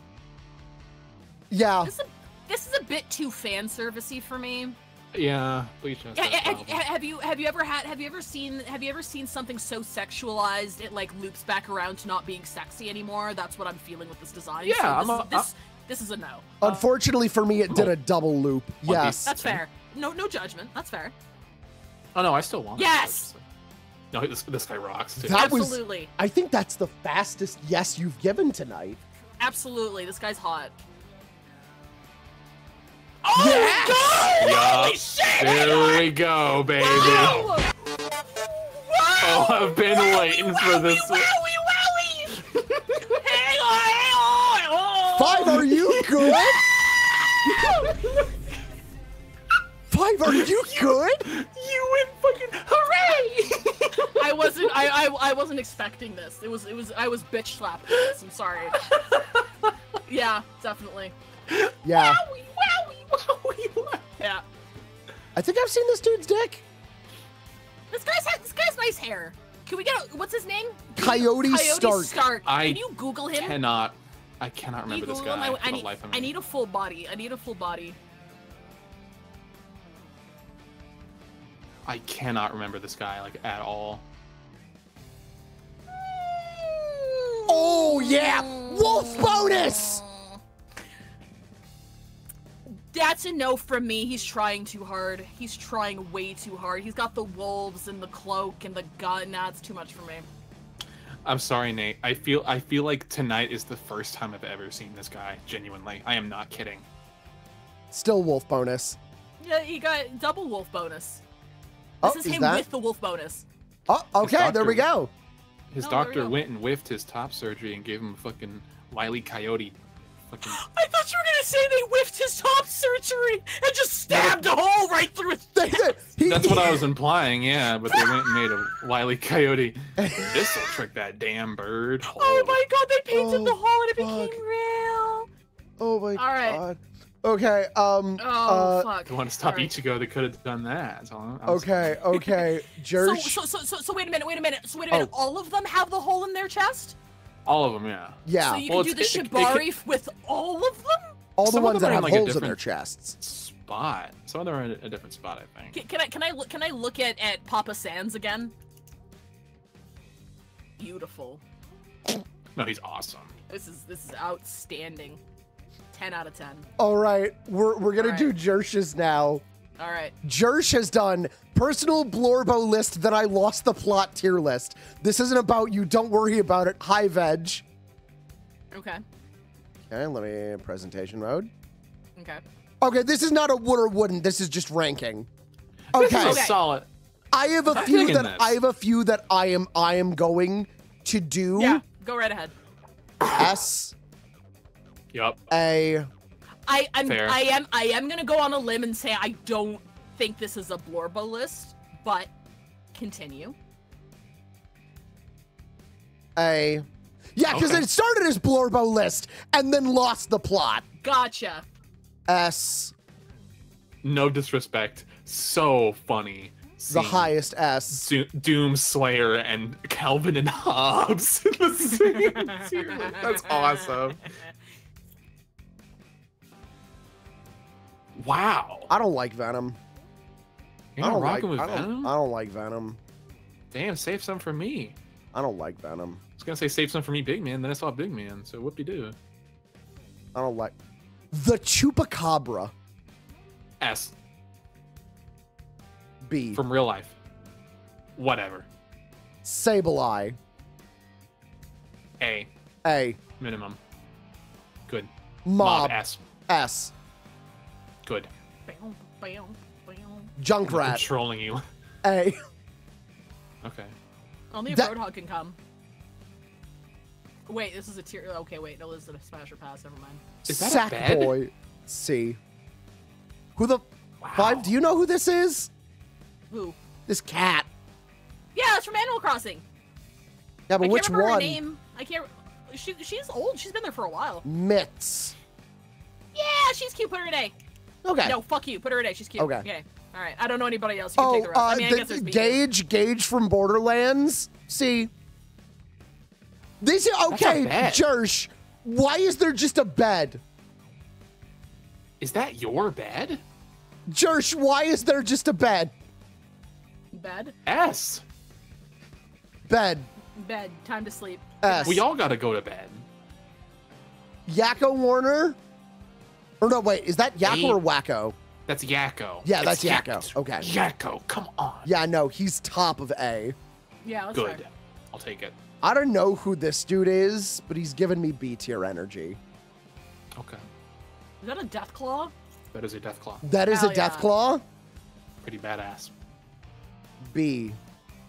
Yeah. This is a, this is a bit too fan servicey for me. Yeah, Bleach has Yeah, that have, have you have you ever had have you ever seen have you ever seen something so sexualized it like loops back around to not being sexy anymore? That's what I'm feeling with this design. Yeah, so I'm this, a- is, this, this is a no. Unfortunately for me, it did a double loop. Yes. That's fair. No no judgment. That's fair. Oh no, I still want it. Yes. No, this, this guy rocks too. That was. Absolutely. I think that's the fastest yes you've given tonight. Absolutely. This guy's hot. Oh, yeah. There we go, baby. Wow! Oh, I've been waiting for this. Wowie, wowie! hang on, hang on! Oh! Five, are you good? Five, are you good? You win fucking hooray! I wasn't. I, I. I wasn't expecting this. It was. It was. I was bitch slapped. This. I'm sorry. yeah, definitely. Yeah. Wowie, wowie, wowie. Yeah. I think I've seen this dude's dick. This guy's. This guy's nice hair. Can we get? A, what's his name? Coyote, Coyote Starrk. I Can you Google him? Cannot. I cannot remember this guy. him? I, I need. life I need a full body. I need a full body. I cannot remember this guy like at all. Oh yeah, wolf bonus. That's a no from me. He's trying too hard. He's trying way too hard. He's got the wolves and the cloak and the gun. Nah, it's too much for me. I'm sorry, Nate. I feel I feel like tonight is the first time I've ever seen this guy. Genuinely, I am not kidding. Still wolf bonus. Yeah, he got double wolf bonus. Oh, This is is him that- with the wolf bonus. Oh, okay, there we go. His Oh, there we doctor go. went and whiffed his top surgery and gave him a fucking wily coyote. Fucking I thought you were gonna say they whiffed his top surgery and just stabbed a hole right through his That's what I was implying, yeah. But they went and made a wily coyote. This will trick that damn bird. Oh my god, they painted the Oh, hole and it became real. Oh my All right. god. Okay, um Oh uh, fuck. If you want to stop Alright. Ichigo, they could have done that. I'm Okay, okay. So, Jersh. so, so, so, so wait a minute, wait a minute. So wait a minute. Oh. All of them have the hole in their chest? All of them, yeah. Yeah. So you Well, can do the it's- it- it- it shibari with all of them? all the some ones that have like, holes in their different- chests. Spot. Some of them are in a different spot, I think. Can, can I can I look can I look at at Papa Sands again? Beautiful. No, he's awesome. This is this is outstanding. Ten out of ten. All right, we're we're gonna All do Jersh's now. All right. Jersh has done personal Blorbo list that I lost the plot tier list. This isn't about you. Don't worry about it. Hi, Veg. Okay. Okay, let me presentation mode. Okay. Okay, this is not a would or wouldn't. This is just ranking. This Okay. is a solid. I have a I'm few that this. I have a few that I am I am going to do. Yeah. Go right ahead. S Yup. A I I'm, Fair. I am I am gonna go on a limb and say I don't think this is a Blorbo list, but continue. A. Yeah, because Okay. it started as Blorbo list and then lost the plot. Gotcha. S No disrespect. So funny. the highest S. Do- Doom Slayer and Calvin and Hobbes in the same tier. That's awesome. Wow. I don't like Venom. You're I not don't rocking like, with I don't, Venom? I don't like Venom. Damn, save some for me. I don't like Venom. I was gonna say save some for me, Big Man. Then I saw Big Man, so whoop de doo. I don't like the Chupacabra. S B from real life. Whatever. Sableye. A A minimum. Good. Mob. S. S Good. Bam, bam, bam. Junkrat. Controlling you. Hey. Okay. Only a That- Roadhog can come. Wait, this is a tier. Okay, wait, no, this is a smasher pass. Never mind. Is that a bed? Sackboy. C. Who the wow. five? Do you know who this is? Who? This cat. Yeah, it's from Animal Crossing. Yeah, but I which can't remember one? her name. I can't. She she's old. She's been there for a while. Mitts. Yeah, she's cute. Put her in A. Okay. No, fuck you. Put her in A. She's cute. Okay. Okay. All right. I don't know anybody else. You can Oh, take the rest. uh, I mean, I the- guess there's B. Gaige, Gaige from Borderlands. See, this is okay. a. Jersh, why is there just a bed? Is that your bed? Jersh, why is there just a bed? Bed. S. Bed. Bed. Time to sleep. S. We all gotta go to bed. Yakko Warner. Or no, wait, is that Yakko Hey. or Wakko? That's Yakko. Yeah, that's It's Yakko. Okay. Yakko, come on. Yeah, no, he's top of A. Yeah. That's Good. fair. I'll take it. I don't know who this dude is, but he's giving me B tier energy. Okay. Is that a death claw? That is a death claw. That is Hell a Death yeah. Claw. Pretty badass. B.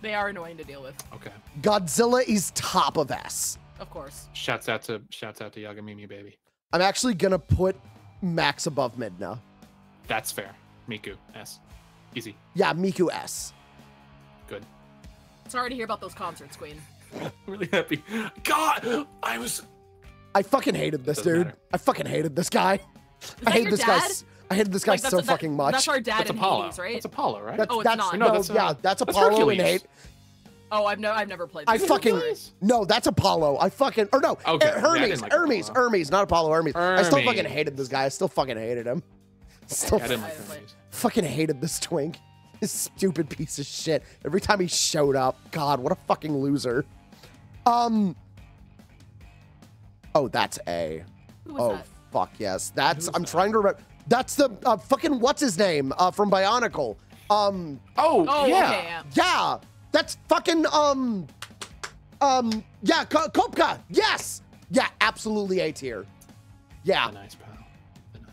They are annoying to deal with. Okay. Godzilla is top of S. Of course. Shouts out to shouts out to Yagamimi baby. I'm actually gonna put Max above Midna. That's fair. Miku S. Easy. Yeah, Miku S. Good. Sorry to hear about those concerts, Queen. really happy. God, I was. I fucking hated this dude. matter. I fucking hated this guy. I that hate your this guy. I hated this guy Like, so a- that- fucking much. That's our dad That's in Apollo. Hades, right? That's Apollo, right? That's, Oh, it's that's not. no, No, that's, uh, yeah, that's that's Apollo Hercules. in eight. Oh, I've no, I've never played. I fucking Hercules? no, that's Apollo. I fucking or no, Okay, yeah, Hermes, didn't like Hermes, Apollo. Hermes, not Apollo, Hermes. I still fucking hated this guy. I still fucking hated him. Still I didn't like fucking hated this twink. This stupid piece of shit. Every time he showed up, God, what a fucking loser. Um. Oh, that's A. Who was Oh that? fuck yes, that's. I'm trying to remember. That's the uh, fucking what's his name uh, from Bionicle. Um. Oh, Oh, yeah. okay, yeah. Yeah, that's fucking um, um. Yeah, Ko- Kopaka. Yes. Yeah, absolutely A tier. Yeah. The nice pal. The nice.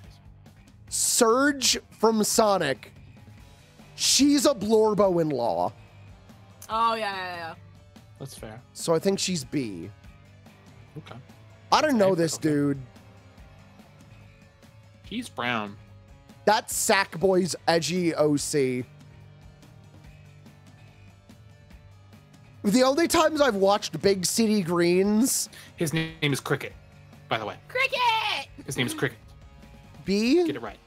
Surge from Sonic. She's a Blorbo in law, Oh yeah, yeah, yeah. That's fair. so I think she's B. Okay. I don't know this dude. He's brown. That's Sackboy's edgy OC. The only times I've watched Big City Greens, His name is Cricket, by the way. Cricket. His name is Cricket. B. Get it right.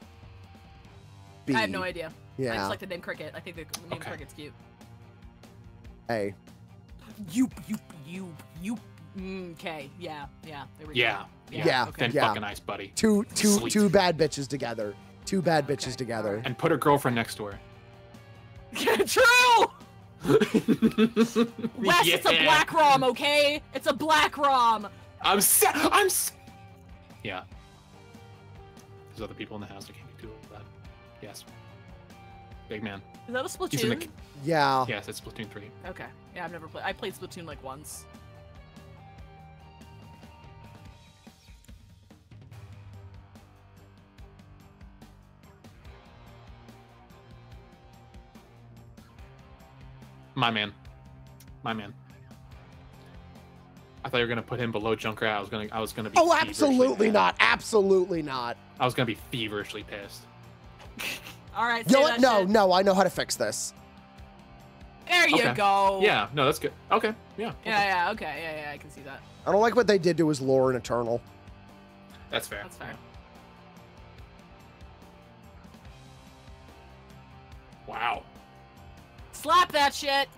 B. I have no idea. Yeah. I just like the name Cricket. I think the name Okay. Cricket's cute. A. You, you, you, you. mm, Okay, yeah, yeah. There we Yeah. go. Yeah. okay. Then Yeah. fucking nice, buddy. Two, two, Sweet. two bad bitches together. Two bad bitches together. And put her girlfriend next to her. True. Wes, it's a black rom, okay? It's a black rom. I'm sa- I'm. S- yeah. There's other people in the house. I can't be too loud. Yes. Big man. Is that a He's in the. Splatoon? Yeah. Yes, it's Splatoon three. Okay. Yeah, I've never played. I played Splatoon like once. My man. My man. I thought you were gonna put him below Junker. I was gonna. I was gonna be. Oh, absolutely not. Absolutely not. I was gonna be feverishly pissed. All right. You know what? No, shit. no, I know how to fix this. There you Okay. go. Yeah. No, that's good. Okay. Yeah. Yeah, yeah. Okay. Yeah, yeah. I can see that. I don't like what they did to his lore in Eternal. That's fair. That's fair. Wow. Slap that shit.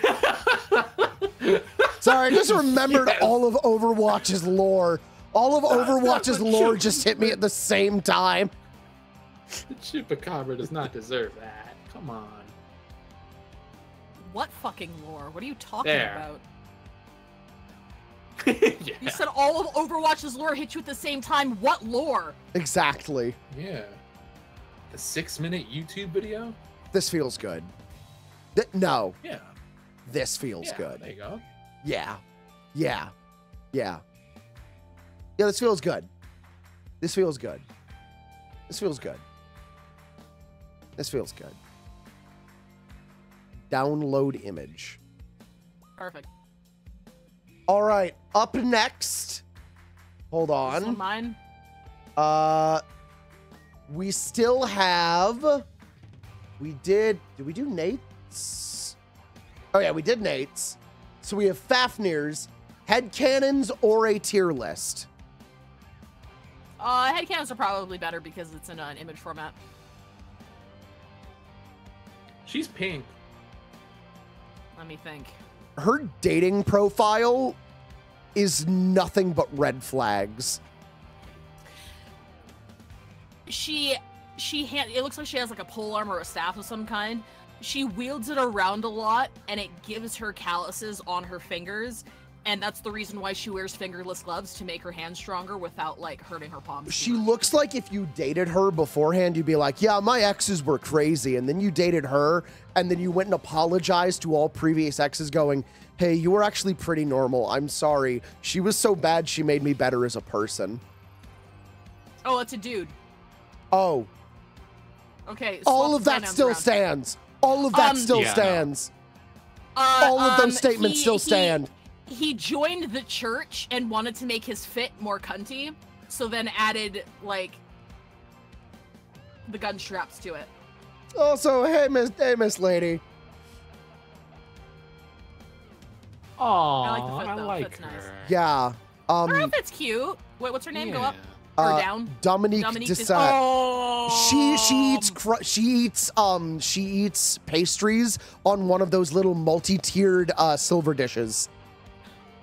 Sorry, I just remembered all of Overwatch's lore. All of Overwatch's lore just hit me at the same time. The Chupacabra does not deserve that. Come on. What fucking lore? What are you talking There. about? yeah. You said all of Overwatch's lore hit you at the same time. What lore? Exactly. Yeah. The six minute YouTube video? This feels good. Th- no, Yeah. this feels yeah, good. There you go. Yeah. Yeah. Yeah. Yeah, this feels good. This feels good. This feels good. This feels good. Download image. Perfect. All right, up next. Hold This one on. mine. Uh we still have we did did we do Nate's? Oh yeah, we did Nate's. So we have Fafnir's, headcanons, or a tier list. Uh, headcanons are probably better because it's in an image format. She's pink. Let me think. Her dating profile is nothing but red flags. She, she hand. It looks like she has like a pole arm or a staff of some kind. She wields it around a lot, and it gives her calluses on her fingers, and that's the reason why she wears fingerless gloves to make her hands stronger without like hurting her palms. She looks like if you dated her beforehand, you'd be like, yeah, my exes were crazy. And then you dated her, and then you went and apologized to all previous exes, going, hey, you were actually pretty normal. I'm sorry. She was so bad, she made me better as a person. Oh, it's a dude. Oh, Okay. all of that still around. stands. All of that Um, still Yeah, no. stands. Uh, All of um, those statements he- still he- stand. He joined the church and wanted to make his fit more cunty, so then added like the gun straps to it. Also, hey, Miss, hey, Miss Lady. Oh, I like the foot, I though. like Foot's nice. her. Yeah. Um, Her outfit's cute. Wait, what's her name? Go up Yeah. or uh, down? Dominique, Dominique Dessert. Oh, She she eats cr- she eats um she eats pastries on one of those little multi-tiered uh silver dishes.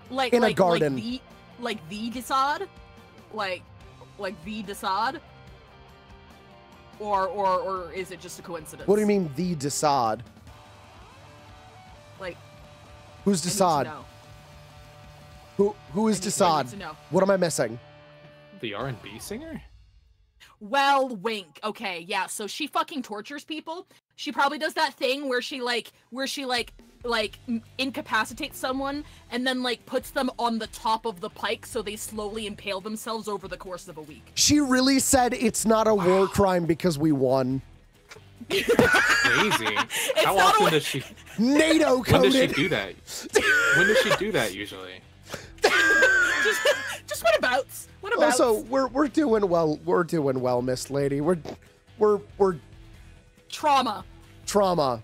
like in a garden. like the like the de Sade, like like the de Sade, or or or is it just a coincidence? What do you mean the de Sade? Like Who's I need to Desaad? Who who is I need- I need Desaad? What am I missing? The R and B singer? Well, wink. Okay, yeah. So she fucking tortures people. She probably does that thing where she like, where she like, like incapacitates someone and then like puts them on the top of the pike so they slowly impale themselves over the course of a week. She really said it's not a war crime because we won. Crazy. How often a- does she? NATO coded. When does she do that? When does she do that usually? just, just what abouts? What abouts? Also, we're we're doing well. We're doing well, Miss Lady. We're we're we're trauma. trauma.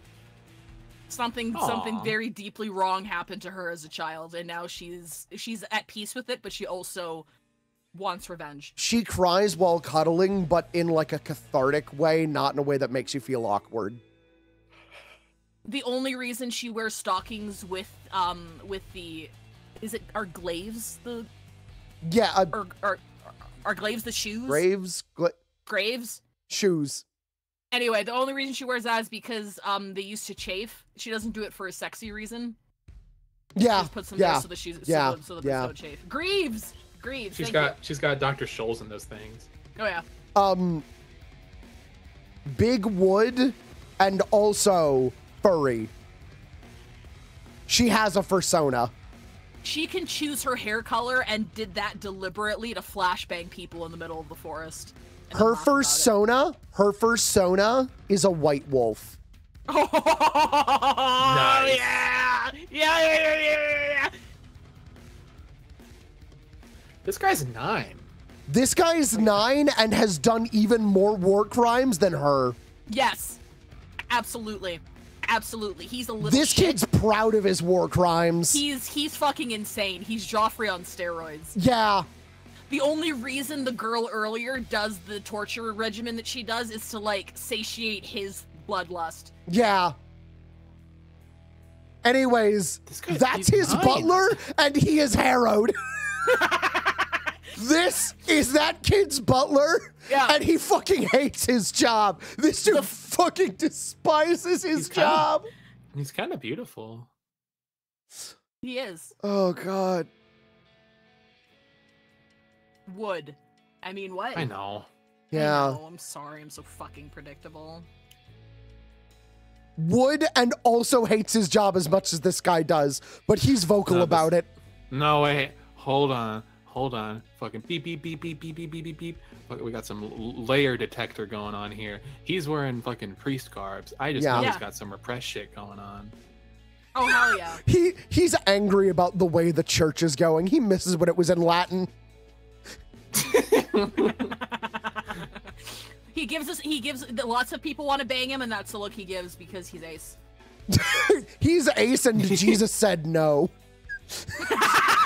Something, Aw. something very deeply wrong happened to her as a child, and now she's she's at peace with it, but she also wants revenge. She cries while cuddling, but in like a cathartic way, not in a way that makes you feel awkward. The only reason she wears stockings with um with the is it are glaives the Yeah, uh, or are are glaives the shoes? graves, gla- Graves. shoes. Anyway, the only reason she wears that is because um they used to chafe. She doesn't do it for a sexy reason. Yeah, Just puts them yeah, there so the shoes so yeah, the- so the yeah. don't chafe. Greaves. Greaves. She's thank got she's got Dr. Scholl's in those things. Oh yeah. Um, big wood, and also furry. She has a persona. She can choose her hair color and did that deliberately to flashbang people in the middle of the forest. Her laugh about it. persona, her persona is a white wolf. Oh yeah! Yeah, yeah, yeah, yeah, yeah. This guy's nine. This guy's nine and has done even more war crimes than her. Yes. Absolutely. Absolutely. He's a little This shit. kid's proud of his war crimes. He's he's fucking insane. He's Joffrey on steroids. yeah. The only reason the girl earlier does the torture regimen that she does is to like satiate his bloodlust. Yeah. Anyways, that's his nine. butler, and he is harrowed. this is that kid's butler, and he fucking hates his job. This dude fucking despises his kinda- job. He's kind of beautiful. He is. Oh god. Wood. I mean what? I know. Yeah. Oh, I'm sorry, I'm so fucking predictable. Wood and also hates his job as much as this guy does, but he's vocal No, this- about it. No wait, hold on, hold on. Fucking beep beep beep beep beep beep beep beep beep. Fuck, We got some layer detector going on here. He's wearing fucking priest garbs. I just Yeah. know he's Yeah. got some repressed shit going on. Oh hell yeah. He he's angry about the way the church is going. He misses when it was in Latin. He gives us he gives lots of people want to bang him and that's the look he gives because he's ace. He's ace and Jesus said no.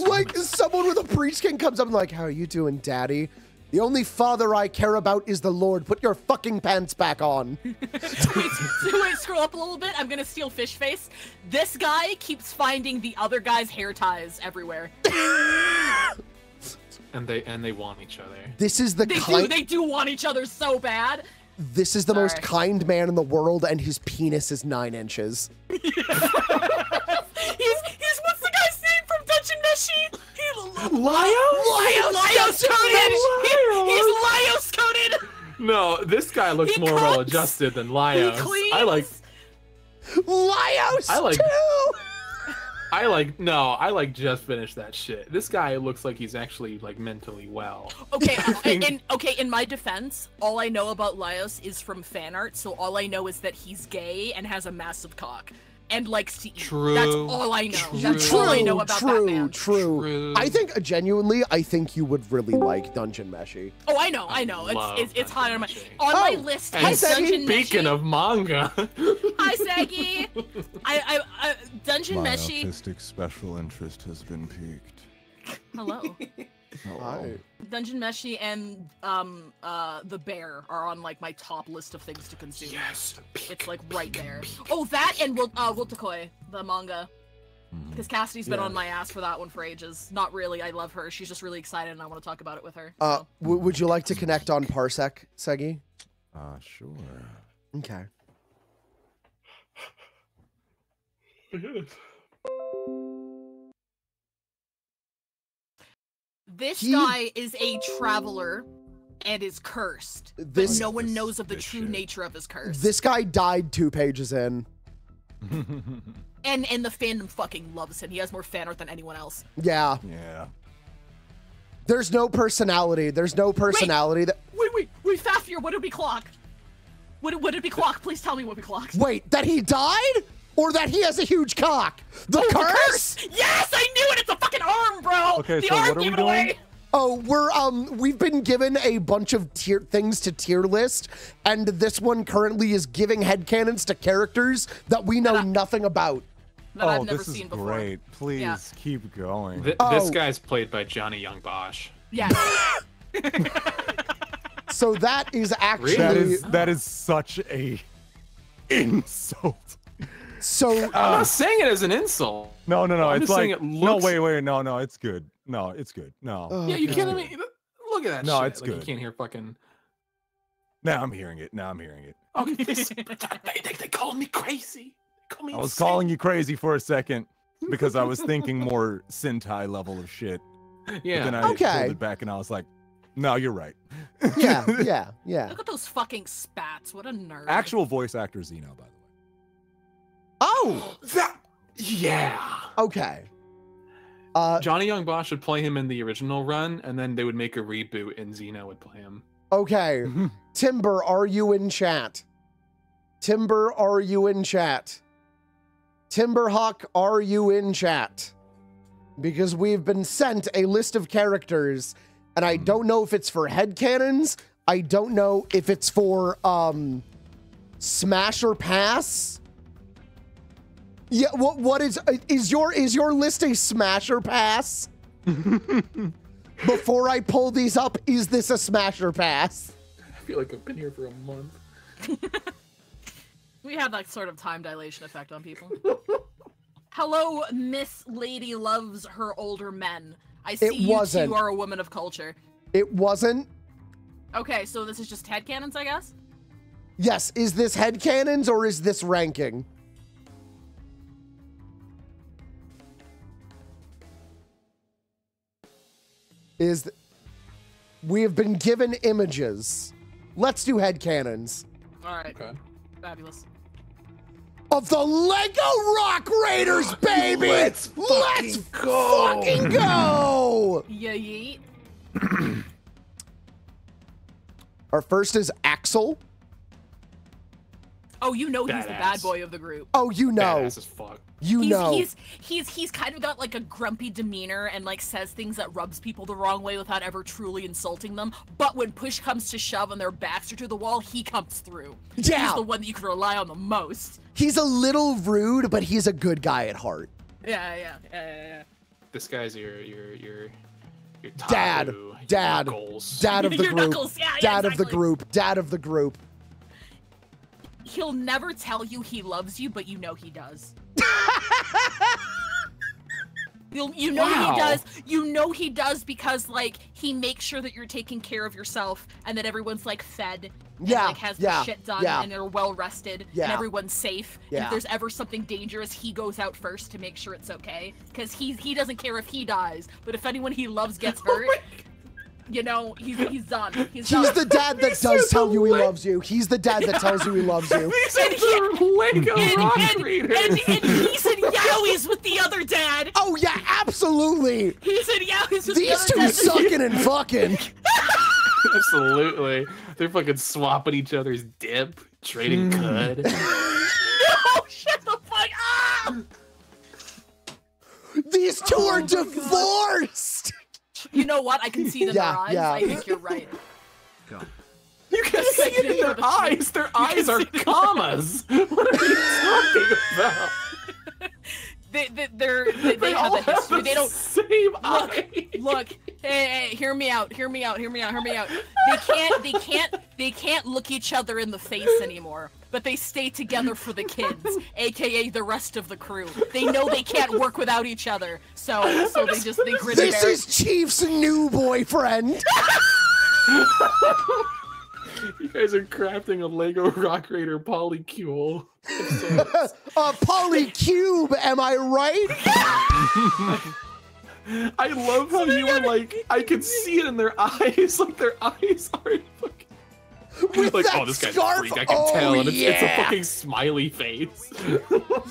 like someone with a priest king comes up and like, how are you doing, daddy? The only father I care about is the Lord. Put your fucking pants back on. wait, wait, scroll up a little bit. I'm gonna steal fish face. This guy keeps finding the other guy's hair ties everywhere. And they and they want each other. This is the They do they do want each other so bad. this is the most Sorry. kind man in the world, and his penis is nine inches. He's name from Dungeon Meshi? He, Laios? Laios coded! He, he's Laios coded! No, this guy looks He more well adjusted than Laios. I like Laios I like- too. I like no, I like just finished that shit. This guy looks like he's actually like mentally well. Okay, uh, in, in okay, in my defense, all I know about Laios is from fan art, so all I know is that he's gay and has a massive cock and likes to eat. True. That's all I know. That's True, all I know about true, that man. true, I think uh, genuinely, I think you would really like Dungeon Meshi. Oh, I know, I know. It's it's, it's hot on my on my Oh, list. And is Dungeon speaking Meshi. of manga, Hi, Saggy. I, I, I Dungeon My Meshi. autistic special interest has been piqued. Hello. Hello. Dungeon Meshi and um uh the bear are on like my top list of things to consume. Yes. It's like right there. Oh, that and Wil- uh Wotakoi, the manga. Because Cassidy's been Yeah. on my ass for that one for ages. Not really. I love her. She's just really excited, and I want to talk about it with her. Uh, w- would you like to connect on Parsec, Segi? Ah, sure. Okay. This He- guy is a traveler and is cursed. This- but no one knows of the true nature of his curse. This guy died two pages in. and and the fandom fucking loves him. He has more fan art than anyone else. Yeah. Yeah. There's no personality. There's no personality that. Wait, wait, wait, Fafnir, what did we clock? What, did- what did we clock? Please tell me what we clocked. Wait, that he died? Or that he has a huge cock? The Oh, the curse? Yes, I knew it! It's a fucking arm, bro! Okay, the so arm what are we gave doing? away! Oh, we're um we've been given a bunch of tier things to tier list, and this one currently is giving headcanons to characters that we know nothing about. That I've oh, never this is seen before. great. Please Yeah. keep going. Th- Oh. This guy's played by Johnny Young Bosch. Yeah. So that is actually That is that is such a insult. So I'm not uh, saying it as an insult. No, no, no. I'm it's just like it no, wait, wait, no, no. It's good. No, it's good. No. Oh, yeah, you it's kidding good. me? Look at that No, shit. it's Like, good. You can't hear fucking. Now I'm hearing it. Now I'm hearing it. Okay, this, they, they, they call me crazy. Call me I was insane. calling you crazy for a second because I was thinking more Sentai level of shit. Yeah. But then I Okay. pulled it back and I was like, no, you're right. yeah, yeah, yeah. Look at those fucking spats. What a nerd. Actual voice actor Zeno, by the way. Oh, that. Yeah. Okay. Uh, Johnny Young Bosch would play him in the original run, and then they would make a reboot, and Xeno would play him. Okay. Timber, are you in chat? Timber, are you in chat? Timberhawk, are you in chat? Because we've been sent a list of characters, and I don't know if it's for headcanons. I don't know if it's for um smash or pass. Yeah, what what is uh, is your is your list a smasher pass? Before I pull these up, is this a smasher pass? I feel like I've been here for a month. We have that sort of time dilation effect on people. Hello, Miss Lady loves her older men. I see you wasn't. two are a woman of culture. It wasn't. Okay, so this is just headcanons, I guess? Yes, is this headcanons or is this ranking? Is th- we have been given images. Let's do headcanons Alright. Okay. Fabulous. of the Lego Rock Raiders, baby. Let's Let's fucking go. fucking go. Yeah, yeet. Our first is Axel. Oh, you know he's the bad boy of the group. Oh, you know. Badass as fuck. You he's, know. he's he's he's kind of got like a grumpy demeanor and like says things that rubs people the wrong way without ever truly insulting them. But when push comes to shove and their backs are to the wall, he comes through. Yeah. He's the one that you can rely on the most. He's a little rude, but he's a good guy at heart. Yeah, yeah, yeah, yeah, yeah. This guy's your your your your Dad, your dad, Knuckles. dad of the group, Knuckles, yeah, yeah, dad of the group, dad of the group. He'll never tell you he loves you, but you know he does. You'll, you know Wow. he does. You know he does because like he makes sure that you're taking care of yourself and that everyone's like fed. And, Yeah, like has yeah, shit done yeah. and they're well rested yeah. and everyone's safe. And Yeah. if there's ever something dangerous, he goes out first to make sure it's okay. Because he he doesn't care if he dies, but if anyone he loves gets oh hurt, you know he's he's done. He's, He's done. the dad that does tell you he loves you. He's the dad that tells you he loves you. These are the Lego and, Rock and, Raiders. and, and he's in Yowies with the other dad. Oh yeah, absolutely. He's in Yowies with the These other two dad. sucking and fucking. Absolutely. They're fucking swapping each other's dip, trading Hmm. cud. no, shut the fuck up! These two are divorced. You know what? I can see it in Yeah, their eyes. yeah. I think you're right. You can see it in their eyes. Their eyes are commas. What are you talking about? They, they, they're, they, they They have all a history. have They the don't. same Look, eye. look. Hey, hey, hear me out. Hear me out. Hear me out. Hear me out. They can't. They can't. They can't look each other in the face anymore. But they stay together for the kids, aka the rest of the crew. They know they can't work without each other, so so they just they grin and This bear. is Chief's new boyfriend. You guys are crafting a Lego Rock Raider polycule. A polycube, am I right? I love how you were like, I could see it in their eyes, like their eyes are fucking. With like, that oh, this guy's scarf? a freak. I can Oh, tell, and it's, it's a yeah. fucking smiley face.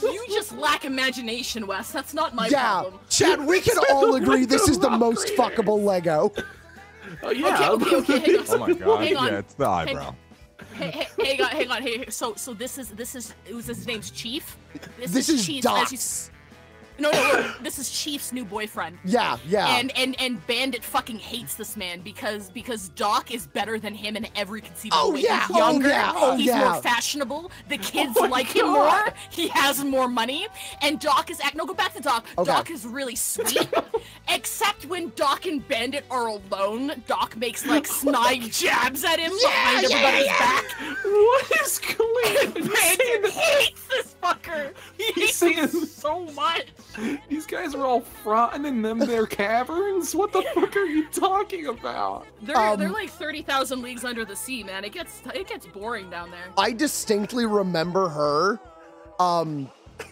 You just lack imagination, Wes. That's not my yeah, problem. Chad, we can all agree this is the most fuckable Lego. Oh yeah. Okay, okay, okay, hang on. Oh my god. Hang on. Yeah, it's the Hang- eyebrow. Hey, hey, hang on, hang on. Hey, hey, so, so this is this is it was his name's Chief. This is Chief. Doc. As you s- No, no, this is Chief's new boyfriend. Yeah, yeah. And and and Bandit fucking hates this man because because Doc is better than him in every conceivable Oh, way. yeah, He's oh, yeah, oh, he's yeah. more fashionable. The oh, kids Oh like him more. He has more money. And Doc is act. No, go back to Doc. Okay. Doc is really sweet. Except when Doc and Bandit are alone, Doc makes like snide jabs at him behind yeah, everybody's yeah. back. What is going on? Bandit hates this fucker. He hates him so much. These guys are all frotting in them their caverns. What the fuck are you talking about? They're Um, they're like thirty thousand leagues under the sea, man. It gets it gets boring down there. I distinctly remember her. Um,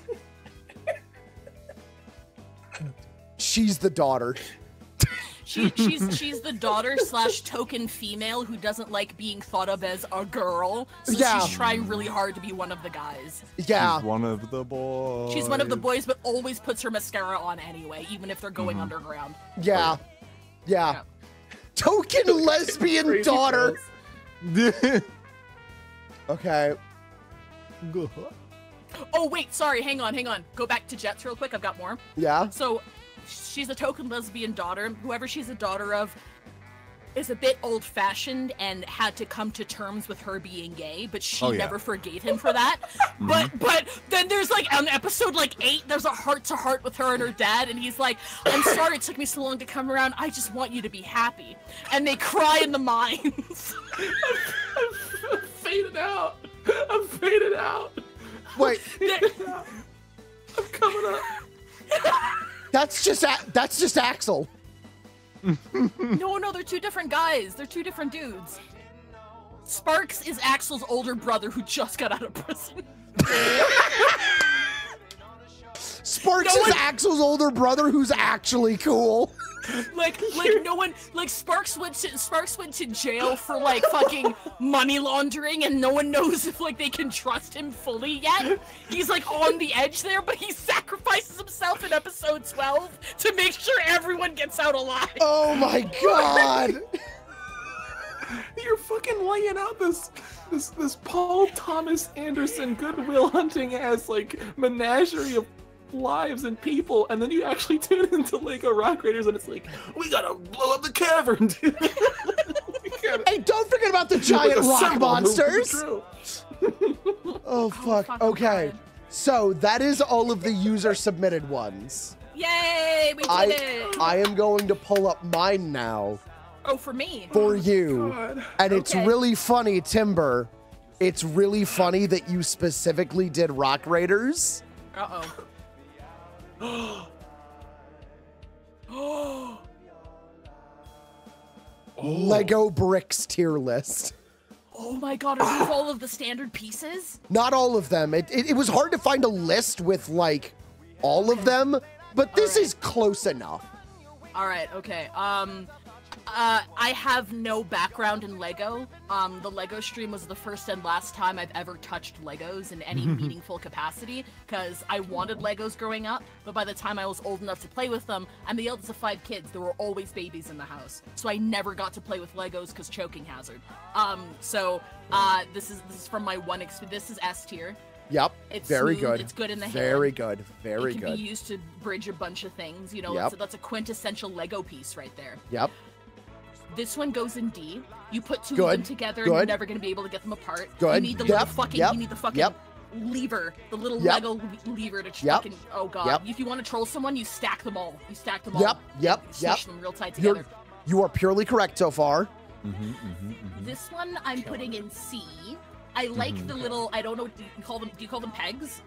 she's the daughter. She she's she's the daughter slash token female who doesn't like being thought of as a girl. So Yeah. she's trying really hard to be one of the guys. Yeah. She's one of the boys. She's one of the boys, but always puts her mascara on anyway, even if they're going Mm-hmm. underground. Yeah. Yeah. Token lesbian daughter. okay. Oh wait, sorry, hang on, hang on. Go back to Jets real quick. I've got more. Yeah. So she's a token lesbian daughter. Whoever she's a daughter of is a bit old fashioned and had to come to terms with her being gay, but she Oh, yeah. never forgave him for that. But mm-hmm. but then there's like on episode like eight, there's a heart to heart with her and her dad, and he's like, I'm sorry it took me so long to come around. I just want you to be happy. And they cry in the mines. I'm faded out. I'm faded out. Wait, I'm coming up. that's just A- that's just Axel. no, no, they're two different guys. They're two different dudes. Sparks is Axel's older brother who just got out of prison. Sparks No is one- Axel's older brother who's actually cool. like like no one like Sparks went to Sparks went to jail for like fucking money laundering and no one knows if like they can trust him fully yet. He's like on the edge there, but he sacrifices himself in episode 12 to make sure everyone gets out alive. Oh my god. You're fucking laying out this this this Paul Thomas Anderson Good Will Hunting as like menagerie of lives and people, and then you actually tune into Lego Rock Raiders, and it's like we gotta blow up the cavern, dude. Hey, don't forget about the giant With rock symbol, move the monsters. Oh, oh fuck. fucking Okay. God. So that is all of the user submitted ones. Yay, we did I it. I am going to pull up mine now oh, for me. for oh, you. God. And it's Okay. really funny, Timber. It's really funny that you specifically did Rock Raiders. Uh-oh. Oh. Lego bricks tier list. Oh my god, are these all of the standard pieces? Not all of them. It, it, it was hard to find a list with like all of them, but this is close enough. All right, okay. Um uh I have no background in Lego. Um the Lego stream was the first and last time I've ever touched Legos in any meaningful capacity cuz I wanted Legos growing up, but by the time I was old enough to play with them, I'm the eldest of 5 kids. There were always babies in the house. So I never got to play with Legos cuz choking hazard. Um so uh this is this is from my one exp- this is S tier. Yep. It's very smooth, good. it's good in the Very hand. good. Very it can good. be used to bridge a bunch of things. You know, Yep. that's, that's a quintessential Lego piece right there. Yep. This one goes in D. You put two of them Good, together, and you're never gonna be able to get them apart. Good, You need the little fucking. yep, You need the fucking yep. lever, the little Yep. Lego lever to ch- Yep, fucking. Oh god! yep. If you want to troll someone, you stack them all. You stack them all. Yep. Yep. Yep. Smush them real tight You're, you are purely correct so far. This one I'm putting in C. I like Mm-hmm. the little. I don't know. Do you call them? Do you call them pegs?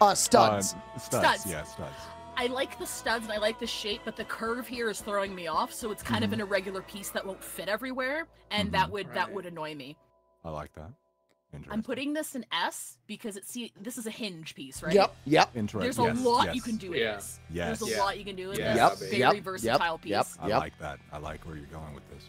Uh, studs. Uh, studs. Studs. Yeah, studs. I like the studs and I like the shape, but the curve here is throwing me off. So it's kind of Mm-hmm. an irregular piece that won't fit everywhere, and that would that would annoy me. I like that. I'm putting this in S because it's see this is a hinge piece, right? Yep, yep. Interesting. There's a Interesting. lot Yes, you can do with yes. this. Yes. There's a Yeah. lot you can do with Yes. this. Yep, Very yep, yep, versatile piece. yep. I like that. I like where you're going with this.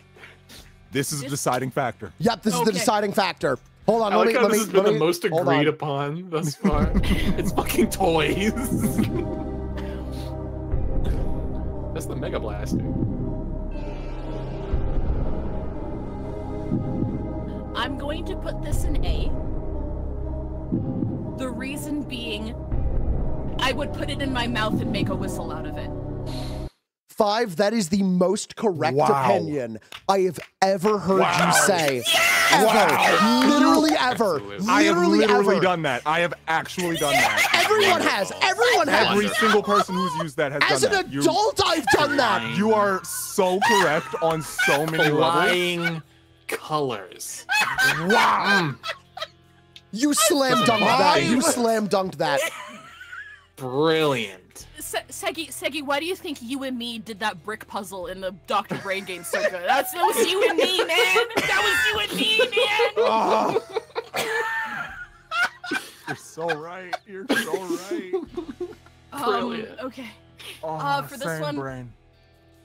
This is the This- deciding factor. Yep, this is the Okay. deciding factor. Hold on, I let like me how let this me has been let the me- most hold agreed on. upon thus far. it's fucking toys. That's the Mega Blaster. I'm going to put this in A. The reason being, I would put it in my mouth and make a whistle out of it. Five, that is the most correct Wow. opinion I have ever heard Wow. you say. Ever. Literally ever. I have Literally literally ever. done that. I have actually done that. Everyone has. Everyone has. Every single person who's used that has As done an that. You- adult, I've done that. You are so correct on so many levels. Flying colors. Wow. Mm. You slam dunked that. You slam dunked that. Brilliant. Se- Segi, Segi, why do you think you and me did that brick puzzle in the Doctor Brain game so good? That's that was you and me, man. That was you and me, man. Oh. You're so right. You're so right. Um, Brilliant. okay. Oh, Uh, for this one- brain.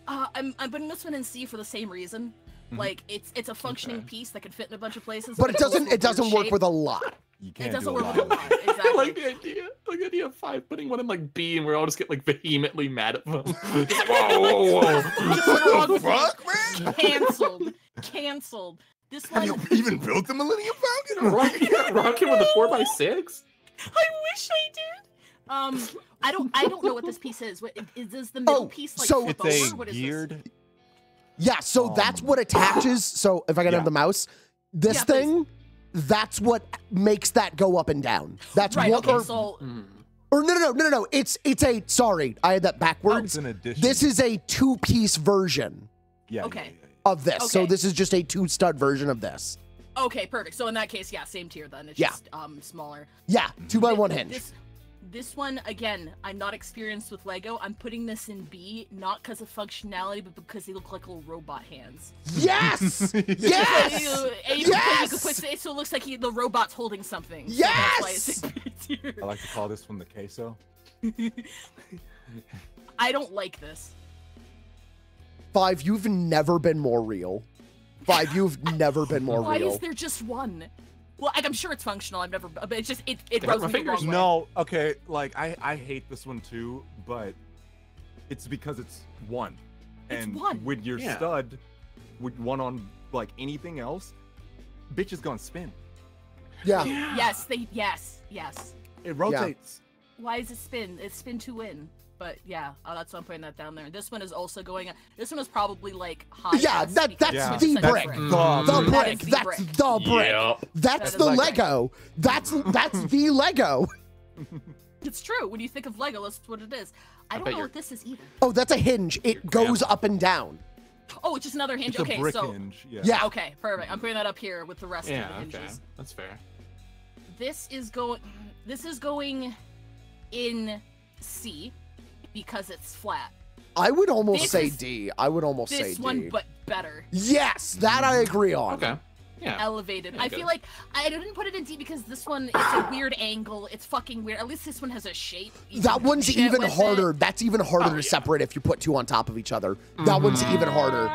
Uh, I'm I'm putting this one in C for the same reason. Like it's it's a functioning piece that can fit in a bunch of places. But it doesn't. It doesn't weird work shape. with a lot. You can't doesn't do a work lot with a lot. I Exactly. like the idea. Like the idea of five putting one in like B, and we all just get like vehemently mad at them. Like, whoa, whoa, whoa, What the fuck, man? Cancelled. Cancelled. This one. Have you even built the Millennium Falcon? Rocket, rocket with a four by six. I wish I did. Um, I don't. I don't know what this piece is. What is this? The middle Oh, piece like so- flip It's over? a What is this? geared. Yeah. So that's Um, what attaches. So if I can yeah. have the mouse, this Yeah, please. Thing, that's what makes that go up and down. That's Right. what. Okay. or, So or no, no, no, no, no, no. It's it's a. Sorry, I had that backwards. It's an addition. This is a two-piece version Yeah. yeah, Okay. yeah, yeah. of this. So this is just a two-stud version of this. okay, perfect. So in that case, yeah, same tier then. It's Yeah. just um smaller. Yeah, two by one hinge. This this one again, I'm not experienced with Lego. I'm putting this in B, not because of functionality, but because they look like little robot hands. Yes, So yes, you- and you could you could yes. put- so it looks like he, the robot's holding something. So that's why it's Yes! in I like to call this one the queso. I don't like this. Five. You've never been more real. Five. You've never been more Why real. is there just one? Well, like, I'm sure it's functional. I've never, but it's just it it Got rubs my fingers. No, okay, like I I hate this one too, but it's because it's one. It's and one. with your Yeah. stud, with one on like anything else, bitch is gonna spin. Yeah. Yes, they yes yes. It rotates. Why is it spin? It's spin to win. But yeah, uh, that's why I'm putting that down there. This one is also going. This one is probably like high. Yeah, S that that's Yeah. the a set brick. brick. The The brick. That's the brick. Yep. That's That is the the brick. Lego. That's that's the Lego. It's true. When you think of Lego, that's what it is. I I don't know you're- what this is either. Oh, that's a hinge. It goes up and down. Oh, it's just another hinge. It's a okay, brick so hinge. Yeah. Yeah. okay, perfect. I'm putting that up here with the rest Yeah, of the hinges. okay, that's fair. This is going. This is going in C because it's flat. I would almost This say D. I would almost say D. This one, but better. yes, that I agree on. Okay. Yeah. elevated. Yeah, I good. feel like I didn't put it in D because this one it's a weird angle. It's fucking weird. At least this one has a shape. That one's even with it. harder. That's even harder Oh, to yeah. separate if you put two on top of each other. That mm-hmm. one's even harder.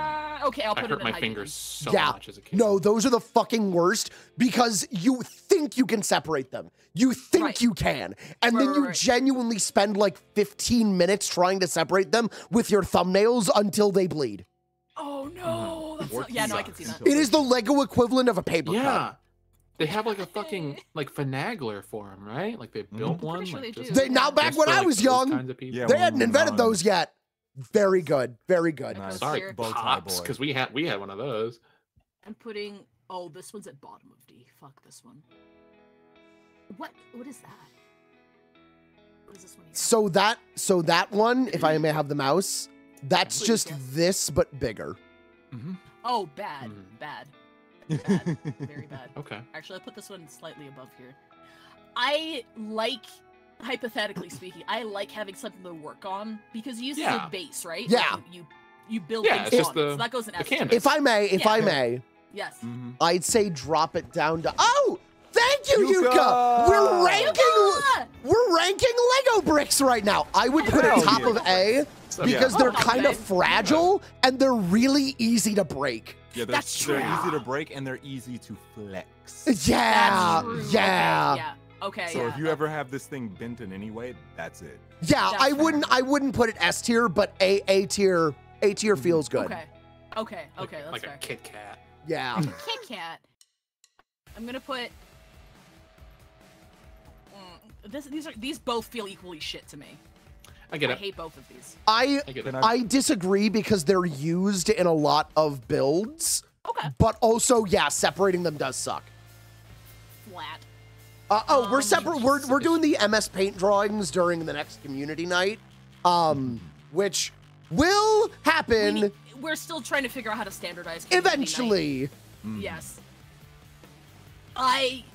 Okay, I'll I put hurt it in my fingers so yeah. much as a kid. No, those are the fucking worst because you think you can separate them. You think Right. you can. And Right, then you right. genuinely spend like 15 minutes trying to separate them with your thumbnails until they bleed. Oh no! Mm-hmm. That's not- yeah, no, I can see that. It is the Lego equivalent of a paper Yeah. cut. They have like a fucking like finagler for them, right? Like they built mm-hmm. Pretty one. sure like, they just- They, now, back when for, I was young, kinds of people. Yeah, they hadn't invented young. those yet. Very good. Very good. Nice. Sorry, Here. Bow tie pops, boy. because we had we had one of those. I'm putting. Oh, this one's at bottom of D. Fuck this one. What? What is that? What is this one here? So that so that one, if I may have the mouse, that's Please, just yes. this but bigger. Oh, bad, Hmm. bad, bad, very bad. Okay. Actually, I put this one slightly above here. I like, hypothetically speaking, I like having something to work on because you use it as Yeah. a base, right? Yeah. Like, you, you you build Yeah, things it's just on. the- so that goes in the canvas. If I may, if Yeah. I may, Yes. Mm-hmm. I'd say drop it down to Oh, Thank you, Yuka. Yuka! We're ranking. We're ranking Lego bricks right now. I would put it top of A So, because yeah. they're Oh, kind of fragile and they're really easy to break. Yeah, they're, That's they're easy to break and they're easy to flex. Yeah, yeah, Okay, yeah. Okay. So yeah. if you ever have this thing bent in any way, that's it. yeah. That's I wouldn't. I wouldn't put it S tier, but A A tier. A tier feels good. Okay. Okay. Okay. That's like fair. a Kit Kat. Yeah. Kit Kat. I'm gonna put. Mm, This, these are these both feel equally shit to me. I get it. I hate both of these. I I. I disagree because they're used in a lot of builds. Okay. But also, yeah, separating them does suck. Flat. Uh, oh, we're separate. We're we're doing the MS Paint drawings during the next community night, um, which will We happen need- we're still trying to figure out how to standardize. community night. eventually. Yes. I.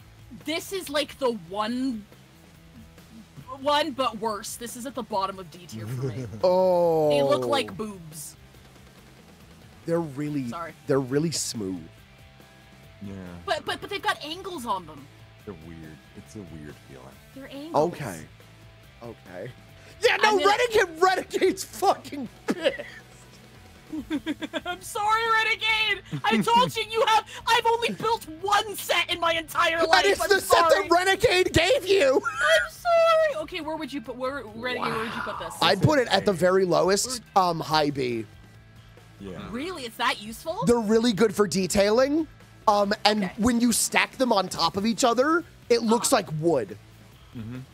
This is like the one. One, but worse. This is at the bottom of D tier for me. Oh, they look like boobs. they're really Sorry. they're really smooth. Yeah, But but but they've got angles on them. They're weird. It's a weird feeling. They're angles. Okay, okay. Yeah, no, I'm gonna- Renegade Renegade's fucking pissed. I'm sorry, Renegade. I told you you have. I've only built one set in my entire life. and it's I'm the set that Renegade gave you. I'm sorry. Okay, where would you put? Where Renegade? Where would you put this? I'd put it at the very lowest, um, high B. Yeah. Really, it's that useful? They're really good for detailing. Um, and when you stack them on top of each other, it looks Uh-huh. like wood.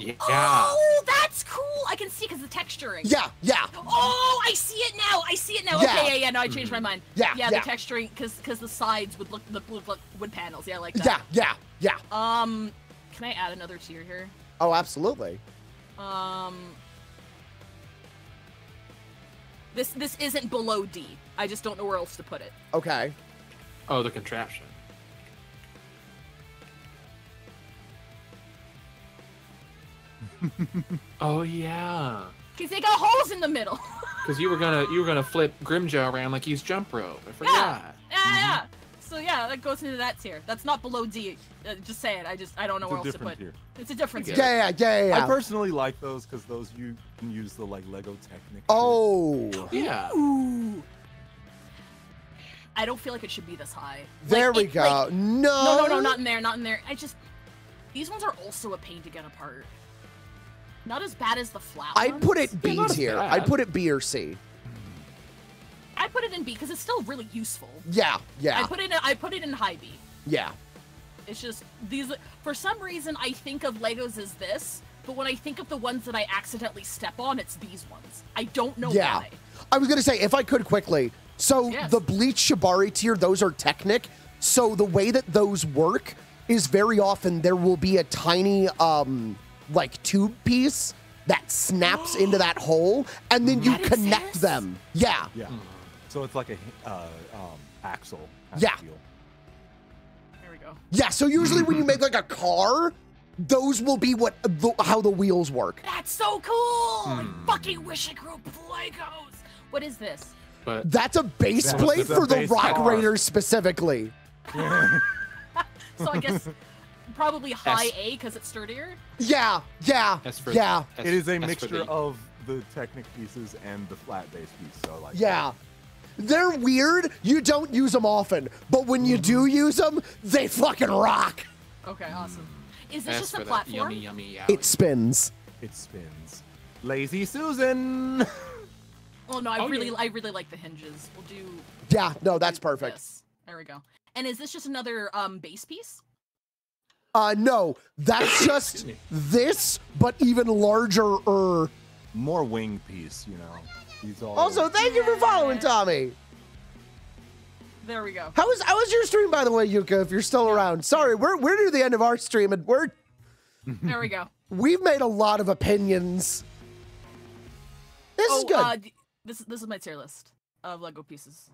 Yeah. Oh, that's cool. I can see because the texturing. Yeah, yeah. Oh, I see it now. I see it now. Yeah. Okay, yeah, yeah. No, I changed my mind. Yeah, yeah. yeah. The texturing, because because the sides would look look, look like wood panels. Yeah, I like Yeah, yeah, yeah. Um, can I add another tier here? Oh, absolutely. Um, this this isn't below D. I just don't know where else to put it. Okay. Oh, the contraption. oh yeah. Cause they got holes in the middle. Because you were gonna you were gonna flip Grimmjow around like he's jump rope. I forgot. Yeah, yeah. Yeah. So yeah, that goes into that tier. That's not below D. Uh, just say it. I just I don't know It's where else to put. tier. It's a different Yeah, tier. yeah, yeah, yeah. I personally like those because those you can use the like Lego Technic. Oh, Yeah. Ooh. I don't feel like it should be this high. there Like, we it- go. like- no. no, no, no, not in there, not in there. I just these ones are also a pain to get apart. Not as bad as the flat I'd ones. put it B not as tier. I'd put it B or C. I put it in B because it's still really useful. Yeah, yeah. I put it. In, I put it in high B. yeah. It's just these. For some reason, I think of Legos as this, but when I think of the ones that I accidentally step on, it's these ones. I don't know Yeah. why. I was gonna say if I could quickly. So Yes. the Bleach Shibari tier, those are Technic. So the way that those work is very often there will be a tiny um like tube piece that snaps into that hole, and then you That connect exists? them. Yeah, Yeah. So it's like a uh, um, axle. Yeah. deal. There we go. yeah. So usually when you make like a car, those will be what the, how the wheels work. That's so cool! I Hmm. fucking wish I grew up Legos. What is this? But That's a base That's plate the for the Rock car. Raiders specifically. So I guess probably high S. A because it's sturdier. Yeah, yeah, for yeah, as- It is a as mixture of the Technic pieces and the flat base piece. So like yeah. They're weird. You don't use them often, but when you do mm-hmm. use them, they fucking rock. Okay, awesome. Is this as just a that platform? yummy yummy. It spins. it spins. Lazy Susan. Oh no, I Oh, really, yeah. I really like the hinges. We'll do Yeah, no, that's perfect. this. There we go. And is this just another um base piece? Uh, no, that's just this, but even larger. Er. More wing piece, you know. These all. Also, thank you for following, Tommy. There we go. How was how was your stream, by the way, Yuka? If you're still around, sorry, we're we're near the end of our stream, and we're There we go. we've made a lot of opinions. This oh, is good. Uh, d- this this is my tier list of Lego pieces.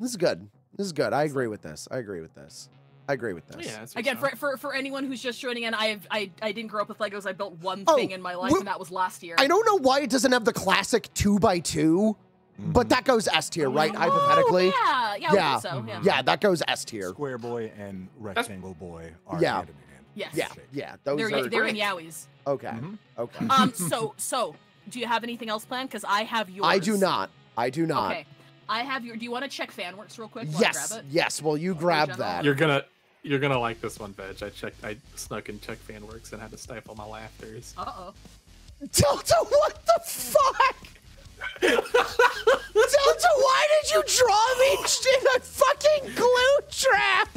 this is good. This is good. I agree with this. I agree with this. I agree with this. Yeah. Again, what's for, for for anyone who's just joining in, I have I I didn't grow up with Legos. I built one Oh, thing in my life, and that was last year. I don't know why it doesn't have the classic two by two But that goes S tier, right? Hypothetically. Oh, yeah, yeah, I yeah, think so, yeah. yeah, that goes S tier. Square boy and rectangle boy are Yeah. hand in hand. Yes. Yeah, yeah. Those they're, are they're in yowies. okay. Okay. Um. So so, do you have anything else planned? Because I have yours. I do not. I do not. Okay. I have your. Do you want to check FanWorks real quick? while I Yes. grab it? Yes. Well, you grab that. You're gonna you're gonna like this one, Veg. I checked I snuck and checked FanWorks and had to stifle my laughters. Uh oh. Delta, what the fuck? Delta, why did you draw me in a fucking glue trap?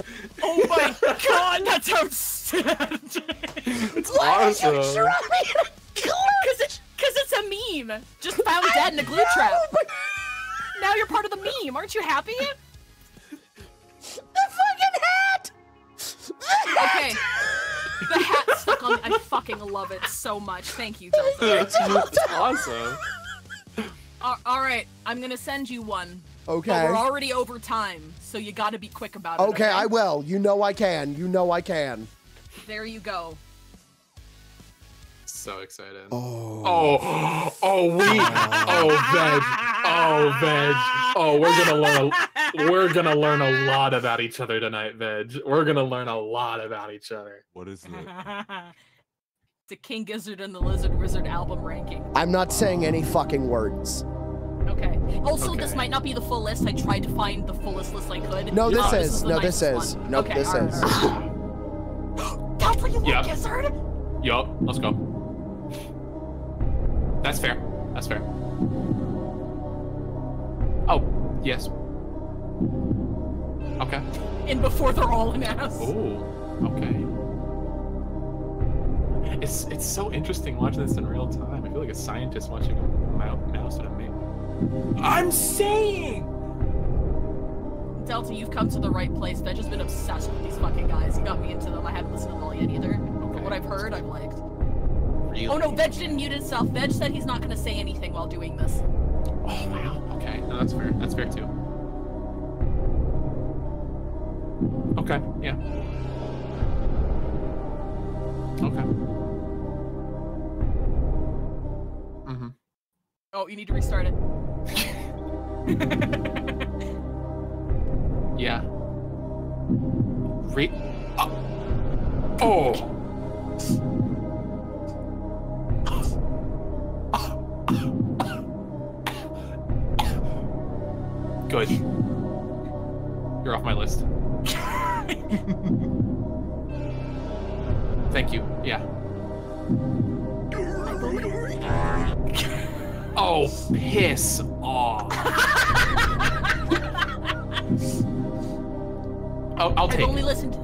Oh my god, that sounds sad. It's Why did you draw me in a glue Cause it's cause it's a meme. Just found dead in a glue trap. Now you're part of the meme. Aren't you happy? The fucking hat! Okay. The hat stuck on. I fucking love it so much. Thank you, Delta. That's awesome. All right, I'm gonna send you one. Okay. But we're already over time, so you got to be quick about it. Okay, I will. You know I can. You know I can. There you go. So excited. Oh. Oh, oh, we, oh, veg, oh, veg, oh, we're gonna learn, a, we're gonna learn a lot about each other tonight, veg. We're gonna learn a lot about each other. What is it? the King Gizzard and the Lizard Wizard album ranking. I'm not saying any fucking words. Okay. Also, this might not be the full list. I tried to find the fullest list I could. No, this Uh, is. the No, this nicest is. one. Nope, okay, this alright, is. alright. That's what you Yeah. want, Gizzard? Yup, let's go. That's fair. That's fair. Oh, yes. Okay. And before they're all an ass. Oh, okay. It's it's so interesting watching this in real time. I feel like a scientist watching a mouse and a mink. I'm saying. Delta, you've come to the right place. Veg has been obsessed with these fucking guys. He got me into them. I haven't listened to them all yet either. But what I've heard, I've liked. Really? Oh no, Veg didn't mute himself. Veg said he's not gonna say anything while doing this. Oh wow. Okay, no, that's fair. That's fair too. Okay. Yeah. Okay. Mm-hmm. Oh, you need to restart it. Yeah. Re. Oh. oh. Good. You're off my list. Thank you. Yeah. Oh, piss off. I'll, I'll I've only it. listened.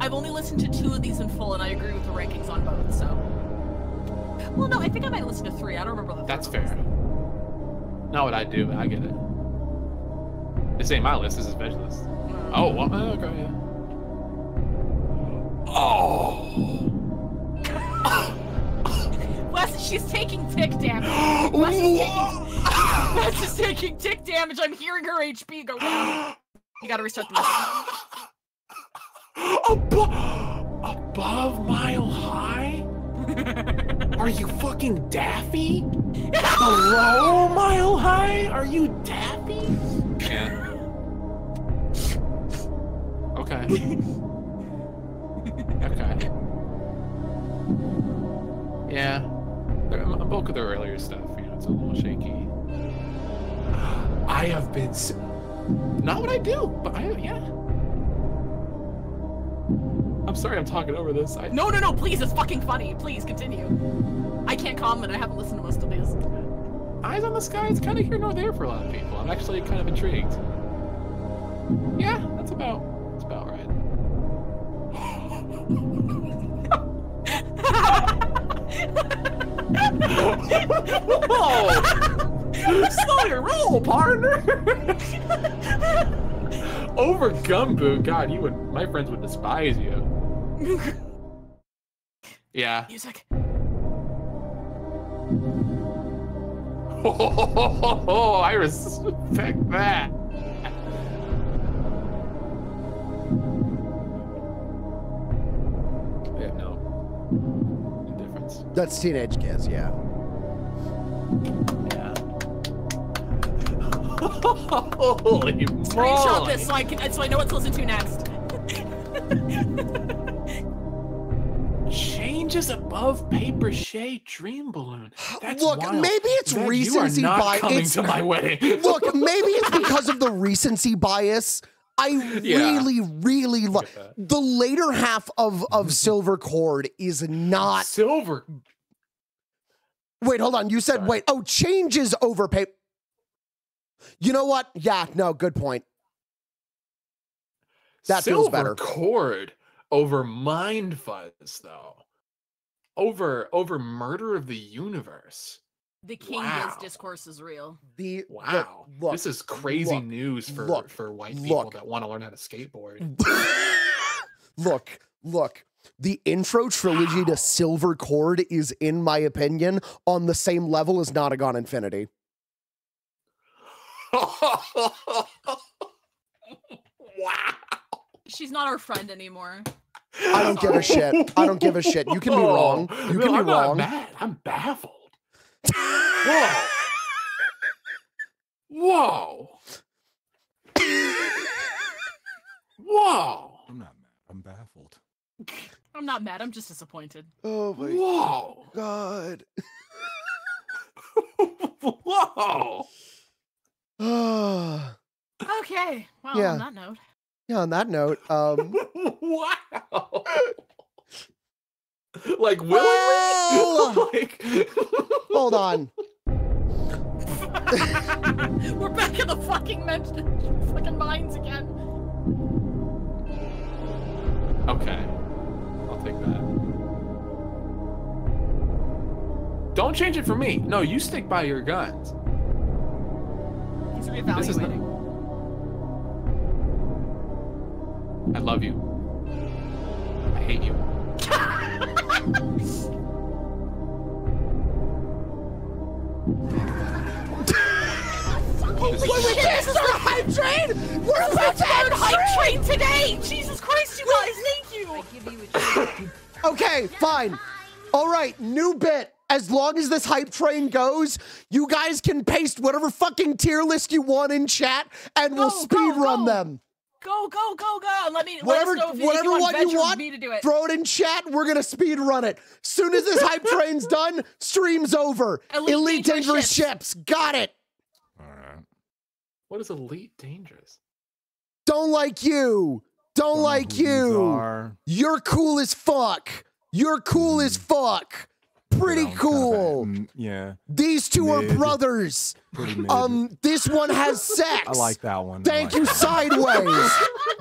I've only listened to two of these in full, and I agree with the rankings on both. So. Well, no, I think I might listen to three. I don't remember the. That's fair. Not what I do, but I get it. This ain't my list. This is Veg list. Oh, well, uh, okay, yeah. Oh. Wes, she's taking tick damage. Wes is taking. Wes is taking tick damage. I'm hearing her HP go down. You gotta restart the list. Abo- above mile high? Are you fucking daffy? Below mile high? Are you daffy? Okay. okay. Yeah. The the bulk of the earlier stuff, you know, it's a little shaky. I have been. s- Not what I do, but I, yeah. I'm sorry I'm talking over this. I, No, no, no! Please, it's fucking funny. Please continue. I can't comment. I haven't listened to most of these. Eyes on the Sky is kind of here nor there for a lot of people. I'm actually kind of intrigued. Yeah, that's about that's about right. Whoa! Slow your roll, partner. Over Gumboot, God, you would my friends would despise you. Yeah. Music. Oh, I respect that. That's Teenage Kiss, yeah. Yeah. Holy Screenshot moly. this so I can so I know what to listen to next. Changes above paper mache dream balloon. That's Look, wild. maybe it's Veg, recency you are not bias. coming to my wedding. Look, maybe it's because of the recency bias. I Yeah. really, really love the later half of of Silver Cord is not silver. Wait, hold on. You said wait. Oh, changes over paper. You know what? Yeah, no, good point. That feels better. Cord over Mind Fuzz, though. Over over Murder of the Universe. The king Wow. does discourse is real. The Wow, look, this is crazy look, news for look, for white people look. that want to learn how to skateboard. look, look. The intro trilogy to Silver Cord is, in my opinion, on the same level as Nonagon Infinity. wow. She's not our friend anymore. I don't give a shit. I don't give a shit. You can be wrong. You No, can be I'm not wrong. mad. I'm baffled. Whoa. Whoa. Whoa. I'm not mad. I'm baffled. I'm not mad. I'm just disappointed. Oh my Whoa. god. Whoa. Okay. Well, Yeah. on that note, Yeah, on that note, um wow. Like willingly? Oh! like hold on. we're back in the fucking men- fucking mines again. Okay. I'll take that. Don't change it for me. No, you stick by your guns. He's This is the- reevaluating. I love you. I hate you. Holy This shit, this is the hype train! We're about to start hype train today! Jesus Christ, you guys, thank you! Okay, fine. All right, new bit. As long as this hype train goes, you guys can paste whatever fucking tier list you want in chat and we'll speed run them. Go, go, go, go! Let me Whatever, let us know if, whatever if you want you want, me to do it. throw it in chat. We're gonna speed run it. Soon as this hype train's done, stream's over. Elite Elite, Dangerous dangerous ships. Got it. Alright. What is elite dangerous? Don't like you. Don't like you. are. You're cool as fuck. You're cool as hmm. fuck. Pretty cool. Mm, yeah. These two are brothers. Pretty. Um, this one has sex. I like that one. Thank like you, that. sideways.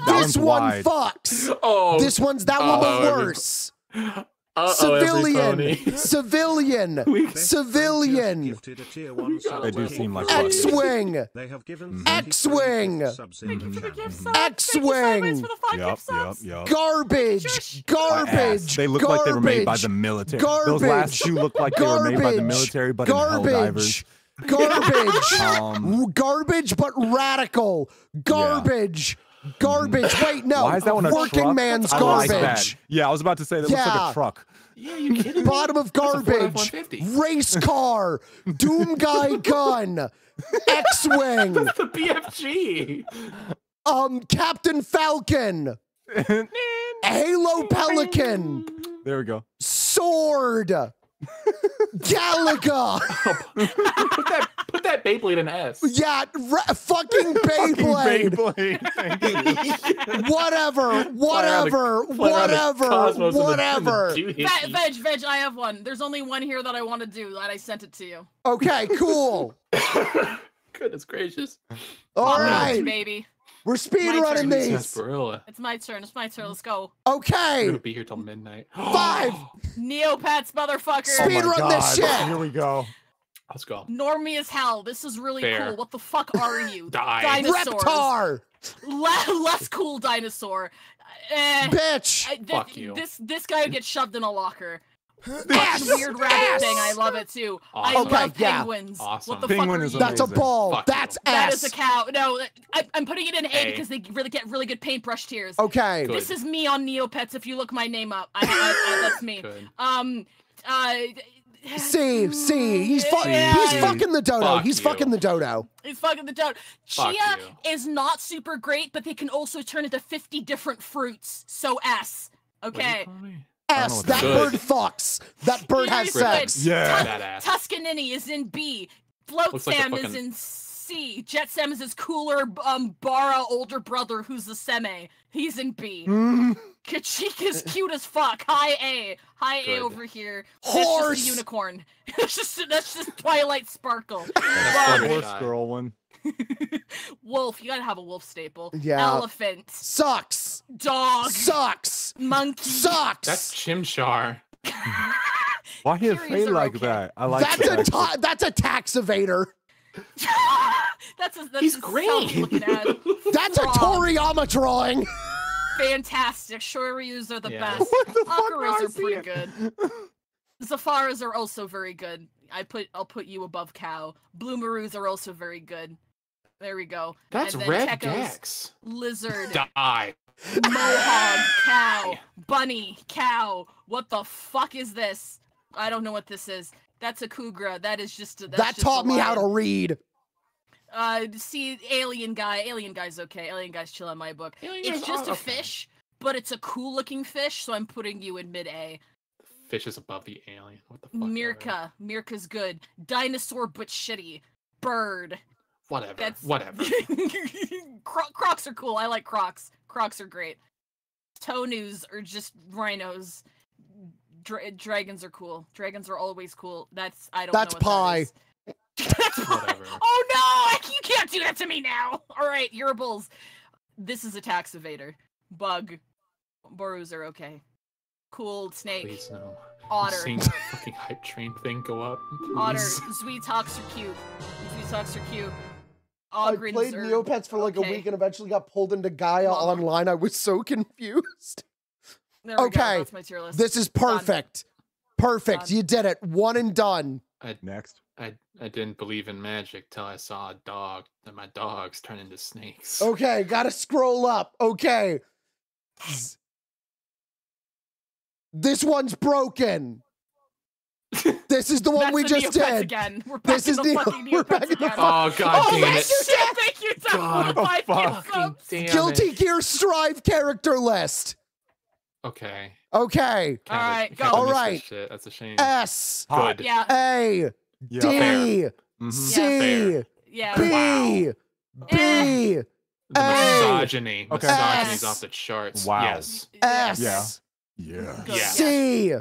This one's one wide. fucks. Oh. This one's that one, but oh, every- worse. Uh-oh, Civilian, civilian, civilian, Gifted a tier one sub They do seem like X fuckers. X-wing, They have given X-wing, subs. In the channel. X-wing, Yup, yup, yup. garbage, garbage. They look like they were made by the military. Garbage. Those last two look like they were made by the military, but in Helldivers. Garbage, garbage, Um, garbage, but radical. Garbage, garbage. Wait, no. Why is that one a Working truck? man's I like garbage. that. Yeah, I was about to say that looks like Yeah. a truck. Yeah, you kidding me? Bottom of That's a Ford garbage. F-150. Race car. Doom guy gun. X-wing. That's the BFG. Um, Captain Falcon. Halo Pelican. There we go. Sword. Galaga. put that put that Beyblade in S. Yeah, ra- fucking Beyblade. Beyblade. Thank you. Whatever, whatever, fly around the whatever, cosmos the- in whatever. doohickey. Ve- veg, veg, I have one. There's only one here that I want to do, and I sent it to you. Okay, cool. Goodness gracious. All Pop it, right, baby. We're speed My running turn. these. Sarsaparilla. It's my turn. It's my turn. Let's go. Okay. We're gonna be here till midnight. five. Neopets, motherfucker. Oh Speed my run this shit. Here we go. Let's go. Normie as hell. This is really Fair. cool. What the fuck are you? Die. Dinosaurs. Reptar, Le- less cool dinosaur. Eh, bitch. I- th- Fuck you. This this guy would get shoved in a locker. Ass, Fucking weird rabbit ass. thing. I love it too. I love Okay, yeah. penguins. Awesome. What the Penguin fuck are is you? That's a ball. Fuck you. That's That S. is a cow. No, I, I'm putting it in A A. because they really get really good paintbrush tears. Okay. Good. This is me on Neopets. If you look my name up, I, I, I, that's me. Good. Um, uh, C, C. He's fu- Yeah. he's fucking the dodo. Fuck he's you. fucking the dodo. He's fucking the dodo. Fuck Chia you. is not super great, but they can also turn into 50 different fruits. So S. Okay. S. That that bird is. fucks. That bird has Seriously. sex. Yeah. Badass. Tuskaninny is in B. Float Looks like a Sam is in C. Jetsam is his cooler um Bara older brother who's the seme. He's in B. Mm, Kacheek is cute as fuck. High A. High Good. A over here. Horse! That's just a unicorn. that's just that's just Twilight Sparkle. That's Wolf. Horse girl one. Wolf. You gotta have a wolf staple. Yeah. Elephant. Sucks. Dog. Sucks. Monkey. Sucks. That's Chimchar. Why you Theories say like okay. that? I like that's a that. ta- that's a tax evader. that's a, that's He's a great. self looking. That's a Frog. Toriyama drawing. Fantastic. Shoyrus are the Yeah. best. What the fuck Acaras are see pretty it? good. Zafaras are also very good. I put I'll put you above cow. Blumaroos are also very good. There we go. That's and then Red Techos, Dex. Lizard, Die. Mohawk, cow, bunny, cow. What the fuck is this? I don't know what this is. That's a Kougra. That is just a, that's that just a taught me how to read. Uh, see, alien guy. Alien guy's okay. Alien guy's chill on my book. it's just a fish, but it's a cool looking fish, so I'm putting you in mid A. Fish is above the alien. What the fuck? Meerca. Meerca's good. Dinosaur, but shitty. Bird. Whatever. That's Whatever. Cro- Crocs are cool. I like Crocs. Crocs are great. Tonus are just rhinos. Dra- dragons are cool. Dragons are always cool. That's I don't. That's know what that is. That's pie. Whatever. Oh no! I- You can't do that to me now. All right, Yurbles. This is a tax evader. Bug. Borus are okay. Cool snake. Please no. Otter. Seeing the fucking hype train thing go up. Otter. please. Xweetoks are cute. Xweetoks are cute. I played are Neopets for like a week and eventually got pulled into Gaia Mama. online. I was so confused. There we Okay, go. That's my tier list. This is Done. perfect. Perfect. Done. You did it. One and done. I, Next. I I didn't believe in magic till I saw a dog and my dogs turn into snakes. Okay, gotta scroll up. Okay. This one's broken. This is the one That's we the just Neopets did. again. We're back This is the Neo- fucking we're back in the again. Oh god Oh, damn it! you, Jeff. Thank you, Tom. God, Five. Fucking damn Guilty it. Gear Strive character list. Okay. Okay. Can't All have- right, can't go. have missed All this right. Shit. That's a shame. S Good. Yeah. A Yeah. D Fair. Mhm. C Yeah. B B The Hey. misogyny. Okay. Misogyny's S. off the charts. Wow. Yes. S Yeah. Yeah. Good. Yeah. C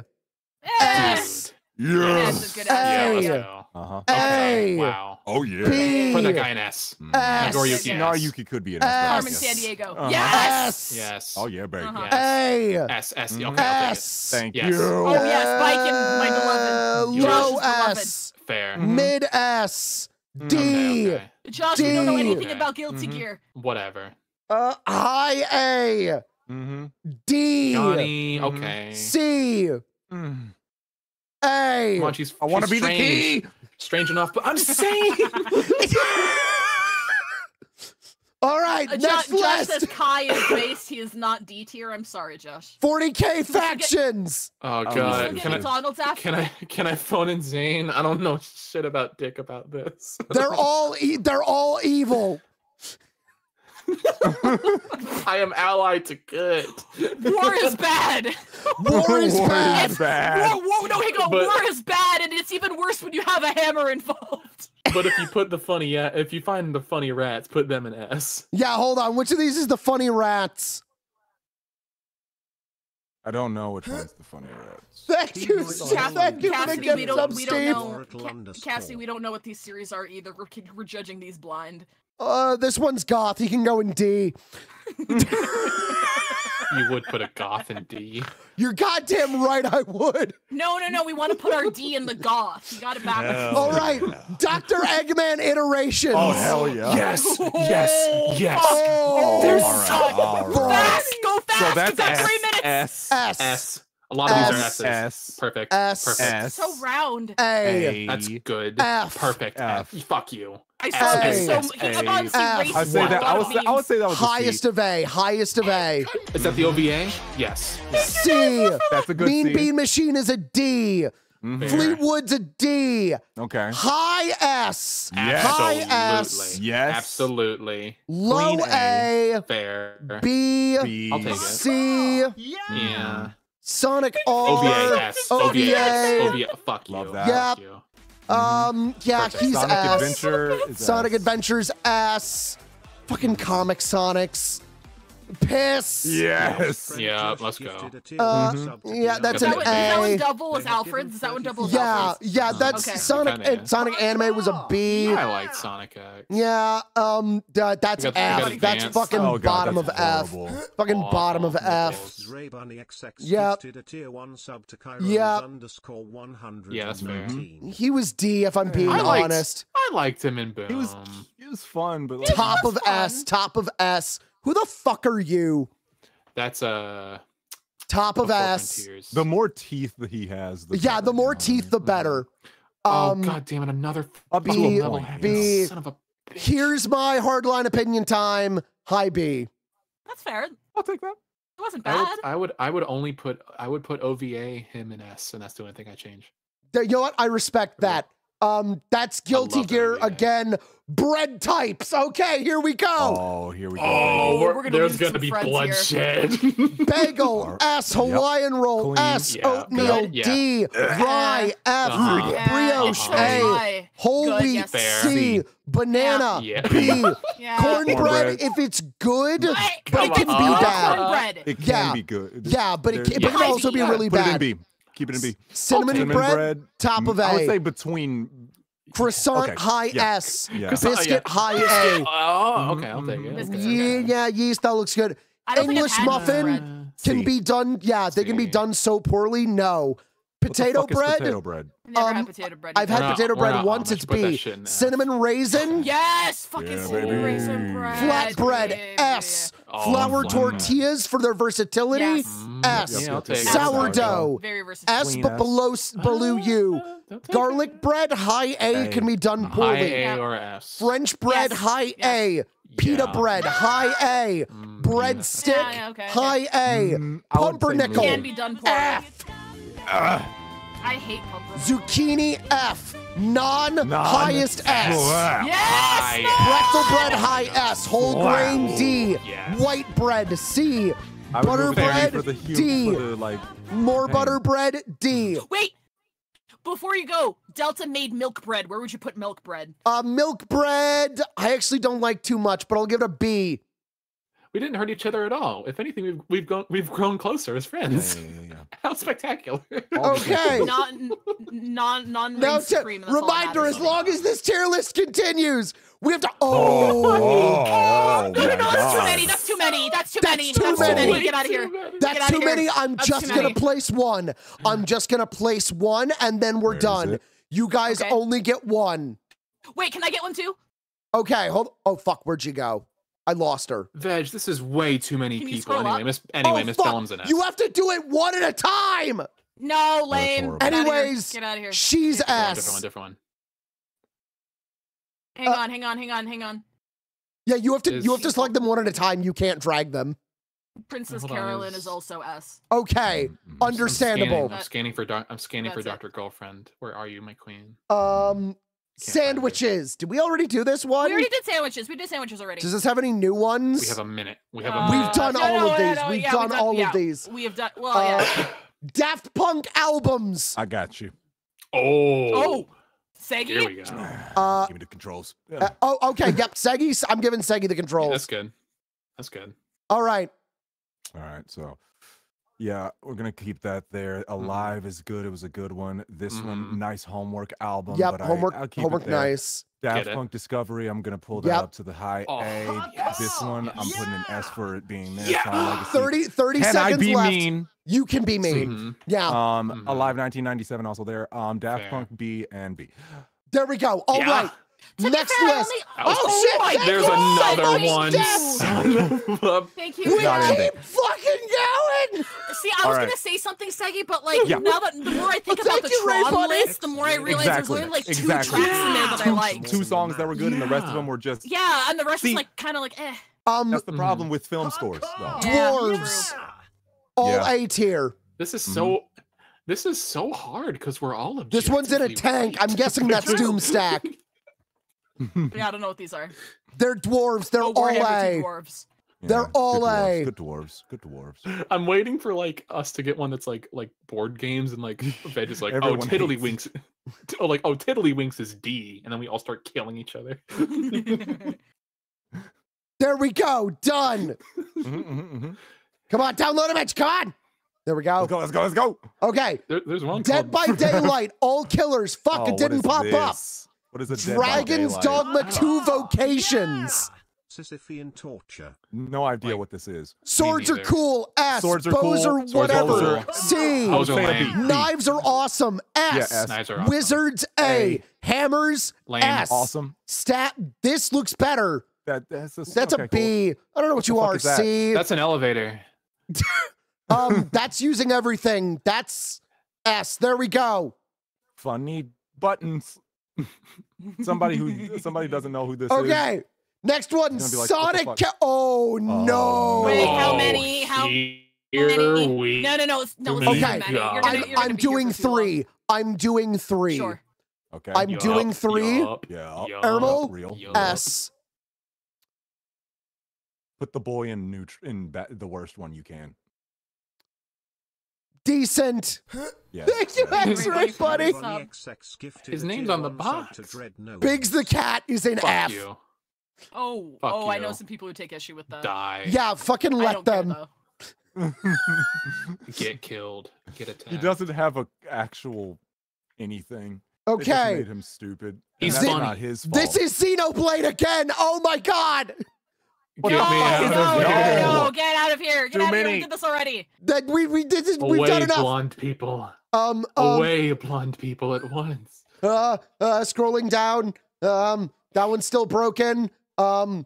S. Dude. S is good. Yeah, A. let's S. go. Uh huh. Okay. Wow. Oh yeah. B Put that guy in S. S Nagoriyuki No, S. Could be an S. S. Carmen yes. San Diego. Uh-huh. Yes. Yes. Oh yeah, baby. Uh-huh. A S. S. Okay. I'll take it. S Thank Yes. you. Oh yeah, Spike and my beloved. Yours low is beloved. S Fair. mid S Mhm. Okay, okay. Josh, you don't know anything about Guilty Mhm. Gear. Whatever. uh, high A Mm-hmm. D Johnny. Okay. C Mm. A Come on, she's. I want to she's be the key. Strange enough, but I'm saying. All right, Uh, Jo- next Josh says. Kai is base. He is not D tier. I'm sorry, Josh. 40k factions. Oh Oh, god. still get Can I? McDonald's after? Can I? Can I phone in Zane? I don't know shit about Dick about this. They're all e- they're all evil. I am allied to good. War is bad. War is War bad. is bad. War, war, no, hang on. But- War is bad, and it's even worse when you have a hammer involved. But if you put the funny, yeah, if you find the funny rats, put them in S. Yeah, hold on. Which of these is the funny rats? I don't know which one's the funny rats. Thank you. Cass- Thank you for the Cassidy, we gift don't, we don't know. Oracle Ca- Cassidy, we don't know what these series are either. We're, we're judging these blind. Uh, this one's goth. He can go in D. You would put a goth in D. You're goddamn right. I would. No, no, no. We want to put our D in the goth. You got it backwards. Hell All right, yeah. Dr. Eggman iterations. Oh hell yeah. Yes, yes, yes. Oh, There's All right. so- All right. Fast, go fast. So You've that's got S. three minutes. S. S S. A lot of these are S. S's. S. Perfect. S. Perfect. S. So round. A. That's good. F. Perfect. F. F. Fuck you. I S, saw A. this so S, A. honestly I'd say that. a I lot would say, I would say that was a C. highest of A. Highest of A. Is that the OVA? Yes. C. That's a good mean C. Bean Machine is a D. Mhm. Fleetwood's a D. Okay. High S. Yes. High S. Absolutely. Yes. Absolutely. Low Clean A. Fair. B. B. I'll take it. C. Yeah. Sonic R. OVA S. OVA S. OVA. OVA. Fuck you. Love that. Yep. You. Um, yeah, Perfect. he's Sonic S. Adventure is Sonic S. Adventures ass. Fucking comic Sonics. Piss. Yes. Yeah, let's go. Uh, Mm-hmm. yeah, that's Is an that, what, is that A. one double was Alfred's? Is that one double was Yeah, Alfred's? yeah, that's Okay. Sonic. Kinda, uh, Sonic Anime was a B. I like Sonic X. Yeah, um, th- that's We got- we got F. That's advanced. fucking Oh, God, bottom that's of F. horrible. Fucking bottom of Awful. F. Ray Bunny XX Yep. gifted a tier 1 sub to Kairos Yep. underscore 100. Yeah, that's fair. He was D, if I'm being I liked, honest. I liked him in Boom. He was it was fun, but like, Top was of S. Top of S. Who the fuck are you? That's uh, Top of ass. Frontiers. the more teeth that he has, the Yeah, better, the more teeth, the better. oh Um, god damn it! Another Up to B- a level B- Son of a. bitch. here's my hardline opinion time. High B. That's fair. I'll take that. It wasn't I bad. would, I would, I would only put, I would put OVA him and S, and that's the only thing I change. You know what? I respect that. Um, that's Guilty love that Gear again. Bread types. Okay, here we go. Oh, here we go. Oh, we're we're, gonna there's gonna be bloodshed. Bagel, Or- S, Yep. Hawaiian roll, Clean. S, Yeah, oatmeal, good. Yeah. D, rye, F, Uh-huh. Yeah, brioche, so A, whole Good, wheat, yes. Fair. C, banana, Yeah. B, Yeah. cornbread, Cornbread. if it's good, Wait, but it can what's be bad. Cornbread. It can Yeah. be good. Yeah, but it can, but it can also be Yeah. really Put it in bad. B. Keep it in B. Cinnamon, Cinnamon bread, bread, top of mm, I would say between. Croissant, Okay, high yeah, S, yeah. biscuit, Yeah. high A. Oh, mm-hmm, okay, I'll take it. Mm-hmm. Biscuits are Yeah, good. yeah, yeast, that looks good. I don't think I've English muffin can be done. Yeah, they can be done so poorly. No. Potato bread. Potato bread. Never Um, had potato bread. I've had not- potato bread not once. Amish, It's put B. shit in there. Cinnamon raisin. Yes, fucking Yeah, cinnamon baby. raisin bread. Flatbread. Yeah, S. Oh, Flour flatbread. tortillas for their versatility. Yes. Mm, S. Yeah, I'll take it. Sourdough. Very versatile. S, Clean but S. below below you. Uh, don't take Garlic bread. High A A. can be done it. High poorly. A or S. French bread. Yes. High Yes. A. Pita Yeah. bread. High A. Mm, Bread yeah. stick. Yeah, yeah, okay, okay. High A. Mm, I would say Pumpernickel. Can be done poorly. F. I hate pumpernickel. Zucchini F. Non highest S. Wow. Yes. Pretzel bread high S. Whole Wow. grain D. Yes. White bread C, Butter go with A bread for the D. For the, like, More Hey. butter bread D. Wait. Before you go, Delta made milk bread. Where would you put milk bread? Uh, milk bread. I actually don't like too much, but I'll give it a B. We didn't hurt each other at all. If anything, we've we've gone we've grown closer as friends. yeah, yeah, yeah. How spectacular! Okay. non non non Now, reign t- supreme. and that's all that reminder: as long as this tier list continues, we have to. Oh, Oh, oh, No, no, no, that's too many. That's too many. That's too That's many. too that's many. too many. Get out of here. That's outta too here. many. I'm That's just gonna many. place one. I'm mm. just gonna place one, and then we're Where is done. You guys Okay. only get one. Wait, can I get one too? Okay, hold. Oh fuck, where'd you go? I lost her. Veg, this is way too many Can people. Anyway. Miss anyway, oh, Miss fuck. Bellum's in it. You have to do it one at a time. No, lame. horrible. Get outta here. Anyways, get out of here. she's different one, different one, different one. Hang uh, on, hang on, hang on, hang on. Yeah, you have to. Is- You have to select them one at a time. You can't drag them. Princess Hold Carolyn is- is also S. Okay, Mm, I'm understandable. scanning, I'm scanning for I'm scanning for That's it. Doctor Girlfriend. Where are you, my queen? Um, find it. Sandwiches. Did we already do this one? We already did sandwiches. We did sandwiches already. Does this have any new ones? We have a minute. We have a Uh, minute. We've done no, all no, of no, these. no, We've yeah, done all yeah, of these. We have done. Well, Uh, yeah. Daft Punk albums. I got you. Oh. Oh, Segi. Here we go. Uh, Give me the controls. uh, oh, okay. Yep. Segi. I'm giving Segi the controls. That's good. That's good. All right. All right, so yeah, we're gonna keep that there. Alive is good. It was a good one. This one, Mhm. nice homework album. Yep. homework. I, I'll keep homework. Nice. Daft Punk Discovery. I'm gonna pull that Yep. up to the high Oh, A. yes. This one, I'm putting an S for it being there. Yeah. Tron Legacy. 30, 30 Can I seconds be left. mean? You can be mean. Mhm. Yeah. Um, Mhm. Alive 1997 also there. Um, Daft Fair. Punk B and B. There we go. All right. Yeah. To be Next fair, I list. only- That was- Oh, shit. my thank There's you another one. Jeff. Son of Thank you. We Not guys. keep fucking going. See, I All was right. gonna say something, Segi, but like Yeah. now that the more I think Well, about thank the you, Tron Bonne. list, the more I realize Exactly. there's only like two Exactly. tracks in there that I like. two songs that were good, and the rest of them were just. Yeah, and the rest See- is like kind of like eh. Um, That's the problem with film scores, though. Dwarves. true. All Yeah. A tier. This is Mm-hmm. so. This is so hard because we're all of. This one's in a tank. I'm guessing that's Doomstack. Yeah, I don't know what these are. They're dwarves. They're Oh, all A. two dwarves. They're Yeah, all good dwarves, A. Good dwarves. Good dwarves. I'm waiting for like us to get one that's like like board games and like Veg is like oh Everyone Tiddlywinks, oh like oh Tiddlywinks is D, and then we all start killing each other. There we go. Done. Mm-hmm, Come on, download image. Come on. There we go. Let's go. Let's go. Let's go. Okay. There- there's one Dead by Daylight. All killers. Fuck, Oh, it didn't is pop up. This? What is a Dead by Dragon's Dogma 2 Vocations. Sisyphean torture. No idea what this is. Swords are cool. S. Swords are Bows cool. are Swords are whatever. cool. C. Are lame. B. B. Knives are awesome. S. Yeah, S. Knives are awesome. Wizards A. Hammers Lame. S. Awesome. Stat. This looks better. That that's a, That's okay, a cool. B. I don't know what you are. that? C. That's an elevator. um, that's using everything. That's S. There we go. Funny buttons. somebody who somebody doesn't know who this is. Okay. Next one. He's gonna be like, Sonic. Ca- oh, oh no. Wait, how Oh, many? How Here many? we No, no, no. No, it's go. not Okay. You're gonna, I'm, gonna I'm doing for too long. three. I'm doing three. Sure. Okay. I'm Yup, doing three. yup, Yeah. yup, Ermal, Real. S. Put the boy in neutr- in ba- the worst one you can. Decent. Yeah. Thank you. X-Ray, buddy. Ronnie XX gifted His name's on the one sub to box. Dread Nose. Biggs the cat is an Fuck F. you. Oh, Fuck oh, I know some people who take issue with that. Die. Yeah, fucking I let don't care, them. though. Get killed. Get attacked. He doesn't have a actual anything. They just Okay. made him stupid. He's that's funny. not his fault. This is Xenoblade again. Oh my god. Get no, me out no, of no, here. no, get out of here. Get Too out of here. We did this already. That we we did this. We've Away, done enough. blonde people. Um. um Away, blonde people at once. uh, uh, scrolling down. Um, that one's still broken. Um,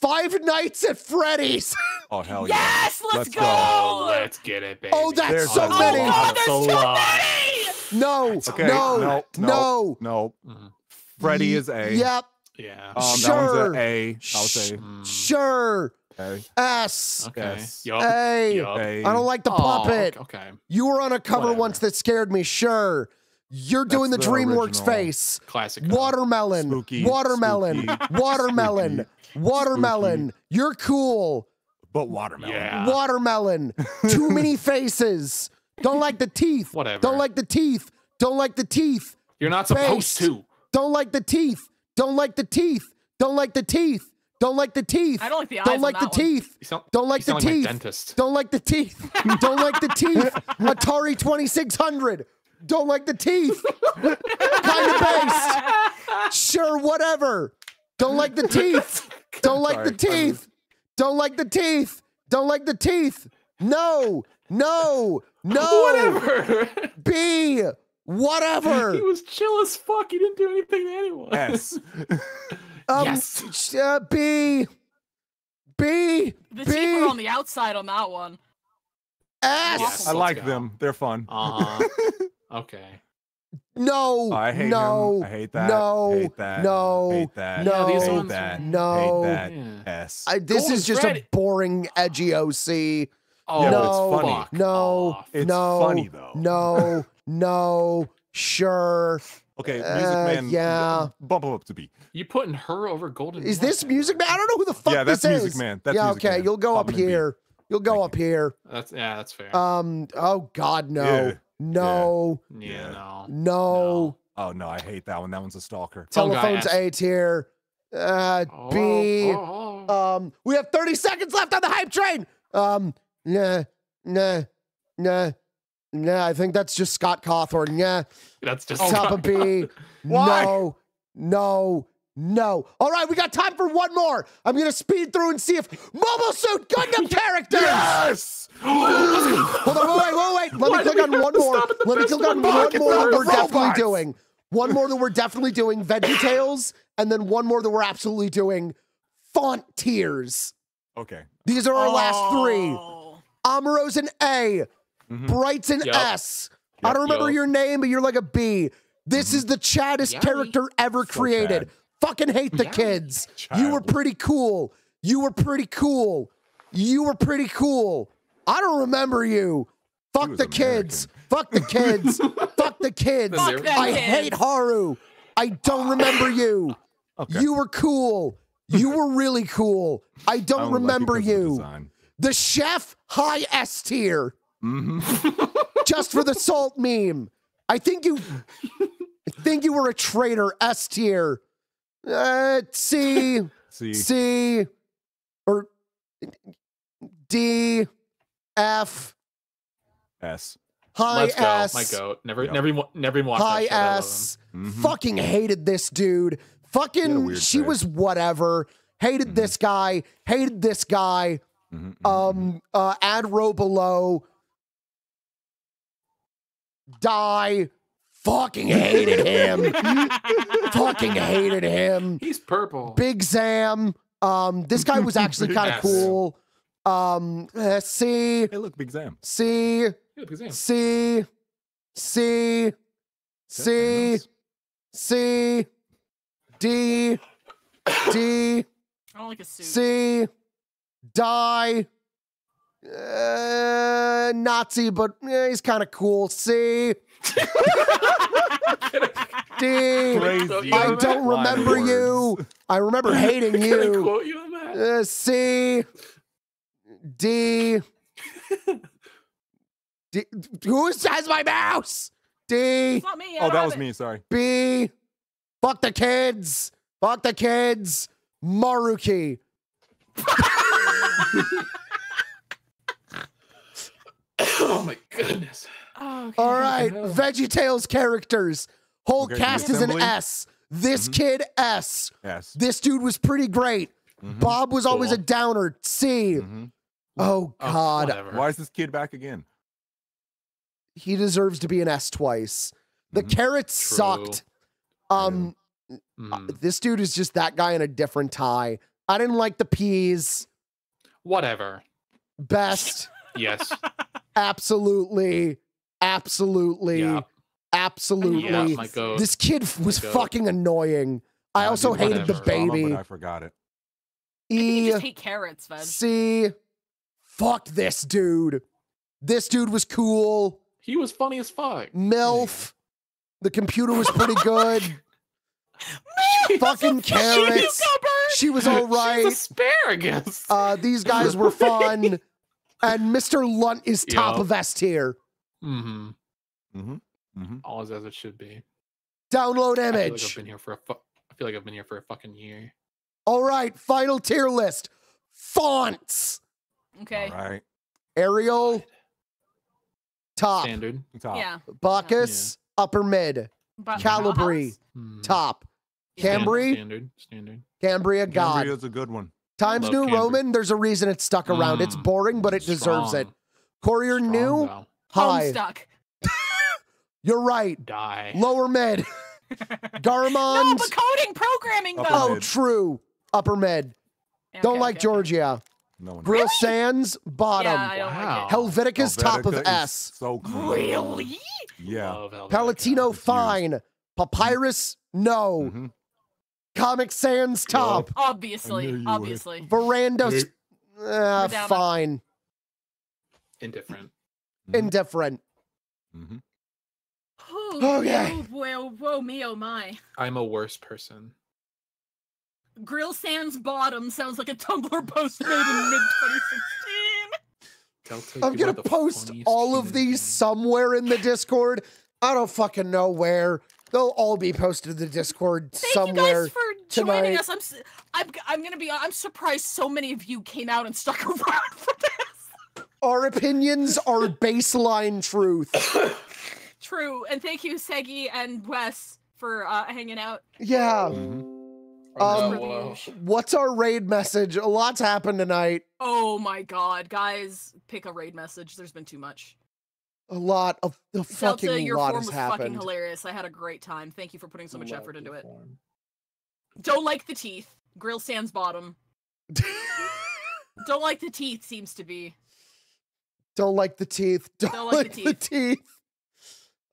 Five Nights at Freddy's. Oh hell Yes, yeah! let's go. Oh, let's get it, baby. Oh, that's There's so a many. Oh. God, there's So too many. no, Okay, no, no, no. no. Mhm. Freddy is A. Yep, Yeah. Um, that Sure. one's a A. I'll say Mm, sure. A. S. Okay. Yes. Yup. A. Yup. A. I don't like the Oh, puppet. Okay. You were on a cover Whatever. once that scared me. Sure. You're doing the the DreamWorks face. Classic. Watermelon. Spooky, watermelon. spooky, watermelon. Watermelon. You're cool. But watermelon. Yeah. Watermelon. Too many faces. Don't like the teeth. Whatever. Don't like the teeth. Don't like the teeth. You're not supposed Face. to. Don't like the teeth. Don't like the teeth. Don't like the teeth. Don't like the teeth. I don't like the eyes Don't like the that one. teeth. You sound, Don't like you the sound like teeth. dentist. Don't like the teeth. Don't like the teeth. Atari 2600. Don't like the teeth. kind of based. Sure, whatever. Don't like the teeth. Don't like the teeth. Don't like the teeth. Don't like the teeth. No. No. No. Whatever. B. Whatever. he was chill as fuck. He didn't do anything to anyone. Yes. Um, Yes. uh, B. B. The B. teeth are on the outside on that one. S. Yes. I like go. them. They're fun. Uh-huh. okay. No. I hate no. him. I hate that. No. Hate that. No. Hate that. No. Yeah, these hate ones that. are- No. Hate that. Yeah. S. I, this Golden is just Freddy. a boring, edgy OC. Oh, Yeah, no, it's funny. fuck no, off. It's no, funny, though. No, no, sure. Okay, Music Uh, Man. yeah. Bump him up to B. You putting her over Golden? Is this Music Man? I don't know who the fuck Yeah, that's this Music is. Man. That's yeah, Music okay. Man. You'll go Bump up him in B. here. You'll go Thank up here. That's yeah, that's fair. Um. Oh God, no, Yeah. no, yeah, yeah. no. no. Oh no, I hate that one. That one's a stalker. Some guy Telephone's A tier. Uh, Oh, B. oh, oh. Um, we have 30 seconds left on the hype train. Um, nah, nah, nah, nah. I think that's just Scott Cawthon. Yeah, That's just top of B. Why? No, no, no. All right, we got time for one more. I'm gonna speed through and see if Mobile Suit Gundam characters. Yes. Hold on, wait, wait, wait. Let Why me click on one more. stop at the Let me click on one? one more that we're definitely doing. One more that we're definitely doing VeggieTales, and then one more that we're absolutely doing Font Tears. Okay. These are our last three. Oh. Amuro's an A. Mhm. Bright's an Yup. S. I Yup, don't remember yup. your name, but you're like a B. This is the chaddest Yummy. character ever So created. Chad. Fucking hate the Yummy. kids. You were pretty cool. You were pretty cool. You were pretty cool. I don't remember you. Fuck the kids. Fuck the kids. Fuck the kids. Fuck I hate Haru. I don't remember you. You were cool. You were really cool. I don't like you remember the you. The chef, high S tier. Mm-hmm. Just for the salt meme. I think you I think you were a traitor, S tier. Uh, C, C. C, or D, F, S. high Let's go. S. My goat. Never, Yep. never, even never even watched high that show. I love S. him. Fucking hated this dude. Fucking, she face. was whatever. Hated this guy. Hated this guy. Um, uh, add row below. Die. Fucking hated him. Fucking hated him. He's purple. Big Zam. Um, this guy was actually kind of ass. cool. Um, uh, C. Hey, look, Big Zam. C. Big Zam. C. C. C. C. D. D. I don't like a suit. C. Die. Uh, Nazi, but eh, he's kind of cool. C. D. Crazy. I don't Line remember you. words. I remember hating Can I you. quote you on that? Uh, C. D. D. Who has my mouse? D. It's not me. I Oh, don't that have was it. me. Sorry. B. Fuck the kids. Fuck the kids. Maruki. oh my goodness. Oh, okay. All right. hell. VeggieTales characters. Whole Okay, cast is an. S. This kid, S. S. This dude was pretty great. Bob was always a downer. C. Mhm. Oh, Oh, God. whatever. Why is this kid back again? he deserves to be an S twice. The Mhm. carrots True. sucked. Um, Mm, this dude is just that guy in a different tie. I didn't like the peas. whatever. Best. Yes. Absolutely. Absolutely. Yeah. Absolutely. Yeah. This kid was fucking annoying. I I also did like hated the whatever. drama, baby. but I forgot it. You E just hate carrots, Veg. C. Fuck this dude. This dude was cool. He was funny as fuck. MILF. The computer was pretty good. Fucking carrots. She was all right. She's asparagus. Uh, these guys were fun. And Mr. Lunt is top Yup. of S tier. Mm-hmm. Mm-hmm. Mm-hmm. All is as it should be. Download I feel like I've image. been here for a fu- I feel like I've been here for a fucking year. All right, final tier list. Fonts. Okay. All right. Arial. Top. Standard. Top. Yeah. Bacchus. Upper mid. But Calibri. Hmm. Top. Standard, Cambry. Standard. Standard. Cambria. God. Cambria's a good one. Times Love New Cambry. Roman. There's a reason it's stuck around. It's Mm. boring, but it deserves it. Courier Strong, New. though. High. Homestuck. You're right. Die. Lower mid. No, but coding programming Upper though. oh, mid. true. Upper mid. Yeah, Don't okay, like okay, okay. Georgia. No one. Grill Sands. Bottom. Yeah, I don't Wow. like it. Helvetica's top of is S. So cool. Really? Yeah. Palatino fine. Papyrus no. Mhm. Comic Sans top. Obviously, I would. obviously. Veranda Wait. uh, fine. Indifferent. Mhm. Indifferent. Mhm. Oh, Okay. Oh, boy, oh, whoa, me, oh my. I'm a worse person. Grill Sans Bottom sounds like a Tumblr post made in mid 2016. I'm gonna post all of these somewhere in the Discord. I don't fucking know where. They'll all be posted to the Discord Thank somewhere. you guys for joining us. I'm, s- I'm, I'm gonna be. I'm surprised so many of you came out and stuck around for this. Our opinions are baseline truth. True, and thank you, Segi and Wes, for uh, hanging out. Yeah. Mhm. Um, Whoa. What's our raid message? A lot's happened tonight. Oh my god, guys, pick a raid message. There's been too much. A lot of the Delta, fucking your lot form has was fucking hilarious. I had a great time. Thank you for putting so much Love effort into it. form. Don't like the teeth. Grill Sans bottom. Don't like the teeth seems to be. Don't like the teeth. Don't, Don't like, like the, the teeth.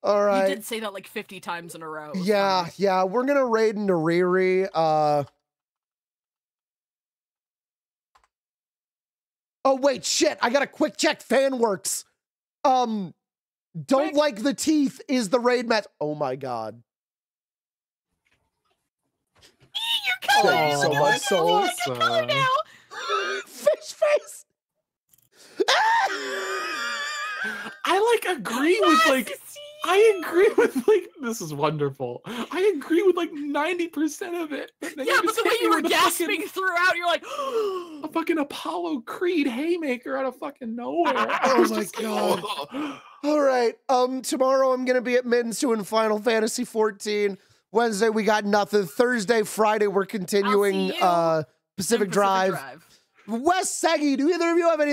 All right. You did say that like 50 times in a row. Yeah, funny. yeah. We're gonna raid into Riri. Uh Oh wait, shit. I gotta quick check fan works. Um, don't like the teeth is the raid match. Oh my god. Your color Thank you is so much, Soul. Like color now. Fish face. I like agree with like I agree with like this is wonderful. I agree with like ninety percent of it. But Yeah, you but the way you were gasping fucking- throughout, you're like, a fucking Apollo Creed haymaker out of fucking nowhere. I Oh was my just like, God. All right. Um, tomorrow I'm gonna be at Mittens doing Final Fantasy 14. Wednesday we got nothing. Thursday, Friday we're continuing uh Pacific, Pacific Drive. Drive. West Saggy, do either of you have any